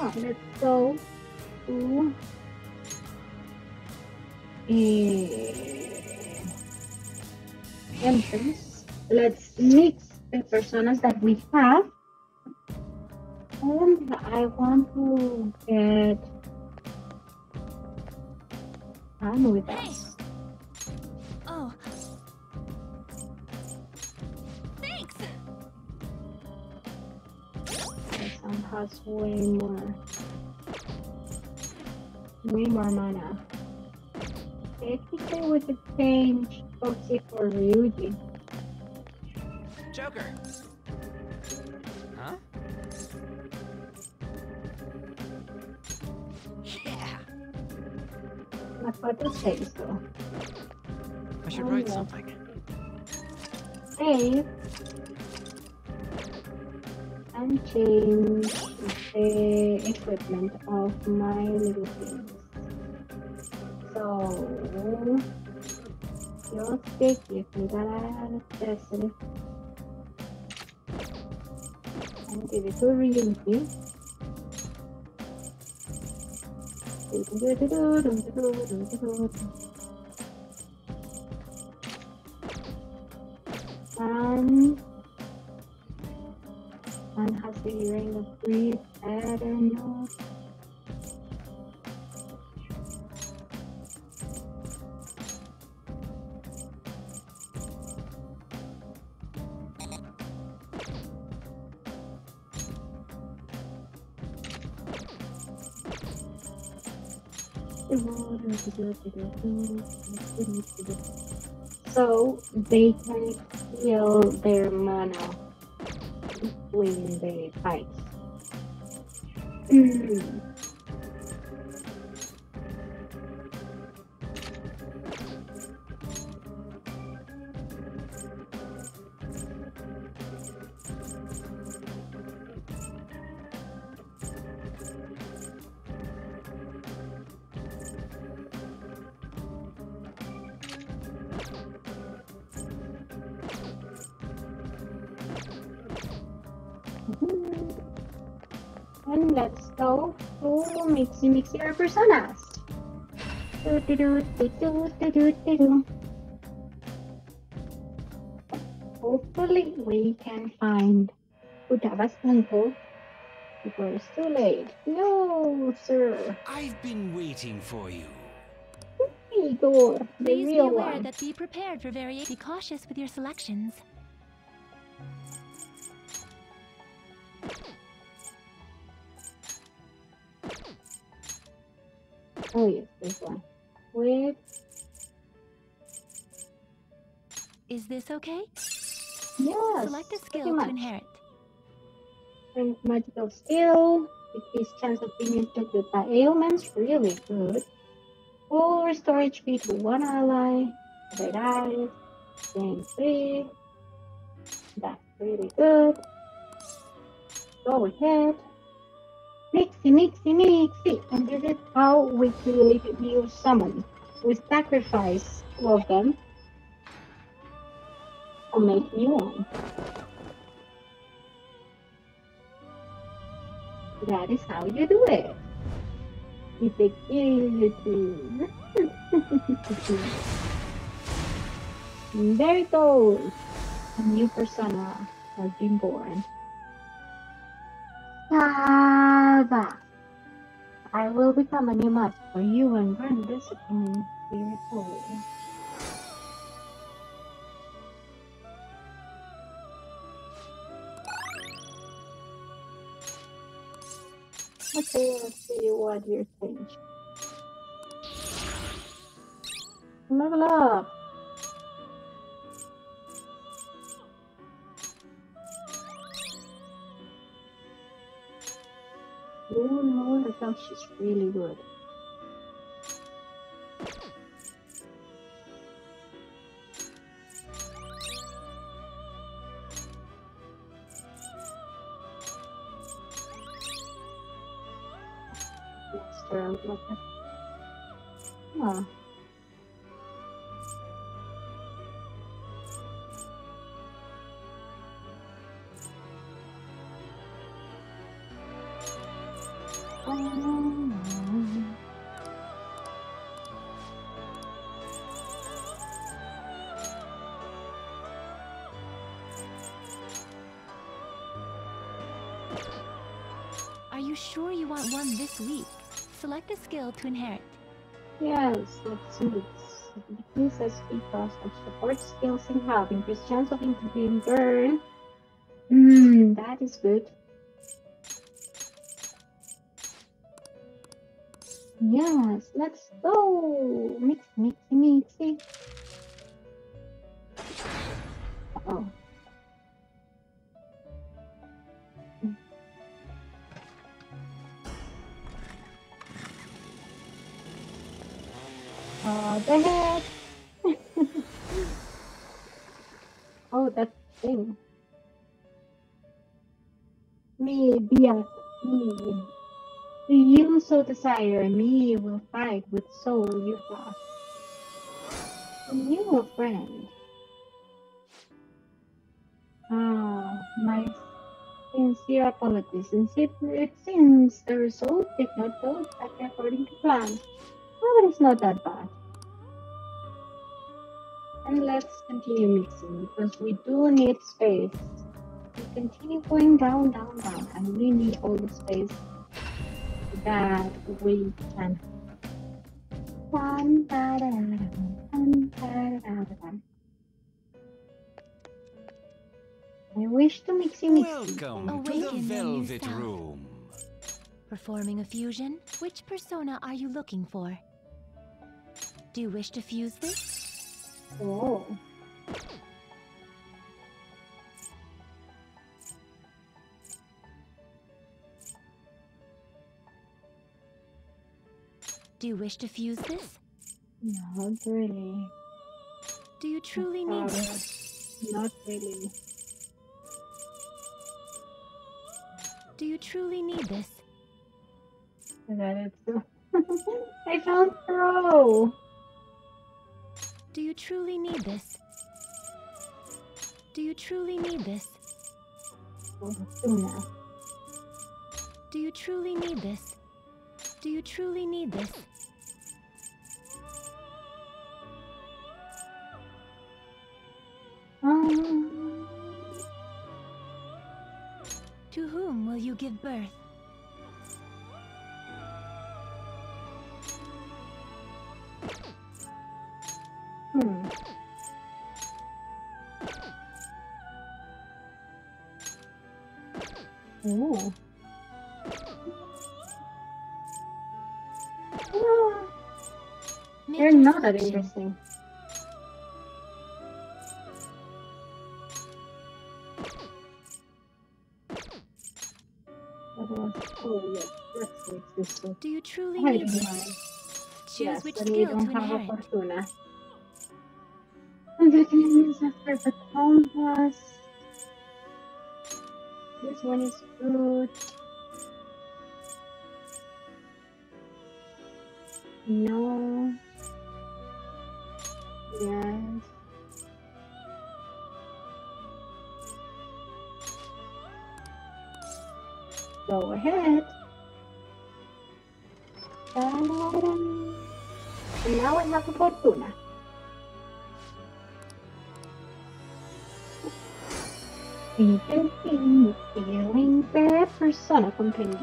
Ah, let's go to eh, entrance. Let's mix the personas that we have. And I want to get Ann with us. Oh. Thanks. This one has way more, way more mana. I think they would change Foxy for Ryuji. Joker. Huh? Yeah. That's what it says though. I should Oh, write yeah. something. Save and change the equipment of my little things. So, 洋ステーキ身柄にしたりする。Hadi bir tur ringin yapayım. Ben Ben has the ring of breathe, I don't know. So they can heal their mana when they fight. Mm. y your personas. Hopefully we can find Futaba's uncle before it's too late. No, sir. I've been waiting for you. Igor, the Please real be aware one. that be prepared for variation. Be cautious with your selections. Oh yes, this one. With Is this okay? yes, Select a skill to inherit. And magical skill. Increase chance of being infected by ailments. Really good. Will restore HP to one ally. They die, gain three. That's really good. Go ahead. Mixy, mixy, mixy. And this is how we create new summon. We sacrifice two of them to make new one. That is how you do it. It's a guillotine. there it goes. A new persona has been born. Sava. I will become a new master for you and grant discipline spiritually. Okay, let's see what you think. Level up. Oh no, I thought she's really good. Skill to inherit. Yes, let's see. Increases speed cost of support skills and health. Increase chance of being burned. Hmm, that is good. Yes, let's go. Mix, mix, mixy. Oh. the heck! oh, that thing. Me, Biak, me. Do you so desire, me will fight with soul you lost. And you, friend. Ah, my sincere apologies. Since it, it seems the result did not go exactly according to plan. Oh, but it's not that bad. And let's continue mixing because we do need space. We continue going down, down, down, and we need all the space that we can. I wish to mixy mixy. Welcome to the Awaken the new Velvet. Room. Performing a fusion, which persona are you looking for? Do you wish to fuse this? Oh. Do you wish to fuse this? Not really. Do you truly need Uh, this? Not really. Do you truly need this? That it's. I found Pro. Do you truly need this? Do you truly need this? Do you truly need this? Do you truly need this? Um, To whom will you give birth? Ooh. Make They're not that interesting. Oh yes, let's mix this one. Do you truly need mind. Choose Yes, which skill don't to have a inherit. fortuna. And we can use after the compass. This one is good. No. Yes. Go ahead. And now I have a fortuna. See feeling bad persona companion.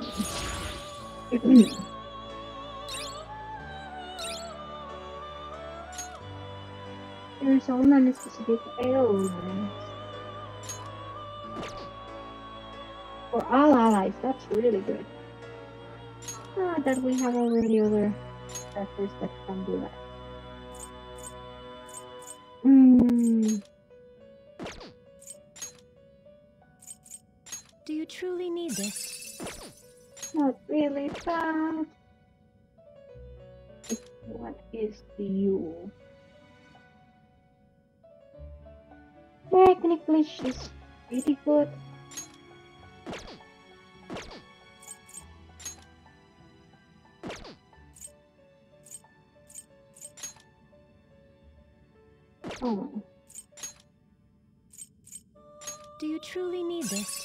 There's all non-specific ailments. For all allies, that's really good. Ah, that we have already other characters that can do that. This. Not really bad. What is the U? Technically, she's pretty good. Oh, Do you truly need this?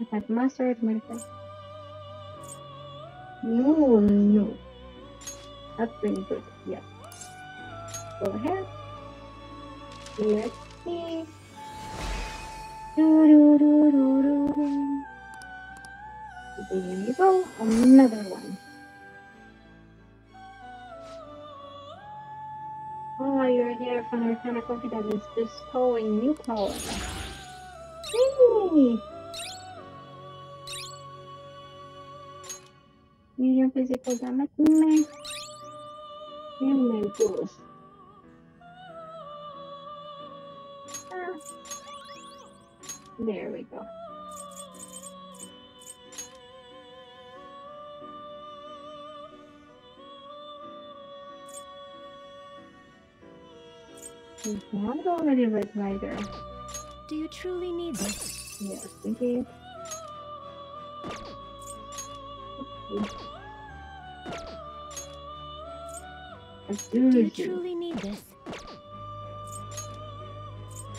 attack master, it might attack. No, no. That's pretty good. Yeah. Go ahead. Let's see. Do, do, do, do, do, do. There you go. Another one. Oh, you're there kind of coffee that is bestowing new power. Hey! Medium physical damage. Meh. Human tools. Ah. There we go. Not already Red Rider. Do you truly need this? Yes, indeed. Do you truly need this?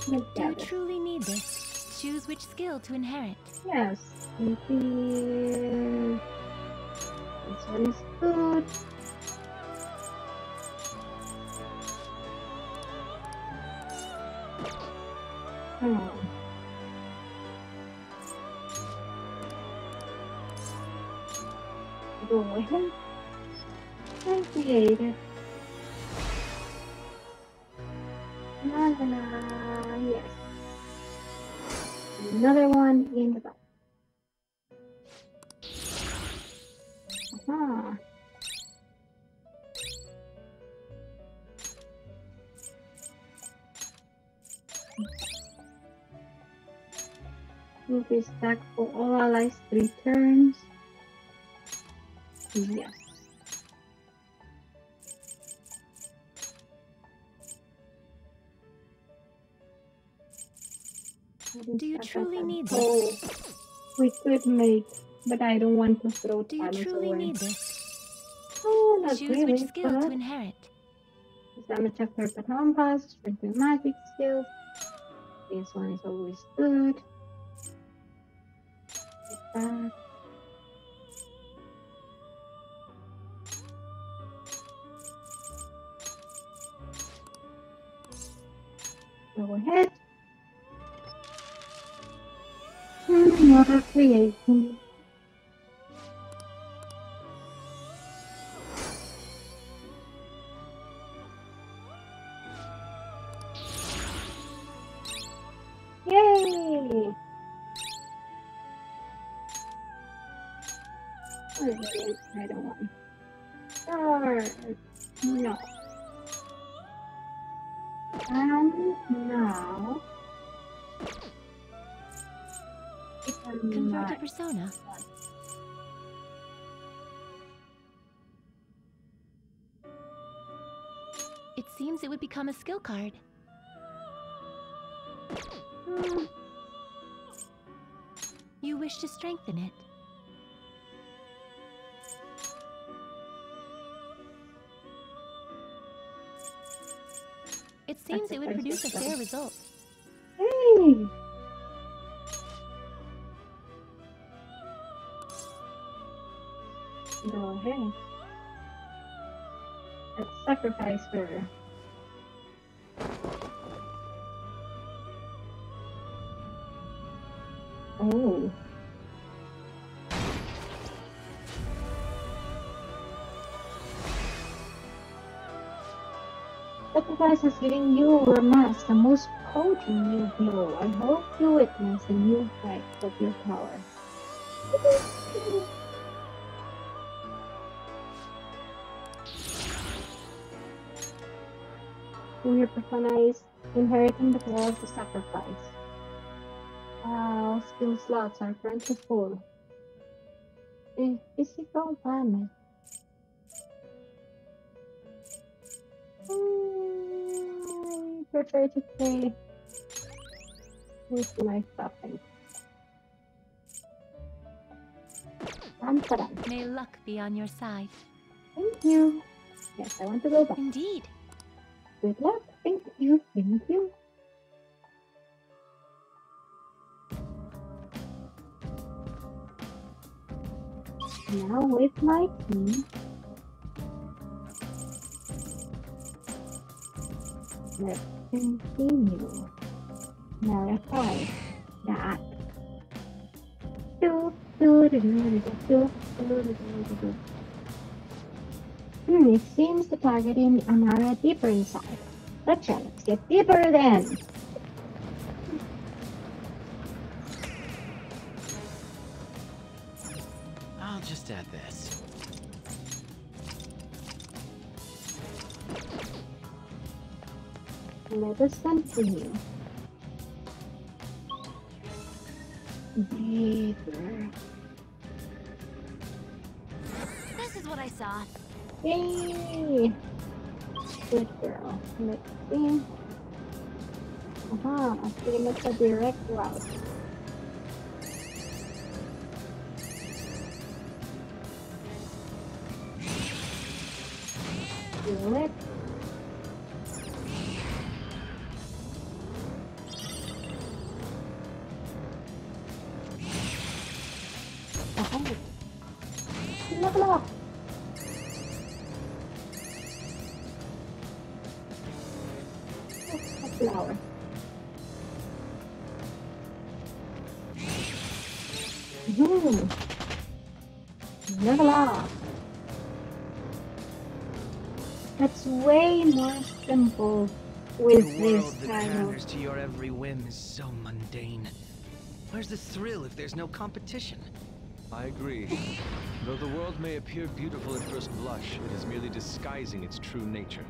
Do you truly need this? Choose which skill to inherit. Yes, indeed. This one is good. Hmm. Oh. Go ahead and create it. La la, yes. Another one in the uh-huh. back. Aha. Move is stack for all allies three turns. Yes. Do you truly need Oh, this? we could make, but I don't want to throw Do you truly away. need this? Oh, not Choose really. which skill to inherit. damage of purple compass, strength and magic skills. This one is always good. Like. Go ahead. Creation. Become a skill card. Hmm, You wish to strengthen it. It seems it would produce a fair result. Hey! Go ahead. Let's sacrifice her. Sacrifice has given you your mask the most potent new glow. I hope you witness the new height of your power. Your persona is inheriting the power of the sacrifice. Wow, skill slots are currently full. A physical damage. Hmm, I prefer to play with my stuffing. May luck be on your side. Thank you. Yes, I want to go back. Indeed. Good luck. Thank you. Thank you. Now with my team. let's continue. Verify that. Hmm, it seems the targeting Anara deeper inside. Gotcha, let's get deeper then. I'll just add this. Let us continue. Deeper. This is what I saw. Yay! Good girl. Let's see. Uh-huh, Aha, pretty much a direct route. Do Where's the thrill if there's no competition? I agree. Though the world may appear beautiful at first blush, it is merely disguising its true nature.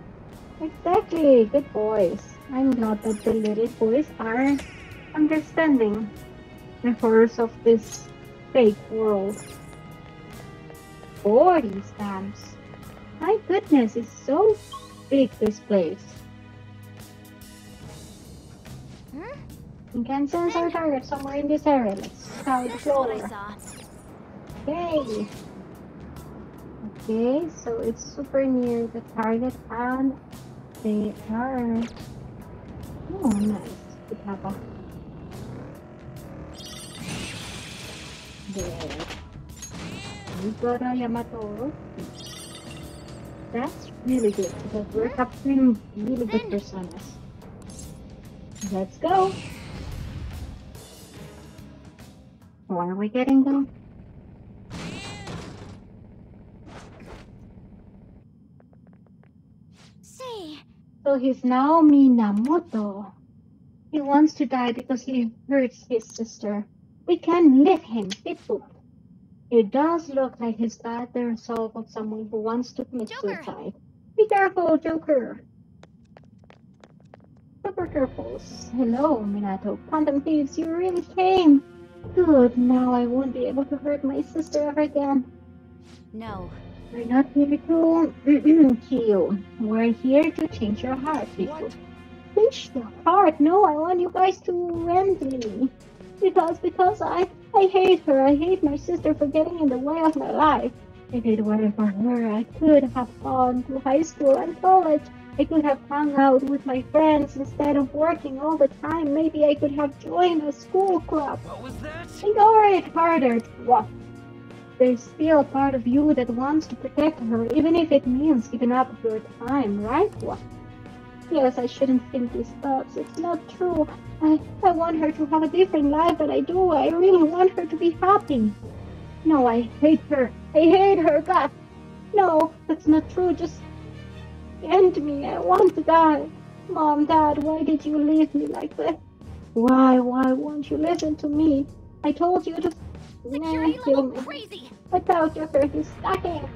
Exactly, good boys. I'm glad that the little boys are understanding the horrors of this fake world. 40 stamps. My goodness, it's so big this place. We can sense our target somewhere in this area. Let's scout the This is what I floor. Okay. Okay, so it's super near the target and they are. Oh, nice. Good papa. There. We got a Yamato. That's really good because we're capturing really good personas. Let's go. Where are we getting them? Say, So he's now Minamoto. He wants to die because he hurts his sister. We can lift him. Boop. It does look like he's got the resolve of someone who wants to commit Joker. suicide. Be careful, Joker. Super careful. Hello, Minato. Phantom Thieves, you really came. Good, now I won't be able to hurt my sister ever again. no. We're not here to kill. We're here to change your heart, people. Change the heart? No, I want you guys to rent me. Because, because I, I hate her. I hate my sister for getting in the way of my life. If it weren't for her, I could have gone to high school and college. I could have hung out with my friends instead of working all the time. Maybe I could have joined a school club. What was that? Ignore it harder. What? There's still a part of you that wants to protect her, even if it means giving up your time, right? What? Yes, I shouldn't think these thoughts. It's not true. I, I want her to have a different life than I do. I really want her to be happy. No, I hate her. I hate her. God. No, that's not true. Just End me. I want to die. Mom, Dad, why did you leave me like this? Why, why won't you listen to me? I told you to nah, kill me. crazy. Without your hurt is stacking.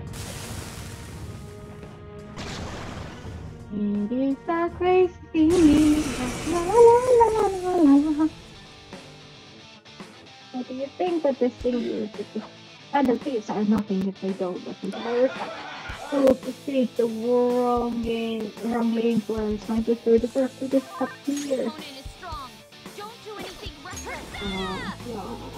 It is a crazy. La, la, la. What do you think that this thing is? And the thieves are nothing if they don't listen to my. I will defeat the wrongly, wrongly influenced my sister the first to disappear. Conan is strong. Don't do anything. Oh, no.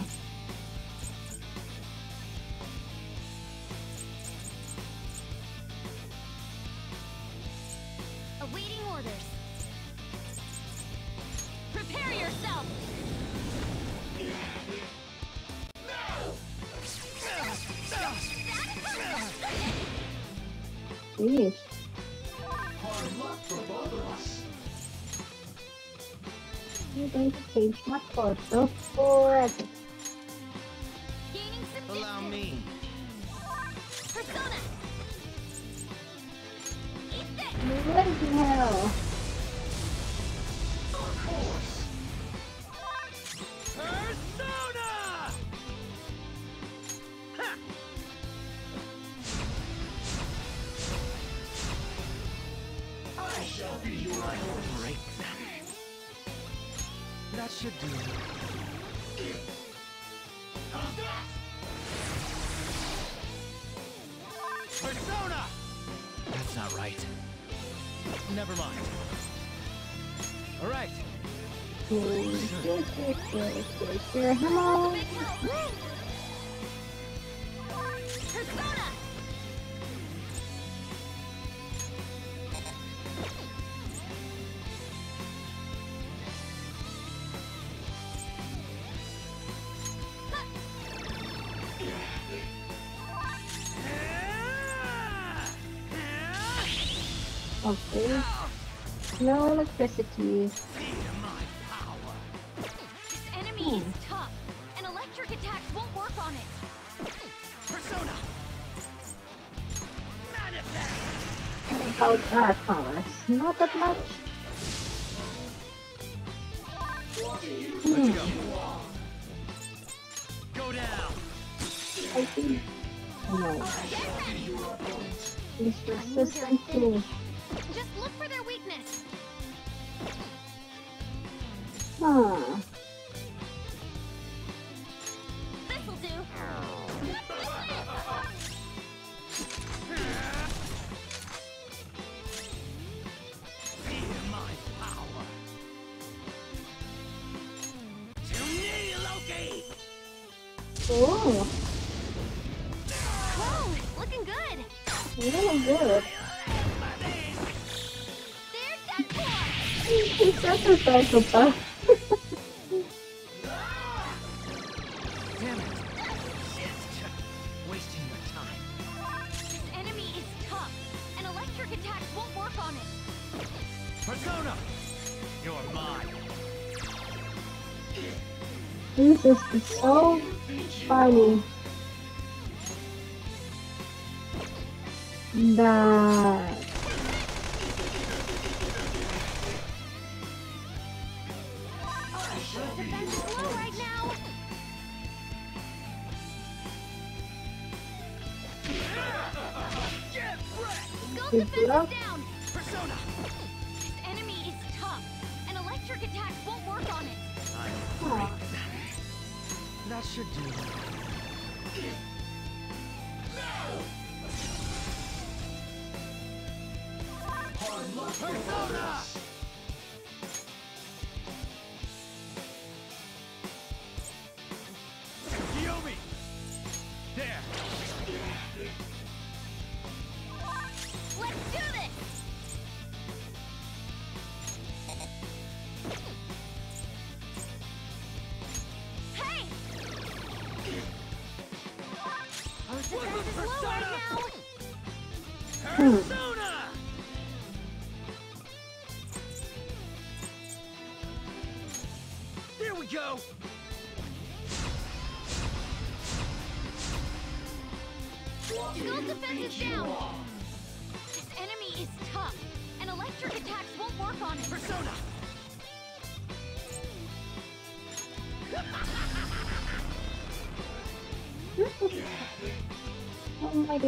Jeez. I'm going to change my torso oh, forever. Gaining Allow me. Persona. What the hell? That should do. Persona! That's not right. Never mind. All right. Hello. No electricity. This enemy is tough, and electric attacks won't work on it. Persona! How bad powers? Not that much. Hmm. Go down! I think. No. He's resistant such a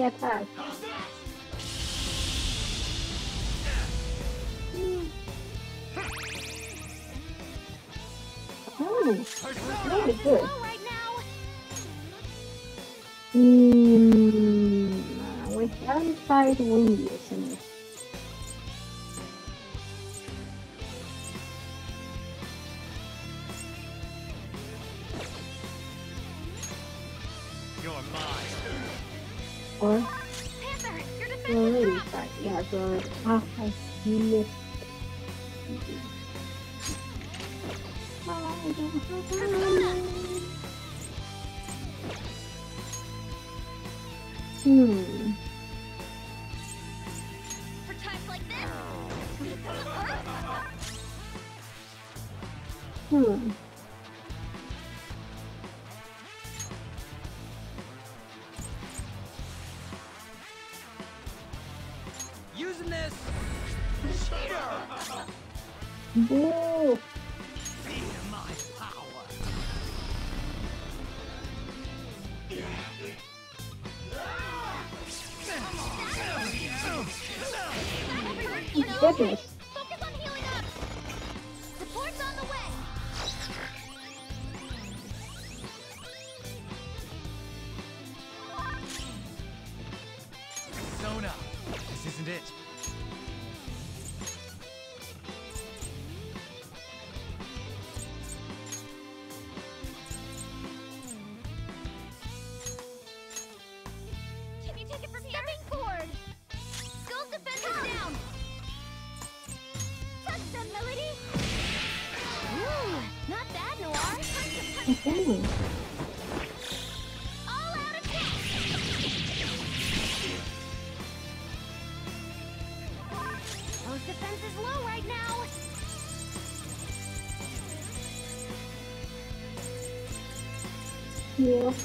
happy. com you.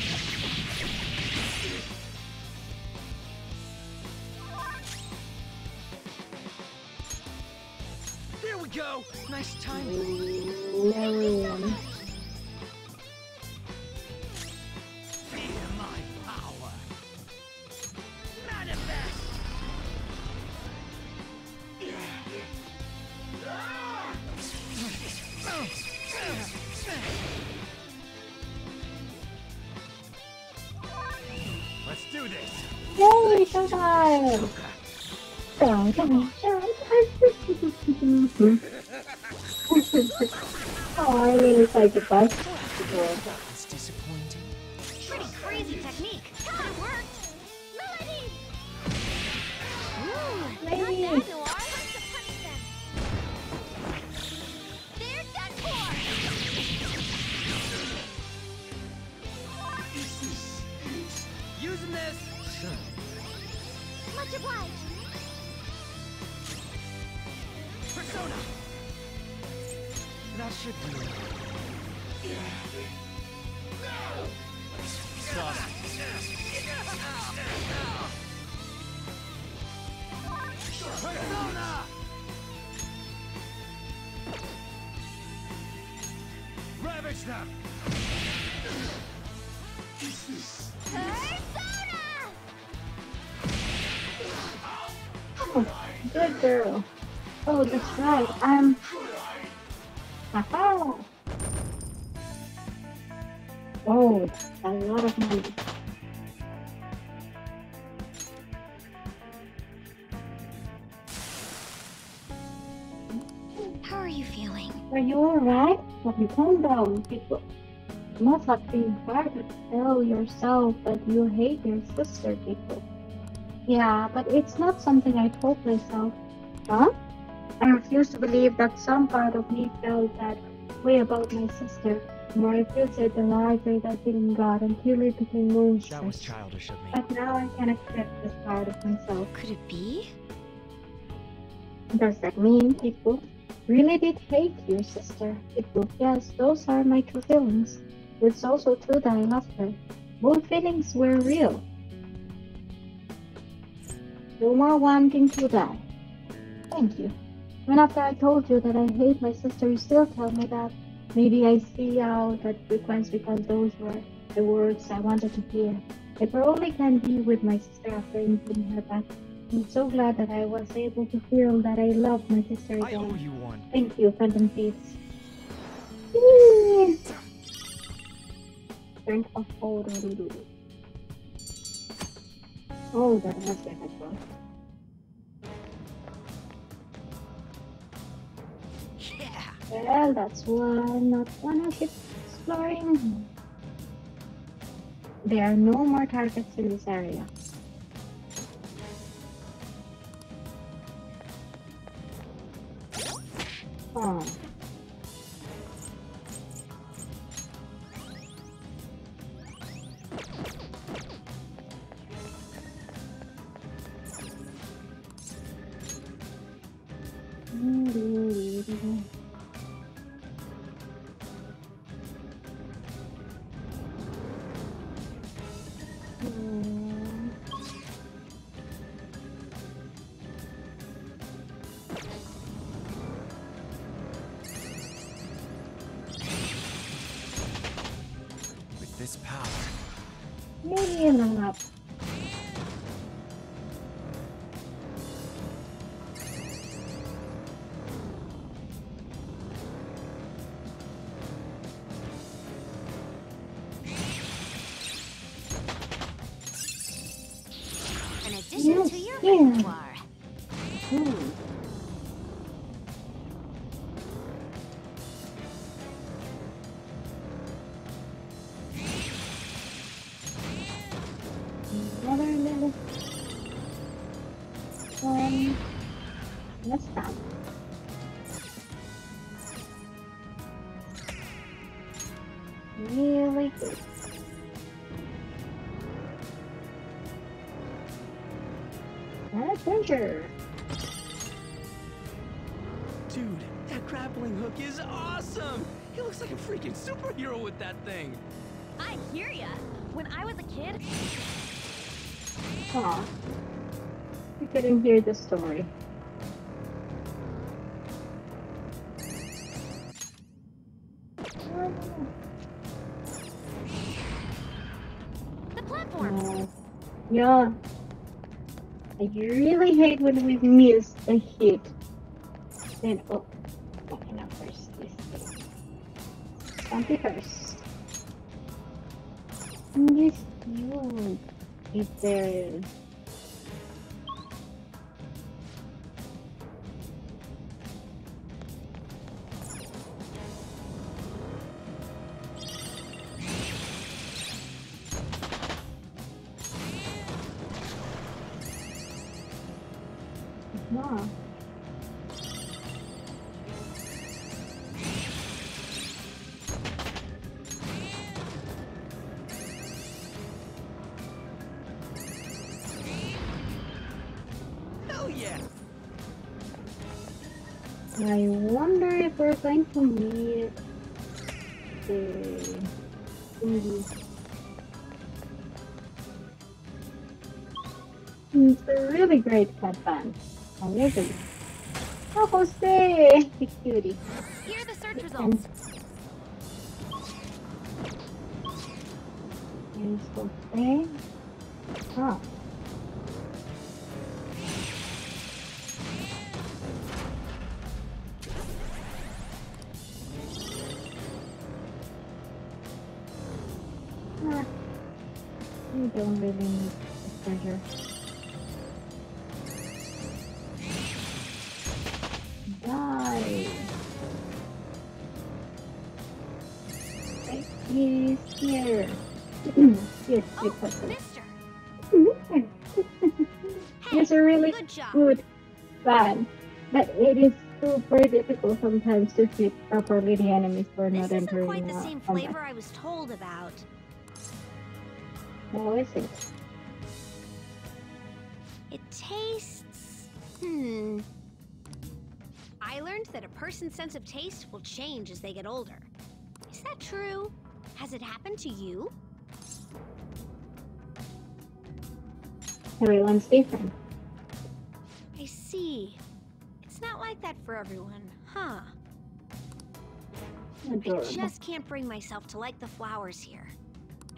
guys. Right. Um. Haha. Oh, that's a lot of money. How are you feeling? Are you alright? Have you calm down, people? You must have been hard to tell yourself that you hate your sister, people. Yeah, but it's not something I told myself. Huh? I refuse to believe that some part of me felt that way about my sister. The more I felt it, the larger that feeling got until it became That was childish of me. But now I can accept this part of myself. Could it be? Does that mean people really did hate your sister? It People, yes, those are my true feelings. It's also true that I loved her. Both feelings were real. No more wanting to die. Thank you. When after I told you that I hate my sister, you still tell me that. Maybe I see out that frequency because those were the words I wanted to hear. I probably can be with my sister after injuring her back. I'm so glad that I was able to feel that I love my sister I owe you one. Thank you, Phantom Thieves. Yay! Turn off all Oh, that was the headphone. Yeah. Well, that's why I'm not gonna keep exploring. There are no more targets in this area. Oh. Hmm. Adventure. Dude, that grappling hook is awesome! He looks like a freaking superhero with that thing! I hear ya. When I was a kid, Aw. We couldn't hear the story. the platform. Uh, yeah. I really hate when we miss a hit. Then, oh. Okay, now first this thing. Something first. This cute. Is there... Wow. Don't really need the treasure. Die. Right is here. Oh, yes, Oh, good person. mister. It's a really Good job. good plan, but it is super difficult sometimes to hit properly the enemies for This not isn't entering quite the same flavor I was told about. How is it? It tastes. Hmm. I learned that a person's sense of taste will change as they get older. Is that true? Has it happened to you? Everyone's different. I see. It's not like that for everyone, huh? I just can't bring myself to like the flowers here.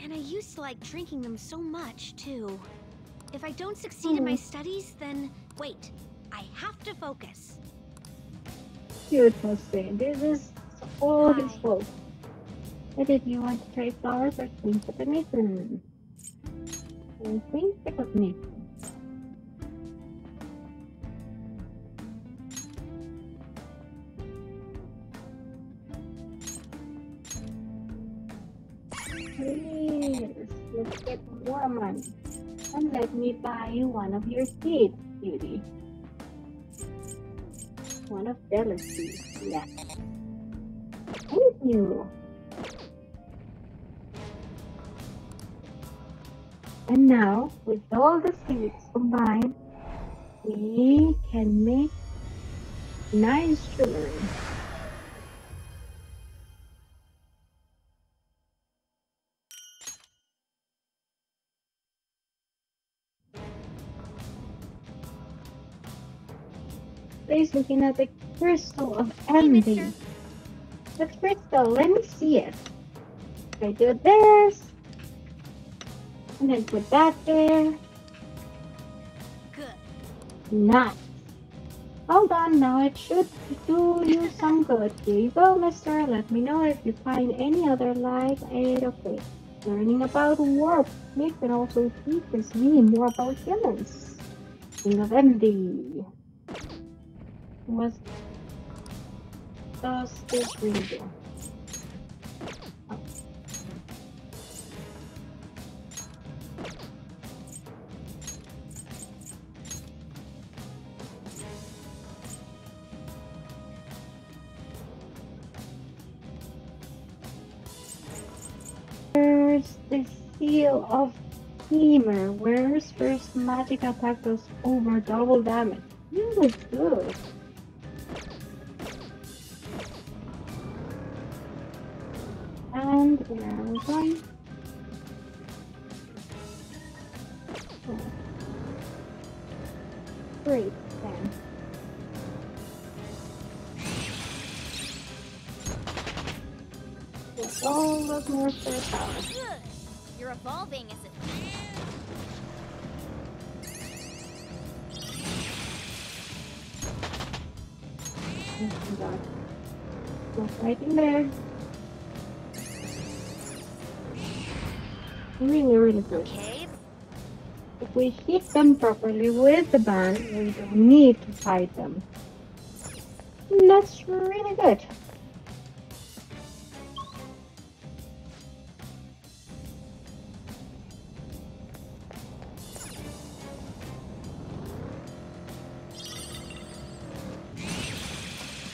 And I used to like drinking them so much, too. If I don't succeed in my Hmm. studies, then wait. I have to focus. Jose. This is all his Hi. fault. Why did you want to try flowers or with the Nathan? I think it And let me buy you one of your seeds, beauty. One of jealousy, yeah. Thank you. And now, with all the seeds combined, we can make nice jewelry. Looking at the crystal of envy. mister. The crystal, let me see it. I do this. And then put that there. Good. Nice. Hold on, now it should do you some good. Here you go, mister. Let me know if you find any other like aid okay. Learning about warp. You can also teach me more about humans. King of Envy. What does this really. Where's the seal of Femur? Where's first magic attack does over double damage? You look good. Where are we going? Great, them properly with the band, we don't need to fight them. And That's really good.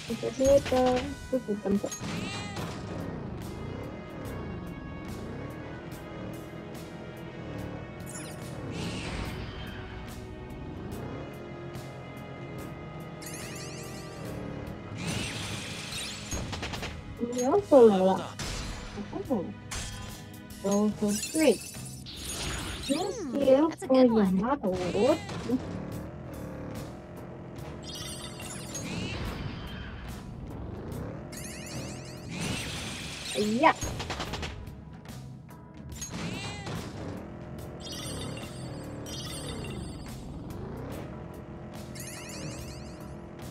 Because hit uh, we hit them first. We also level up. Oh. Yes, Hmm, deal that's a for your mother. Yeah.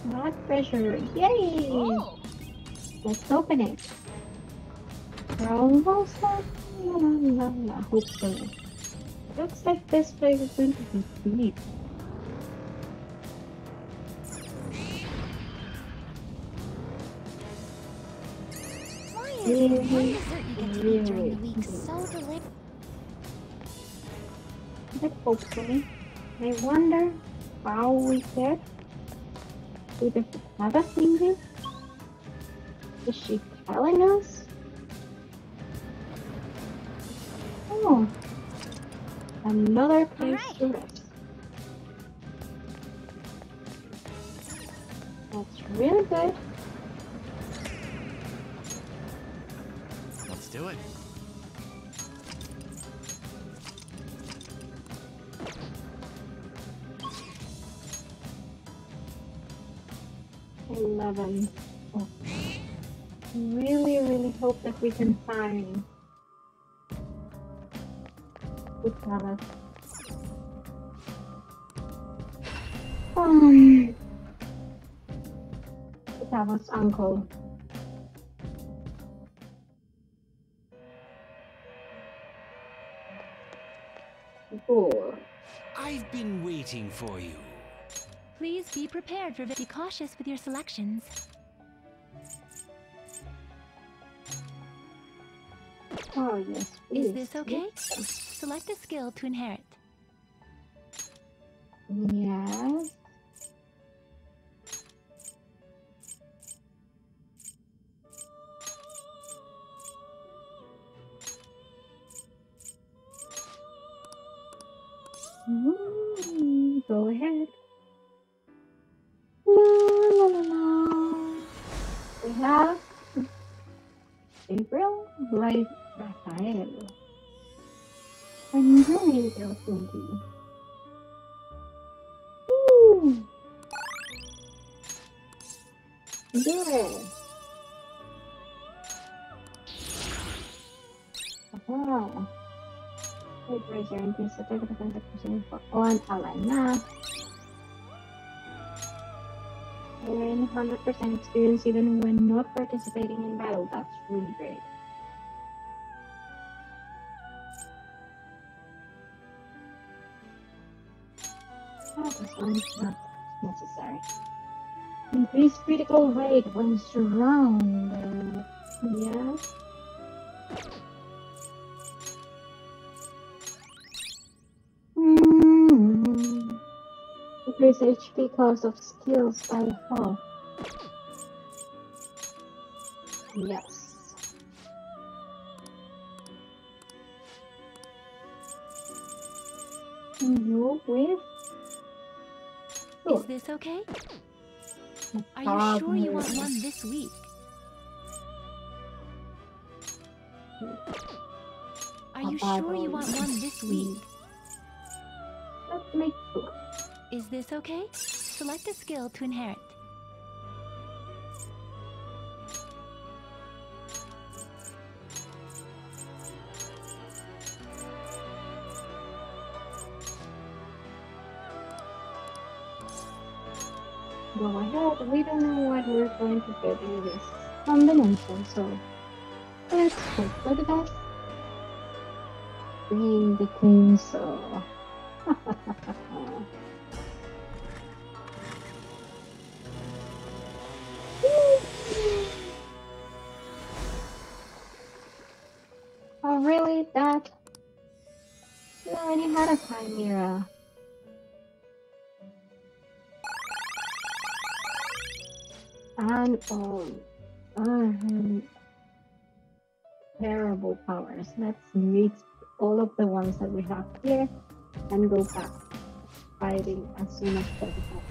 Blood pressure. Yay! Oh. Let's open it. La, la, la, la, Hopefully. Looks like this place is going to be deep. Why is one Really, dessert you get to eat during really the week so delicious? But hopefully, I wonder how we get to the Father finger. Is she telling us? Another place to rest. That's really good. Let's do it. Eleven. Oh. Really, really hope that we can find Gustavo. Um, Gustavo's uncle. Four. I've been waiting for you. Please be prepared for be cautious with your selections. Oh yes. Is this okay? Select a skill to inherit. Yes. 100% experience even when not participating in battle. That's really great. Not necessary. Increase critical rate when surrounded. Yes. Mm. Increase HP cost of skills by half. Yes. You with? Is this okay? Are you sure you want one this week? Are you sure you want one this week? Let's make. Is this okay? Select a skill to inherit. Go ahead. We don't know what we're going to get in this combination, so let's hope for the best. Bring the queen, so. And um, um, terrible powers. Let's meet all of the ones that we have here and go back fighting as soon as possible.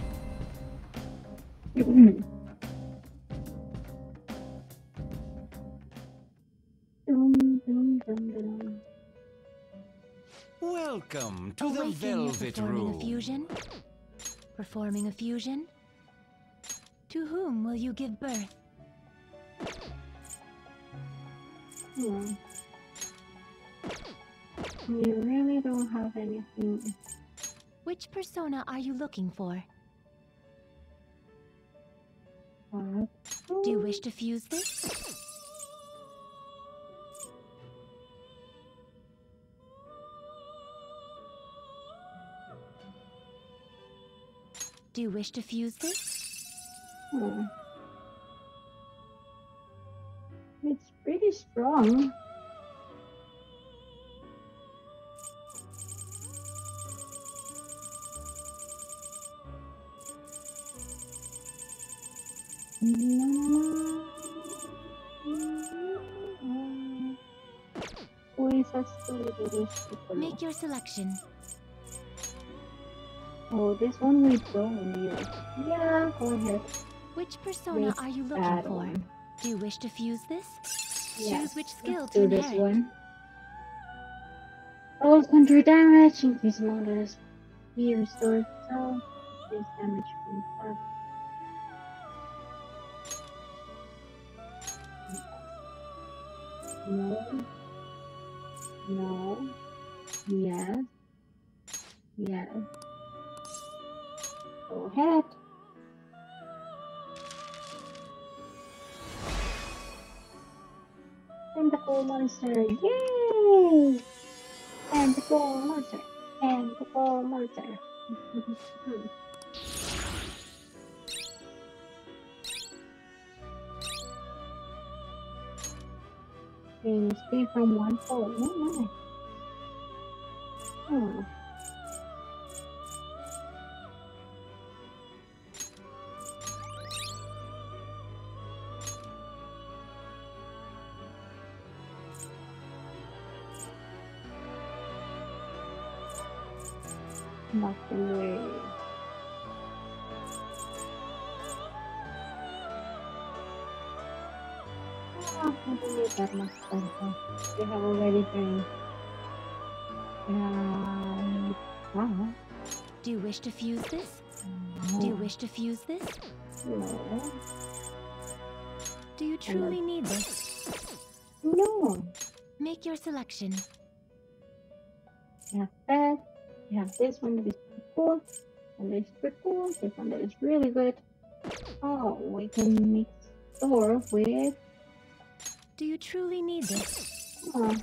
Welcome to the Awaken you Velvet performing Room. a fusion? Performing a fusion? To whom will you give birth? Hmm. You really don't have anything. Which persona are you looking for? Do you wish to fuse this? Do you wish to fuse this? Hmm. It's pretty strong. Make your selection. Oh, this one we don't use. Yeah, go ahead. Which persona are you looking for? one. Do you wish to fuse this? Yes, Choose which skill let's to do this inherit. one. All counter damage, increase modus, be restored self, increase damage from above. No. No. Yes. Yes. Go ahead. Tentacle monster. Yay! Tentacle monster. Tentacle monster. Gain speed from one fold. Oh, nice. Hmm. Ah, I don't need that much time. We have already drank. Um, wow. Do you wish to fuse this? Do you wish to fuse this? No. Do you truly need this? No. Make your selection. We have that. We have this one that is pretty cool. And this is pretty cool. This one that is really good. Oh, we can mix Thor with. Do you truly need this? Oh.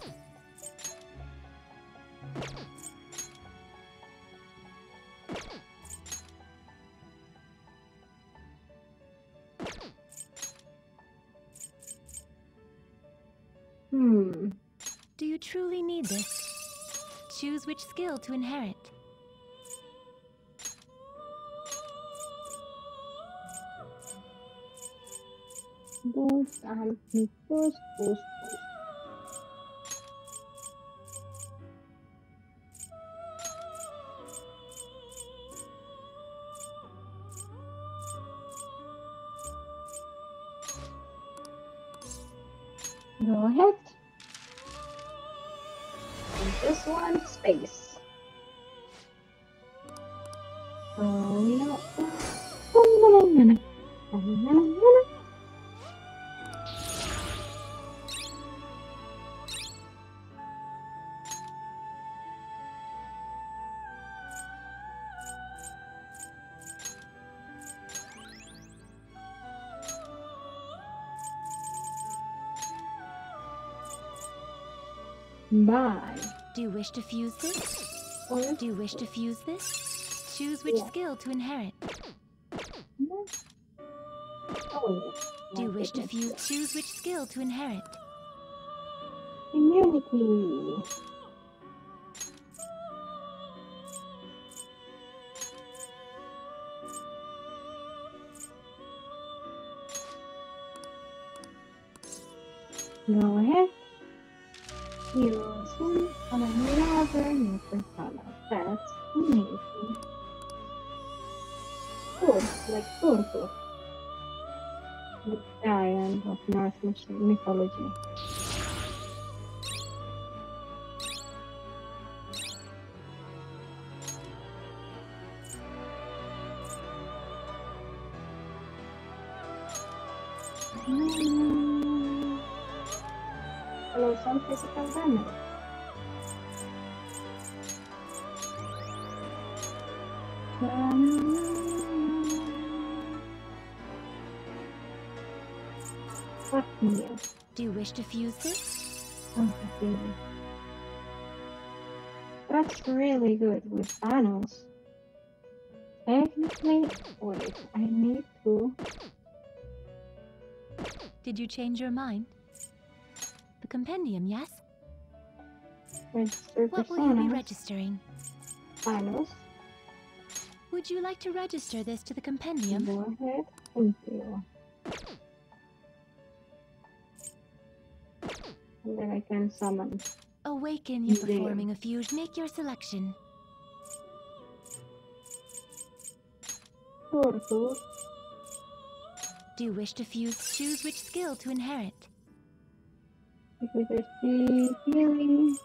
Hmm. Do you truly need this? Choose which skill to inherit. Boost and boost, boost, boost. Bye. Do you wish to fuse this? Or Do you wish to fuse this? Choose which Yeah. skill to inherit. no. Oh, Do you my wish to fuse? Choose which skill to inherit. Immunity. Mythology. Do you wish to fuse this? Oh. That's really good with Thanos. technically, wait, I need to. Did you change your mind? The compendium, yes? Register What will you be registering? Finals. Would you like to register this to the compendium? Go ahead. Thank you. And then I can summon. Awaken you're performing a fuse. Make your selection. Turtle. Do you wish to fuse? Choose which skill to inherit. Because there's the healing.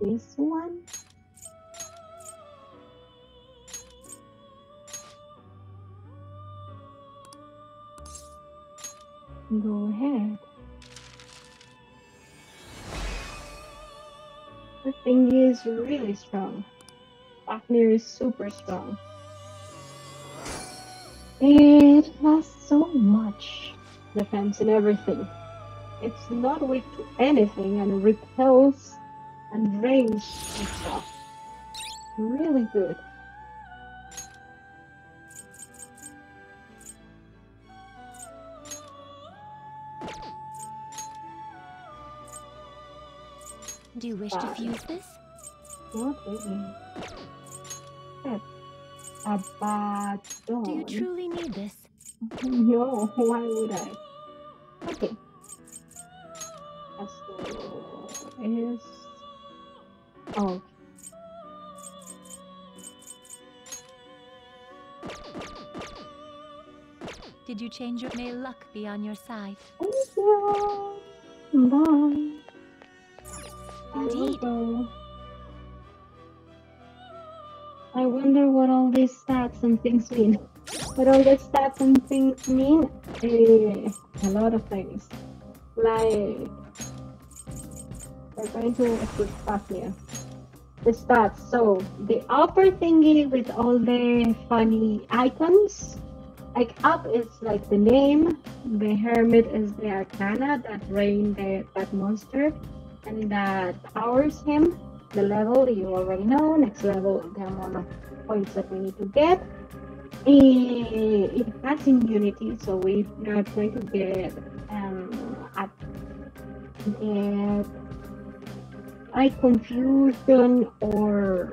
This one. Go ahead. The thing is really strong. Fafnir is super strong. It has so much defense and everything. It's not weak to anything and repels and range and stuff. Really good. Do you wish to fuse this? That's a Do you truly need this? No, why would I? Okay. Esto is. Oh. Did you change your may luck be on your side? Thank you. Bye. Indeed. I wonder what all these stats and things mean. What all these stats and things mean? Eh, a lot of things. Like, we're going to put stuff here. The stats. So, the upper thingy with all the funny icons. Like, up is like the name. The hermit is the arcana that reign the, that monster and that powers him. The level you already know. Next level, the amount of points that we need to get. Eh, It has immunity, so we're not going to get um at get eye confusion or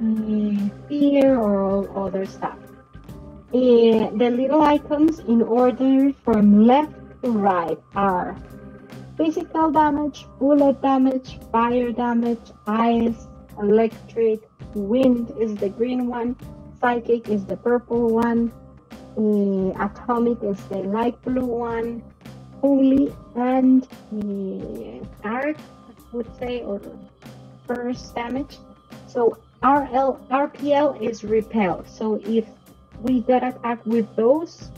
eh, fear or all other stuff. Eh, the little icons in order from left to right are physical damage, bullet damage, fire damage, ice, electric, wind is the green one, psychic is the purple one, uh, atomic is the light blue one, holy and uh, dark, I would say, or first damage. So RL, RPL is repel. So if we get attacked with those,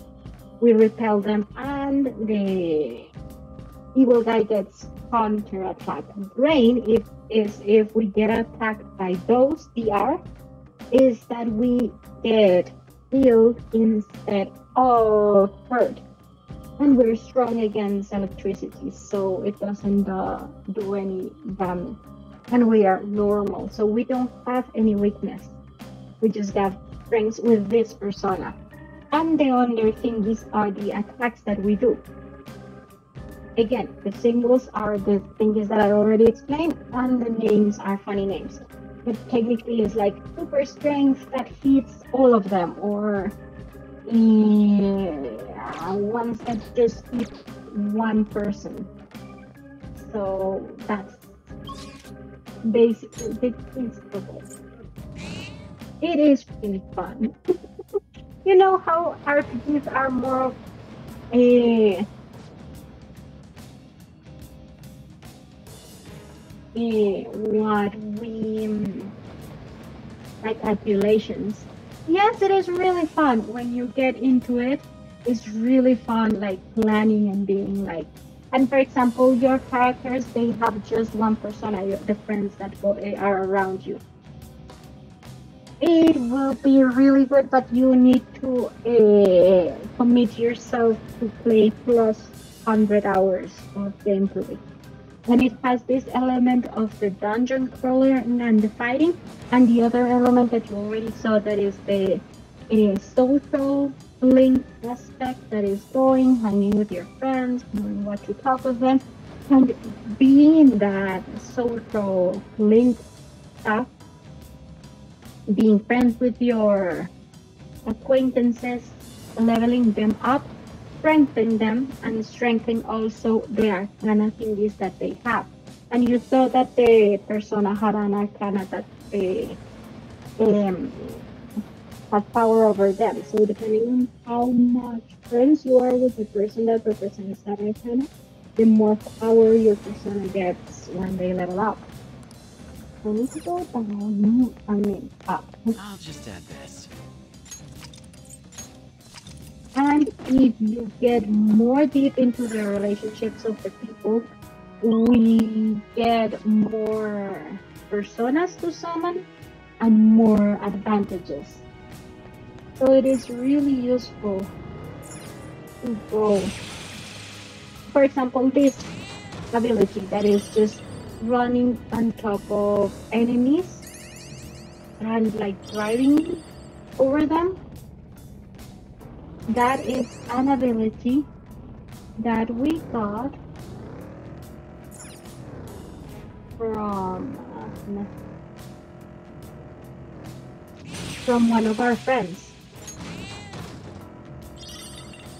we repel them, and the evil guy gets counter attack. Rain, if is if we get attacked by those DR, is that we get healed instead of hurt. And we're strong against electricity, so it doesn't uh, do any damage. And we are normal, so we don't have any weakness. We just have strengths with this persona. And the other thingies are the attacks that we do. Again, the symbols are the things that I already explained, and the names are funny names. But technically, it's like super strength that hits all of them, or uh, ones that just hit one person. So that's basically the of it. It is really fun. you know how RPGs are more what we like calculations. Yes, it is really fun when you get into it. It's really fun, like planning and being like. And for example, your characters they have just one persona, the friends that go, are around you. It will be really good, but you need to uh, commit yourself to play plus hundred hours of gameplay. And it has this element of the dungeon crawler and the fighting, and the other element that you already saw that is the it is social link aspect that is going, hanging with your friends, knowing what to talk with them, and being that social link stuff, being friends with your acquaintances, leveling them up, strengthen them, and strengthen also the arcana thingies that they have. And you saw that the persona had an arcana that they um, have power over them. So depending on how much friends you are with the person that represents that arcana, the more power your persona gets when they level up. I need to go down. I mean up. I'll just add this. And if you get more deep into the relationships of the people, we get more personas to summon and more advantages. So it is really useful to go. For example, this ability that is just running on top of enemies and like driving over them that is an ability that we got from from one of our friends.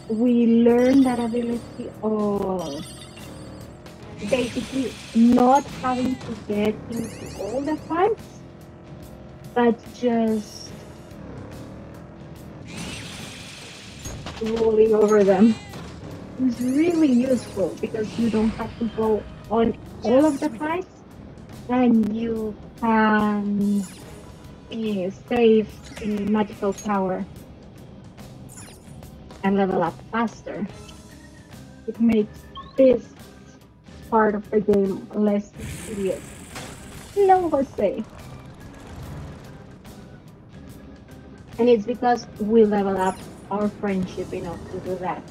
We learned that ability of basically not having to get into all the fights, but just rolling over them is really useful because you don't have to go on all of the fights and you can uh, save uh, magical power and level up faster. It makes this part of the game less tedious. No, Jose. And it's because we level up our friendship enough to do that.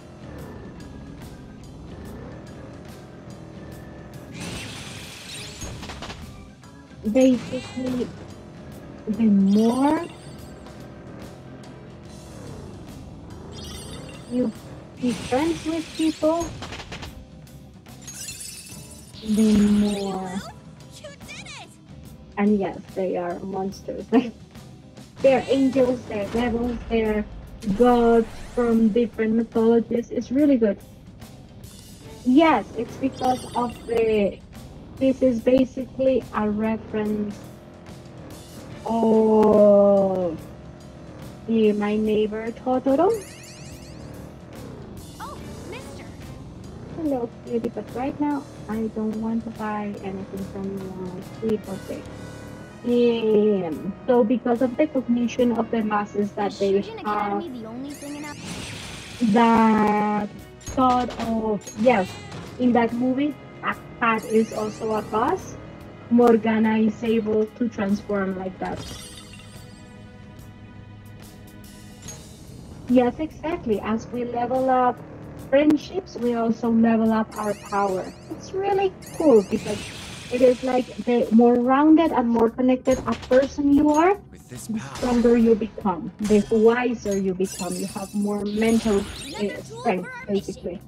Basically, the more you be friends with people, the more. And yes, they are monsters. they're angels, they're devils, they're gods from different mythologies. It's really good. Yes, it's because of the. This is basically a reference of the My Neighbor Totoro. Oh, Mister. Hello, cutie, but right now I don't want to buy anything from you. Uh, Sleep okay. Um, so because of the cognition of the masses that they Shujin have, Academy the only thing in that thought of yes, in that movie, a cat is also a boss. Morgana is able to transform like that. Yes, exactly. As we level up friendships, we also level up our power. It's really cool because it is like the more rounded and more connected a person you are, the stronger you become, the wiser you become. You have more mental uh, strength, basically.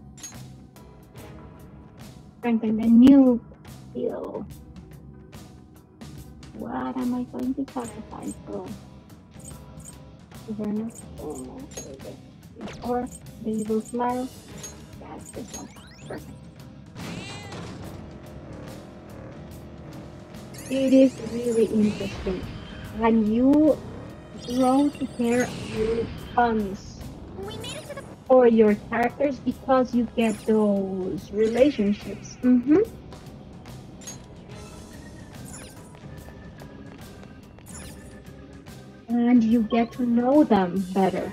Strengthen the new skill. What am I going to sacrifice for? Awareness or the evil smile. That's this one. Perfect. It is really interesting. When you grow to care really tons for your characters because you get those relationships. Mm-hmm. And you get to know them better.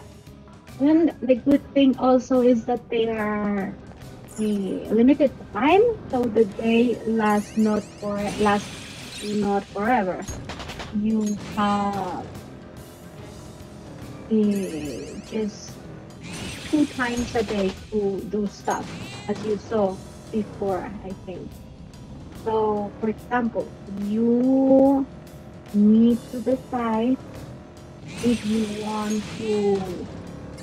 And the good thing also is that they are a limited time, so the day lasts not for lasts not forever. You have just two times a day to do stuff, as you saw before, I think. So, for example, you need to decide if you want to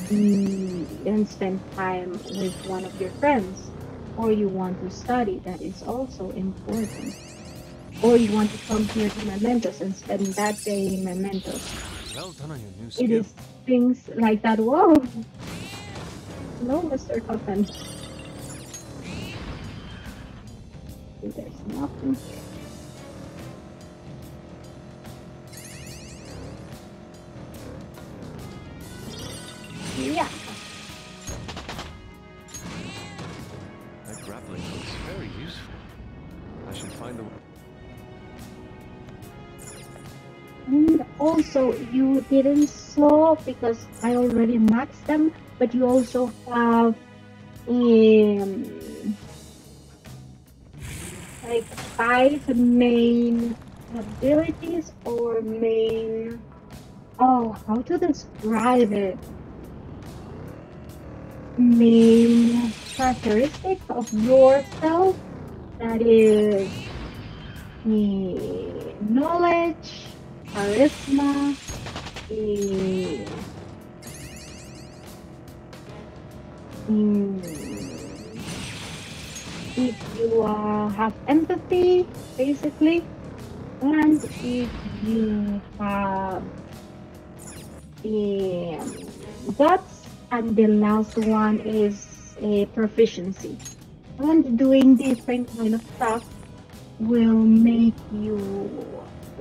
be and spend time with one of your friends, or you want to study. That is also important. Or you want to come here to Mementos and spend that day in Mementos. Well done on your new skill. is things like that. Whoa! No, Mr. Coffin. There's nothing here. Yeah. That grappling hook is very useful. I should find the. And also, you didn't saw because I already maxed them, but you also have um, like five main abilities or main. Oh, how to describe it? Main characteristics of yourself that is eh, knowledge, charisma, mm, if you uh, have empathy, basically, and if you have um, guts, and the last one is a proficiency. And doing different kind of stuff will make you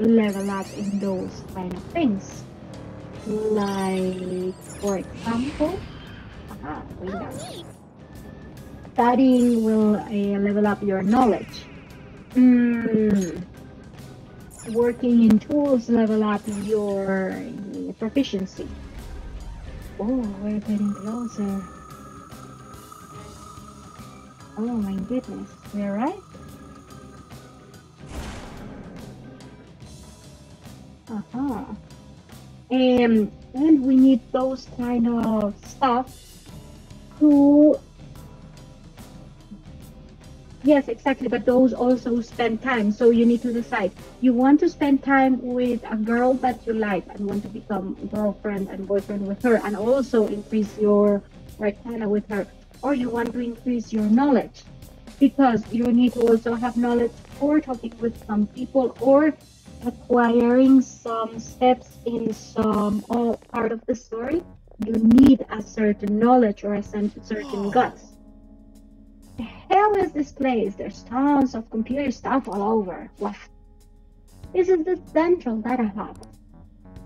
level up in those kind of things. Like, for example, down. studying will uh, level up your knowledge. Mm, working in tools level up your uh, proficiency. Oh, we're getting closer. Oh my goodness, we're right. Uh-huh. Um, and we need those kind of stuff to Yes, exactly. But those also spend time. So you need to decide. You want to spend time with a girl that you like and want to become girlfriend and boyfriend with her and also increase your arcana with her. Or you want to increase your knowledge. Because you need to also have knowledge for talking with some people or acquiring some steps in some or part of the story. You need a certain knowledge or a certain certain guts the hell is this place? There's tons of computer stuff all over. What? This is the central data hub.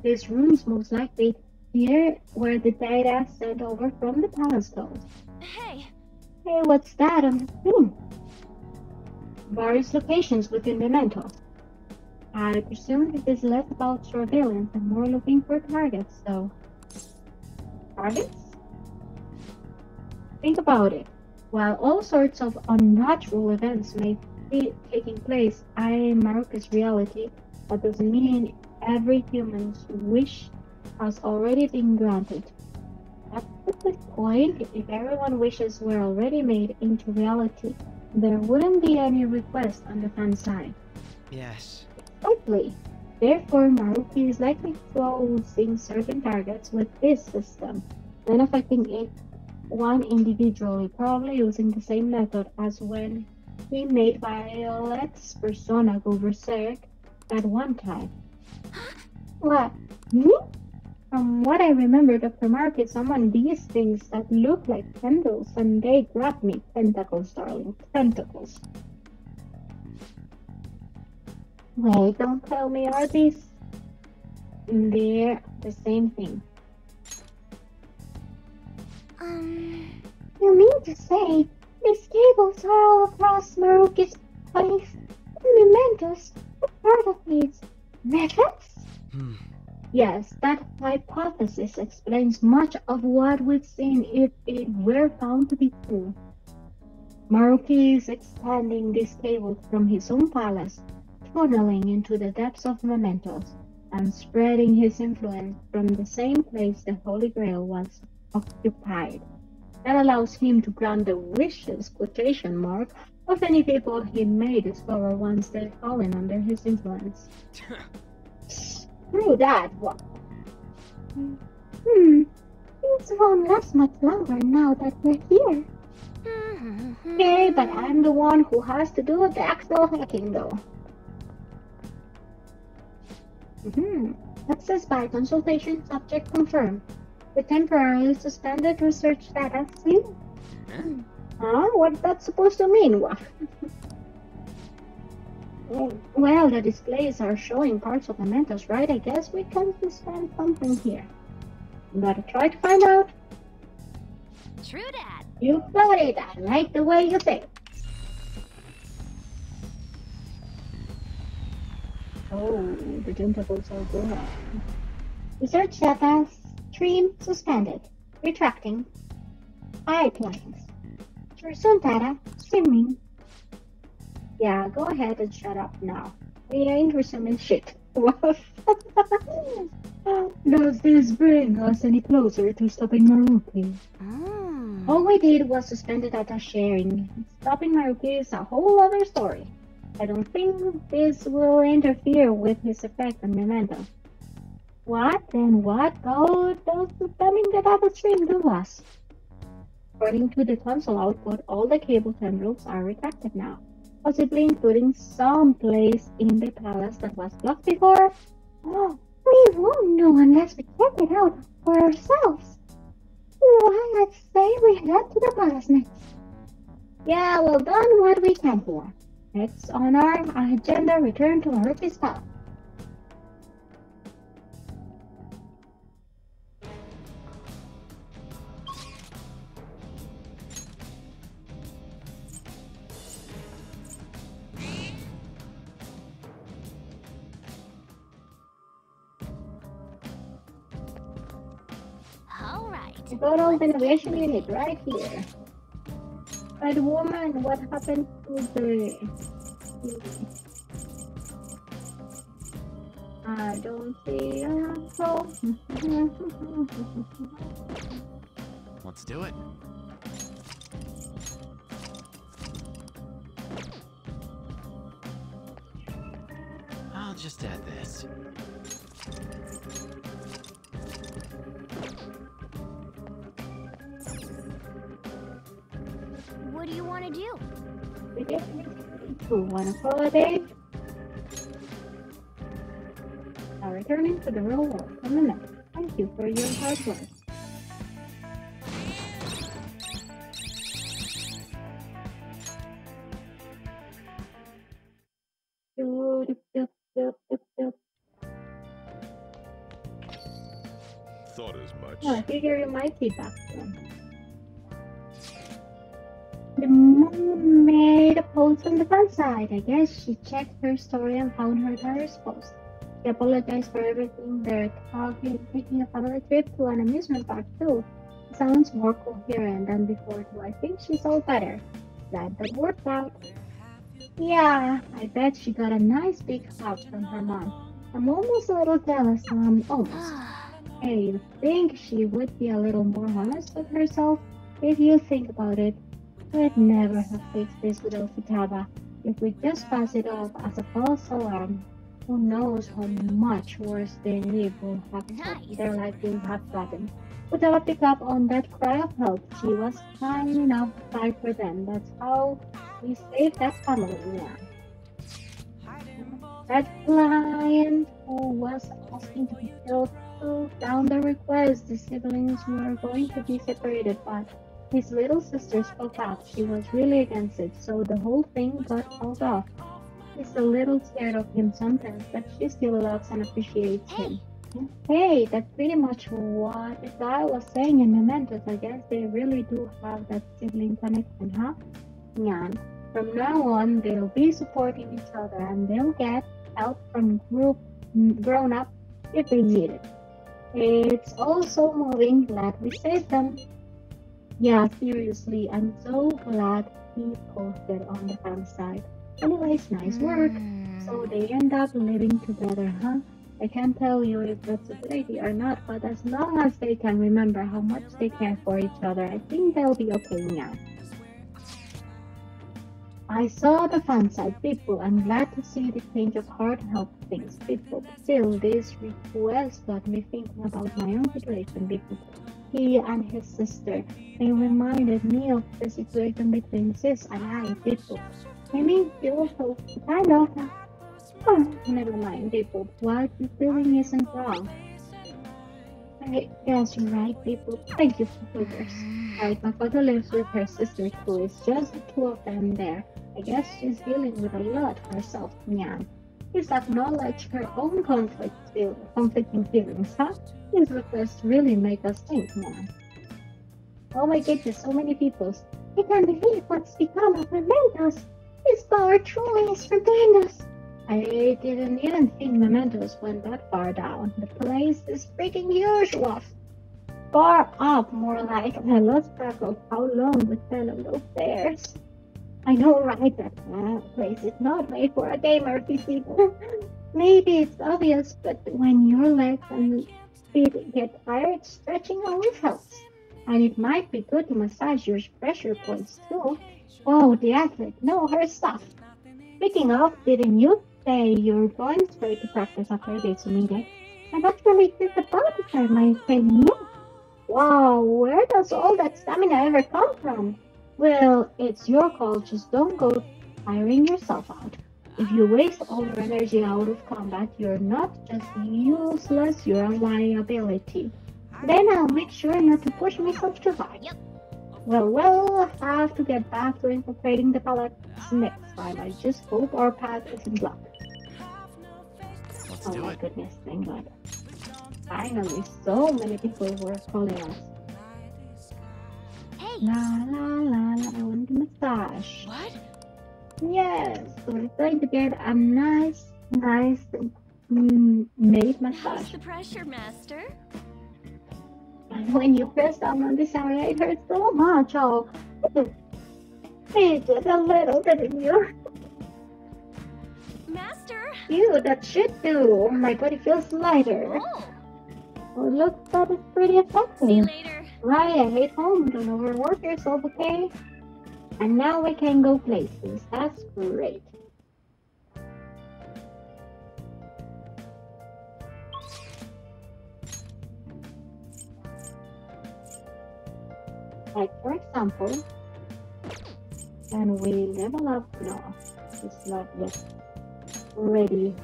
This room's most likely here where the data sent over from the palace goes. Hey, Hey, what's that on the room? Various locations within Memento. I presume it is less about surveillance and more looking for targets, so. Targets? Think about it. While all sorts of unnatural events may be taking place in Maruki's reality, that doesn't mean every human's wish has already been granted. That's a good point. If everyone's wishes were already made into reality, there wouldn't be any request on the Phan-Site. Yes. Exactly. Therefore, Maruki is likely closing certain targets with this system, then affecting it one individually, probably using the same method as when he made Violet's persona go berserk at one time. What? Me? From what I remember, Dr. Maruki summoned these things that look like tendrils and they grab me. Tentacles, darling. Tentacles. Wait, don't tell me, are these? They're the same thing. Um, You mean to say these cables are all across Maruki's place? Mementos, a part of these methods? Hmm. Yes, that hypothesis explains much of what we've seen if it were found to be true. Maruki is expanding these cables from his own palace, tunneling into the depths of Mementos, and spreading his influence from the same place the Holy Grail was occupied. That allows him to grant the wishes, quotation mark, of any people he may discover once they've fallen under his influence. Screw that one. Hmm. Things won't last much longer now that we're here. Okay, but I'm the one who has to do the actual hacking though. Mm-hmm. Access by consultation subject confirmed. The temporarily suspended research data see? Huh? What's that supposed to mean? What? well, the displays are showing parts of the Mementos, right? I guess we can suspend something here. Gotta try to find out. True, Dad. You got it. I like the way you think. Oh, the tentacles are good. Research data stream suspended. Retracting. Pipelines. Data streaming. Yeah, go ahead and shut up now. We are ain't resuming shit. Does this bring us any closer to stopping Maruki? All we did was suspend the data sharing. Stopping Maruki is a whole other story. I don't think this will interfere with his effect on Memento. What? Then what go does suspending the data stream do us? According to the console output, all the cable tendrils are retracted now, possibly including some place in the palace that was blocked before. Oh, we won't know unless we check it out for ourselves. Well, I'd say we head to the palace next. Yeah, well done what we can for. Next on our agenda, return to Maruki's palace. All right. We got all the innovation unit right here. But woman, what happened to the... I don't see a soul. Let's do it. I'll just add this. What do you want to do? We get to one holiday. Now returning to the real world. One minute. Thank you for your hard work. Thought as much. Oh, I figure you might be back then. The mom made a post on the Phan-Site. I guess she checked her story and found her daughter's post. She apologized for everything. They're talking, taking a family trip to an amusement park too. It sounds more coherent than before too. I think she's all better. Glad that worked out. Yeah, I bet she got a nice big hug from her mom. I'm almost a little jealous. Um, almost. Hey, you think she would be a little more honest with herself? If you think about it, we'd never have fixed this without Futaba. If we just pass it off as a false alarm, who knows how much worse they live will have their life will have gotten. Futaba picked up on that cry of help. She was kind enough to fight for them. That's how we saved that family. Yeah. That client who was asking to be killed down the request. The siblings were going to be separated, but his little sister spoke out. She was really against it, so the whole thing got called off. She's a little scared of him sometimes, but she still loves and appreciates him. Hey, that's pretty much what guy was saying in Mementos. I guess they really do have that sibling connection, huh? Yeah. From now on, they'll be supporting each other and they'll get help from group mm, grown up if they need it. It's also moving. Glad we saved them. Yeah, seriously, I'm so glad he posted on the Phan-Site. Anyways, nice work. So hmm. they end up living together, huh? I can't tell you if that's a good idea or not, but as long as they can remember how much they care for each other, I think they'll be okay now. I saw the Phan-Site, people. I'm glad to see the change of heart help things, people. Still, this request got me thinking about my own situation, people. He and his sister, they reminded me of the situation between Sis and I, people. I mean, you also kind of. Oh, never mind, people. What you're isn't wrong. I guess you're right, people. Thank you for yours. Right, my father lives with her sister too. It's just the two of them there. I guess she's dealing with a lot herself, Nyan. Please acknowledge her own conflict conflicting feelings, huh? These requests really make us think, Nyan. Oh my goodness, so many people. I can't believe what's become of Mementos. His power truly is tremendous. I didn't even think Mementos went that far down. The place is freaking huge, Wolf. Far up, more like. I lost track of how long spent on those stairs. I know, right? That uh, place is not made for a gamer PC. Maybe it's obvious, but when your legs and feet get tired, stretching always helps. And it might be good to massage your pressure points too. Oh, the athlete know her stuff. Speaking of, didn't you say you're going straight to practice after this meeting? I'm actually just about to start my training. Wow, where does all that stamina ever come from? Well, it's your call, just don't go tiring yourself out. If you waste all your energy out of combat, you're not just useless, you're a liability. Then I'll make sure not to push myself too hard. Well, we'll have to get back to infiltrating the palace next time. I just hope our path isn't blocked. Let's oh do my it. goodness, thank God. Finally, so many people were calling us. Hey! La la la la, I want a massage. What? Yes, we're going to get a nice, nice mm, made How's massage. the pressure, Master? And when you press down on this area, it hurts so much. Oh, it's just a little bit of you. Master! You, that should do. My body feels lighter. Oh! Oh, look, that is pretty See you effective. later. Right, I hate home. Don't overwork yourself, okay? And now we can go places. That's great. Like, for example, can we level up? No, it's not yet ready.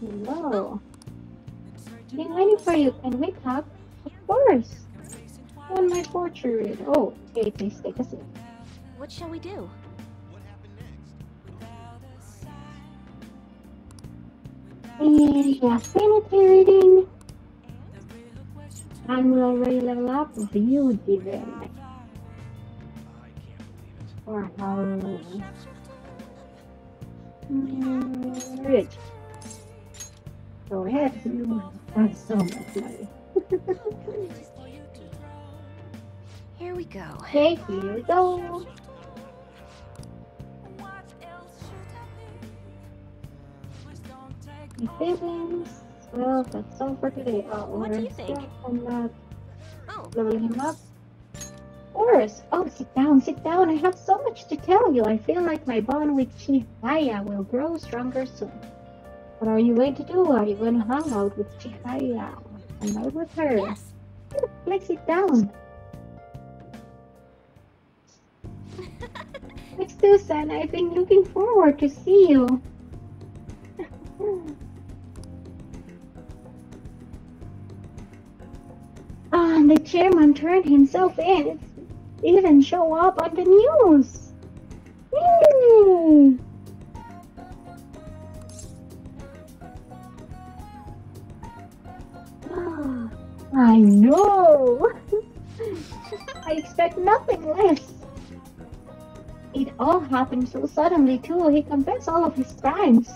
Hello. Been waiting for you. Can we talk? Of course. On my portrait. Oh, okay, please take a seat. What shall we do? Yeah, sanitary reading. And we already level up. View given. Or how? Mm, Rich. Go ahead. You have so much money. Here we go. Okay, here we go. My feelings. Well, that's all for today. Oh, What do you think? that Oh, leveling him up. Course. Oh, sit down, sit down. I have so much to tell you. I feel like my bond with Chihaya will grow stronger soon. What are you going to do? Are you going to hang out with Chihaya? Hang out with her? yes. Let's sit down. It's Susan. I've been looking forward to see you. Ah, and the chairman turned himself in. It even show up on the news. Yay! I know. I expect nothing less. It all happened so suddenly too. He confessed all of his crimes.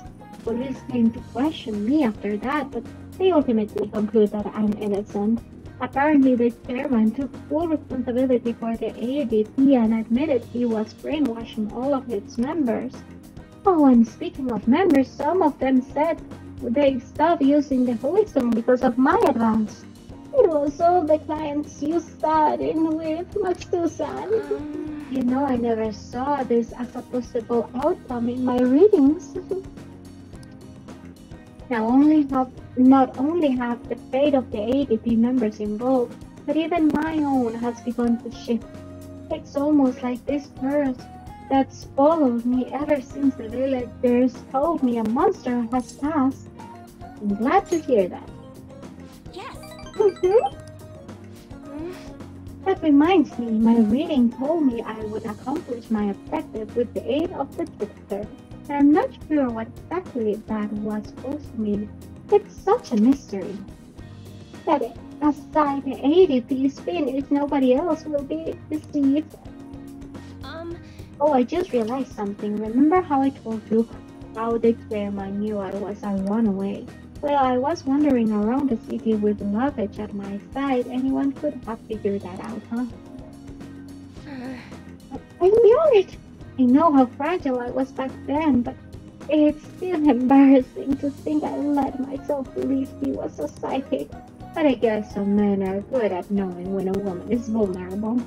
Police came to question me after that, but they ultimately conclude that I'm innocent. Apparently, the chairman took full responsibility for the ADP and admitted he was brainwashing all of its members. Oh, and speaking of members, some of them said they stopped using the Holy because of my advance. It was all the clients you started with, Matsu-san. You know, I never saw this as a possible outcome in my readings. Now only have, not only have the fate of the ADP members involved, but even my own has begun to shift. It's almost like this curse that's followed me ever since the villagers told me a monster has passed. I'm glad to hear that. Mhm. That reminds me, my reading told me I would accomplish my objective with the aid of the trickster. I'm not sure what exactly that was supposed to mean. It's such a mystery. That aside the ADP is finished, nobody else will be deceived. Um, Oh, I just realized something. Remember how I told you how the chairman knew I was a runaway? Well, I was wandering around the city with luggage at my side. Anyone could have figured that out, huh? I knew it! I know how fragile I was back then, but it's still embarrassing to think I let myself believe he was a psychic. But I guess some men are good at knowing when a woman is vulnerable.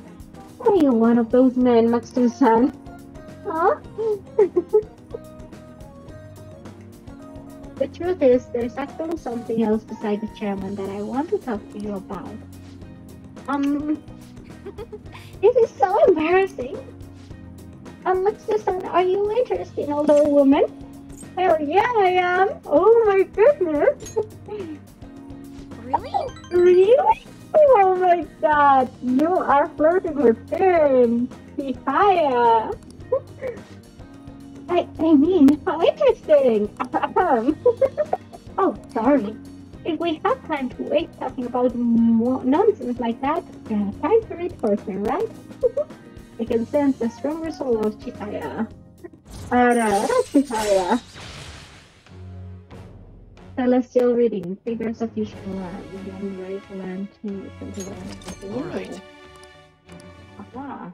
Are you one of those men, Matsu-san? Huh? the truth is, there's actually something else beside the chairman that I want to talk to you about. Um, this is so embarrassing. Um, Matsu-san, are you interested in older woman? Hell yeah, I am. Oh my goodness. really? Really? Oh my god, you are flirting with him. Chihaya. I, I mean, how interesting. Oh, sorry. If we have time to wait talking about nonsense like that, uh, time for it reinforcement, right? I can sense the strong resolve of Chihaya. Ara, Chihaya. Celestial reading, figures of usual land, ready to learn to All right. Aha.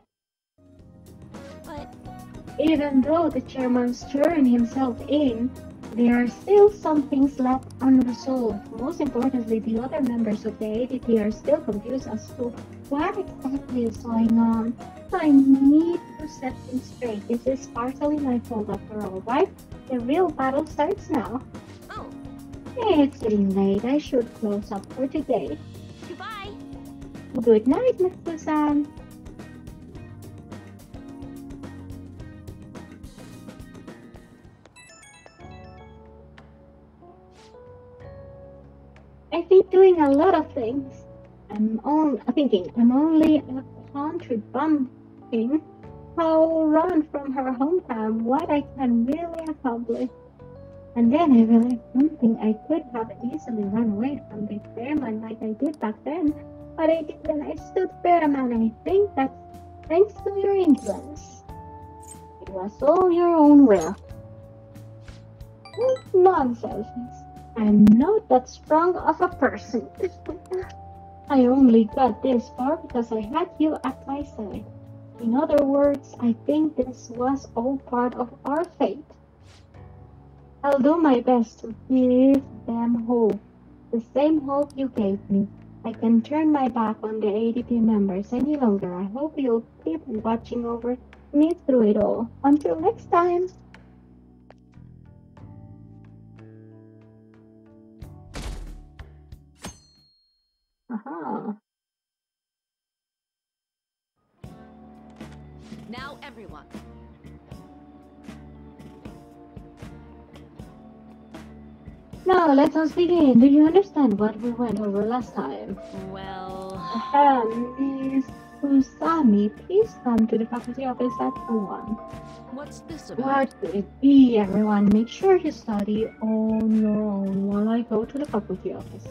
Even though the chairman's turned himself in, there are still some things left unresolved. Most importantly, the other members of the ADP are still confused as to what exactly is going on. I need to set things straight. This is partially my fault after all, right? The real battle starts now. oh, It's getting late. I should close up for today. goodbye. Good night, Matsu-san. I've been doing a lot of things. I'm on thinking I'm only a country bumpkin. I'll run from her hometown what I can really accomplish. And then I realized something I could have easily run away from the chairman like I did back then. But I didn't. I stood firm and I think that thanks to your influence. It was all your own will. Nonsense. I'm not that strong of a person. I only got this far because I had you at my side. In other words, I think this was all part of our fate. I'll do my best to give them hope. The same hope you gave me. I can turn my back on the ADP members any longer. I hope you'll keep watching over me through it all. Until next time. Aha. Now, everyone. Now let us begin. Do you understand what we went over last time? Well, Um, Miss Usami, please come to the faculty office at 1. what's this about? What could it be, everyone? Make sure you study on your own while I go to the faculty office.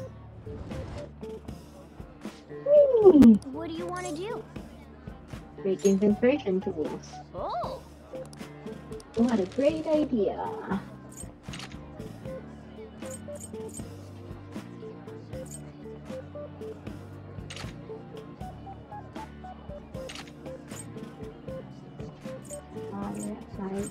What do you want to do? Making filtration tools. Oh! What a great idea! Fire,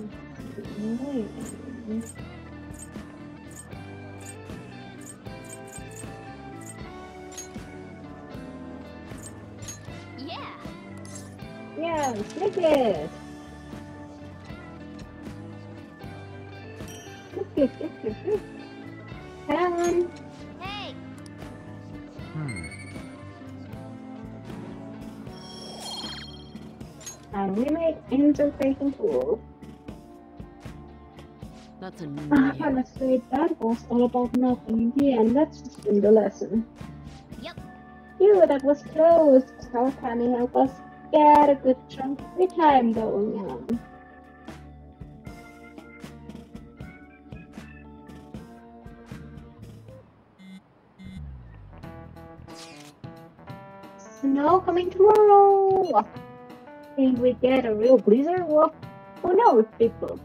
Yeah, take it. Helen. Hey. And we make interpretation tools. That's a new I'm afraid that was all about nothing. Yeah, and that's just been the lesson. Yep. Phew, that was close. How can you help us get a good chunk the time going on? Snow coming tomorrow! Think we get a real blizzard? Well, who knows, people?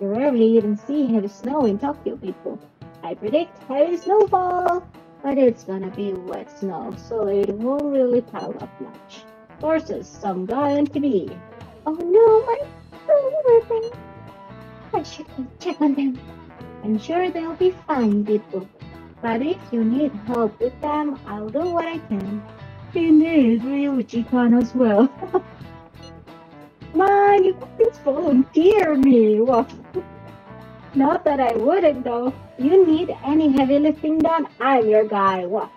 You rarely even see heavy snow in Tokyo, people. I predict heavy snowfall, but it's gonna be wet snow, so it won't really pile up much. Horses, some going to be. Oh no, my everything. I should check on them. I'm sure they'll be fine, people. But if you need help with them, I'll do what I can. You need Ryuji-kun as well. Man, you just volunteer me. What? Not that I wouldn't though. You need any heavy lifting done, I'm your guy. What?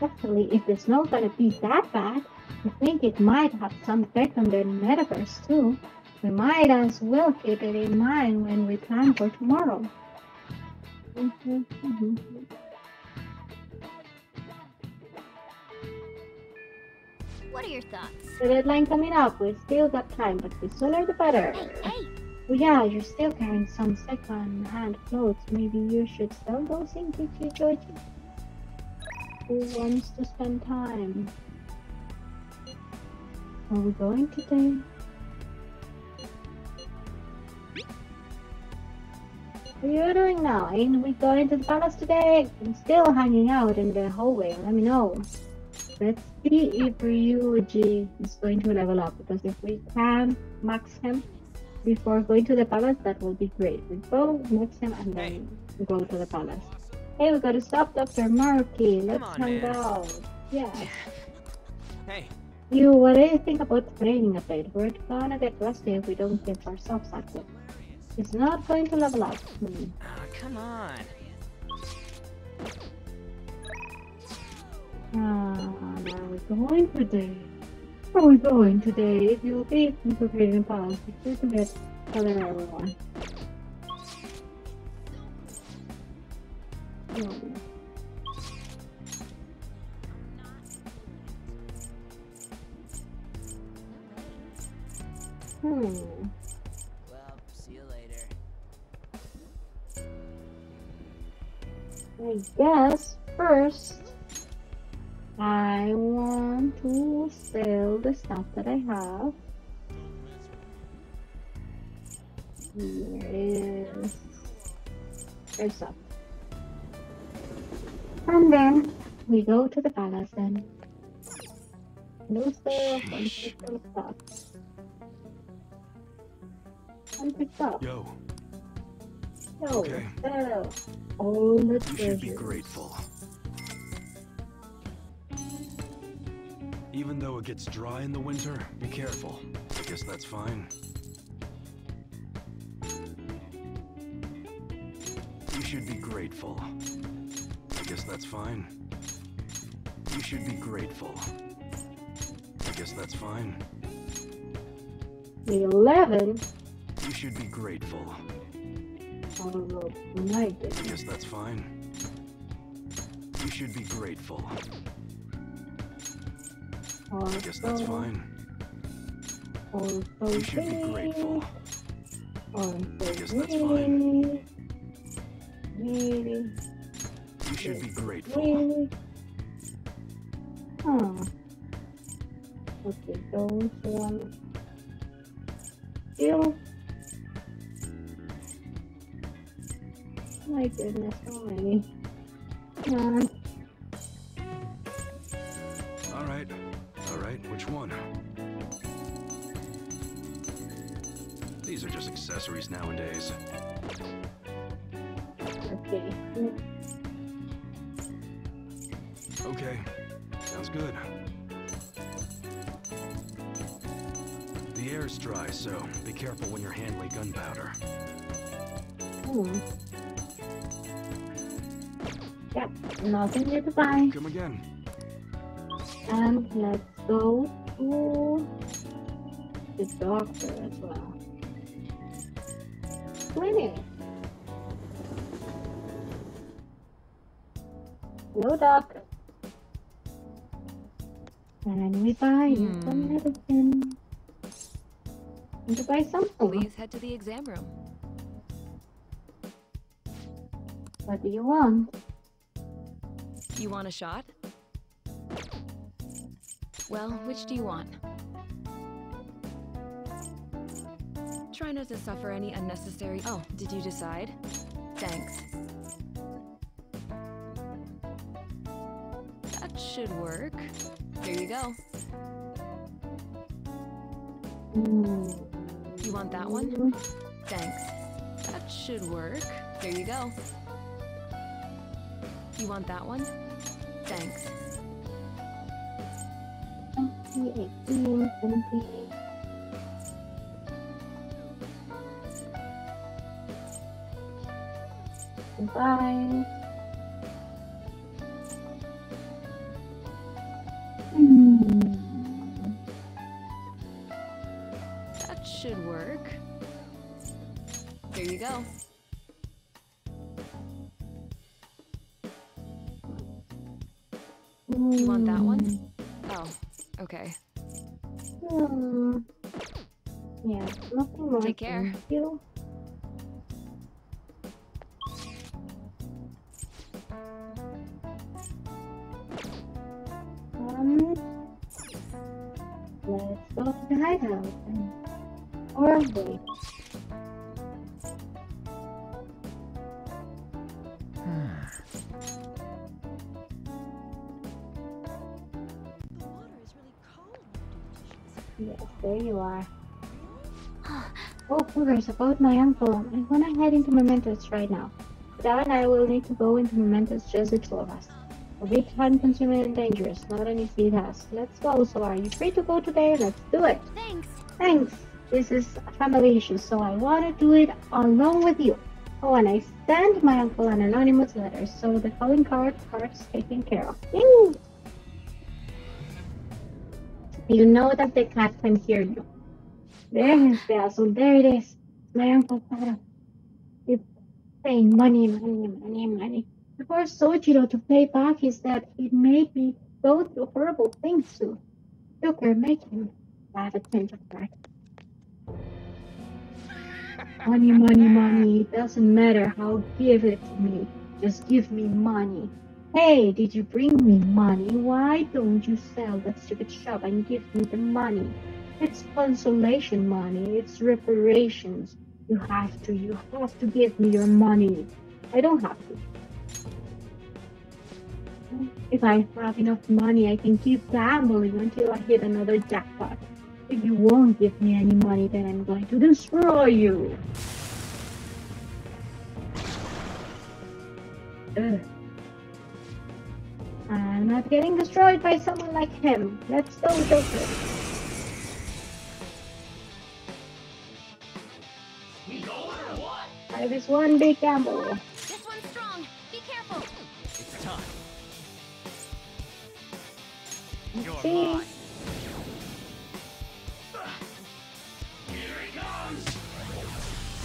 Especially if the snow's gonna be that bad. I think it might have some effect on the metaverse too. We might as well keep it in mind when we plan for tomorrow. What are your thoughts? The deadline coming up. We still got time, but the sooner the better. Hey, Oh yeah, you're still carrying some second-hand clothes. Maybe you should sell those in Kichijoji. Who wants to spend time? Are we going today? What are you doing now? Ain't we going to the palace today? I'm still hanging out in the hallway. Let me know. Let's see if Ryuji is going to level up because if we can max him before going to the palace, that will be great. We go max him and then we go to the palace. Hey, we gotta stop Dr. Maruki. Let's hang out. Yeah. Hey, You, what do you think about training a bit? We're gonna get rusty if we don't give ourselves good. It's not going to level up. Hmm. ah, come on. Ah, where are we going today? Where are we going today? If you'll be the palace, you can get telling everyone. Hmm. Hmm. Well, see you later. I guess first I want to sell the stuff that I have. Here is there's stuff. And then we go to the palace and No the stuff. One picked up. Yo, No, Okay. all the you should be grateful. Even though it gets dry in the winter, be careful. I guess that's fine. You should be grateful. I guess that's fine. You should be grateful. I guess that's fine. The 11 You should be grateful. I guess that's fine. You should be grateful. I guess that's fine. You should be grateful. I guess that's fine. You should be grateful. Huh. Okay, those one. Still. My goodness, how many? Uh, All right. All right. Which one? These are just accessories nowadays. Okay. Okay, sounds good. The air's dry, so be careful when you're handling gunpowder. Hmm. Yep, nothing here to buy. Come again. And let's go to the doctor as well. Clinic. No doc. And we buy you some medicine. Need to buy something. Please head to the exam room. What do you want? You want a shot? Well, which do you want? Try not to suffer any unnecessary. Oh, did you decide? Thanks. That should work. Here you go. You want that one? Thanks. That should work. Here you go. You want that one? Thanks. 20, 18, 20. Take care. Thank you. Um, let's go to the hideout or wait. Yes, there you are. Oh, Cougars, about my uncle. I'm gonna head into Mementos right now. Dad and I will need to go into Mementos, just the two of us. A bit time consuming and dangerous, not an easy task. Let's go, so are you free to go today? Let's do it! Thanks. Thanks! This is a family issue, so I wanna do it along with you. Oh, and I sent my uncle an anonymous letter, so the calling card part's taken care of. Yay! You know that the cat can hear you. There's Basil, there it is. My uncle Taro. It's saying money, money, money, money. I forced Sojiro to pay back his debt. It made me go through horrible things too. Joker, make him have a change of heart. Money, money, money. It doesn't matter how give it to me. Just give me money. Hey, did you bring me money? Why don't you sell that stupid shop and give me the money? It's consolation money. It's reparations. You have to. You have to give me your money. I don't have to. If I have enough money, I can keep gambling until I hit another jackpot. If you won't give me any money, then I'm going to destroy you. Ugh. I'm not getting destroyed by someone like him. Let's go, Joker. Life is one big gamble. This one's strong. Be careful. It's time. Let's see.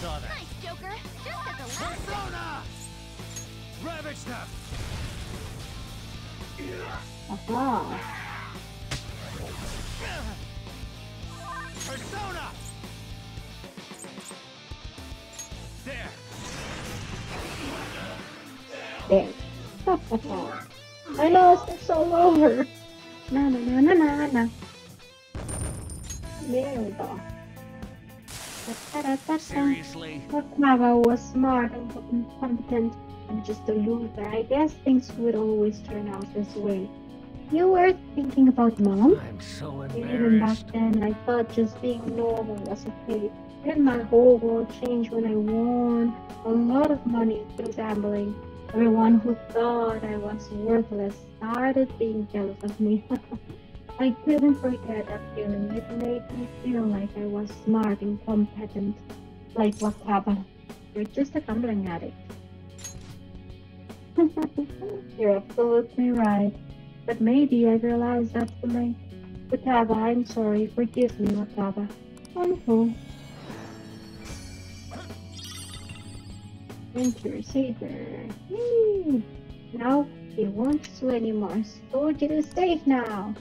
Saw that. Nice, Joker. Just at the last Persona! Ravage them! Aha. Persona! There! There. I lost. It's all over. Na na na na na na. There we go. Ta-ta-ta-ta. Seriously? Okinawa was smart and competent and just a loser. I guess things would always turn out this way. You were thinking about mom? I'm so Even back embarrassed. then, I thought just being normal was okay. Then my whole world changed when I won a lot of money through gambling. Everyone who thought I was worthless started being jealous of me. I couldn't forget that feeling. It made me feel like I was smart and competent. Like what happened? You're just a gambling addict. You're absolutely right. But maybe I realized that too late. Futaba, I'm sorry. Forgive me, Wataba. Wonderful. Enter Saber. Yay! Now he won't sue anymore. Soji is safe now.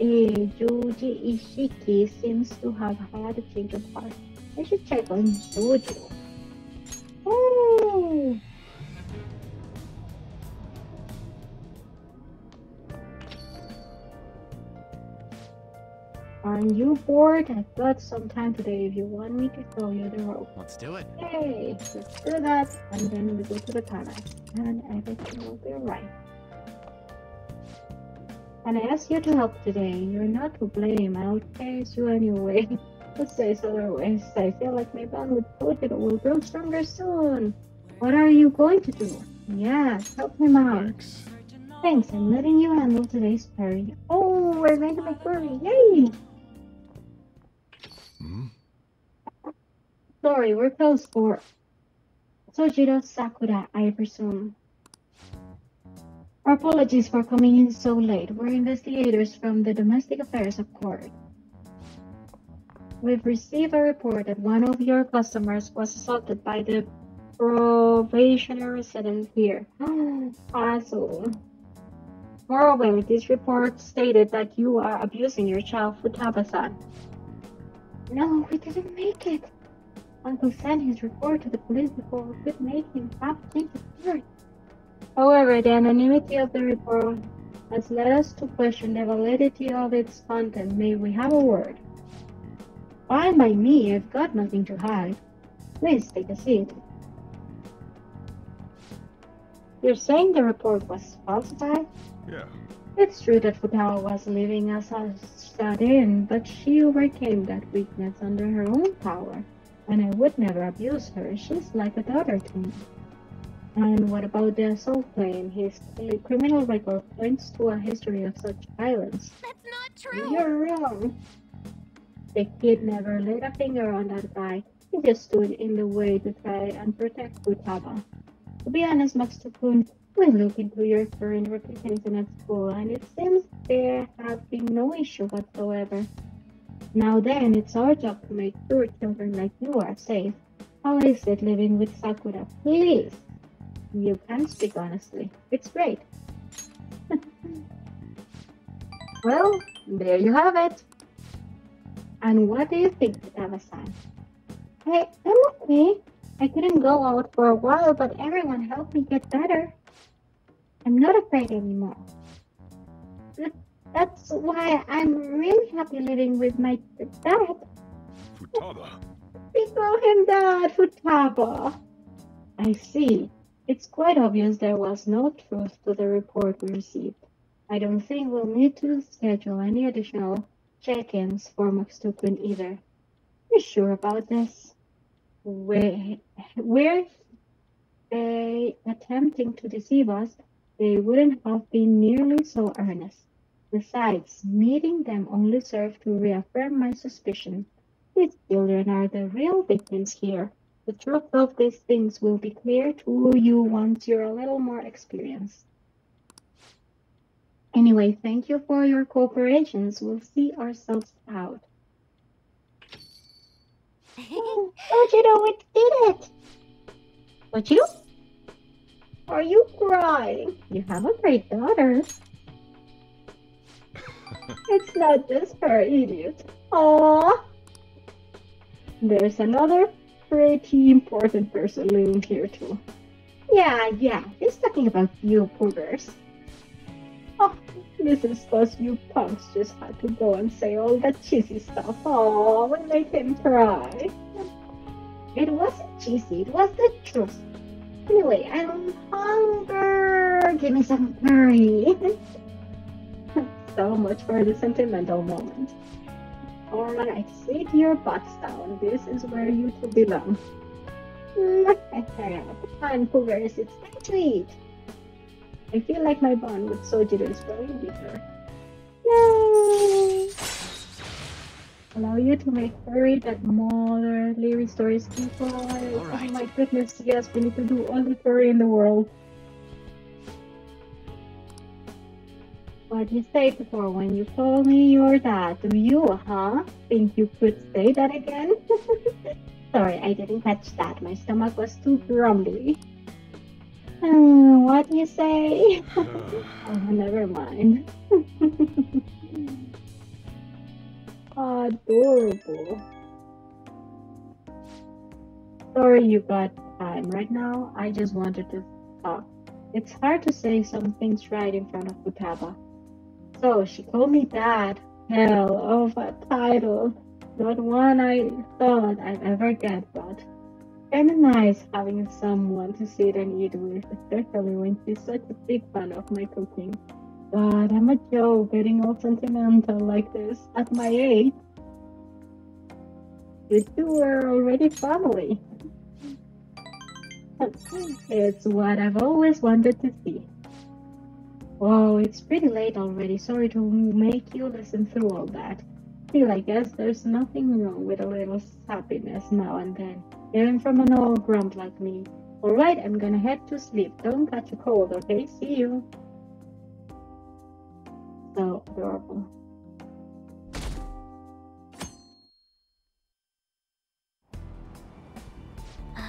Eh, Joji Ishiki seems to have had a change of heart. I should check on Jojo. Oh! Aren't you bored? I've got some time today if you want me to show you the rope. Let's do it. Hey, let's do that, and then we go to the palace, and everything will be right. And I asked you to help today. You're not to blame. I'll chase you anyway. Let's say otherwise. I feel like my bond with Sojiro will grow stronger soon. What are you going to do? Yeah, help him out. Thanks. Thanks, I'm letting you handle today's party. Oh, we're going to make curry. Yay! Hmm? Sorry, we're closed for Sojiro Sakura, I presume. Our apologies for coming in so late. We're investigators from the Domestic Affairs of Court. We've received a report that one of your customers was assaulted by the probationary resident here. Asshole. Moreover, this report stated that you are abusing your child, Futaba-san. No, we didn't make it. Uncle sent his report to the police before we could make him stop taking part. However, the anonymity of the report has led us to question the validity of its content. May we have a word? Fine by me, I've got nothing to hide. Please take a seat. You're saying the report was falsified? Yeah. It's true that Futaba was living as a shut-in, but she overcame that weakness under her own power, and I would never abuse her. She's like a daughter to me. And what about the assault claim? His criminal record points to a history of such violence. That's not true. You're wrong. The kid never laid a finger on that guy. He just stood in the way to try and protect Futaba. To be honest, Max-kun, we look into your current reputation at school, and it seems there have been no issue whatsoever. Now then, it's our job to make sure children like you are safe. How is it living with Sakura? Please! You can speak honestly. It's great. well, there you have it. And what do you think, Futaba-san? Hey, I'm okay. I couldn't go out for a while, but everyone helped me get better. I'm not afraid anymore. That's why I'm really happy living with my dad. Futaba. We call him Dad Futaba. I see. It's quite obvious there was no truth to the report we received. I don't think we'll need to schedule any additional check-ins for Max-kun either. You sure about this? Were, were they attempting to deceive us, they wouldn't have been nearly so earnest. Besides, meeting them only served to reaffirm my suspicion. These children are the real victims here. The truth of these things will be clear to you once you're a little more experienced. Anyway, thank you for your cooperations. We'll see ourselves out. Oh, Sojiro, we did it! Sojiro? Are you crying? You have a great daughter. it's not just her, idiot. Aww. There's another pretty important person living here too. Yeah, yeah, he's talking about you, poogers. Oh, this is because you punks just had to go and say all that cheesy stuff. Oh, and make him cry. It wasn't cheesy, it was the truth. Anyway, I'm hungry. Give me some curry. so much for the sentimental moment. Alright, sit your butts down. This is where you two belong. On, Poogers, it's time to eat. I feel like my bond with Sojiro is growing deeper. No! Allow you to make furry that moderately restores people. Oh my goodness, yes, we need to do all the furry in the world. What you say before when you call me you're that? Do you, huh? Think you could say that again? Sorry, I didn't catch that. My stomach was too grumbly. Uh, what do you say? oh, never mind. Adorable. Sorry you got time. Right now, I just wanted to talk. It's hard to say some things right in front of Futaba. So she called me dad. Hell of a title. Not one I thought I'd ever get, but kinda nice having someone to sit and eat with, especially when she's such a big fan of my cooking. God, I'm a joke getting all sentimental like this at my age. You two are already family. it's what I've always wanted to see. Whoa, it's pretty late already. Sorry to make you listen through all that. Still, I guess there's nothing wrong with a little happiness now and then, even from an old grump like me. Alright, I'm gonna head to sleep. Don't catch a cold, okay? See you. So adorable.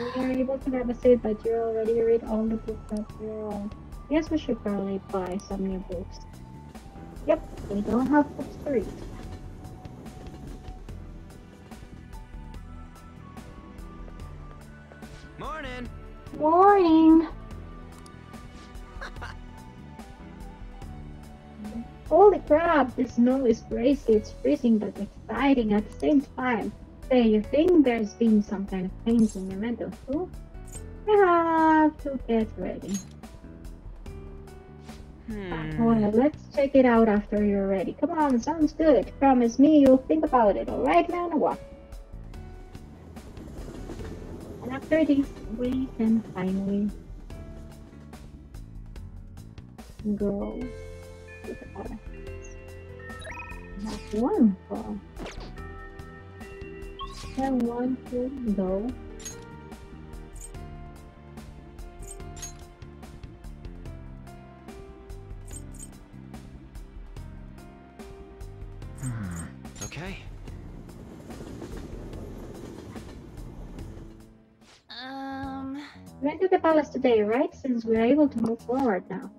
We are able to have a seat, but you already read all the books that you're on. Guess we should probably buy some new books. Yep, we don't have books to read. Morning. Morning. Holy crap, the snow is crazy. It's freezing but exciting at the same time. Say, you think there's been some kind of change in your mental too? I have to get ready. Hmm. Well, let's check it out after you're ready. Come on, sounds good. Promise me you'll think about it, alright, Nanawa? And after this, we can finally go not one ball. I want to go. today, right? Since we're able to move forward now.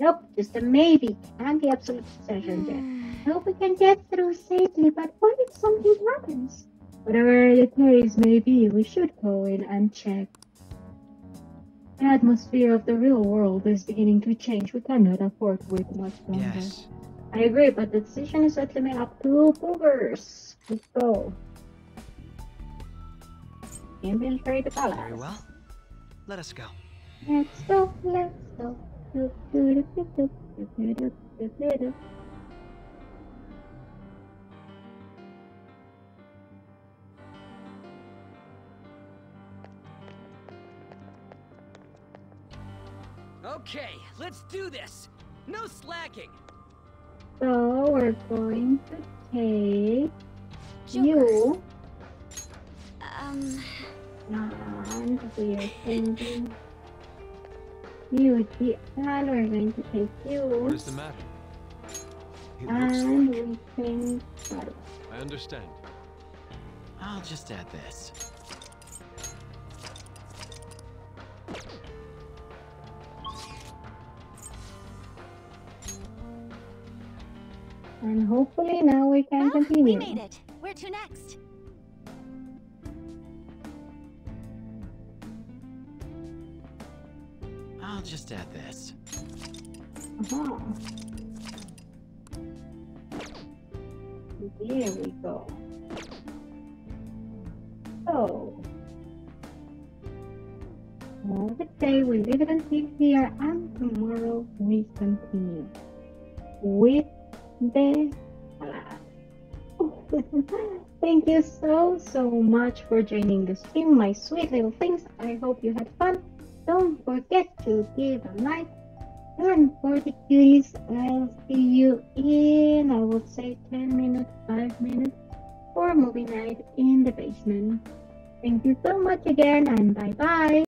Nope, just a maybe. Can't be absolute decision yet. Hmm. Hope we can get through safely, but what if something happens? Whatever the case may be, we should go in and check. The atmosphere of the real world is beginning to change. We cannot afford to wait much longer. Yes. I agree, but the decision is ultimately up to Boogers. Let's go. Infiltrate the palace. Very well. Let us go. Let's go, let's go. Okay, let's do this. No slacking. So we're going to take Jokers. you. Um. And we're thinking you here, and we're going to take you What is the matter? It looks and like... we change that. I understand. I'll just add this. And hopefully now we can ah, well, continue. we made it. Where to next? I'll just add this. There we go. So, well, today we leave it until here, and tomorrow we continue with the. Thank you so, so much for joining the stream, my sweet little things. I hope you had fun. Don't forget to give a like. And for the cuties, I'll see you in, I would say, 10 minutes, 5 minutes for movie night in the basement. Thank you so much again, and bye bye.